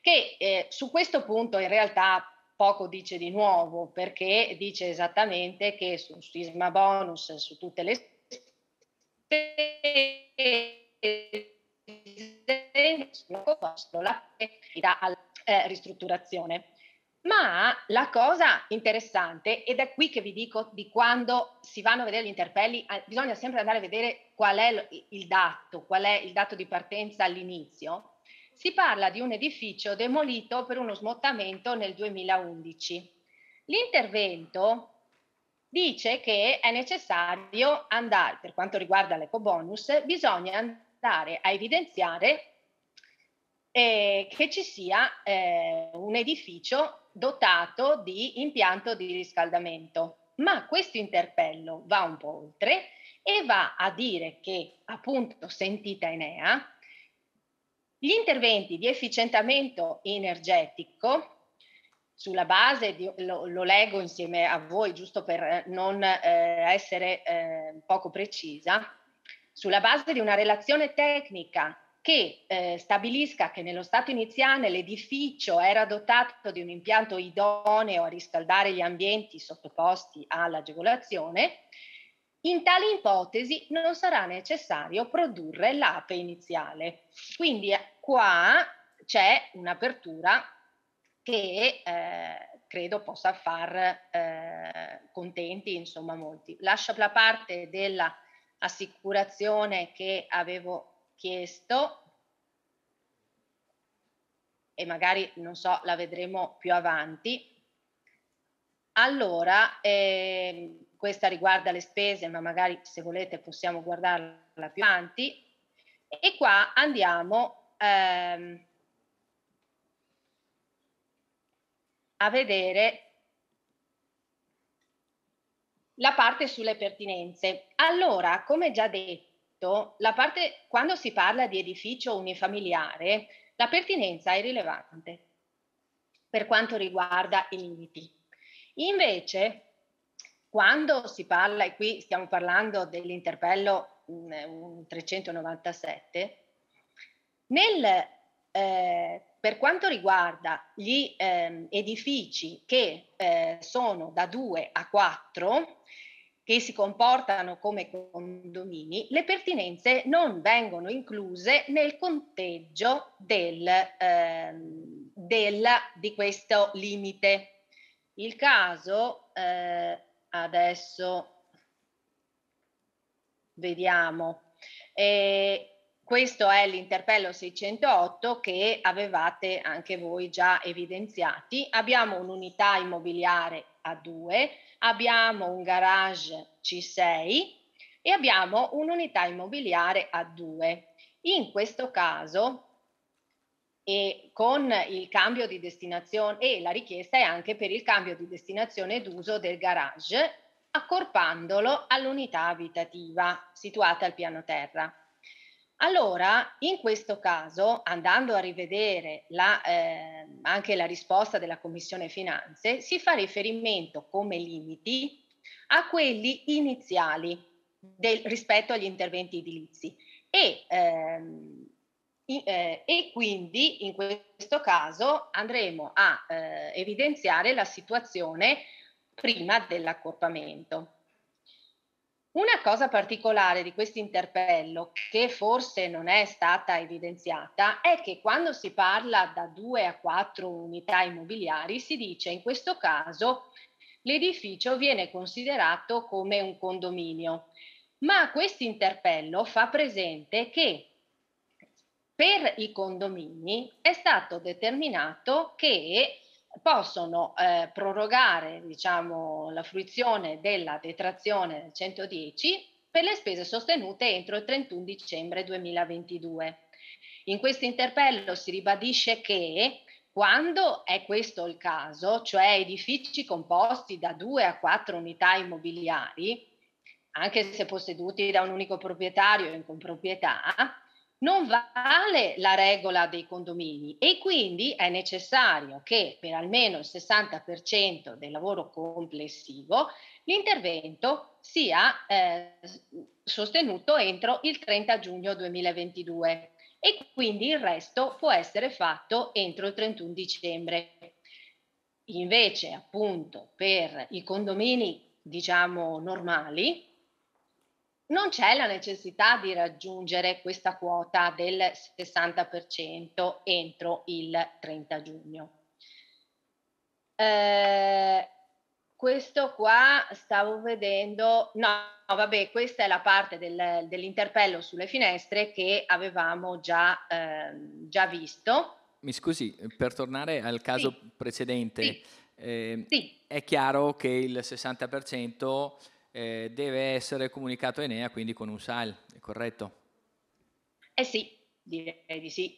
Speaker 10: che eh, su questo punto in realtà poco dice di nuovo perché dice esattamente che su sisma bonus su tutte le spese la eh, ristrutturazione ma la cosa interessante, ed è qui che vi dico di quando si vanno a vedere gli interpelli, eh, bisogna sempre andare a vedere qual è il dato, qual è il dato di partenza all'inizio. Si parla di un edificio demolito per uno smottamento nel 2011. L'intervento dice che è necessario andare, per quanto riguarda l'ecobonus, bisogna andare a evidenziare eh, che ci sia eh, un edificio dotato di impianto di riscaldamento. Ma questo interpello va un po' oltre e va a dire che, appunto, sentita Enea, gli interventi di efficientamento energetico, sulla base, di, lo, lo, leggo insieme a voi giusto per non eh, essere eh, poco precisa, sulla base di una relazione tecnica che eh, stabilisca che nello stato iniziale l'edificio era dotato di un impianto idoneo a riscaldare gli ambienti sottoposti all'agevolazione, in tali ipotesi non sarà necessario produrre l'APE iniziale. Quindi eh, qua c'è un'apertura che eh, credo possa far eh, contenti insomma molti. Lascio la parte dell'assicurazione che avevo chiesto e magari non so la vedremo più avanti. Allora, eh, questa riguarda le spese, ma magari se volete possiamo guardarla più avanti. E qua andiamo ehm, a vedere la parte sulle pertinenze. Allora, come già detto, la parte, quando si parla di edificio unifamiliare, la pertinenza è rilevante per quanto riguarda i limiti. Invece, quando si parla, e qui stiamo parlando dell'interpello 397, nel, eh, per quanto riguarda gli eh, edifici che eh, sono da 2 a 4, che si comportano come condomini, le pertinenze non vengono incluse nel conteggio del, ehm, della, di questo limite. Il caso, eh, adesso vediamo, eh, questo è l'interpello 608 che avevate anche voi già evidenziati. Abbiamo un'unità immobiliare a 2, abbiamo un garage C6 e abbiamo un'unità immobiliare a 2. In questo caso e con il cambio di destinazione e la richiesta è anche per il cambio di destinazione d'uso del garage accorpandolo all'unità abitativa situata al piano terra. Allora, in questo caso, andando a rivedere la, eh, anche la risposta della Commissione Finanze, si fa riferimento come limiti a quelli iniziali del, rispetto agli interventi edilizi e, ehm, eh, e quindi in questo caso andremo a eh, evidenziare la situazione prima dell'accorpamento. Una cosa particolare di questo interpello, che forse non è stata evidenziata, è che quando si parla da due a quattro unità immobiliari, si dice in questo caso l'edificio viene considerato come un condominio. Ma questo interpello fa presente che per i condomini è stato determinato che possono eh, prorogare diciamo, la fruizione della detrazione del 110 per le spese sostenute entro il 31 dicembre 2022. In questo interpello si ribadisce che quando è questo il caso, cioè edifici composti da due a quattro unità immobiliari, anche se posseduti da un unico proprietario in comproprietà, non vale la regola dei condomini e quindi è necessario che per almeno il 60% del lavoro complessivo l'intervento sia eh, sostenuto entro il 30 giugno 2022 e quindi il resto può essere fatto entro il 31 dicembre. Invece appunto per i condomini diciamo normali non c'è la necessità di raggiungere questa quota del 60% entro il 30 giugno. Eh, questo qua stavo vedendo, no, vabbè, questa è la parte del, dell'interpello sulle finestre che avevamo già, eh, già, visto.
Speaker 11: Mi scusi, per tornare al caso sì. precedente,
Speaker 10: sì.
Speaker 11: Eh,
Speaker 10: sì.
Speaker 11: è chiaro che il 60% eh, deve essere comunicato a Enea quindi con un SAL, è corretto?
Speaker 10: Eh sì, direi di sì.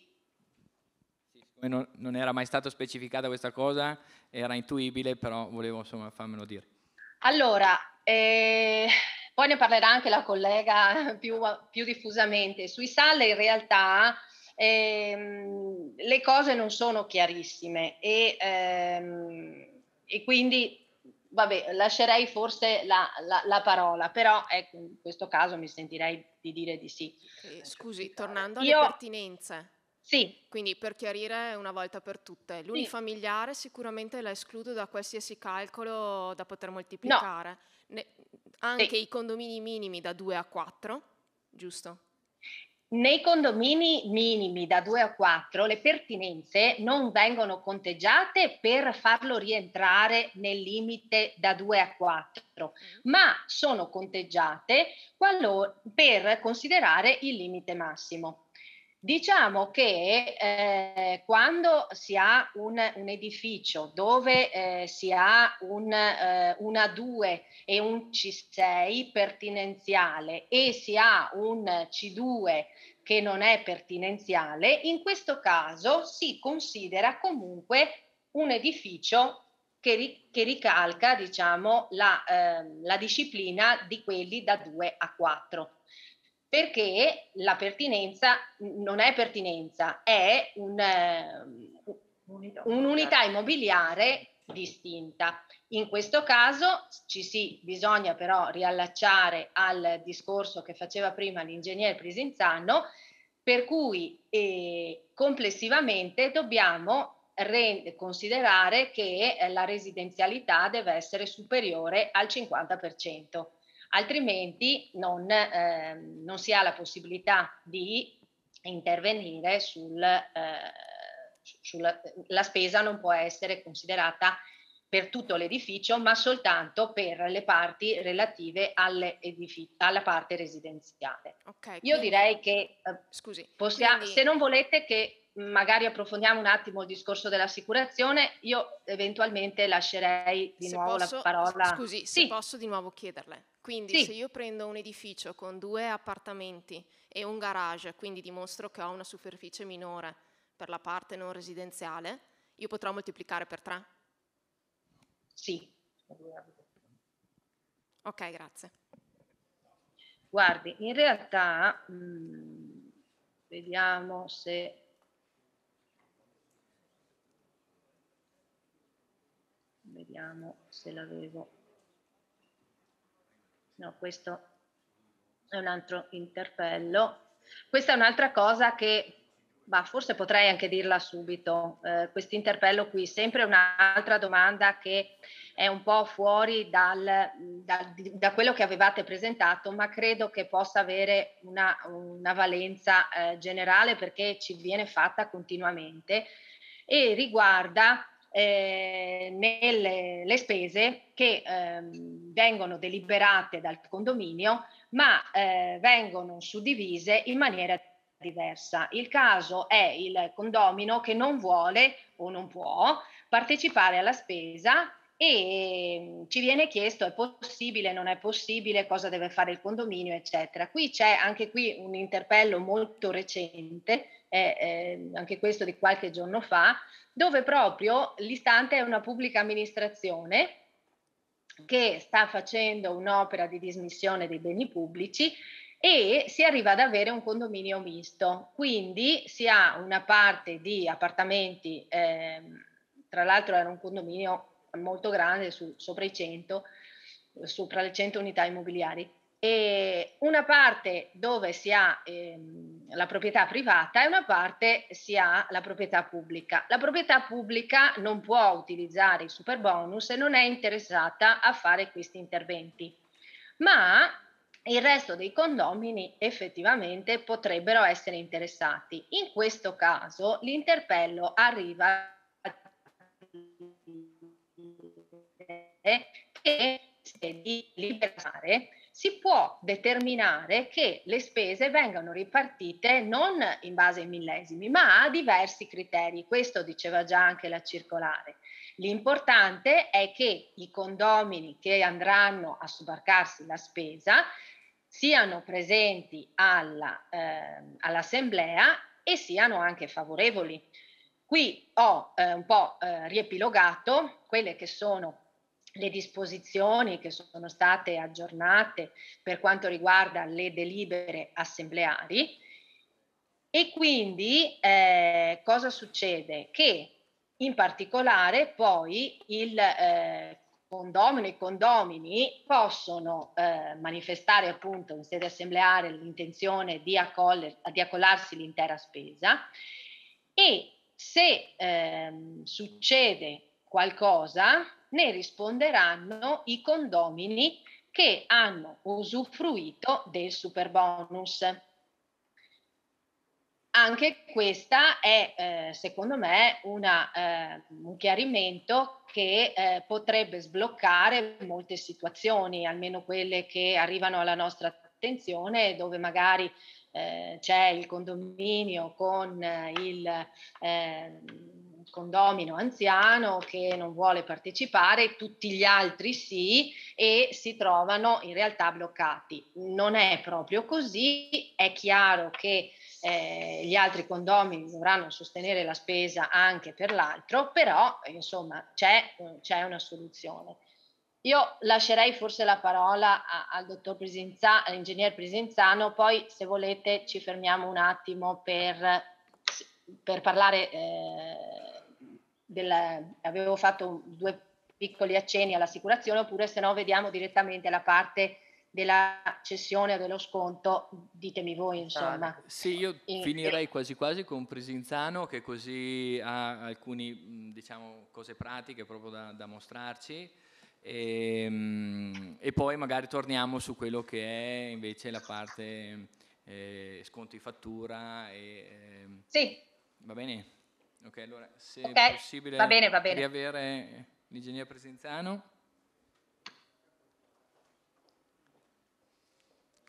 Speaker 11: Siccome non, non era mai stata specificata questa cosa, era intuibile, però volevo insomma farmelo dire.
Speaker 10: Allora, eh, poi ne parlerà anche la collega più, più diffusamente. Sui SAL in realtà ehm, le cose non sono chiarissime e, ehm, e quindi vabbè, lascerei forse la, la, la, parola, però ecco, in questo caso mi sentirei di dire di sì.
Speaker 9: Eh, scusi, tornando alle Io, pertinenze.
Speaker 10: Sì.
Speaker 9: Quindi per chiarire una volta per tutte, l'unifamiliare sì. sicuramente la escludo da qualsiasi calcolo da poter moltiplicare. No. Ne, anche sì. i condomini minimi da 2 a 4, giusto?
Speaker 10: Nei condomini minimi da 2 a 4 le pertinenze non vengono conteggiate per farlo rientrare nel limite da 2 a 4, ma sono conteggiate per considerare il limite massimo. Diciamo che eh, quando si ha un, un edificio dove eh, si ha un, eh, una 2 e un C6 pertinenziale e si ha un C2 che non è pertinenziale, in questo caso si considera comunque un edificio che, ri, che ricalca diciamo, la, ehm, la disciplina di quelli da 2 a 4 perché la pertinenza non è pertinenza, è un, un'unità immobiliare distinta. In questo caso ci si bisogna però riallacciare al discorso che faceva prima l'ingegner Prisenzano, per cui eh, complessivamente dobbiamo re- considerare che la residenzialità deve essere superiore al 50% altrimenti non, eh, non, si ha la possibilità di intervenire sul, eh, sulla la spesa non può essere considerata per tutto l'edificio, ma soltanto per le parti relative alla parte residenziale. Okay, Io direi che eh, Scusi, possiamo, quindi... se non volete che magari approfondiamo un attimo il discorso dell'assicurazione, io eventualmente lascerei di se nuovo posso, la parola.
Speaker 9: Scusi, sì. se posso di nuovo chiederle. Quindi sì. se io prendo un edificio con due appartamenti e un garage, quindi dimostro che ho una superficie minore per la parte non residenziale, io potrò moltiplicare per tre?
Speaker 10: Sì.
Speaker 9: Ok, grazie.
Speaker 10: Guardi, in realtà mh, mm, vediamo se vediamo se l'avevo. No questo è un altro interpello. Questa è un'altra cosa che ma forse potrei anche dirla subito eh, questo interpello qui sempre un'altra domanda che è un po' fuori dal, dal, da quello che avevate presentato ma credo che possa avere una, una valenza eh, generale perché ci viene fatta continuamente e riguarda eh, nelle le spese che ehm, vengono deliberate dal condominio, ma eh, vengono suddivise in maniera diversa. Il caso è il condomino che non vuole o non può partecipare alla spesa e ehm, ci viene chiesto è possibile, non è possibile, cosa deve fare il condominio, eccetera. Qui c'è anche qui un interpello molto recente, eh, eh, anche questo di qualche giorno fa, dove proprio l'istante è una pubblica amministrazione che sta facendo un'opera di dismissione dei beni pubblici e si arriva ad avere un condominio misto, quindi si ha una parte di appartamenti, eh, tra l'altro era un condominio molto grande, su, sopra i 100, sopra le 100 unità immobiliari, e una parte dove si ha ehm, la proprietà privata e una parte si ha la proprietà pubblica. La proprietà pubblica non può utilizzare il super bonus e non è interessata a fare questi interventi, ma il resto dei condomini effettivamente potrebbero essere interessati. In questo caso l'interpello arriva che di liberare si può determinare che le spese vengano ripartite non in base ai millesimi, ma a diversi criteri. Questo diceva già anche la circolare. L'importante è che i condomini che andranno a sobbarcarsi la spesa siano presenti alla, eh, all'assemblea e siano anche favorevoli. Qui ho eh, un po' eh, riepilogato quelle che sono le disposizioni che sono state aggiornate per quanto riguarda le delibere assembleari e quindi eh, cosa succede? Che in particolare poi il eh, condomino i condomini possono eh, manifestare appunto in sede assembleare l'intenzione di, accoller, di accollarsi l'intera spesa e se ehm, succede qualcosa ne risponderanno i condomini che hanno usufruito del super bonus. anche questa è, eh, secondo me, una, eh, un chiarimento che eh, potrebbe sbloccare molte situazioni, almeno quelle che arrivano alla nostra attenzione, dove magari eh, c'è il condominio con il eh, condomino anziano che non vuole partecipare, tutti gli altri sì e si trovano in realtà bloccati. Non è proprio così, è chiaro che eh, gli altri condomini dovranno sostenere la spesa anche per l'altro, però insomma c'è, c'è una soluzione. Io lascerei forse la parola a, al dottor Presenza, all'ingegner Presenzano, poi se volete ci fermiamo un attimo per, per parlare eh, del, avevo fatto due piccoli accenni all'assicurazione, oppure se no vediamo direttamente la parte della cessione o dello sconto, ditemi voi insomma. Ah,
Speaker 11: sì, io In, finirei quasi quasi con Presinzano che così ha alcune diciamo, cose pratiche proprio da, da mostrarci e, ehm, e, poi magari torniamo su quello che è invece la parte eh, sconti fattura. E, eh,
Speaker 10: sì.
Speaker 11: Va bene? Ok, allora se
Speaker 10: okay.
Speaker 11: è possibile
Speaker 10: va bene, va bene.
Speaker 11: riavere l'ingegnere Presinzano.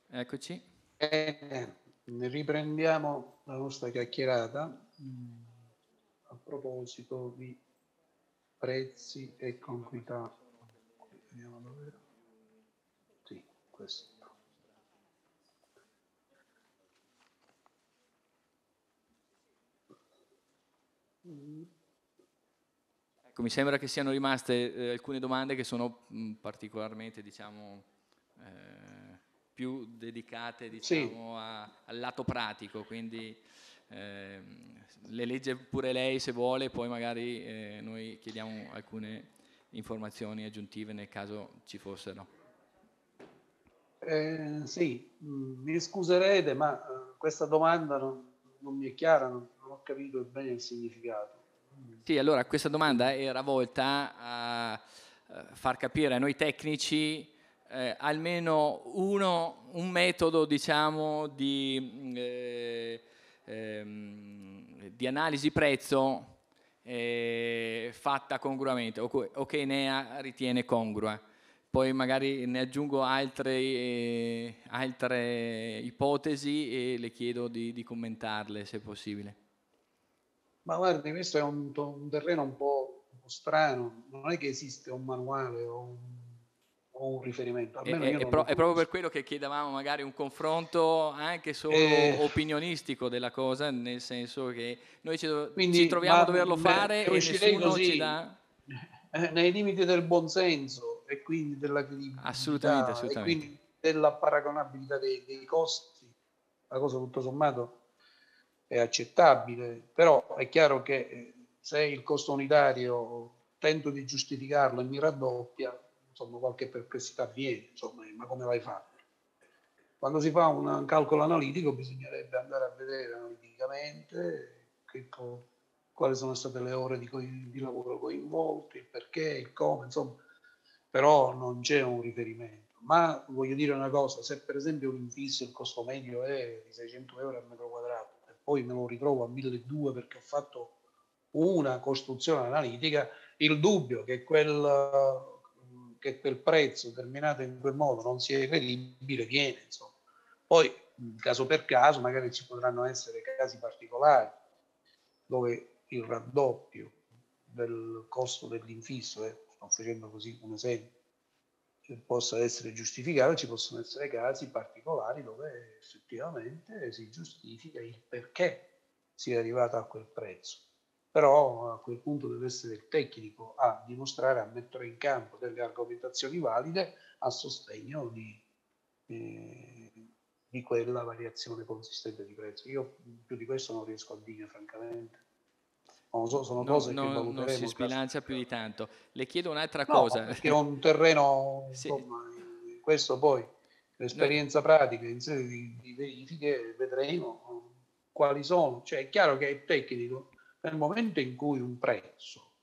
Speaker 11: Eccoci.
Speaker 12: Eh, riprendiamo la nostra chiacchierata mm, a proposito di prezzi e congruità. Vediamo dove. Sì, questo.
Speaker 11: Ecco, mi sembra che siano rimaste eh, alcune domande che sono mh, mm, particolarmente, diciamo, eh, più dedicate diciamo, sì. a, al lato pratico, quindi eh, le legge pure lei se vuole, poi magari eh, noi chiediamo alcune informazioni aggiuntive nel caso ci fossero.
Speaker 12: Eh, sì, mm, mi scuserete, ma uh, questa domanda non, non, mi è chiara, non ho capito bene il significato.
Speaker 11: Sì, allora questa domanda era volta a, a far capire a noi tecnici eh, almeno uno, un metodo diciamo, di, eh, ehm, di, analisi prezzo eh, fatta congruamente o, o, che Enea ritiene congrua. Poi magari ne aggiungo altre, eh, altre ipotesi e le chiedo di, di, commentarle se possibile.
Speaker 12: Ma guardi, questo è un, un terreno un po', un po' strano, non è che esiste un manuale o un ho un riferimento.
Speaker 11: È, è, pro, è, proprio per quello che chiedevamo magari un confronto anche solo eh, opinionistico della cosa, nel senso che noi ci, quindi, ci troviamo a doverlo fare e nessuno così, ci dà...
Speaker 12: Eh, nei limiti del buonsenso e quindi della credibilità
Speaker 11: assolutamente, assolutamente.
Speaker 12: e quindi della paragonabilità dei, dei costi, la cosa tutto sommato è accettabile, però è chiaro che eh, se il costo unitario tento di giustificarlo e mi raddoppia, insomma qualche perplessità viene, insomma, ma come l'hai fatto? Quando si fa un calcolo analitico bisognerebbe andare a vedere analiticamente che, quali sono state le ore di, di lavoro coinvolte, il perché, il come, insomma, però non c'è un riferimento. Ma voglio dire una cosa, se per esempio un infisso il costo medio è di 600 euro al metro quadrato poi me lo ritrovo a 1200 perché ho fatto una costruzione analitica, il dubbio che quel che quel prezzo terminato in quel modo non sia credibile viene. Insomma. Poi, caso per caso, magari ci potranno essere casi particolari dove il raddoppio del costo dell'infisso, eh, sto facendo così un esempio, possa essere giustificato, ci possono essere casi particolari dove effettivamente si giustifica il perché si è arrivato a quel prezzo però a quel punto deve essere il tecnico a dimostrare, a mettere in campo delle argomentazioni valide a sostegno di, eh, di quella variazione consistente di prezzo. Io più di questo non riesco a dire, francamente. Non so, sono cose
Speaker 11: no,
Speaker 12: che valuteremo.
Speaker 11: Non si sbilancia più di tanto. Le chiedo un'altra
Speaker 12: no,
Speaker 11: cosa.
Speaker 12: Perché è un terreno, sì. insomma, questo poi, l'esperienza no. pratica in sede di, di verifiche, vedremo quali sono. Cioè è chiaro che è tecnico nel momento in cui un prezzo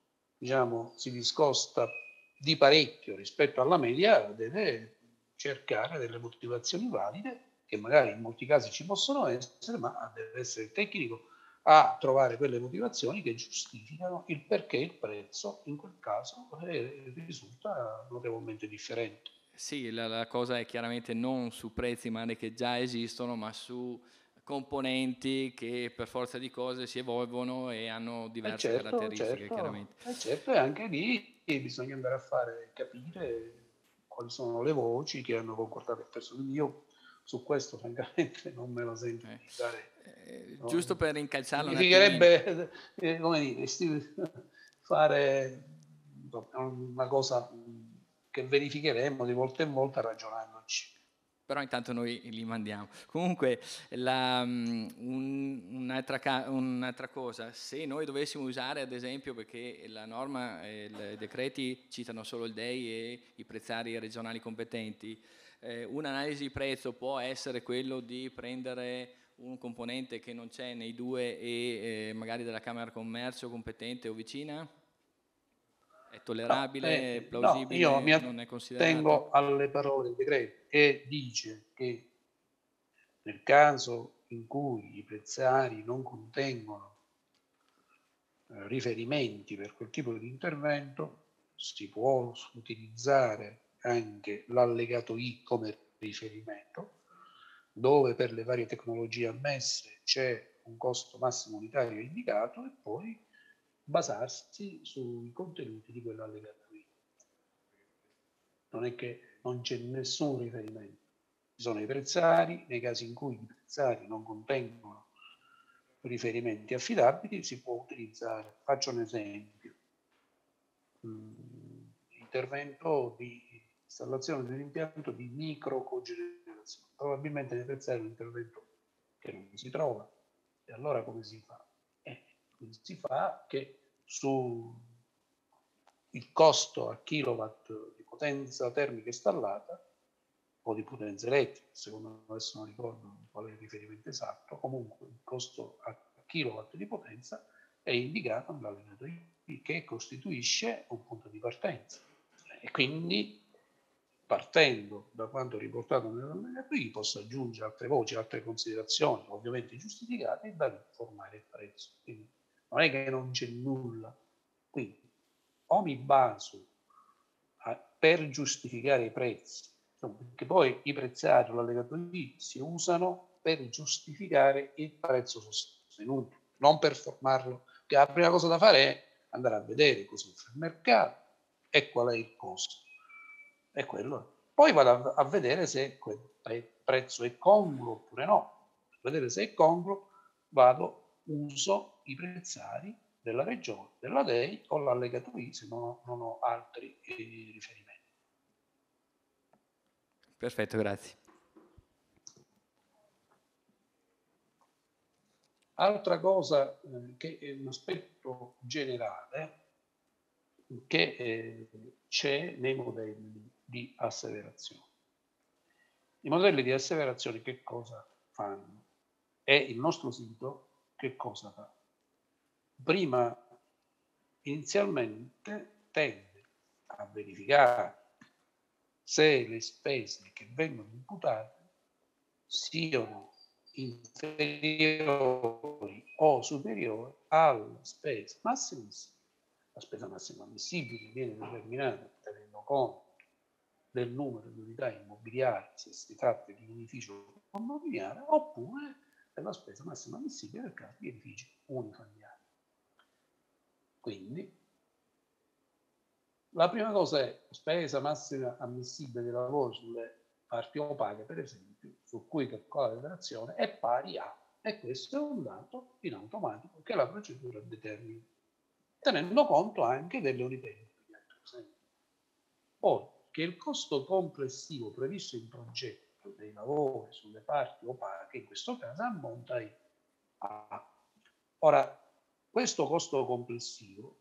Speaker 12: diciamo, si discosta di parecchio rispetto alla media, deve cercare delle motivazioni valide che magari in molti casi ci possono essere, ma deve essere il tecnico a trovare quelle motivazioni che giustificano il perché il prezzo in quel caso eh, risulta notevolmente differente.
Speaker 11: Sì, la, la, cosa è chiaramente non su prezzi male che già esistono, ma su componenti che per forza di cose si evolvono e hanno diverse eh certo, caratteristiche
Speaker 12: certo,
Speaker 11: chiaramente.
Speaker 12: Eh certo, e anche lì bisogna andare a fare capire quali sono le voci che hanno concordato il personale. Io su questo francamente non me la sento eh. di dare.
Speaker 11: Eh, no, giusto per incalzarlo.
Speaker 12: Significherebbe, eh, come dire, fare una cosa che verificheremo di volta in volta ragionandoci.
Speaker 11: Però intanto noi li mandiamo. Comunque, la, um, un, un'altra, un'altra, cosa, se noi dovessimo usare ad esempio, perché la norma e i decreti citano solo il DEI e i prezzari regionali competenti, eh, un'analisi di prezzo può essere quello di prendere un componente che non c'è nei due e eh, magari della Camera Commercio competente o vicina? È tollerabile, no, eh, plausibile,
Speaker 12: no, io non è considerato? Tengo alle parole del decreto e dice che nel caso in cui i prezzari non contengono eh, riferimenti per quel tipo di intervento, si può utilizzare anche l'allegato I come riferimento, dove per le varie tecnologie ammesse c'è un costo massimo unitario indicato e poi basarsi sui contenuti di quell'allegato I. Non è che non c'è nessun riferimento. Ci sono i prezzari, nei casi in cui i prezzari non contengono riferimenti affidabili si può utilizzare, faccio un esempio, mm, intervento di installazione di un impianto di microcogenerazione. Probabilmente prezzari è un intervento che non si trova. E allora come si fa? Eh, si fa che su il costo a kilowatt di potenza termica installata o di potenza elettrica, secondo adesso non ricordo qual è il riferimento esatto, comunque il costo a kilowatt di potenza è indicato nell'allegato I che costituisce un punto di partenza e quindi partendo da quanto riportato nell'allegato I posso aggiungere altre voci, altre considerazioni, ovviamente giustificate, e da lì formare il prezzo. Quindi non è che non c'è nulla. Quindi o mi baso a, per giustificare i prezzi, perché poi i prezzari, l'allegato I, si usano per giustificare il prezzo sostenuto, non per formarlo. Che la prima cosa da fare è andare a vedere cosa offre il mercato e qual è il costo è quello. Poi vado a, vedere se quel prezzo è congruo oppure no. Per vedere se è congruo vado, uso i prezzari della regione, della DEI o l'allegato I se non ho, non ho altri eh, riferimenti.
Speaker 11: Perfetto, grazie.
Speaker 12: Altra cosa eh, che è un aspetto generale che eh, c'è nei modelli di asseverazione. I modelli di asseverazione che cosa fanno? E il nostro sito che cosa fa? Prima, inizialmente, tende a verificare se le spese che vengono imputate siano inferiori o superiori alla spesa massima. La spesa massima ammissibile viene determinata tenendo conto del numero di unità immobiliari se si tratta di un edificio condominiale oppure della spesa massima ammissibile nel caso di edifici unifamiliari. Quindi la prima cosa è spesa massima ammissibile di lavoro sulle parti opache, per esempio, su cui calcolare l'operazione è pari a, e questo è un dato in automatico che la procedura determina, tenendo conto anche delle unità immobiliari. Poi, che il costo complessivo previsto in progetto dei lavori sulle parti opache, in questo caso, ammonta a. Ora, questo costo complessivo,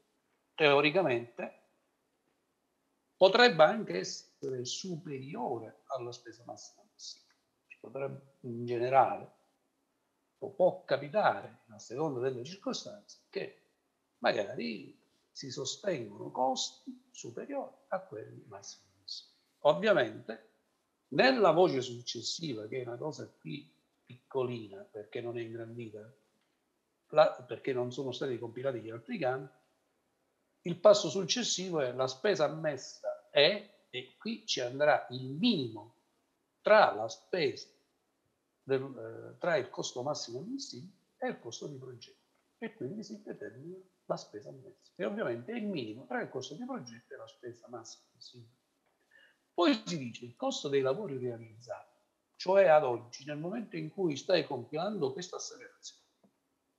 Speaker 12: teoricamente, potrebbe anche essere superiore alla spesa massima possibile. Potrebbe, in generale, può capitare, a seconda delle circostanze, che magari si sostengono costi superiori a quelli massimi. Ovviamente Nella voce successiva, che è una cosa qui piccolina perché non è ingrandita, la, perché non sono stati compilati gli altri campi, il passo successivo è la spesa ammessa è, e qui ci andrà il minimo tra la spesa, del, eh, tra il costo massimo ammissibile e il costo di progetto. E quindi si determina la spesa ammessa. E ovviamente è il minimo tra il costo di progetto e la spesa massima ammissibile. Poi si dice il costo dei lavori realizzati, cioè ad oggi, nel momento in cui stai compilando questa asseverazione,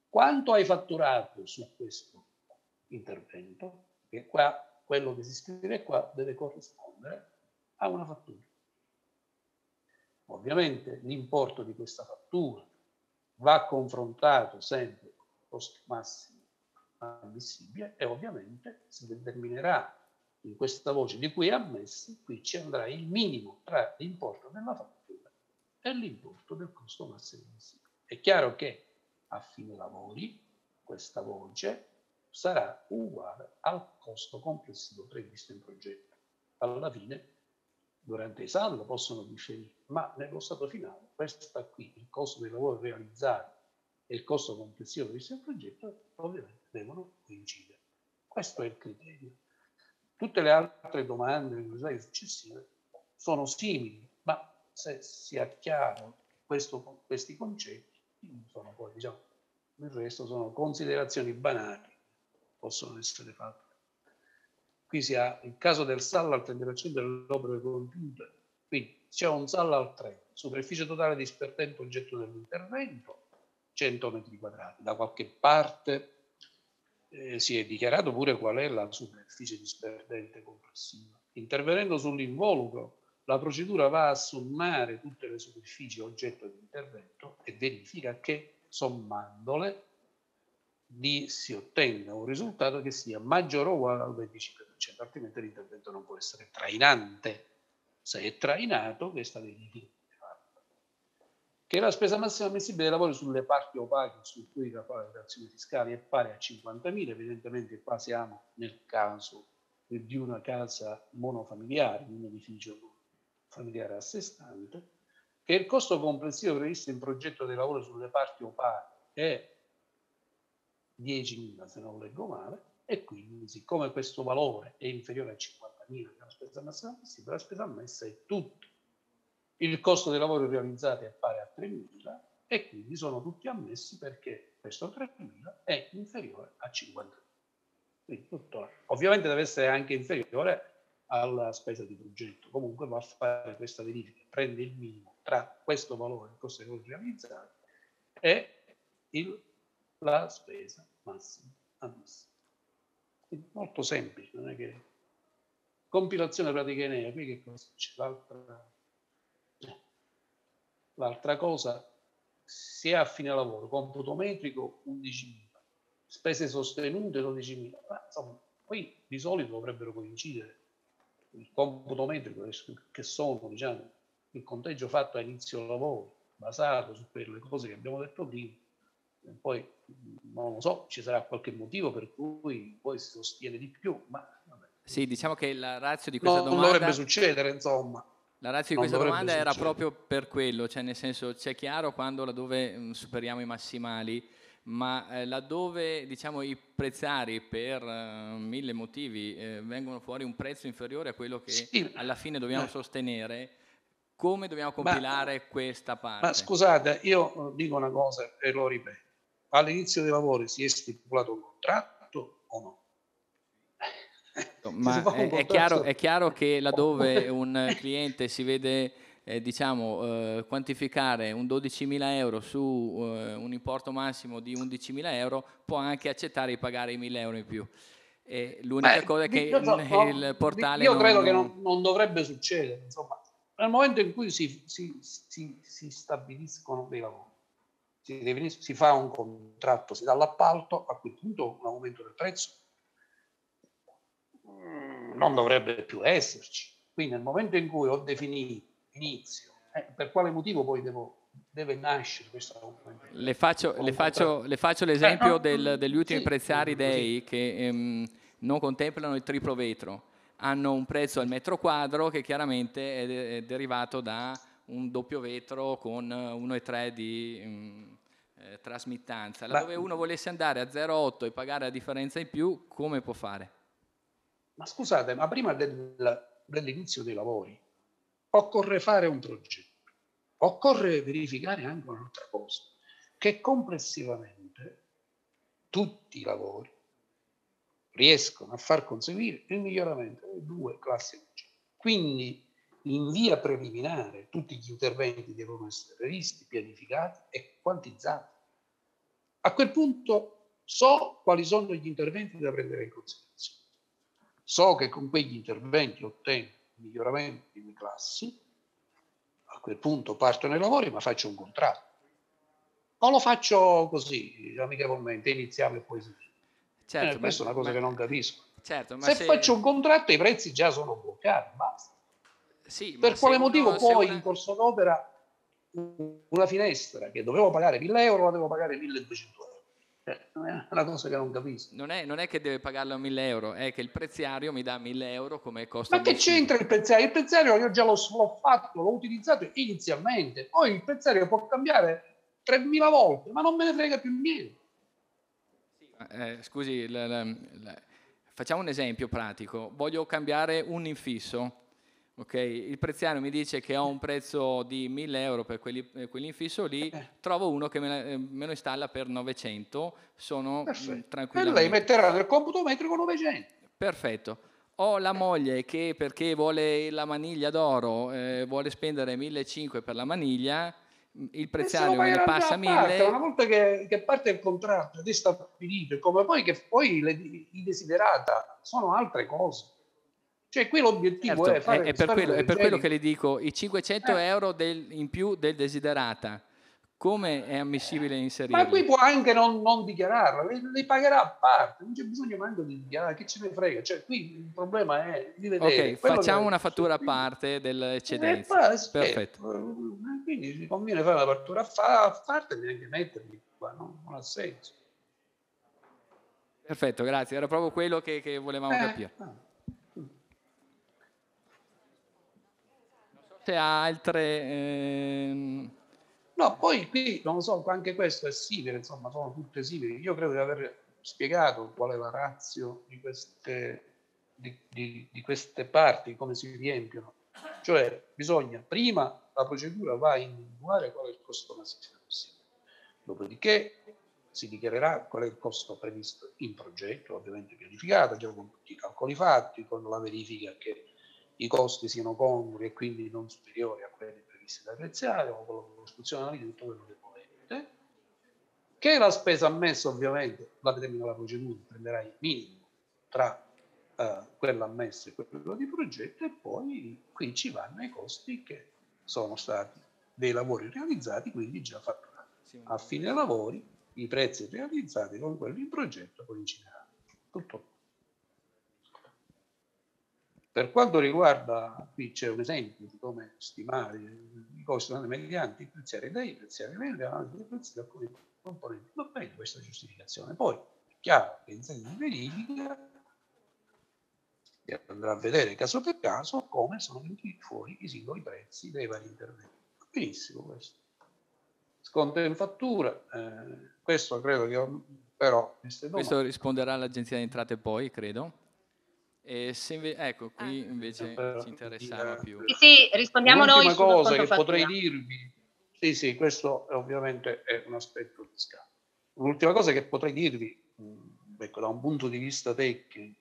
Speaker 12: quanto hai fatturato su questo intervento? Che qua quello che si scrive qua deve corrispondere a una fattura. Ovviamente l'importo di questa fattura va confrontato sempre con il costo massimo ammissibile e ovviamente si determinerà in questa voce di cui è ammessi, qui ci andrà il minimo tra l'importo della fattura e l'importo del costo massimo ammissibile. È chiaro che a fine lavori questa voce sarà uguale al costo complessivo previsto in progetto. Alla fine, durante i saldo possono differire, ma nello stato finale, questa qui, il costo dei lavori realizzati e il costo complessivo previsto in progetto, ovviamente devono coincidere. Questo è il criterio. Tutte le altre domande successive sono simili, ma se si ha chiaro questo, questi concetti, sono poi, diciamo, il resto sono considerazioni banali, possono essere fatte. Qui si ha il caso del sallo al 30% delle opere compiute, quindi c'è un sallo al 30, superficie totale di spertente oggetto dell'intervento, 100 metri quadrati. Da qualche parte eh, si è dichiarato pure qual è la superficie disperdente complessiva. Intervenendo sull'involucro, la procedura va a sommare tutte le superfici oggetto di intervento e verifica che sommandole di, si ottenga un risultato che sia maggiore o uguale al 25%, altrimenti l'intervento non può essere trainante. Se è trainato, questa verifica che la spesa massima ammissibile dei lavori sulle parti opache su cui la operazione fiscale è pari a 50.000, evidentemente qua siamo nel caso di una casa monofamiliare, un edificio familiare a sé stante, che il costo complessivo previsto in progetto dei lavori sulle parti opache è 10.000 se non leggo male, e quindi siccome questo valore è inferiore a 50.000 che è la spesa massima la spesa ammessa è tutta il costo dei lavori realizzati è pari a 3.000 e quindi sono tutti ammessi perché questo 3.000 è inferiore a 50.000. Tutto, ovviamente deve essere anche inferiore alla spesa di progetto. Comunque va a fare questa verifica, prende il minimo tra questo valore, il costo dei lavori realizzati, e il, la spesa massima ammessa. Quindi molto semplice, non è che compilazione pratica Enea, qui che cosa c'è? L'altra L'altra cosa, se a fine lavoro, computo metrico 11.000, spese sostenute 12.000, ma insomma, qui di solito dovrebbero coincidere il computo metrico che sono, diciamo, il conteggio fatto a inizio lavoro, basato su quelle cose che abbiamo detto prima, poi non lo so, ci sarà qualche motivo per cui poi si sostiene di più, ma vabbè.
Speaker 11: Sì, diciamo che la razza di questa
Speaker 12: no,
Speaker 11: domanda...
Speaker 12: Non dovrebbe succedere, insomma.
Speaker 11: La razza di questa domanda era proprio per quello, cioè nel senso c'è chiaro quando laddove mh, mm, superiamo i massimali, ma eh, laddove diciamo, i prezzari per uh, mille motivi eh, vengono fuori un prezzo inferiore a quello che sì, alla fine dobbiamo ma, sostenere, come dobbiamo compilare ma, questa parte?
Speaker 12: Ma scusate, io dico una cosa e lo ripeto. All'inizio dei lavori si è stipulato un contratto o no?
Speaker 11: Ma è, è, chiaro, è, chiaro, che laddove un cliente si vede eh, diciamo, eh, quantificare un 12.000 euro su eh, un importo massimo di 11.000 euro può anche accettare di pagare i 1.000 euro in più. E l'unica Beh, cosa è che so, il portale...
Speaker 12: Io non... credo che non, non, dovrebbe succedere, insomma, nel momento in cui si, si, si, si stabiliscono dei lavori, si, fa un contratto, si dà l'appalto, a quel punto un aumento del prezzo non dovrebbe più esserci. Quindi nel momento in cui ho definito inizio, eh, per quale motivo poi devo, deve nascere questo aumento?
Speaker 11: Le faccio, le faccio, le faccio l'esempio eh, del, degli ultimi sì, prezzari dei che ehm, non contemplano il triplo vetro. hanno un prezzo al metro quadro che chiaramente è, è derivato da un doppio vetro con 1,3 di mh, eh, trasmittanza. Laddove uno volesse andare a 0,8 e pagare la differenza in più, come può fare?
Speaker 12: Ma scusate, ma prima del, dell'inizio dei lavori occorre fare un progetto, occorre verificare anche un'altra cosa, che complessivamente tutti i lavori riescono a far conseguire il miglioramento delle due classi energetiche. Quindi in via preliminare tutti gli interventi devono essere previsti, pianificati e quantizzati. A quel punto so quali sono gli interventi da prendere in considerazione. So che con quegli interventi ottengo miglioramento delle classi, a quel punto partono i lavori ma faccio un contratto. O lo faccio così, amichevolmente, iniziamo e poi si certo, eh, questa è una cosa ma, che non capisco.
Speaker 11: Certo,
Speaker 12: se, se, faccio un contratto i prezzi già sono bloccati, basta.
Speaker 11: Sì,
Speaker 12: per quale motivo uno, poi una... in corso d'opera una finestra che dovevo pagare 1000 euro la devo pagare 1200 euro? Eh, è una cosa che non capisco.
Speaker 11: Non è, non è che deve pagarlo a 1000 euro, è che il preziario mi dà 1000 euro come costo.
Speaker 12: Ma che c'entra il preziario? Il preziario io già l'ho, l'ho fatto, l'ho utilizzato inizialmente, poi il preziario può cambiare 3000 volte, ma non me ne frega più niente.
Speaker 11: Eh, scusi, la, la, la, facciamo un esempio pratico. Voglio cambiare un infisso. Okay? Il preziario mi dice che ho un prezzo di 1000 euro per quelli, eh, quell'infisso lì, eh. trovo uno che me, eh, me, lo installa per 900, sono tranquillo.
Speaker 12: E lei metterà nel computo metrico 900.
Speaker 11: Perfetto. Ho la moglie che perché vuole la maniglia d'oro, eh, vuole spendere 1500 per la maniglia, il preziario me ne passa mille.
Speaker 12: Una volta che, che, parte il contratto ed è stabilito, come poi che poi le, i desiderata sono altre cose. Cioè qui l'obiettivo certo, è fare...
Speaker 11: È, per, quello, è per quello, che le dico, i 500 eh. euro del, in più del desiderata come è ammissibile inserire?
Speaker 12: Ma qui può anche non, non dichiararla, li pagherà a parte, non c'è bisogno manco di dichiarare, che ce ne frega. Cioè, qui il problema è di vedere.
Speaker 11: Ok, facciamo una fattura a parte dell'eccedenza. Eh, Perfetto.
Speaker 12: Eh, quindi ci conviene fare la fattura a parte e neanche metterli qua, no? non ha senso.
Speaker 11: Perfetto, grazie, era proprio quello che, che volevamo eh, capire. Ah. Ha altre... Eh...
Speaker 12: No, poi qui non lo so, anche questo è simile, insomma, sono tutte simili. Io credo di aver spiegato qual è la razio di queste, di, di, di queste parti, come si riempiono. Cioè, bisogna prima la procedura va a individuare qual è il costo massimo possibile. Dopodiché si dichiarerà qual è il costo previsto in progetto, ovviamente pianificato, già con tutti i calcoli fatti, con la verifica che i costi siano congrui e quindi non superiori a quelli previsti da preziario, con la costruzione analitica tutto quello che volete, che la spesa ammessa ovviamente la determina la procedura, prenderà il minimo tra uh, quella ammessa e quello di progetto e poi qui ci vanno i costi che sono stati dei lavori realizzati, quindi già fatturati. A fine lavori i prezzi realizzati con quelli in progetto coincideranno. Tutto per quanto riguarda, qui c'è un esempio di come stimare i costi mediante i preziari dei preziari mediante i prezzi di alcuni componenti. Va bene questa giustificazione. Poi è chiaro che in sede di verifica si andrà a vedere caso per caso come sono venuti fuori i singoli prezzi dei vari interventi. Benissimo questo. Sconto in fattura, eh, questo credo che però...
Speaker 11: Questo risponderà all'Agenzia di Entrate poi, credo. E se inve- ecco, qui ah. invece ci interessava più.
Speaker 10: Sì, sì rispondiamo
Speaker 12: L'ultima
Speaker 10: noi.
Speaker 12: cosa che potrei dirvi, sì, sì, questo ovviamente è un aspetto fiscale. L'ultima cosa che potrei dirvi, ecco, da un punto di vista tecnico,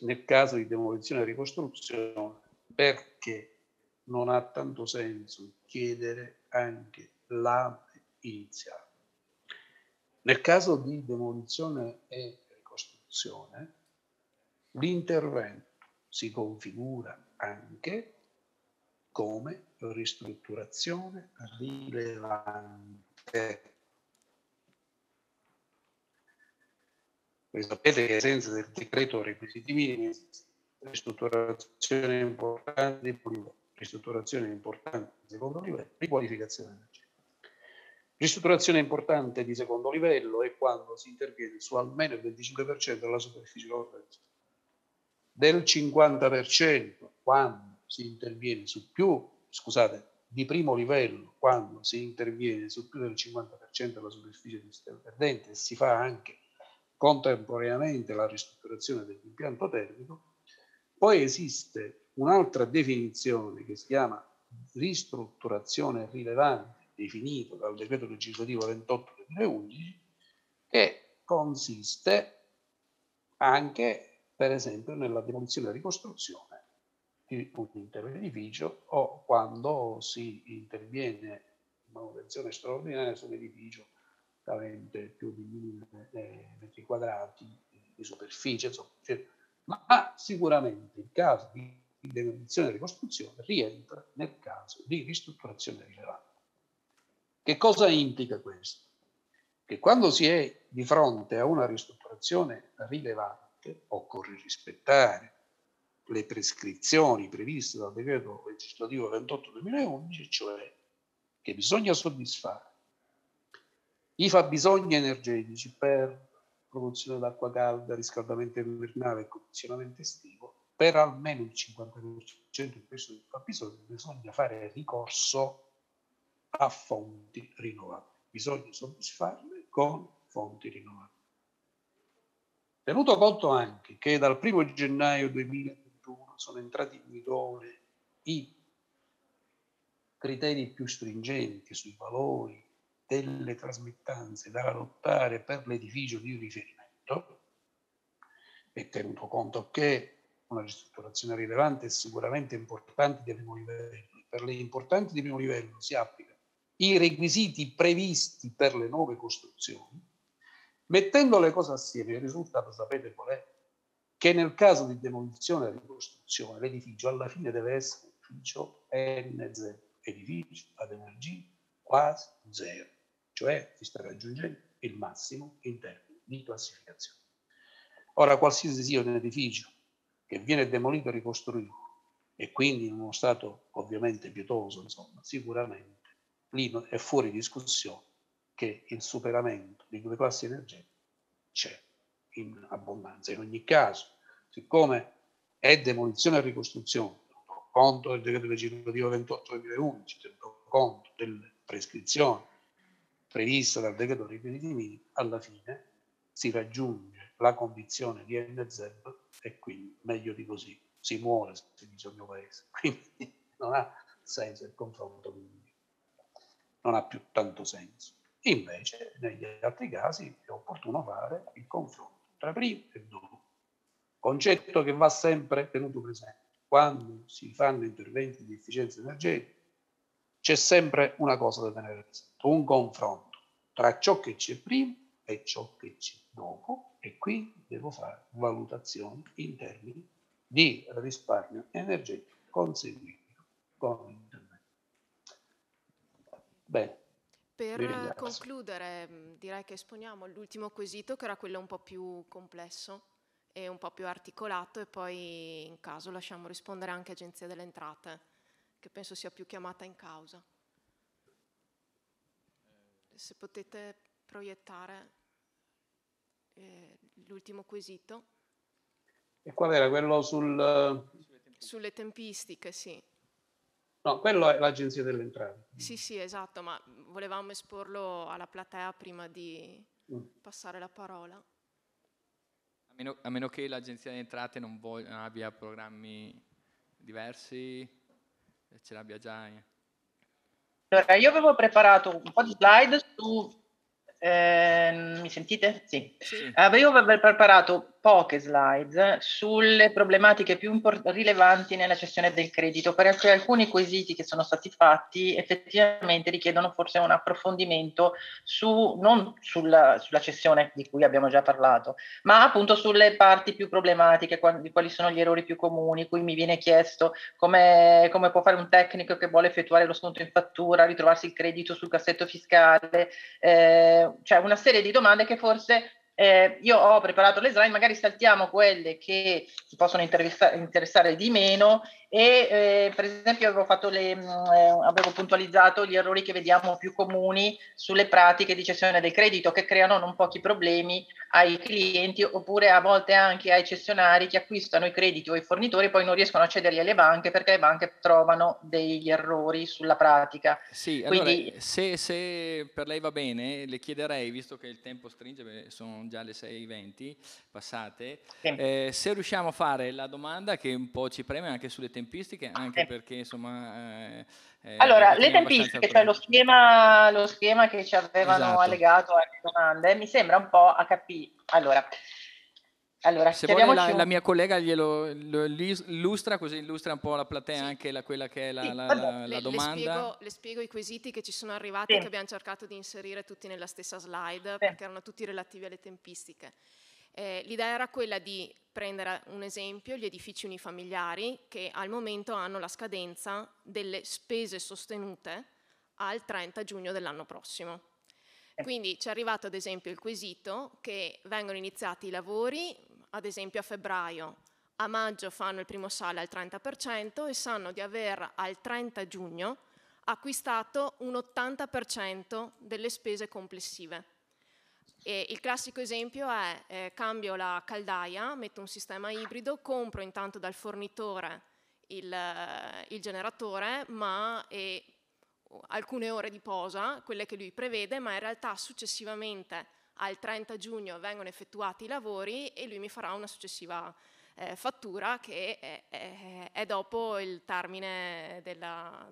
Speaker 12: nel caso di demolizione e ricostruzione, perché non ha tanto senso chiedere anche l'AME iniziale. Nel caso di demolizione e ricostruzione, L'intervento si configura anche come ristrutturazione rilevante. Voi sapete che ai sensi del decreto requisiti minimi, ristrutturazione importante di primo livello, ristrutturazione importante di secondo livello, riqualificazione energetica. Ristrutturazione importante di secondo livello è quando si interviene su almeno il 25% della superficie lorda del 50% quando si interviene su più, scusate, di primo livello quando si interviene su più del 50% della superficie di sistema perdente e si fa anche contemporaneamente la ristrutturazione dell'impianto termico, poi esiste un'altra definizione che si chiama ristrutturazione rilevante, definito dal decreto legislativo 28 2011, che consiste anche, per esempio, nella demolizione e ricostruzione di un intero edificio o quando si interviene in manutenzione straordinaria su un edificio avente più di mille eh, metri quadrati di superficie, insomma, cioè, ma sicuramente il caso di demolizione e ricostruzione rientra nel caso di ristrutturazione rilevante. Che cosa implica questo? Che quando si è di fronte a una ristrutturazione rilevante occorre rispettare le prescrizioni previste dal decreto legislativo 28 2011, cioè che bisogna soddisfare i fabbisogni energetici per produzione d'acqua calda, riscaldamento invernale e condizionamento estivo, per almeno il 50% di questo fabbisogno bisogna fare ricorso a fonti rinnovabili. Bisogna soddisfarle con fonti rinnovabili. Tenuto conto anche che dal 1 gennaio 2021 sono entrati in vigore i criteri più stringenti sui valori delle trasmettanze da adottare per l'edificio di riferimento, e tenuto conto che una ristrutturazione rilevante è sicuramente importante di primo livello, per le importanti di primo livello si applicano i requisiti previsti per le nuove costruzioni, mettendo le cose assieme, il risultato sapete qual è? Che nel caso di demolizione e ricostruzione l'edificio alla fine deve essere un edificio N0, edificio ad energia quasi zero cioè si sta raggiungendo il massimo in termini di classificazione. Ora, qualsiasi sia un edificio che viene demolito e ricostruito e quindi in uno stato ovviamente pietoso, insomma, sicuramente lì è fuori discussione che il superamento di due classi energetiche c'è in abbondanza. In ogni caso, siccome è demolizione e ricostruzione, tenuto conto del decreto legislativo 28 2011, tenuto conto delle prescrizioni prevista dal decreto minimi, alla fine si raggiunge la condizione di NZ e quindi meglio di così si muore, si dice il mio paese. Quindi non ha senso il confronto, quindi non ha più tanto senso. Invece, negli altri casi è opportuno fare il confronto tra prima e dopo. Concetto che va sempre tenuto presente. Quando si fanno interventi di efficienza energetica, c'è sempre una cosa da tenere presente, un confronto tra ciò che c'è prima e ciò che c'è dopo e qui devo fare valutazioni in termini di risparmio energetico conseguito con l'intervento. Bene.
Speaker 9: Per concludere, mm, direi che esponiamo l'ultimo quesito, che era quello un po' più complesso e un po' più articolato, e poi in caso lasciamo rispondere anche Agenzia delle Entrate, che penso sia più chiamata in causa se potete proiettare eh, l'ultimo quesito.
Speaker 12: E qual era quello sul...
Speaker 9: Sulle tempistiche, sì.
Speaker 12: No, quello è l'Agenzia delle Entrate.
Speaker 9: Sì, sì, esatto, ma volevamo esporlo alla platea prima di mm. passare la parola.
Speaker 11: A meno, a meno, che l'Agenzia delle Entrate non, voglia, non abbia programmi diversi, ce l'abbia già. Eh.
Speaker 13: Allora, io avevo preparato un po' di slide su eh, mi sentite? Sì. sì. Avevo preparato poche slide sulle problematiche più import- rilevanti nella gestione del credito, perché alcuni quesiti che sono stati fatti effettivamente richiedono forse un approfondimento su, non sulla, sulla cessione di cui abbiamo già parlato, ma appunto sulle parti più problematiche, quali, quali sono gli errori più comuni, cui mi viene chiesto come, come può fare un tecnico che vuole effettuare lo sconto in fattura, ritrovarsi il credito sul cassetto fiscale, eh, cioè una serie di domande che forse eh, io ho preparato le slide, magari saltiamo quelle che ci possono interessare di meno e eh, per esempio avevo, le, mm, eh, avevo, puntualizzato gli errori che vediamo più comuni sulle pratiche di cessione del credito che creano non pochi problemi ai clienti oppure a volte anche ai cessionari che acquistano i crediti o i fornitori e poi non riescono a cederli alle banche perché le banche trovano degli errori sulla pratica.
Speaker 11: Sì, Quindi, allora, se, se, per lei va bene, le chiederei, visto che il tempo stringe, sono già le 6.20 passate, sì. eh, se riusciamo a fare la domanda che un po' ci preme anche sulle tempistiche, anche sì. perché insomma...
Speaker 13: Eh, eh, allora, le tempistiche, cioè lo schema, lo schema, che ci avevano esatto. allegato alle domande, mi sembra un po' HP. Allora, allora,
Speaker 11: se vuole la, la, mia collega glielo illustra, così illustra un po' la platea sì. anche la, quella che è la, sì, la, la
Speaker 9: le,
Speaker 11: domanda.
Speaker 9: Le spiego, le spiego, i quesiti che ci sono arrivati sì. che abbiamo cercato di inserire tutti nella stessa slide perché erano tutti relativi alle tempistiche. Eh, l'idea era quella di prendere un esempio, gli edifici unifamiliari che al momento hanno la scadenza delle spese sostenute al 30 giugno dell'anno prossimo. Quindi ci è arrivato ad esempio il quesito che vengono iniziati i lavori, ad esempio a febbraio, a maggio fanno il primo sale al 30% e sanno di aver al 30 giugno acquistato un 80% delle spese complessive. E il classico esempio è eh, cambio la caldaia, metto un sistema ibrido, compro intanto dal fornitore il, eh, il generatore, ma e alcune ore di posa, quelle che lui prevede, ma in realtà successivamente al 30 giugno vengono effettuati i lavori e lui mi farà una successiva eh, fattura che è, è, è, dopo il termine della,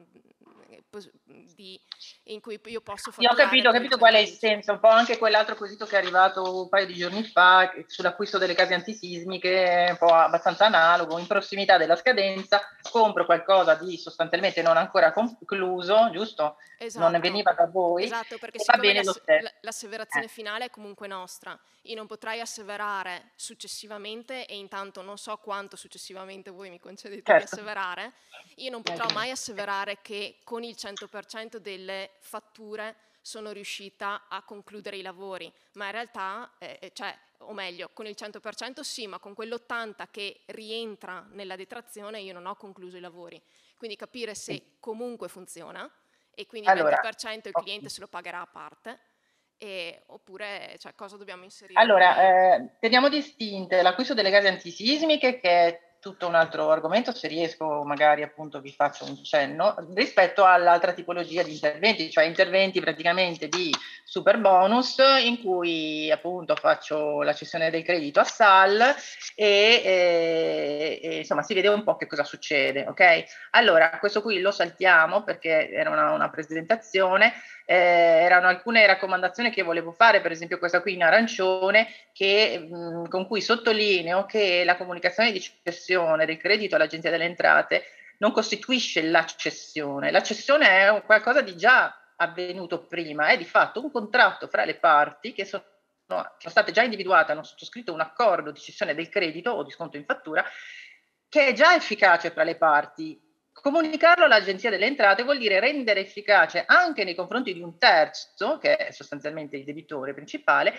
Speaker 9: di, in cui io posso fare.
Speaker 13: Io ho capito, ho capito qual è il senso, un po' anche quell'altro quesito che è arrivato un paio di giorni fa sull'acquisto delle case antisismiche, è un po' abbastanza analogo, in prossimità della scadenza compro qualcosa di sostanzialmente non ancora concluso, giusto? Esatto. Non veniva da voi.
Speaker 9: Esatto, perché va bene lo stesso. l'asseverazione eh. finale è comunque nostra. Io non potrei asseverare successivamente e intanto non so quanto successivamente voi mi concedete certo. di asseverare, io non potrò mai asseverare che con il 100% delle fatture sono riuscita a concludere i lavori, ma in realtà, eh, eh cioè, o meglio, con il 100% sì, ma con quell'80% che rientra nella detrazione io non ho concluso i lavori. Quindi capire se comunque funziona e quindi il allora, 20% il cliente se lo pagherà a parte. E, oppure cioè, cosa dobbiamo inserire?
Speaker 13: Allora, eh, teniamo distinte l'acquisto delle case antisismiche che è tutto un altro argomento, se riesco magari appunto vi faccio un cenno, rispetto all'altra tipologia di interventi, cioè interventi praticamente di super bonus in cui appunto faccio la cessione del credito a SAL e, e, e insomma si vede un po' che cosa succede, ok? Allora, questo qui lo saltiamo perché era una, una presentazione, eh, erano alcune raccomandazioni che volevo fare, per esempio questa qui in arancione, che, mh, con cui sottolineo che la comunicazione di cessione del credito all'Agenzia delle Entrate non costituisce la cessione. La cessione è qualcosa di già avvenuto prima, è di fatto un contratto fra le parti che sono, sono state già individuate, hanno sottoscritto un accordo di cessione del credito o di sconto in fattura che è già efficace fra le parti Comunicarlo all'Agenzia delle Entrate vuol dire rendere efficace anche nei confronti di un terzo, che è sostanzialmente il debitore principale,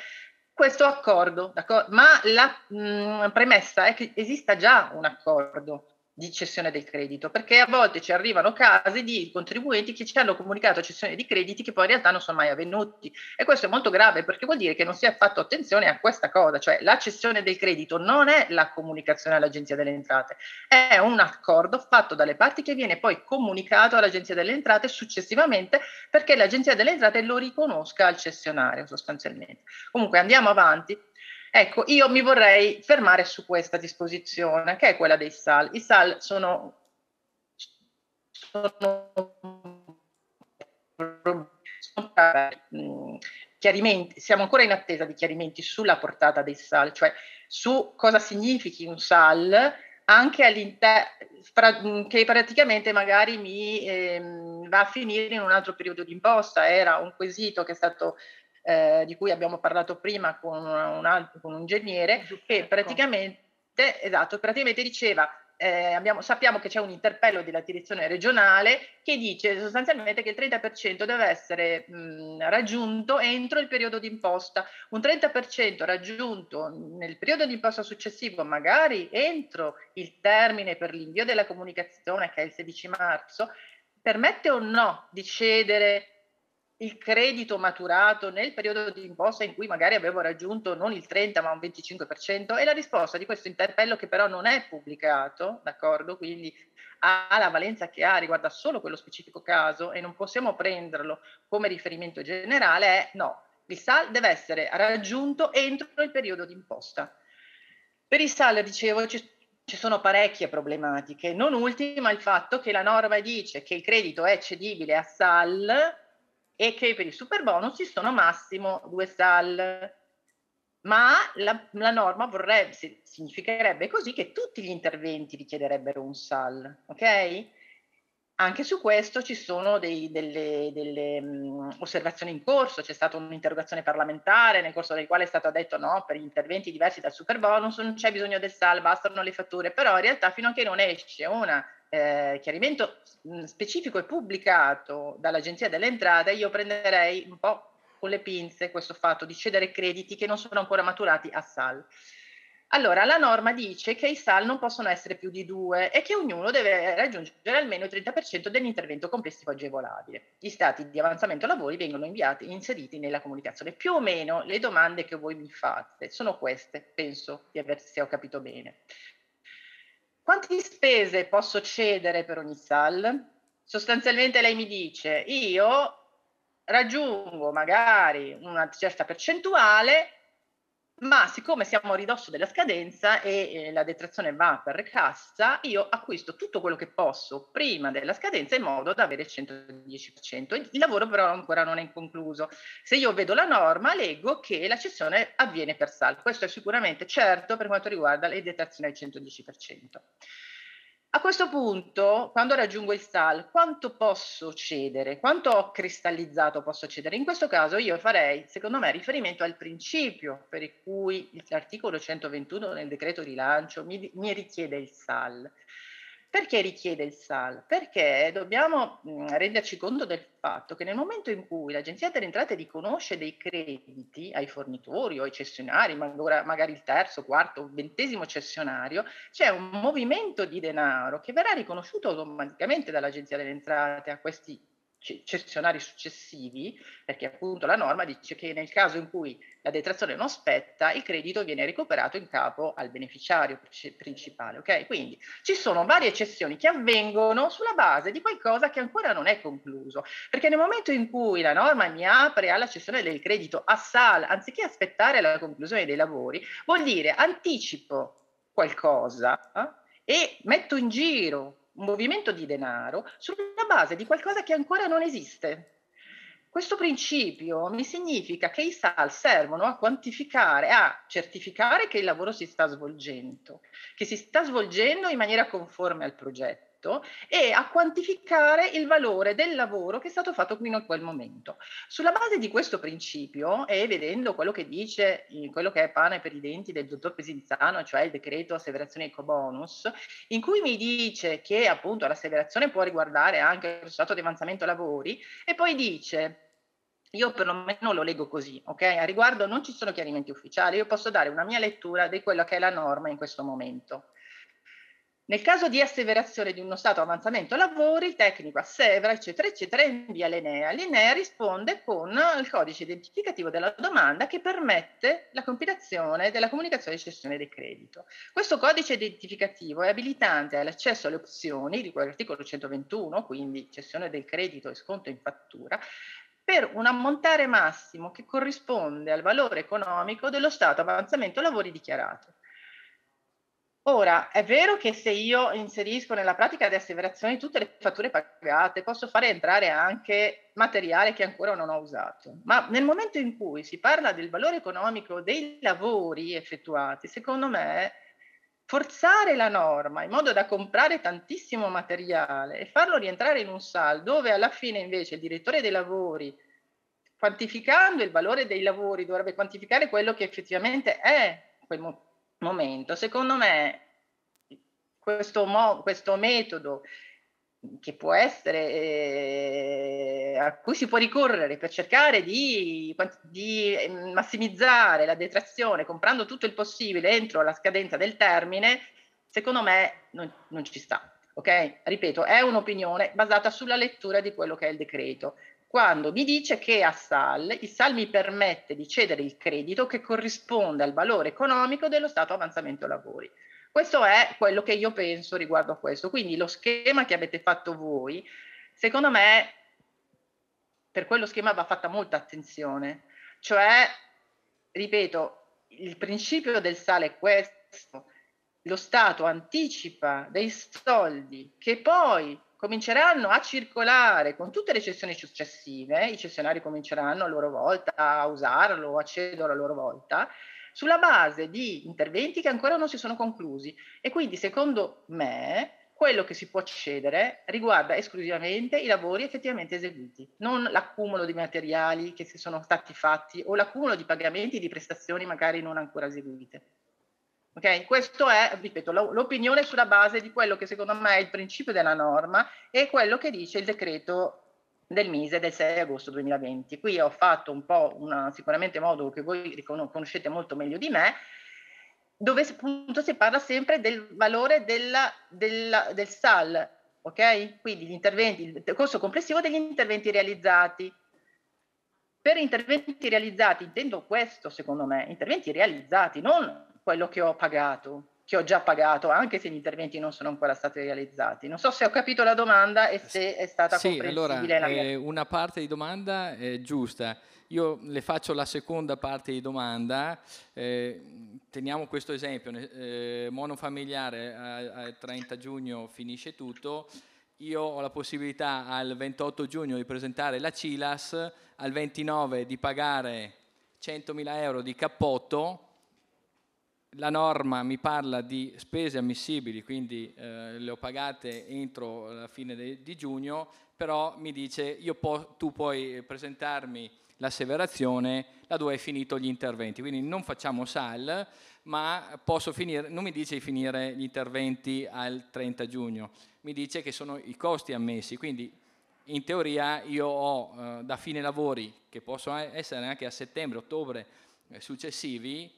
Speaker 13: questo accordo. Ma la mh, premessa è che esista già un accordo di cessione del credito, perché a volte ci arrivano casi di contribuenti che ci hanno comunicato cessione di crediti che poi in realtà non sono mai avvenuti e questo è molto grave perché vuol dire che non si è fatto attenzione a questa cosa, cioè la cessione del credito non è la comunicazione all'Agenzia delle Entrate, è un accordo fatto dalle parti che viene poi comunicato all'Agenzia delle Entrate successivamente perché l'Agenzia delle Entrate lo riconosca al cessionario sostanzialmente. Comunque andiamo avanti. Ecco, io mi vorrei fermare su questa disposizione, che è quella dei SAL. I SAL sono, sono, sono chiarimenti, siamo ancora in attesa di chiarimenti sulla portata dei SAL, cioè su cosa significhi un SAL anche all'interno, che praticamente magari mi ehm, va a finire in un altro periodo di imposta. Era un quesito che è stato eh, di cui abbiamo parlato prima con un, altro, con un ingegnere, che praticamente, esatto, praticamente diceva eh, abbiamo, sappiamo che c'è un interpello della direzione regionale che dice sostanzialmente che il 30% deve essere mh, raggiunto entro il periodo d'imposta. Un 30% raggiunto nel periodo d'imposta successivo, magari entro il termine per l'invio della comunicazione, che è il 16 marzo, permette o no di cedere il credito maturato nel periodo di imposta in cui magari avevo raggiunto non il 30 ma un 25% e la risposta di questo interpello che però non è pubblicato, d'accordo? Quindi ha la valenza che ha, riguarda solo quello specifico caso e non possiamo prenderlo come riferimento generale, è no, il SAL deve essere raggiunto entro il periodo di imposta. Per il SAL, dicevo, ci, ci sono parecchie problematiche, non ultima il fatto che la norma dice che il credito è cedibile a SAL e che per il super bonus ci sono massimo due SAL. Ma la, la norma vorrebbe, significherebbe così che tutti gli interventi richiederebbero un SAL, ok? Anche su questo ci sono dei, delle, delle um, osservazioni in corso, c'è stata un'interrogazione parlamentare nel corso del quale è stato detto no, per gli interventi diversi dal super bonus non c'è bisogno del SAL, bastano le fatture, però in realtà fino a che non esce una eh, chiarimento specifico e pubblicato dall'Agenzia delle Entrate, io prenderei un po' con le pinze questo fatto di cedere crediti che non sono ancora maturati a SAL. Allora, la norma dice che i SAL non possono essere più di due e che ognuno deve raggiungere almeno il 30% dell'intervento complessivo agevolabile. Gli stati di avanzamento lavori vengono inviati, inseriti nella comunicazione. Più o meno le domande che voi mi fate sono queste, penso di aver, se ho capito bene. Quante spese posso cedere per ogni SAL? Sostanzialmente lei mi dice, io raggiungo magari una certa percentuale ma siccome siamo a ridosso della scadenza e eh, la detrazione va per cassa, io acquisto tutto quello che posso prima della scadenza in modo da avere il 110%. Il lavoro però ancora non è concluso. Se io vedo la norma, leggo che la cessione avviene per saldo. Questo è sicuramente certo per quanto riguarda le detrazioni al 110%. A questo punto, quando raggiungo il SAL, quanto posso cedere? Quanto ho cristallizzato posso cedere? In questo caso io farei, secondo me, riferimento al principio per cui l'articolo 121 nel decreto rilancio mi, mi richiede il SAL. Perché richiede il SAL? Perché dobbiamo mh, renderci conto del fatto che nel momento in cui l'Agenzia delle Entrate riconosce dei crediti ai fornitori o ai cessionari, magari il terzo, quarto, ventesimo cessionario, c'è un movimento di denaro che verrà riconosciuto automaticamente dall'Agenzia delle Entrate a questi cessionari successivi, perché appunto la norma dice che nel caso in cui la detrazione non spetta, il credito viene recuperato in capo al beneficiario principale. Ok? Quindi ci sono varie cessioni che avvengono sulla base di qualcosa che ancora non è concluso, perché nel momento in cui la norma mi apre alla cessione del credito a SAL, anziché aspettare la conclusione dei lavori, vuol dire anticipo qualcosa eh, e metto in giro movimento di denaro sulla base di qualcosa che ancora non esiste. Questo principio mi significa che i SAL servono a quantificare, a certificare che il lavoro si sta svolgendo, che si sta svolgendo in maniera conforme al progetto fatto e a quantificare il valore del lavoro che è stato fatto fino a quel momento. Sulla base di questo principio e vedendo quello che dice quello che è pane per i denti del dottor Pesinzano, cioè il decreto asseverazione ecobonus, in cui mi dice che appunto l'asseverazione può riguardare anche lo stato di avanzamento lavori e poi dice io perlomeno lo leggo così, ok? A riguardo non ci sono chiarimenti ufficiali, io posso dare una mia lettura di quella che è la norma in questo momento. Nel caso di asseverazione di uno stato avanzamento lavori, il tecnico assevera, eccetera, eccetera, e invia l'Enea. L'Enea risponde con il codice identificativo della domanda che permette la compilazione della comunicazione di cessione del credito. Questo codice identificativo è abilitante all'accesso alle opzioni di quell'articolo 121, quindi cessione del credito e sconto in fattura, per un ammontare massimo che corrisponde al valore economico dello stato avanzamento lavori dichiarato. Ora, è vero che se io inserisco nella pratica di asseverazione tutte le fatture pagate, posso fare entrare anche materiale che ancora non ho usato, ma nel momento in cui si parla del valore economico dei lavori effettuati, secondo me forzare la norma in modo da comprare tantissimo materiale e farlo rientrare in un SAL dove alla fine invece il direttore dei lavori quantificando il valore dei lavori dovrebbe quantificare quello che effettivamente è quel momento, secondo me questo, mo, questo metodo che può essere, eh, a cui si può ricorrere per cercare di, di, massimizzare la detrazione comprando tutto il possibile entro la scadenza del termine, secondo me non, non ci sta. Ok? Ripeto, è un'opinione basata sulla lettura di quello che è il decreto. Quando mi dice che a SAL, il SAL mi permette di cedere il credito che corrisponde al valore economico dello stato avanzamento lavori. Questo è quello che io penso riguardo a questo. Quindi lo schema che avete fatto voi, secondo me, per quello schema va fatta molta attenzione. Cioè, ripeto, il principio del sale è questo. Lo Stato anticipa dei soldi che poi cominceranno a circolare con tutte le cessioni successive, i cessionari cominceranno a loro volta a usarlo, a cederlo a loro volta, sulla base di interventi che ancora non si sono conclusi. E quindi, secondo me, quello che si può cedere riguarda esclusivamente i lavori effettivamente eseguiti, non l'accumulo di materiali che si sono stati fatti o l'accumulo di pagamenti di prestazioni magari non ancora eseguite. Ok? Questo è, ripeto, l'opinione sulla base di quello che secondo me è il principio della norma e quello che dice il decreto del Mise del 6 agosto 2020. Qui ho fatto un po' una, sicuramente modo che voi conoscete molto meglio di me, dove appunto si parla sempre del valore della, della, del SAL, ok? Quindi gli interventi, il costo complessivo degli interventi realizzati. Per interventi realizzati intendo questo, secondo me, interventi realizzati, non quello che ho pagato, che ho già pagato, anche se gli interventi non sono ancora stati realizzati. Non so se ho capito la domanda e se è stata
Speaker 11: sì,
Speaker 13: comprensibile
Speaker 11: allora. Eh, una parte di domanda è giusta. Io le faccio la seconda parte di domanda. Eh, teniamo questo esempio, eh, monofamiliare a, a 30 giugno finisce tutto. Io ho la possibilità al 28 giugno di presentare la CILAS, al 29 di pagare 100.000 euro di cappotto, la norma mi parla di spese ammissibili, quindi eh, le ho pagate entro la fine de, di giugno, però mi dice po- tu puoi presentarmi l'asseverazione laddove hai finito gli interventi, quindi non facciamo SAL, ma finire, non mi dice di finire gli interventi al 30 giugno, mi dice che sono i costi ammessi, quindi in teoria io ho eh, da fine lavori, che possono essere anche a settembre, ottobre eh, successivi,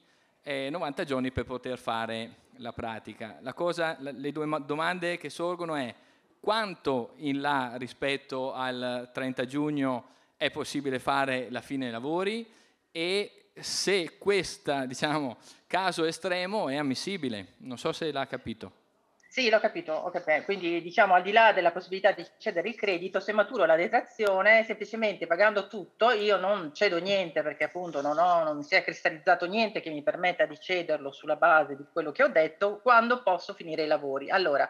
Speaker 11: eh, 90 giorni per poter fare la pratica. La cosa, le due domande che sorgono è quanto in là rispetto al 30 giugno è possibile fare la fine dei lavori e se questo diciamo, caso estremo è ammissibile. Non so se l'ha capito.
Speaker 13: Sì, l'ho capito, ho capito. Quindi diciamo al di là della possibilità di cedere il credito, se maturo la detrazione, semplicemente pagando tutto, io non cedo niente perché appunto non, ho, non si è cristallizzato niente che mi permetta di cederlo sulla base di quello che ho detto quando posso finire i lavori. Allora,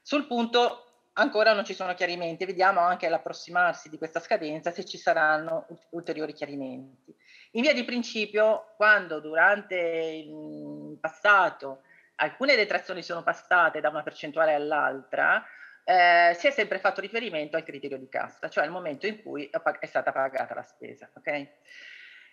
Speaker 13: sul punto ancora non ci sono chiarimenti, vediamo anche all'approssimarsi di questa scadenza se ci saranno ulteriori chiarimenti. In via di principio, quando durante il passato alcune detrazioni sono passate da una percentuale all'altra, eh, si è sempre fatto riferimento al criterio di cassa, cioè al momento in cui è stata pagata la spesa. Okay?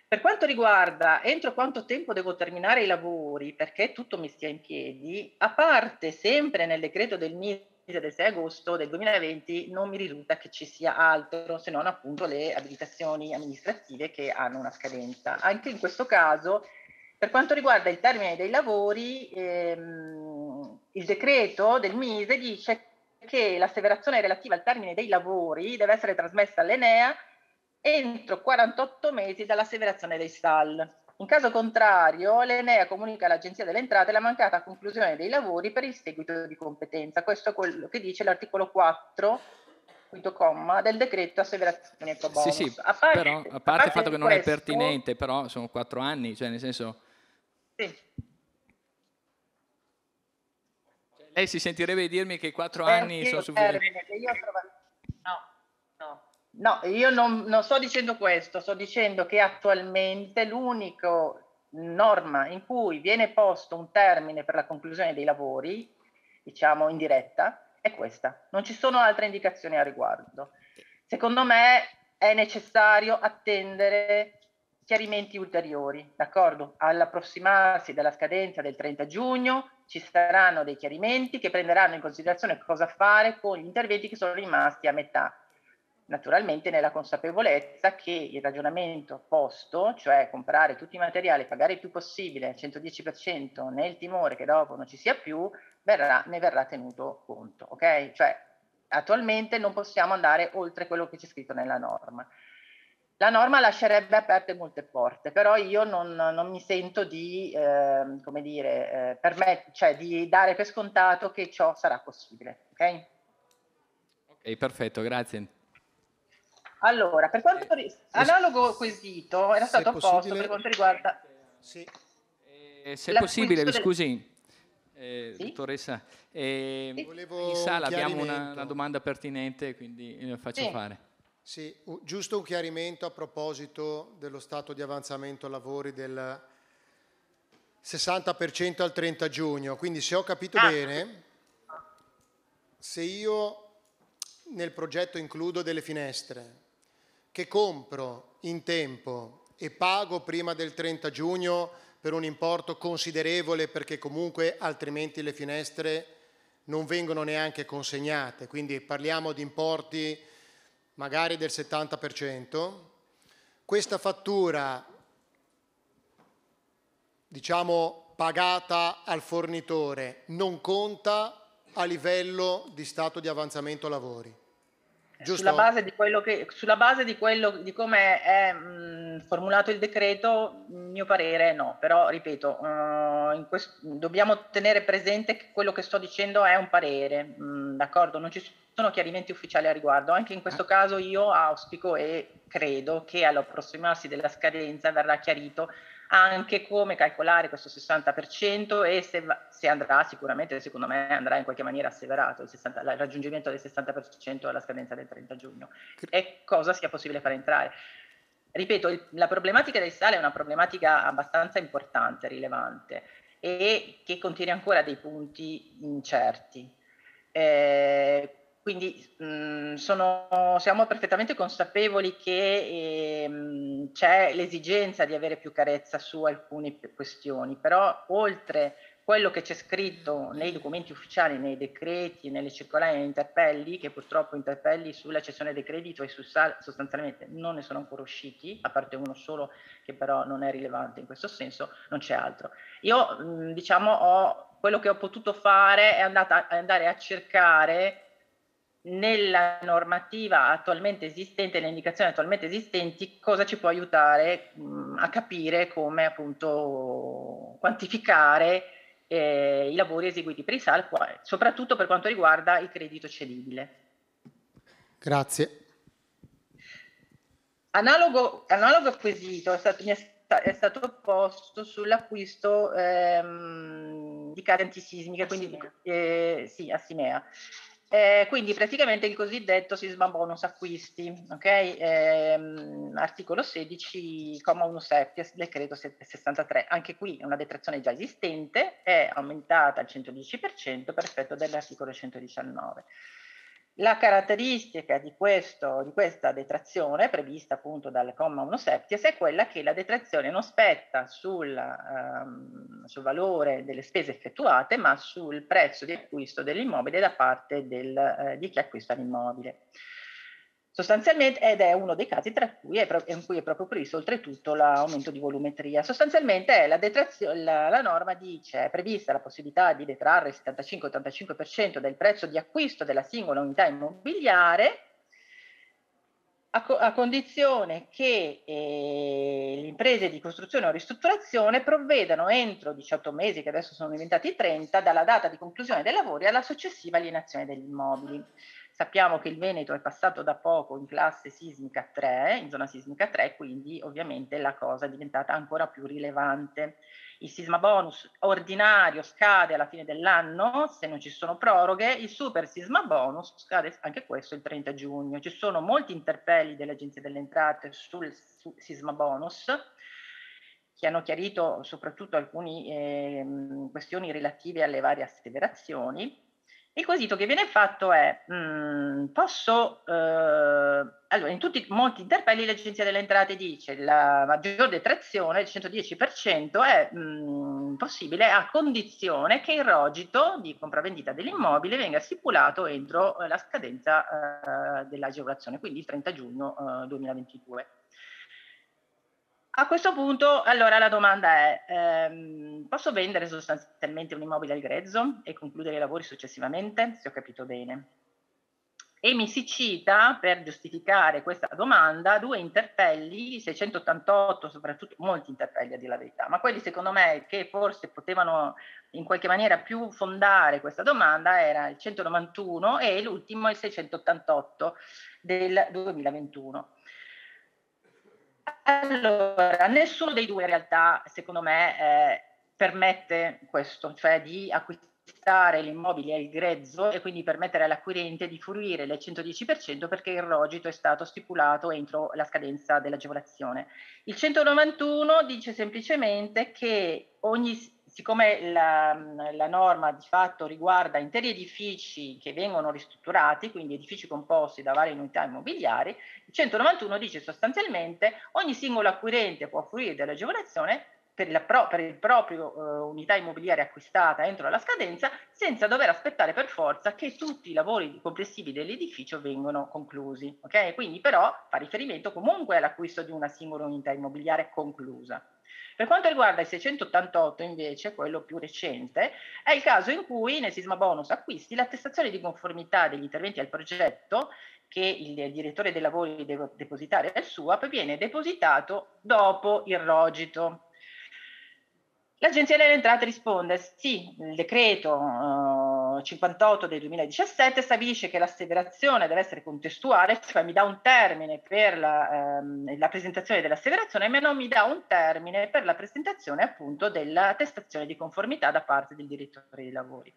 Speaker 13: Per quanto riguarda entro quanto tempo devo terminare i lavori perché tutto mi stia in piedi, a parte sempre nel decreto del MISE del 6 agosto del 2020 non mi risulta che ci sia altro se non appunto le abilitazioni amministrative che hanno una scadenza. Anche in questo caso per quanto riguarda il termine dei lavori, ehm, il decreto del Mise dice che l'asseverazione relativa al termine dei lavori deve essere trasmessa all'Enea entro 48 mesi dall'asseverazione dei SAL. In caso contrario, l'Enea comunica all'Agenzia delle Entrate la mancata conclusione dei lavori per il seguito di competenza. Questo è quello che dice l'articolo 4 quinto comma del decreto asseverazione pro bonus.
Speaker 11: Sì, sì, a parte, però, a parte, a parte il fatto che non questo, è pertinente, però sono quattro anni, cioè nel senso sì. Cioè, lei si sentirebbe di dirmi che quattro eh, anni sono sufficienti?
Speaker 13: No, no. no, io non, non sto dicendo questo, sto dicendo che attualmente l'unico norma in cui viene posto un termine per la conclusione dei lavori, diciamo in diretta, è questa. Non ci sono altre indicazioni a riguardo. Secondo me è necessario attendere chiarimenti ulteriori, d'accordo? All'approssimarsi della scadenza del 30 giugno ci saranno dei chiarimenti che prenderanno in considerazione cosa fare con gli interventi che sono rimasti a metà. Naturalmente nella consapevolezza che il ragionamento posto, cioè comprare tutti i materiali, pagare il più possibile, 110%, nel timore che dopo non ci sia più, verrà, ne verrà tenuto conto. Ok? Cioè attualmente non possiamo andare oltre quello che c'è scritto nella norma. La norma lascerebbe aperte molte porte, però io non, non mi sento di, eh, come dire, eh, permet- cioè di dare per scontato che ciò sarà possibile. Ok?
Speaker 11: Ok, perfetto, grazie.
Speaker 13: Allora, per quanto riguarda analogo quesito era stato posto per quanto riguarda
Speaker 11: sì. eh, se è possibile, mi scusi, eh,
Speaker 13: sì?
Speaker 11: dottoressa, eh, in sala abbiamo una, una, domanda pertinente, quindi lo faccio
Speaker 14: sì.
Speaker 11: fare.
Speaker 14: Sì, giusto un chiarimento a proposito dello stato di avanzamento lavori del 60% al 30 giugno. Quindi se ho capito ah. bene, se io nel progetto includo delle finestre che compro in tempo e pago prima del 30 giugno per un importo considerevole perché comunque altrimenti le finestre non vengono neanche consegnate, quindi parliamo di importi magari del 70%, questa fattura, diciamo, pagata al fornitore non conta a livello di stato di avanzamento lavori. Giusto?
Speaker 13: Sulla base di quello che, sulla base di, quello, di come è mh, formulato il decreto, mio parere no, però ripeto, uh, questo, dobbiamo tenere presente che quello che sto dicendo è un parere, mh, d'accordo? Non ci sono chiarimenti ufficiali a riguardo, anche in questo caso io auspico e credo che all'approssimarsi della scadenza verrà chiarito anche come calcolare questo 60% e se, se, andrà, sicuramente secondo me andrà in qualche maniera asseverato il, 60, il raggiungimento del 60% alla scadenza del 30 giugno e cosa sia possibile fare entrare. Ripeto, il, la problematica del sale è una problematica abbastanza importante, rilevante e che contiene ancora dei punti incerti. Eh, quindi mh, sono, siamo perfettamente consapevoli che ehm, c'è l'esigenza di avere più chiarezza su alcune questioni, però oltre quello che c'è scritto nei documenti ufficiali, nei decreti, nelle circolari, negli interpelli, che purtroppo interpelli sulla cessione del credito e su SAL sostanzialmente non ne sono ancora usciti, a parte uno solo che però non è rilevante in questo senso, non c'è altro. Io mh, diciamo ho, quello che ho potuto fare è, andata, andare a cercare nella normativa attualmente esistente, nelle indicazioni attualmente esistenti, cosa ci può aiutare mh, a capire come appunto quantificare eh, i lavori eseguiti per i SAL, soprattutto per quanto riguarda il credito cedibile.
Speaker 14: Grazie.
Speaker 13: Analogo, analogo quesito è stato, è stato posto sull'acquisto ehm, di case antisismiche, quindi eh, sì, a Simea. Eh, quindi praticamente il cosiddetto sisma bonus acquisti, ok? Eh, articolo 16, comma 1 septies, decreto 63. Anche qui una detrazione già esistente, è aumentata al 110% per effetto dell'articolo 119. La caratteristica di, questo, di, questa detrazione, prevista appunto dal comma 1 septies, è quella che la detrazione non spetta sul, um, sul, valore delle spese effettuate, ma sul prezzo di acquisto dell'immobile da parte del, uh, di chi acquista l'immobile sostanzialmente, ed è uno dei casi tra cui è, in cui è proprio previsto oltretutto l'aumento di volumetria. Sostanzialmente la, la, la, norma dice è prevista la possibilità di detrarre il 75-85% del prezzo di acquisto della singola unità immobiliare a, co- a condizione che eh, le imprese di costruzione o ristrutturazione provvedano entro 18 mesi, che adesso sono diventati 30, dalla data di conclusione dei lavori alla successiva alienazione degli immobili. Sappiamo che il Veneto è passato da poco in classe sismica 3, in zona sismica 3, quindi ovviamente la cosa è diventata ancora più rilevante. Il sisma bonus ordinario scade alla fine dell'anno se non ci sono proroghe, il super sisma bonus scade anche questo il 30 giugno. Ci sono molti interpelli dell'Agenzia delle Entrate sul sisma bonus che hanno chiarito soprattutto alcune eh, questioni relative alle varie asseverazioni Il quesito che viene fatto è, mh, mm, posso, eh, allora in tutti, molti interpelli l'Agenzia delle Entrate dice la maggior detrazione, il 110%, è mh, mm, possibile a condizione che il rogito di compravendita dell'immobile venga stipulato entro eh, la scadenza eh, dell'agevolazione, quindi il 30 giugno eh, 2022. A questo punto, allora la domanda è, ehm, posso vendere sostanzialmente un immobile al grezzo e concludere i lavori successivamente, se ho capito bene? E mi si cita, per giustificare questa domanda, due interpelli, 688, soprattutto molti interpelli a dire la verità, ma quelli secondo me che forse potevano in qualche maniera più fondare questa domanda era il 191 e l'ultimo il 688 del 2021. Allora, nessuno dei due in realtà, secondo me, eh, permette questo, cioè di acquistare l'immobile al grezzo e quindi permettere all'acquirente di fruire il 110% perché il rogito è stato stipulato entro la scadenza dell'agevolazione. Il 191 dice semplicemente che ogni siccome la, la, norma di fatto riguarda interi edifici che vengono ristrutturati, quindi edifici composti da varie unità immobiliari, il 191 dice sostanzialmente ogni singolo acquirente può fruire dell'agevolazione per, pro, per il proprio uh, unità immobiliare acquistata entro la scadenza senza dover aspettare per forza che tutti i lavori complessivi dell'edificio vengano conclusi. Okay? Quindi però fa riferimento comunque all'acquisto di una singola unità immobiliare conclusa. Per quanto riguarda il 688 invece, quello più recente, è il caso in cui nel sisma bonus acquisti l'attestazione di conformità degli interventi al progetto che il direttore dei lavori deve depositare al SUAP viene depositato dopo il rogito. L'Agenzia delle Entrate risponde sì, il decreto uh, 58 del 2017 stabilisce che l'asseverazione deve essere contestuale, cioè mi dà un termine per la, um, la presentazione dell'asseverazione, ma non mi dà un termine per la presentazione appunto dell'attestazione di conformità da parte del direttore dei lavori.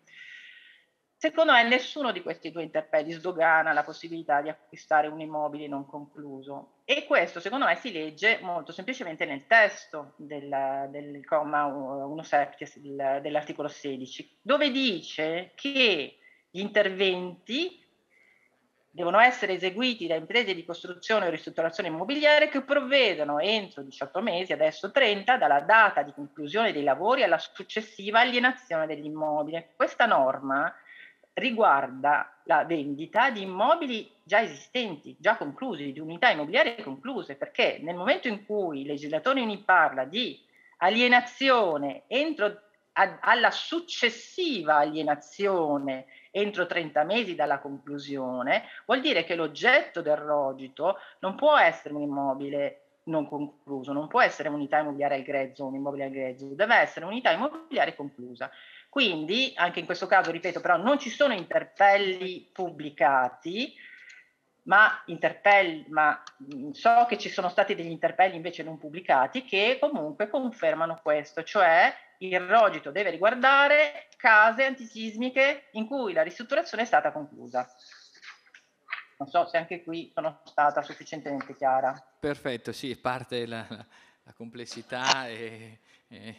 Speaker 13: Secondo me nessuno di questi due interpelli sdogana la possibilità di acquistare un immobile non concluso e questo secondo me si legge molto semplicemente nel testo del, del comma 1 septies del, dell'articolo 16 dove dice che gli interventi devono essere eseguiti da imprese di costruzione o ristrutturazione immobiliare che provvedano entro 18 mesi, adesso 30, dalla data di conclusione dei lavori alla successiva alienazione dell'immobile. Questa norma riguarda la vendita di immobili già esistenti, già conclusi, di unità immobiliari concluse, perché nel momento in cui il legislatore UNI parla di alienazione entro, alla successiva alienazione entro 30 mesi dalla conclusione, vuol dire che l'oggetto del rogito non può essere un immobile non concluso, non può essere un'unità immobiliare al grezzo, un immobile al grezzo, deve essere un'unità immobiliare conclusa. Quindi, anche in questo caso, ripeto, però non ci sono interpelli pubblicati, ma, interpelli, ma so che ci sono stati degli interpelli invece non pubblicati che comunque confermano questo, cioè il rogito deve riguardare case antisismiche in cui la ristrutturazione è stata conclusa. Non so se anche qui sono stata sufficientemente chiara.
Speaker 11: Perfetto, sì, parte la, la complessità e, e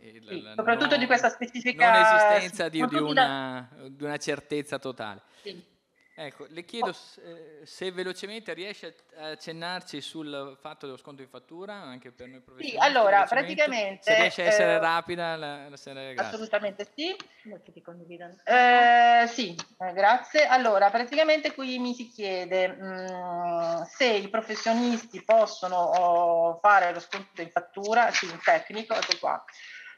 Speaker 13: sì, la, soprattutto non, di questa specifica
Speaker 11: non esistenza di, di, una, di una, certezza totale. Sì. Ecco, le chiedo oh. se velocemente riesce a accennarci sul fatto dello sconto in fattura, anche per noi professionisti.
Speaker 13: Sì, allora, praticamente...
Speaker 11: Se riesce a essere eh, rapida, la, la
Speaker 13: sarei grazie. Assolutamente sì. Eh, sì, eh, grazie. Allora, praticamente qui mi si chiede mh, mm, se i professionisti possono oh, fare lo sconto in fattura, sì, un tecnico, ecco qua.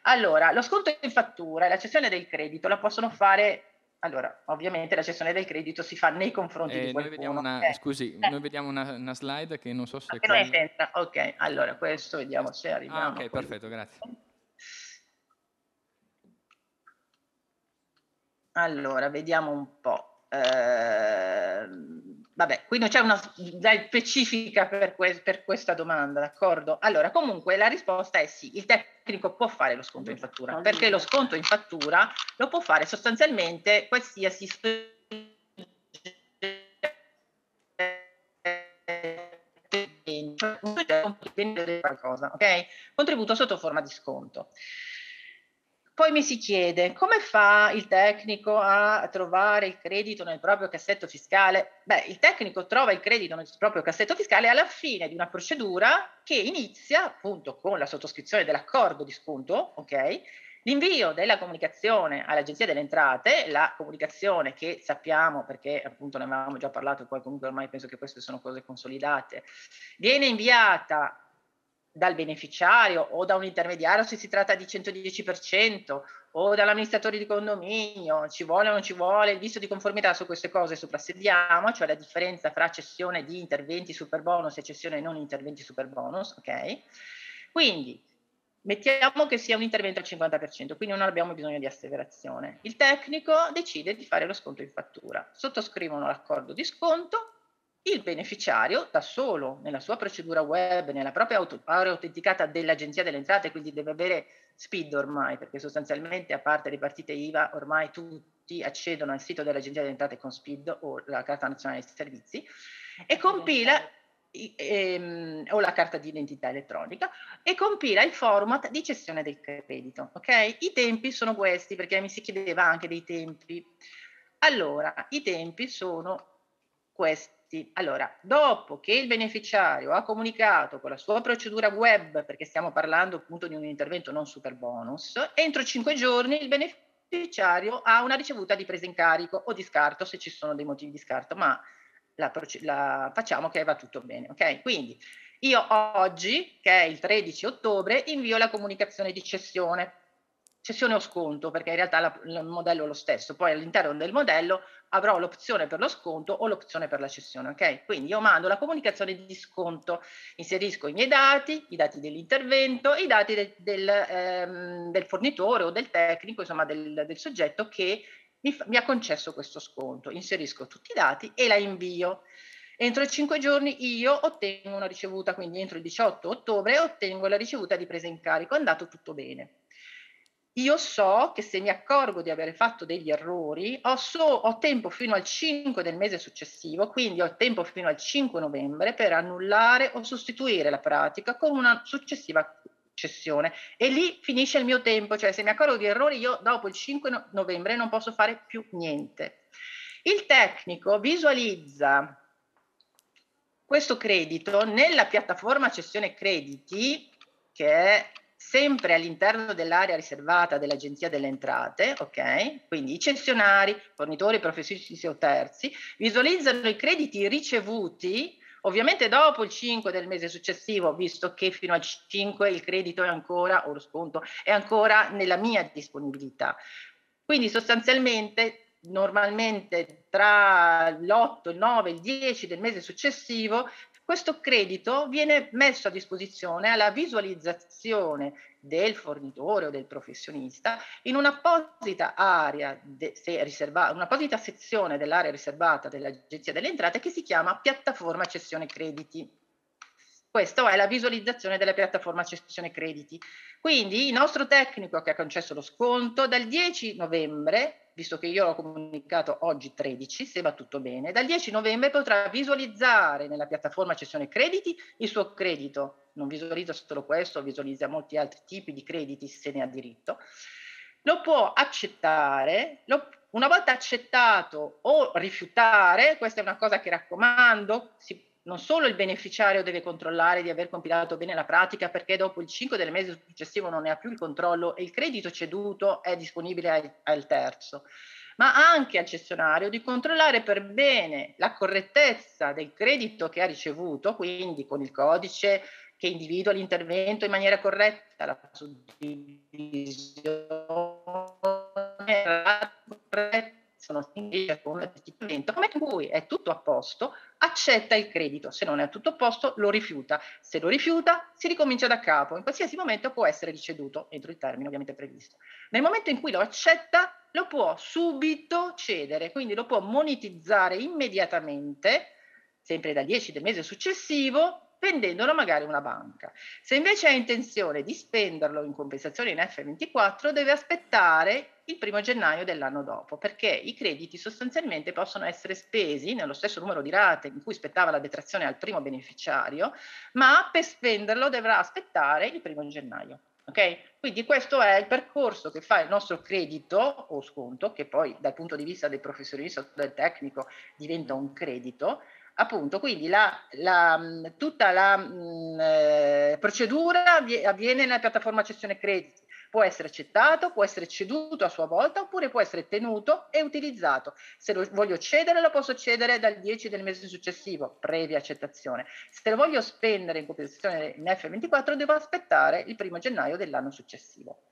Speaker 13: Allora, lo sconto in fattura e la cessione del credito la possono fare allora, ovviamente la cessione del credito si fa nei confronti eh, di qualcuno.
Speaker 11: Noi una, eh. Scusi, eh. noi vediamo una, una, slide che non so se...
Speaker 13: Che non è senza. Ok, allora questo vediamo se arriviamo.
Speaker 11: Ah, ok, perfetto, grazie.
Speaker 13: Allora, vediamo un po'. Eh, vabbè, qui non c'è una specifica per, que- per, questa domanda, d'accordo? Allora, comunque la risposta è sì, il tecnico può fare lo sconto in fattura, perché lo sconto in fattura lo può fare sostanzialmente qualsiasi? Contributo sotto forma di sconto. Poi mi si chiede come fa il tecnico a trovare il credito nel proprio cassetto fiscale? Beh, il tecnico trova il credito nel proprio cassetto fiscale alla fine di una procedura che inizia appunto con la sottoscrizione dell'accordo di sconto, ok? L'invio della comunicazione all'Agenzia delle Entrate, la comunicazione che sappiamo, perché appunto ne avevamo già parlato, poi comunque ormai penso che queste sono cose consolidate, viene inviata dal beneficiario o da un intermediario se si tratta di 110% o dall'amministratore di condominio, ci vuole o non ci vuole, il visto di conformità su queste cose soprassediamo, cioè la differenza fra cessione di interventi super bonus e cessione non interventi super bonus, ok? Quindi mettiamo che sia un intervento al 50%, quindi non abbiamo bisogno di asseverazione. Il tecnico decide di fare lo sconto in fattura, sottoscrivono l'accordo di sconto il beneficiario da solo nella sua procedura web, nella propria auto, autenticata dell'Agenzia delle Entrate, quindi deve avere SPID ormai, perché sostanzialmente a parte le partite IVA ormai tutti accedono al sito dell'Agenzia delle Entrate con SPID o la Carta Nazionale dei Servizi e compila ehm, o la carta di identità elettronica e compila il format di cessione del credito. Ok? I tempi sono questi perché mi si chiedeva anche dei tempi. Allora, i tempi sono questi allora, dopo che il beneficiario ha comunicato con la sua procedura web, perché stiamo parlando appunto di un intervento non super bonus, entro cinque giorni il beneficiario ha una ricevuta di presa in carico o di scarto se ci sono dei motivi di scarto, ma la, la facciamo che va tutto bene, ok? Quindi io oggi, che è il 13 ottobre, invio la comunicazione di cessione cessione o sconto, perché in realtà la, il modello è lo stesso. Poi all'interno del modello avrò l'opzione per lo sconto o l'opzione per la cessione, ok? Quindi io mando la comunicazione di sconto, inserisco i miei dati, i dati dell'intervento, i dati de, del, ehm, del, fornitore o del tecnico, insomma del, del soggetto che mi, mi ha concesso questo sconto. Inserisco tutti i dati e la invio. Entro i 5 giorni io ottengo una ricevuta, quindi entro il 18 ottobre ottengo la ricevuta di presa in carico, è andato tutto bene io so che se mi accorgo di aver fatto degli errori, ho, so, ho, tempo fino al 5 del mese successivo, quindi ho tempo fino al 5 novembre per annullare o sostituire la pratica con una successiva cessione. E lì finisce il mio tempo, cioè se mi accorgo di errori io dopo il 5 novembre non posso fare più niente. Il tecnico visualizza questo credito nella piattaforma cessione crediti, che è sempre all'interno dell'area riservata dell'Agenzia delle Entrate, ok? Quindi i cessionari, fornitori, professionisti o terzi, visualizzano i crediti ricevuti Ovviamente dopo il 5 del mese successivo, visto che fino al 5 il credito è ancora, o lo sconto, è ancora nella mia disponibilità. Quindi sostanzialmente, normalmente tra l'8, il 9, il 10 del mese successivo questo credito viene messo a disposizione alla visualizzazione del fornitore o del professionista in un'apposita area, de, se riserva, un'apposita sezione dell'area riservata dell'Agenzia delle Entrate che si chiama piattaforma cessione crediti. Questa è la visualizzazione della piattaforma cessione crediti. Quindi il nostro tecnico che ha concesso lo sconto dal 10 novembre visto che io l'ho comunicato oggi 13, se va tutto bene, dal 10 novembre potrà visualizzare nella piattaforma cessione crediti il suo credito. Non visualizza solo questo, visualizza molti altri tipi di crediti se ne ha diritto. Lo può accettare, lo, una volta accettato o rifiutare, questa è una cosa che raccomando, si non solo il beneficiario deve controllare di aver compilato bene la pratica perché dopo il 5 del mese successivo non ne ha più il controllo e il credito ceduto è disponibile al, al terzo, ma anche al cessionario di controllare per bene la correttezza del credito che ha ricevuto, quindi con il codice che individua l'intervento in maniera corretta, la suddivisione corretta sono invece con come cui è tutto a posto, accetta il credito, se non è tutto a posto lo rifiuta, se lo rifiuta si ricomincia da capo, in qualsiasi momento può essere ricevuto entro il termine ovviamente previsto. Nel momento in cui lo accetta lo può subito cedere, quindi lo può monetizzare immediatamente, sempre dal 10 del mese successivo, vendendolo magari una banca. Se invece ha intenzione di spenderlo in compensazione in F24, deve aspettare il primo gennaio dell'anno dopo, perché i crediti sostanzialmente possono essere spesi nello stesso numero di rate in cui spettava la detrazione al primo beneficiario, ma per spenderlo dovrà aspettare il primo gennaio. Ok? Quindi questo è il percorso che fa il nostro credito o sconto, che poi dal punto di vista del professionista o del tecnico diventa un credito, appunto, quindi la, la, tutta la mh, eh, procedura avviene nella piattaforma cessione crediti può essere accettato, può essere ceduto a sua volta oppure può essere tenuto e utilizzato. Se lo voglio cedere lo posso cedere dal 10 del mese successivo, previa accettazione. Se lo voglio spendere in compensazione in F24 devo aspettare il primo gennaio dell'anno successivo.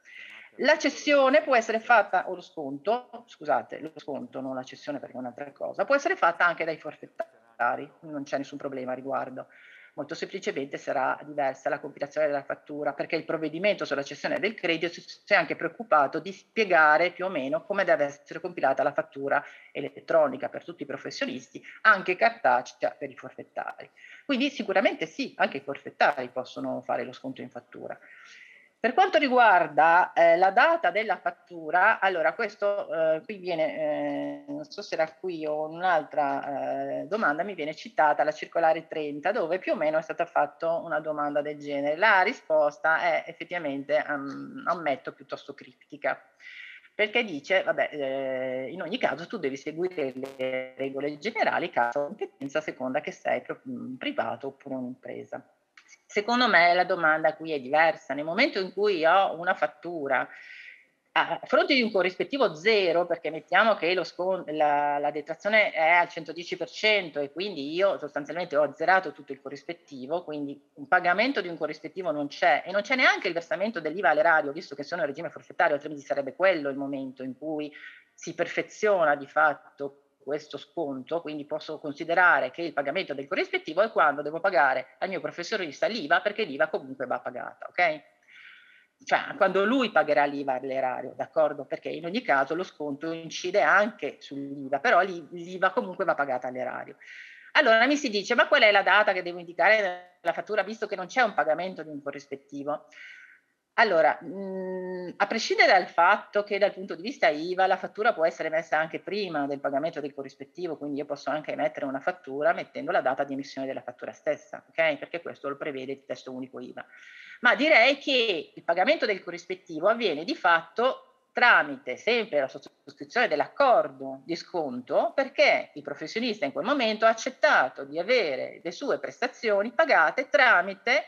Speaker 13: La cessione può essere fatta, o lo sconto, scusate, lo sconto, non la cessione perché è un'altra cosa, può essere fatta anche dai forfettari, non c'è nessun problema a riguardo molto semplicemente sarà diversa la compilazione della fattura perché il provvedimento sulla cessione del credito si è anche preoccupato di spiegare più o meno come deve essere compilata la fattura elettronica per tutti i professionisti, anche cartacea per i forfettari. Quindi sicuramente sì, anche i forfettari possono fare lo sconto in fattura. Per quanto riguarda eh, la data della fattura, allora questo eh, qui viene, eh, non so se era qui o un'altra eh, domanda, mi viene citata la circolare 30 dove più o meno è stata fatta una domanda del genere. La risposta è effettivamente, um, ammetto, piuttosto criptica perché dice, vabbè, eh, in ogni caso tu devi seguire le regole generali, caso competenza, seconda che sei privato oppure un'impresa. Secondo me la domanda qui è diversa. Nel momento in cui ho una fattura a fronte di un corrispettivo zero, perché mettiamo che scon- la, la, detrazione è al 110% e quindi io sostanzialmente ho azzerato tutto il corrispettivo, quindi un pagamento di un corrispettivo non c'è e non c'è neanche il versamento dell'IVA all'erario, visto che sono in regime forfettario, altrimenti sarebbe quello il momento in cui si perfeziona di fatto questo sconto, quindi posso considerare che il pagamento del corrispettivo è quando devo pagare al mio professionista l'IVA perché l'IVA comunque va pagata, ok? Cioè quando lui pagherà l'IVA all'erario, d'accordo? Perché in ogni caso lo sconto incide anche sull'IVA, però l'IVA comunque va pagata all'erario. Allora mi si dice, ma qual è la data che devo indicare nella fattura visto che non c'è un pagamento di un corrispettivo? Allora, mh, a prescindere dal fatto che dal punto di vista IVA la fattura può essere messa anche prima del pagamento del corrispettivo, quindi io posso anche emettere una fattura mettendo la data di emissione della fattura stessa, ok? Perché questo lo prevede il testo unico IVA. Ma direi che il pagamento del corrispettivo avviene di fatto tramite sempre la sottoscrizione dell'accordo di sconto perché il professionista in quel momento ha accettato di avere le sue prestazioni pagate tramite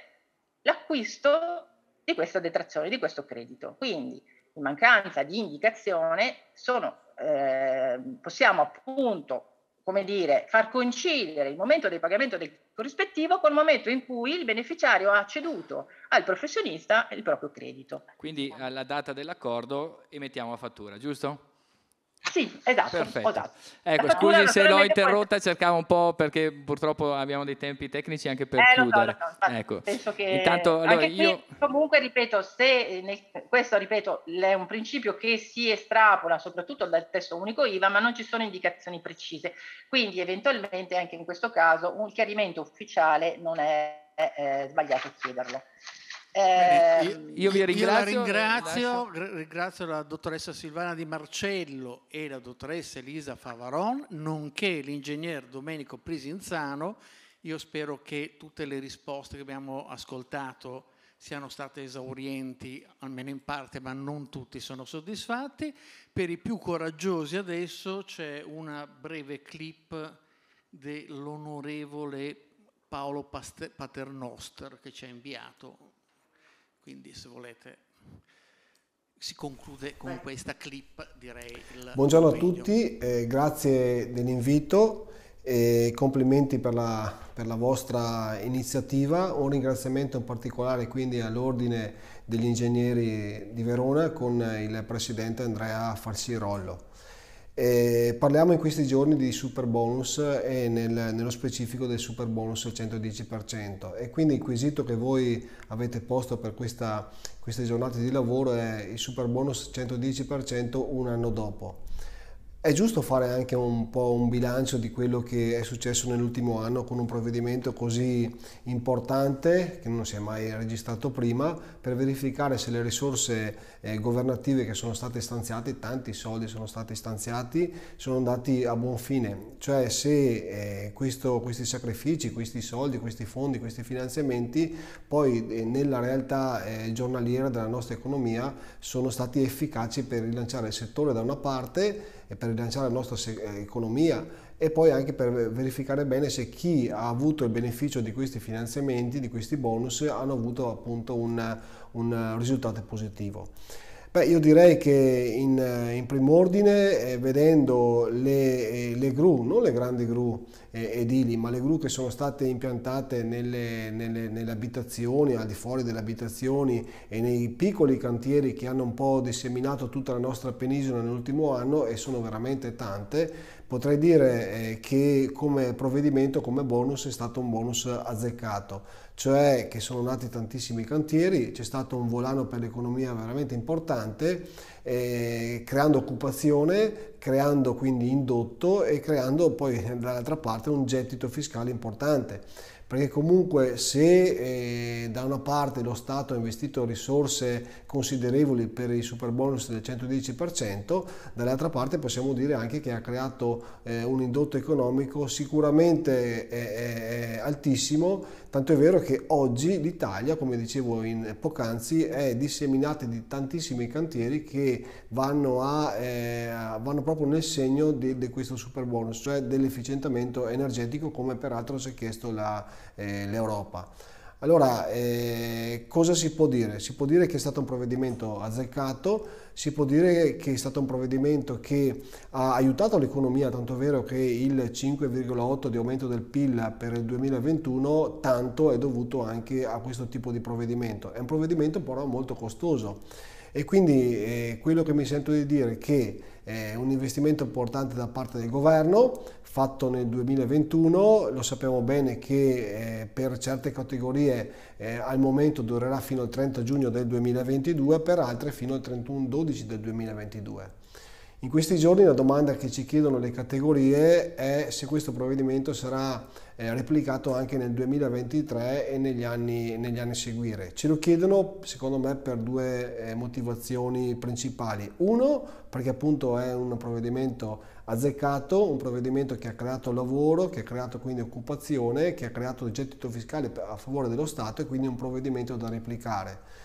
Speaker 13: l'acquisto di questa detrazione, di questo credito. Quindi in mancanza di indicazione sono, eh, possiamo appunto come dire, far coincidere il momento del pagamento del corrispettivo col momento in cui il beneficiario ha ceduto al professionista il proprio credito.
Speaker 11: Quindi alla data dell'accordo emettiamo la fattura, giusto?
Speaker 13: Sì, esatto. esatto.
Speaker 11: Ecco, scusi se l'ho interrotta, poi... cercavo un po' perché purtroppo abbiamo dei tempi tecnici anche per eh, chiudere. So, lo so. Ecco.
Speaker 13: Penso che Intanto, allora, io... comunque ripeto, se nel, questo ripeto, è un principio che si estrapola soprattutto dal testo unico IVA, ma non ci sono indicazioni precise. Quindi eventualmente anche in questo caso un chiarimento ufficiale non è, è, è sbagliato chiederlo.
Speaker 1: Eh, io, io, vi ringrazio. Io la ringrazio, ringrazio la dottoressa Silvana Di Marcello e la dottoressa Elisa Favaron, nonché l'ingegner Domenico Prisinzano. Io spero che tutte le risposte che abbiamo ascoltato siano state esaurienti, almeno in parte, ma non tutti sono soddisfatti. Per i più coraggiosi adesso c'è una breve clip dell'onorevole Paolo Paternoster che ci ha inviato quindi se volete si conclude con Beh. questa clip direi. Il
Speaker 15: Buongiorno video. a tutti, eh, grazie dell'invito e complimenti per la, per la, vostra iniziativa. Un ringraziamento in particolare quindi all'Ordine degli Ingegneri di Verona con il Presidente Andrea Falsirollo. Eh, parliamo in questi giorni di super bonus e nel, nello specifico del super bonus al 110% e quindi il quesito che voi avete posto per questa, queste giornate di lavoro è il super bonus 110% un anno dopo. È giusto fare anche un po' un bilancio di quello che è successo nell'ultimo anno con un provvedimento così importante che non si è mai registrato prima per verificare se le risorse eh, governative che sono state stanziate, tanti soldi sono stati stanziati, sono andati a buon fine, cioè se eh, questo, questi sacrifici, questi soldi, questi fondi, questi finanziamenti poi eh, nella realtà giornaliera della nostra economia sono stati efficaci per rilanciare il settore da una parte e per rilanciare la nostra eh, economia e poi anche per verificare bene se chi ha avuto il beneficio di questi finanziamenti, di questi bonus, hanno avuto appunto un, un risultato positivo. Beh, io direi che in, in primo ordine, eh, vedendo le, eh, le, gru, non le grandi gru edili, ma le gru che sono state impiantate nelle, nelle, nelle, abitazioni, al di fuori delle abitazioni e nei piccoli cantieri che hanno un po' disseminato tutta la nostra penisola nell'ultimo anno, e sono veramente tante, potrei dire eh, che come provvedimento, come bonus, è stato un bonus azzeccato. Cioè che sono nati tantissimi cantieri, c'è stato un volano per l'economia veramente importante, eh, creando occupazione, creando quindi indotto e creando poi dall'altra parte un gettito fiscale importante. Perché comunque se eh, da una parte lo Stato ha investito risorse considerevoli per i super bonus del 110%, dall'altra parte possiamo dire anche che ha creato eh, un indotto economico sicuramente eh, altissimo, tanto è vero che oggi l'Italia, come dicevo in poc'anzi, è disseminata di tantissimi cantieri che vanno, a, eh, vanno proprio nel segno di, di questo super bonus, cioè dell'efficientamento energetico come peraltro si è chiesto la eh, l'Europa. Allora, eh, cosa si può dire? Si può dire che è stato un provvedimento azzeccato, si può dire che è stato un provvedimento che ha aiutato l'economia, tanto è vero che il 5,8 di aumento del PIL per il 2021 tanto è dovuto anche a questo tipo di provvedimento. È un provvedimento però molto costoso e quindi eh, quello che mi sento di dire è che è un investimento importante da parte del governo, fatto nel 2021, lo sappiamo bene che eh, per certe categorie eh, al momento durerà fino al 30 giugno del 2022, per altre fino al 31 12 del 2022. In questi giorni la domanda che ci chiedono le categorie è se questo provvedimento sarà eh, replicato anche nel 2023 e negli anni, negli anni seguire. Ce lo chiedono secondo me per due eh, motivazioni principali. Uno, perché appunto è un provvedimento azzeccato, un provvedimento che ha creato lavoro, che ha creato quindi occupazione, che ha creato gettito fiscale a favore dello Stato e quindi un provvedimento da replicare.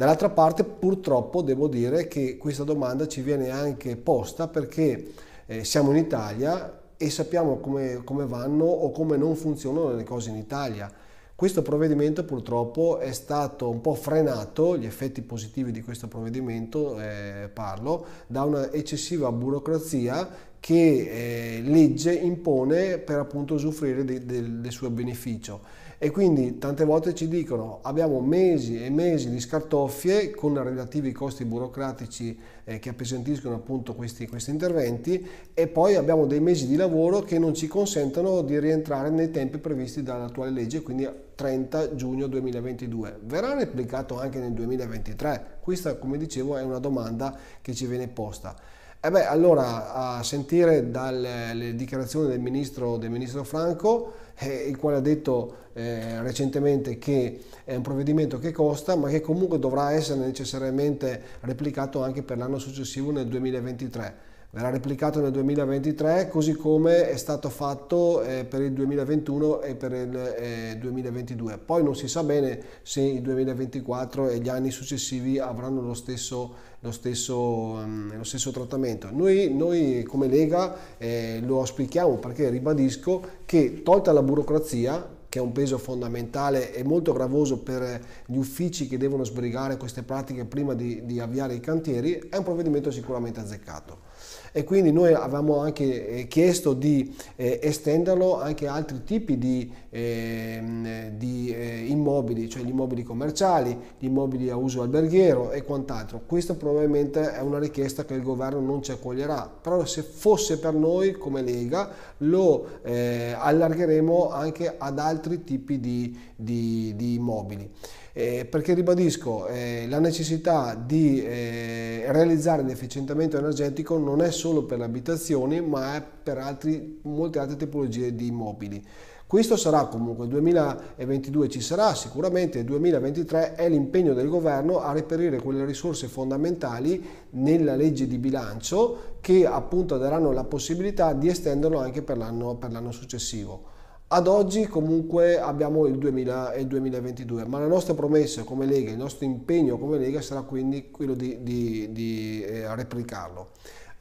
Speaker 15: Dall'altra parte purtroppo devo dire che questa domanda ci viene anche posta perché eh, siamo in Italia e sappiamo come, come vanno o come non funzionano le cose in Italia. Questo provvedimento purtroppo è stato un po' frenato, gli effetti positivi di questo provvedimento eh, parlo, da una eccessiva burocrazia che eh, legge impone per appunto usufruire de, de, del suo beneficio e quindi tante volte ci dicono abbiamo mesi e mesi di scartoffie con relativi costi burocratici eh, che appesantiscono appunto questi, questi interventi e poi abbiamo dei mesi di lavoro che non ci consentono di rientrare nei tempi previsti dall'attuale legge, quindi 30 giugno 2022. Verrà replicato anche nel 2023? Questa, come dicevo, è una domanda che ci viene posta. E beh, allora, a sentire dalle dichiarazioni del ministro, del ministro Franco, eh, il quale ha detto eh, recentemente che è un provvedimento che costa, ma che comunque dovrà essere necessariamente replicato anche per l'anno successivo nel 2023 verrà replicato nel 2023 così come è stato fatto eh, per il 2021 e per il eh, 2022. Poi non si sa bene se il 2024 e gli anni successivi avranno lo stesso, lo stesso, um, lo stesso trattamento. Noi, noi, come Lega eh, lo auspichiamo perché ribadisco che tolta la burocrazia che è un peso fondamentale e molto gravoso per gli uffici che devono sbrigare queste pratiche prima di, di avviare i cantieri, è un provvedimento sicuramente azzeccato e quindi noi avevamo anche eh, chiesto di eh, estenderlo anche a altri tipi di, eh, di eh, immobili, cioè gli immobili commerciali, gli immobili a uso alberghiero e quant'altro. Questa probabilmente è una richiesta che il governo non ci accoglierà, però se fosse per noi come Lega lo allargheremo anche ad altri tipi di, di, di immobili. Eh, perché ribadisco, eh, la necessità di eh, realizzare l'efficientamento energetico non è solo per le abitazioni, ma è per altri, molte altre tipologie di immobili. Questo sarà comunque, il 2022 ci sarà sicuramente, il 2023 è l'impegno del governo a reperire quelle risorse fondamentali nella legge di bilancio che appunto daranno la possibilità di estenderlo anche per l'anno, per l'anno successivo. Ad oggi comunque abbiamo il, 2000, il 2022, ma la nostra promessa come Lega, il nostro impegno come Lega sarà quindi quello di, di, di eh, replicarlo.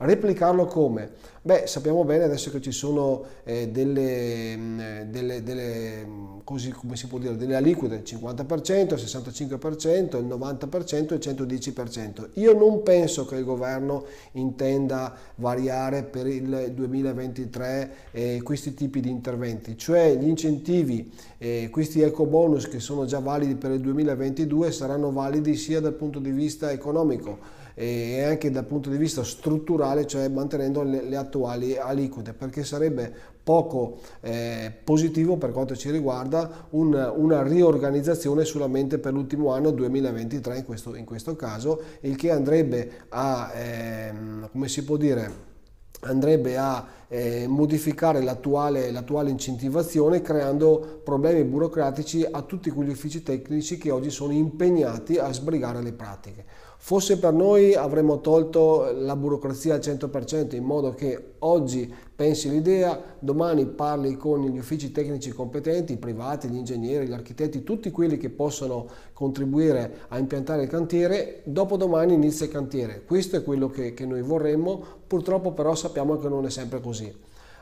Speaker 15: Replicarlo come? Beh, sappiamo bene adesso che ci sono eh, delle, mm, delle, delle, mm, così dire, delle aliquote, il 50%, il 65%, il 90% e il 110%. Io non penso che il governo intenda variare per il 2023 eh, questi tipi di interventi, cioè gli incentivi, eh, questi eco bonus che sono già validi per il 2022 saranno validi sia dal punto di vista economico e anche dal punto di vista strutturale, cioè mantenendo le, le attuali aliquote, perché sarebbe poco eh, positivo per quanto ci riguarda un, una riorganizzazione solamente per l'ultimo anno 2023 in questo, in questo caso, il che andrebbe a, ehm, come si può dire, andrebbe a eh, modificare l'attuale, l'attuale, incentivazione creando problemi burocratici a tutti quegli uffici tecnici che oggi sono impegnati a sbrigare le pratiche. Fosse per noi avremmo tolto la burocrazia al 100% in modo che oggi pensi l'idea, domani parli con gli uffici tecnici competenti, i privati, gli ingegneri, gli architetti, tutti quelli che possono contribuire a impiantare il cantiere, dopodomani inizia il cantiere. Questo è quello che, che noi vorremmo, purtroppo però sappiamo che non è sempre così.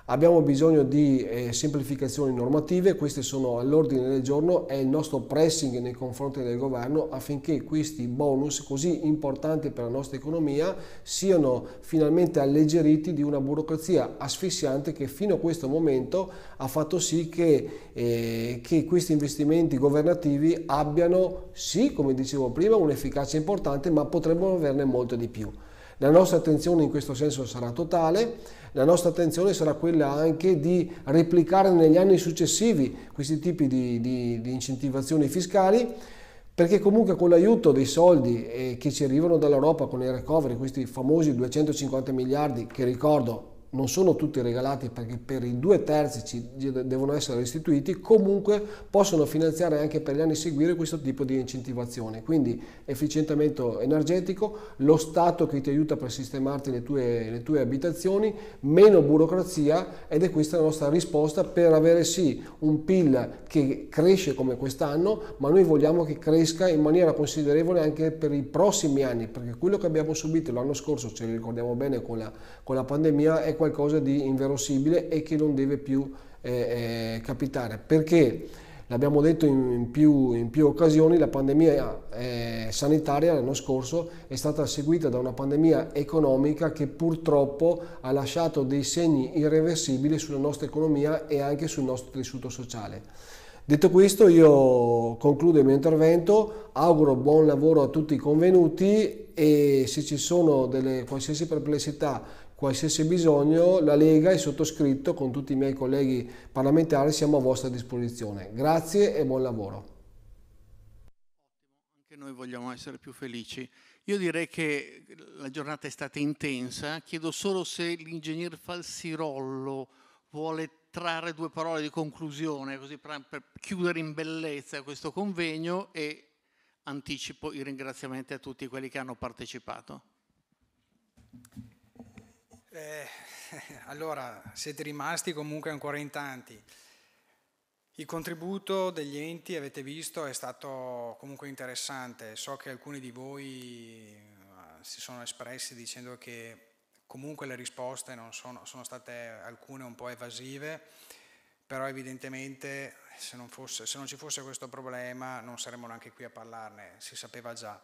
Speaker 15: Abbiamo bisogno di eh, semplificazioni normative, queste sono all'ordine del giorno, è il nostro pressing nei confronti del governo affinché questi bonus così importanti per la nostra economia siano finalmente alleggeriti di una burocrazia asfissiante che fino a questo momento ha fatto sì che, eh, che questi investimenti governativi abbiano, sì, come dicevo prima, un'efficacia importante, ma potrebbero averne molto di più. La nostra attenzione in questo senso sarà totale la nostra attenzione sarà quella anche di replicare negli anni successivi questi tipi di, di, di incentivazioni fiscali perché comunque con l'aiuto dei soldi eh, che ci arrivano dall'Europa con i recovery, questi famosi 250 miliardi che ricordo non sono tutti regalati perché per i due terzi ci devono essere restituiti, comunque possono finanziare anche per gli anni seguire questo tipo di incentivazione. Quindi efficientamento energetico, lo Stato che ti aiuta per sistemarti le tue, le tue abitazioni, meno burocrazia ed è questa la nostra risposta per avere sì un PIL che cresce come quest'anno, ma noi vogliamo che cresca in maniera considerevole anche per i prossimi anni, perché quello che abbiamo subito l'anno scorso, ce lo ricordiamo bene con la, con la pandemia, è qualcosa di inverosimile e che non deve più eh, eh, capitare. Perché? L'abbiamo detto in più, in più, occasioni, la pandemia eh, sanitaria l'anno scorso è stata seguita da una pandemia economica che purtroppo ha lasciato dei segni irreversibili sulla nostra economia e anche sul nostro tessuto sociale. Detto questo io concludo il mio intervento, auguro buon lavoro a tutti i convenuti e se ci sono delle qualsiasi perplessità qualsiasi bisogno, la Lega e sottoscritto con tutti i miei colleghi parlamentari siamo a vostra disposizione. Grazie e buon lavoro.
Speaker 1: Anche noi vogliamo essere più felici. Io direi che la giornata è stata intensa, chiedo solo se l'ingegner Falsirollo vuole trarre due parole di conclusione, così per, per chiudere in bellezza questo convegno e anticipo i ringraziamenti a tutti quelli che hanno partecipato.
Speaker 2: Eh, allora, siete rimasti comunque ancora in tanti. Il contributo degli enti, avete visto, è stato comunque interessante. So che alcuni di voi eh, si sono espressi dicendo che comunque le risposte sono, sono state alcune un po' evasive, però evidentemente se non, fosse, se non ci fosse questo problema non saremmo neanche qui a parlarne, si sapeva già.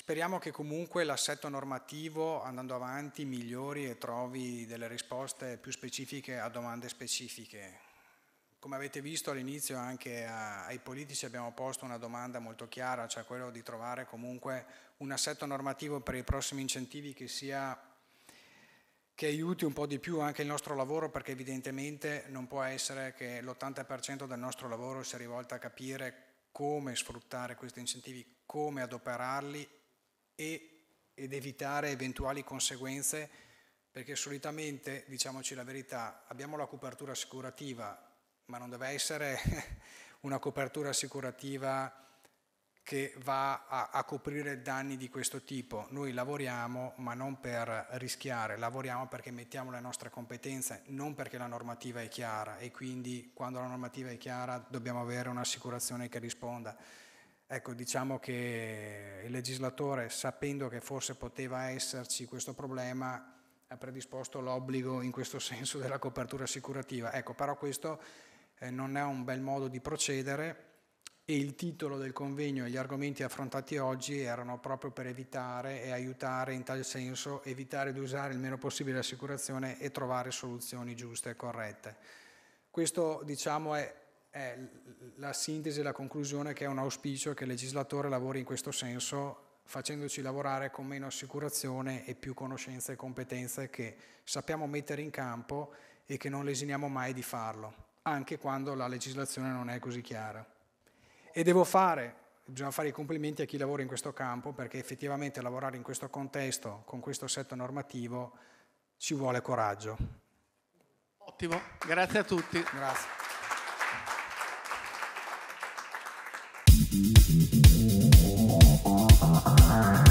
Speaker 2: Speriamo che comunque l'assetto normativo, andando avanti, migliori e trovi delle risposte più specifiche a domande specifiche. Come avete visto all'inizio anche ai politici abbiamo posto una domanda molto chiara, cioè quello di trovare comunque un assetto normativo per i prossimi incentivi che sia che aiuti un po' di più anche il nostro lavoro perché evidentemente non può essere che l'80% del nostro lavoro sia rivolto a capire come sfruttare questi incentivi, come adoperarli e, ed evitare eventuali conseguenze, perché solitamente, diciamoci la verità, abbiamo la copertura assicurativa, ma non deve essere una copertura assicurativa che va a, a, coprire danni di questo tipo. Noi lavoriamo, ma non per rischiare, lavoriamo perché mettiamo le nostre competenze, non perché la normativa è chiara e quindi quando la normativa è chiara dobbiamo avere un'assicurazione che risponda. Ecco, diciamo che il legislatore, sapendo che forse poteva esserci questo problema, ha predisposto l'obbligo in questo senso della copertura assicurativa. Ecco, però questo eh, non è un bel modo di procedere e il titolo del convegno e gli argomenti affrontati oggi erano proprio per evitare e aiutare in tal senso, evitare di usare il meno possibile l'assicurazione e trovare soluzioni giuste e corrette. Questo diciamo è, è la sintesi e la conclusione che è un auspicio che il legislatore lavori in questo senso facendoci lavorare con meno assicurazione e più conoscenze e competenze che sappiamo mettere in campo e che non lesiniamo mai di farlo, anche quando la legislazione non è così chiara. E devo fare, bisogna fare i complimenti a chi lavora in questo campo perché effettivamente lavorare in questo contesto, con questo assetto normativo, ci vuole coraggio.
Speaker 1: Ottimo, grazie a tutti.
Speaker 2: Grazie. Thank you.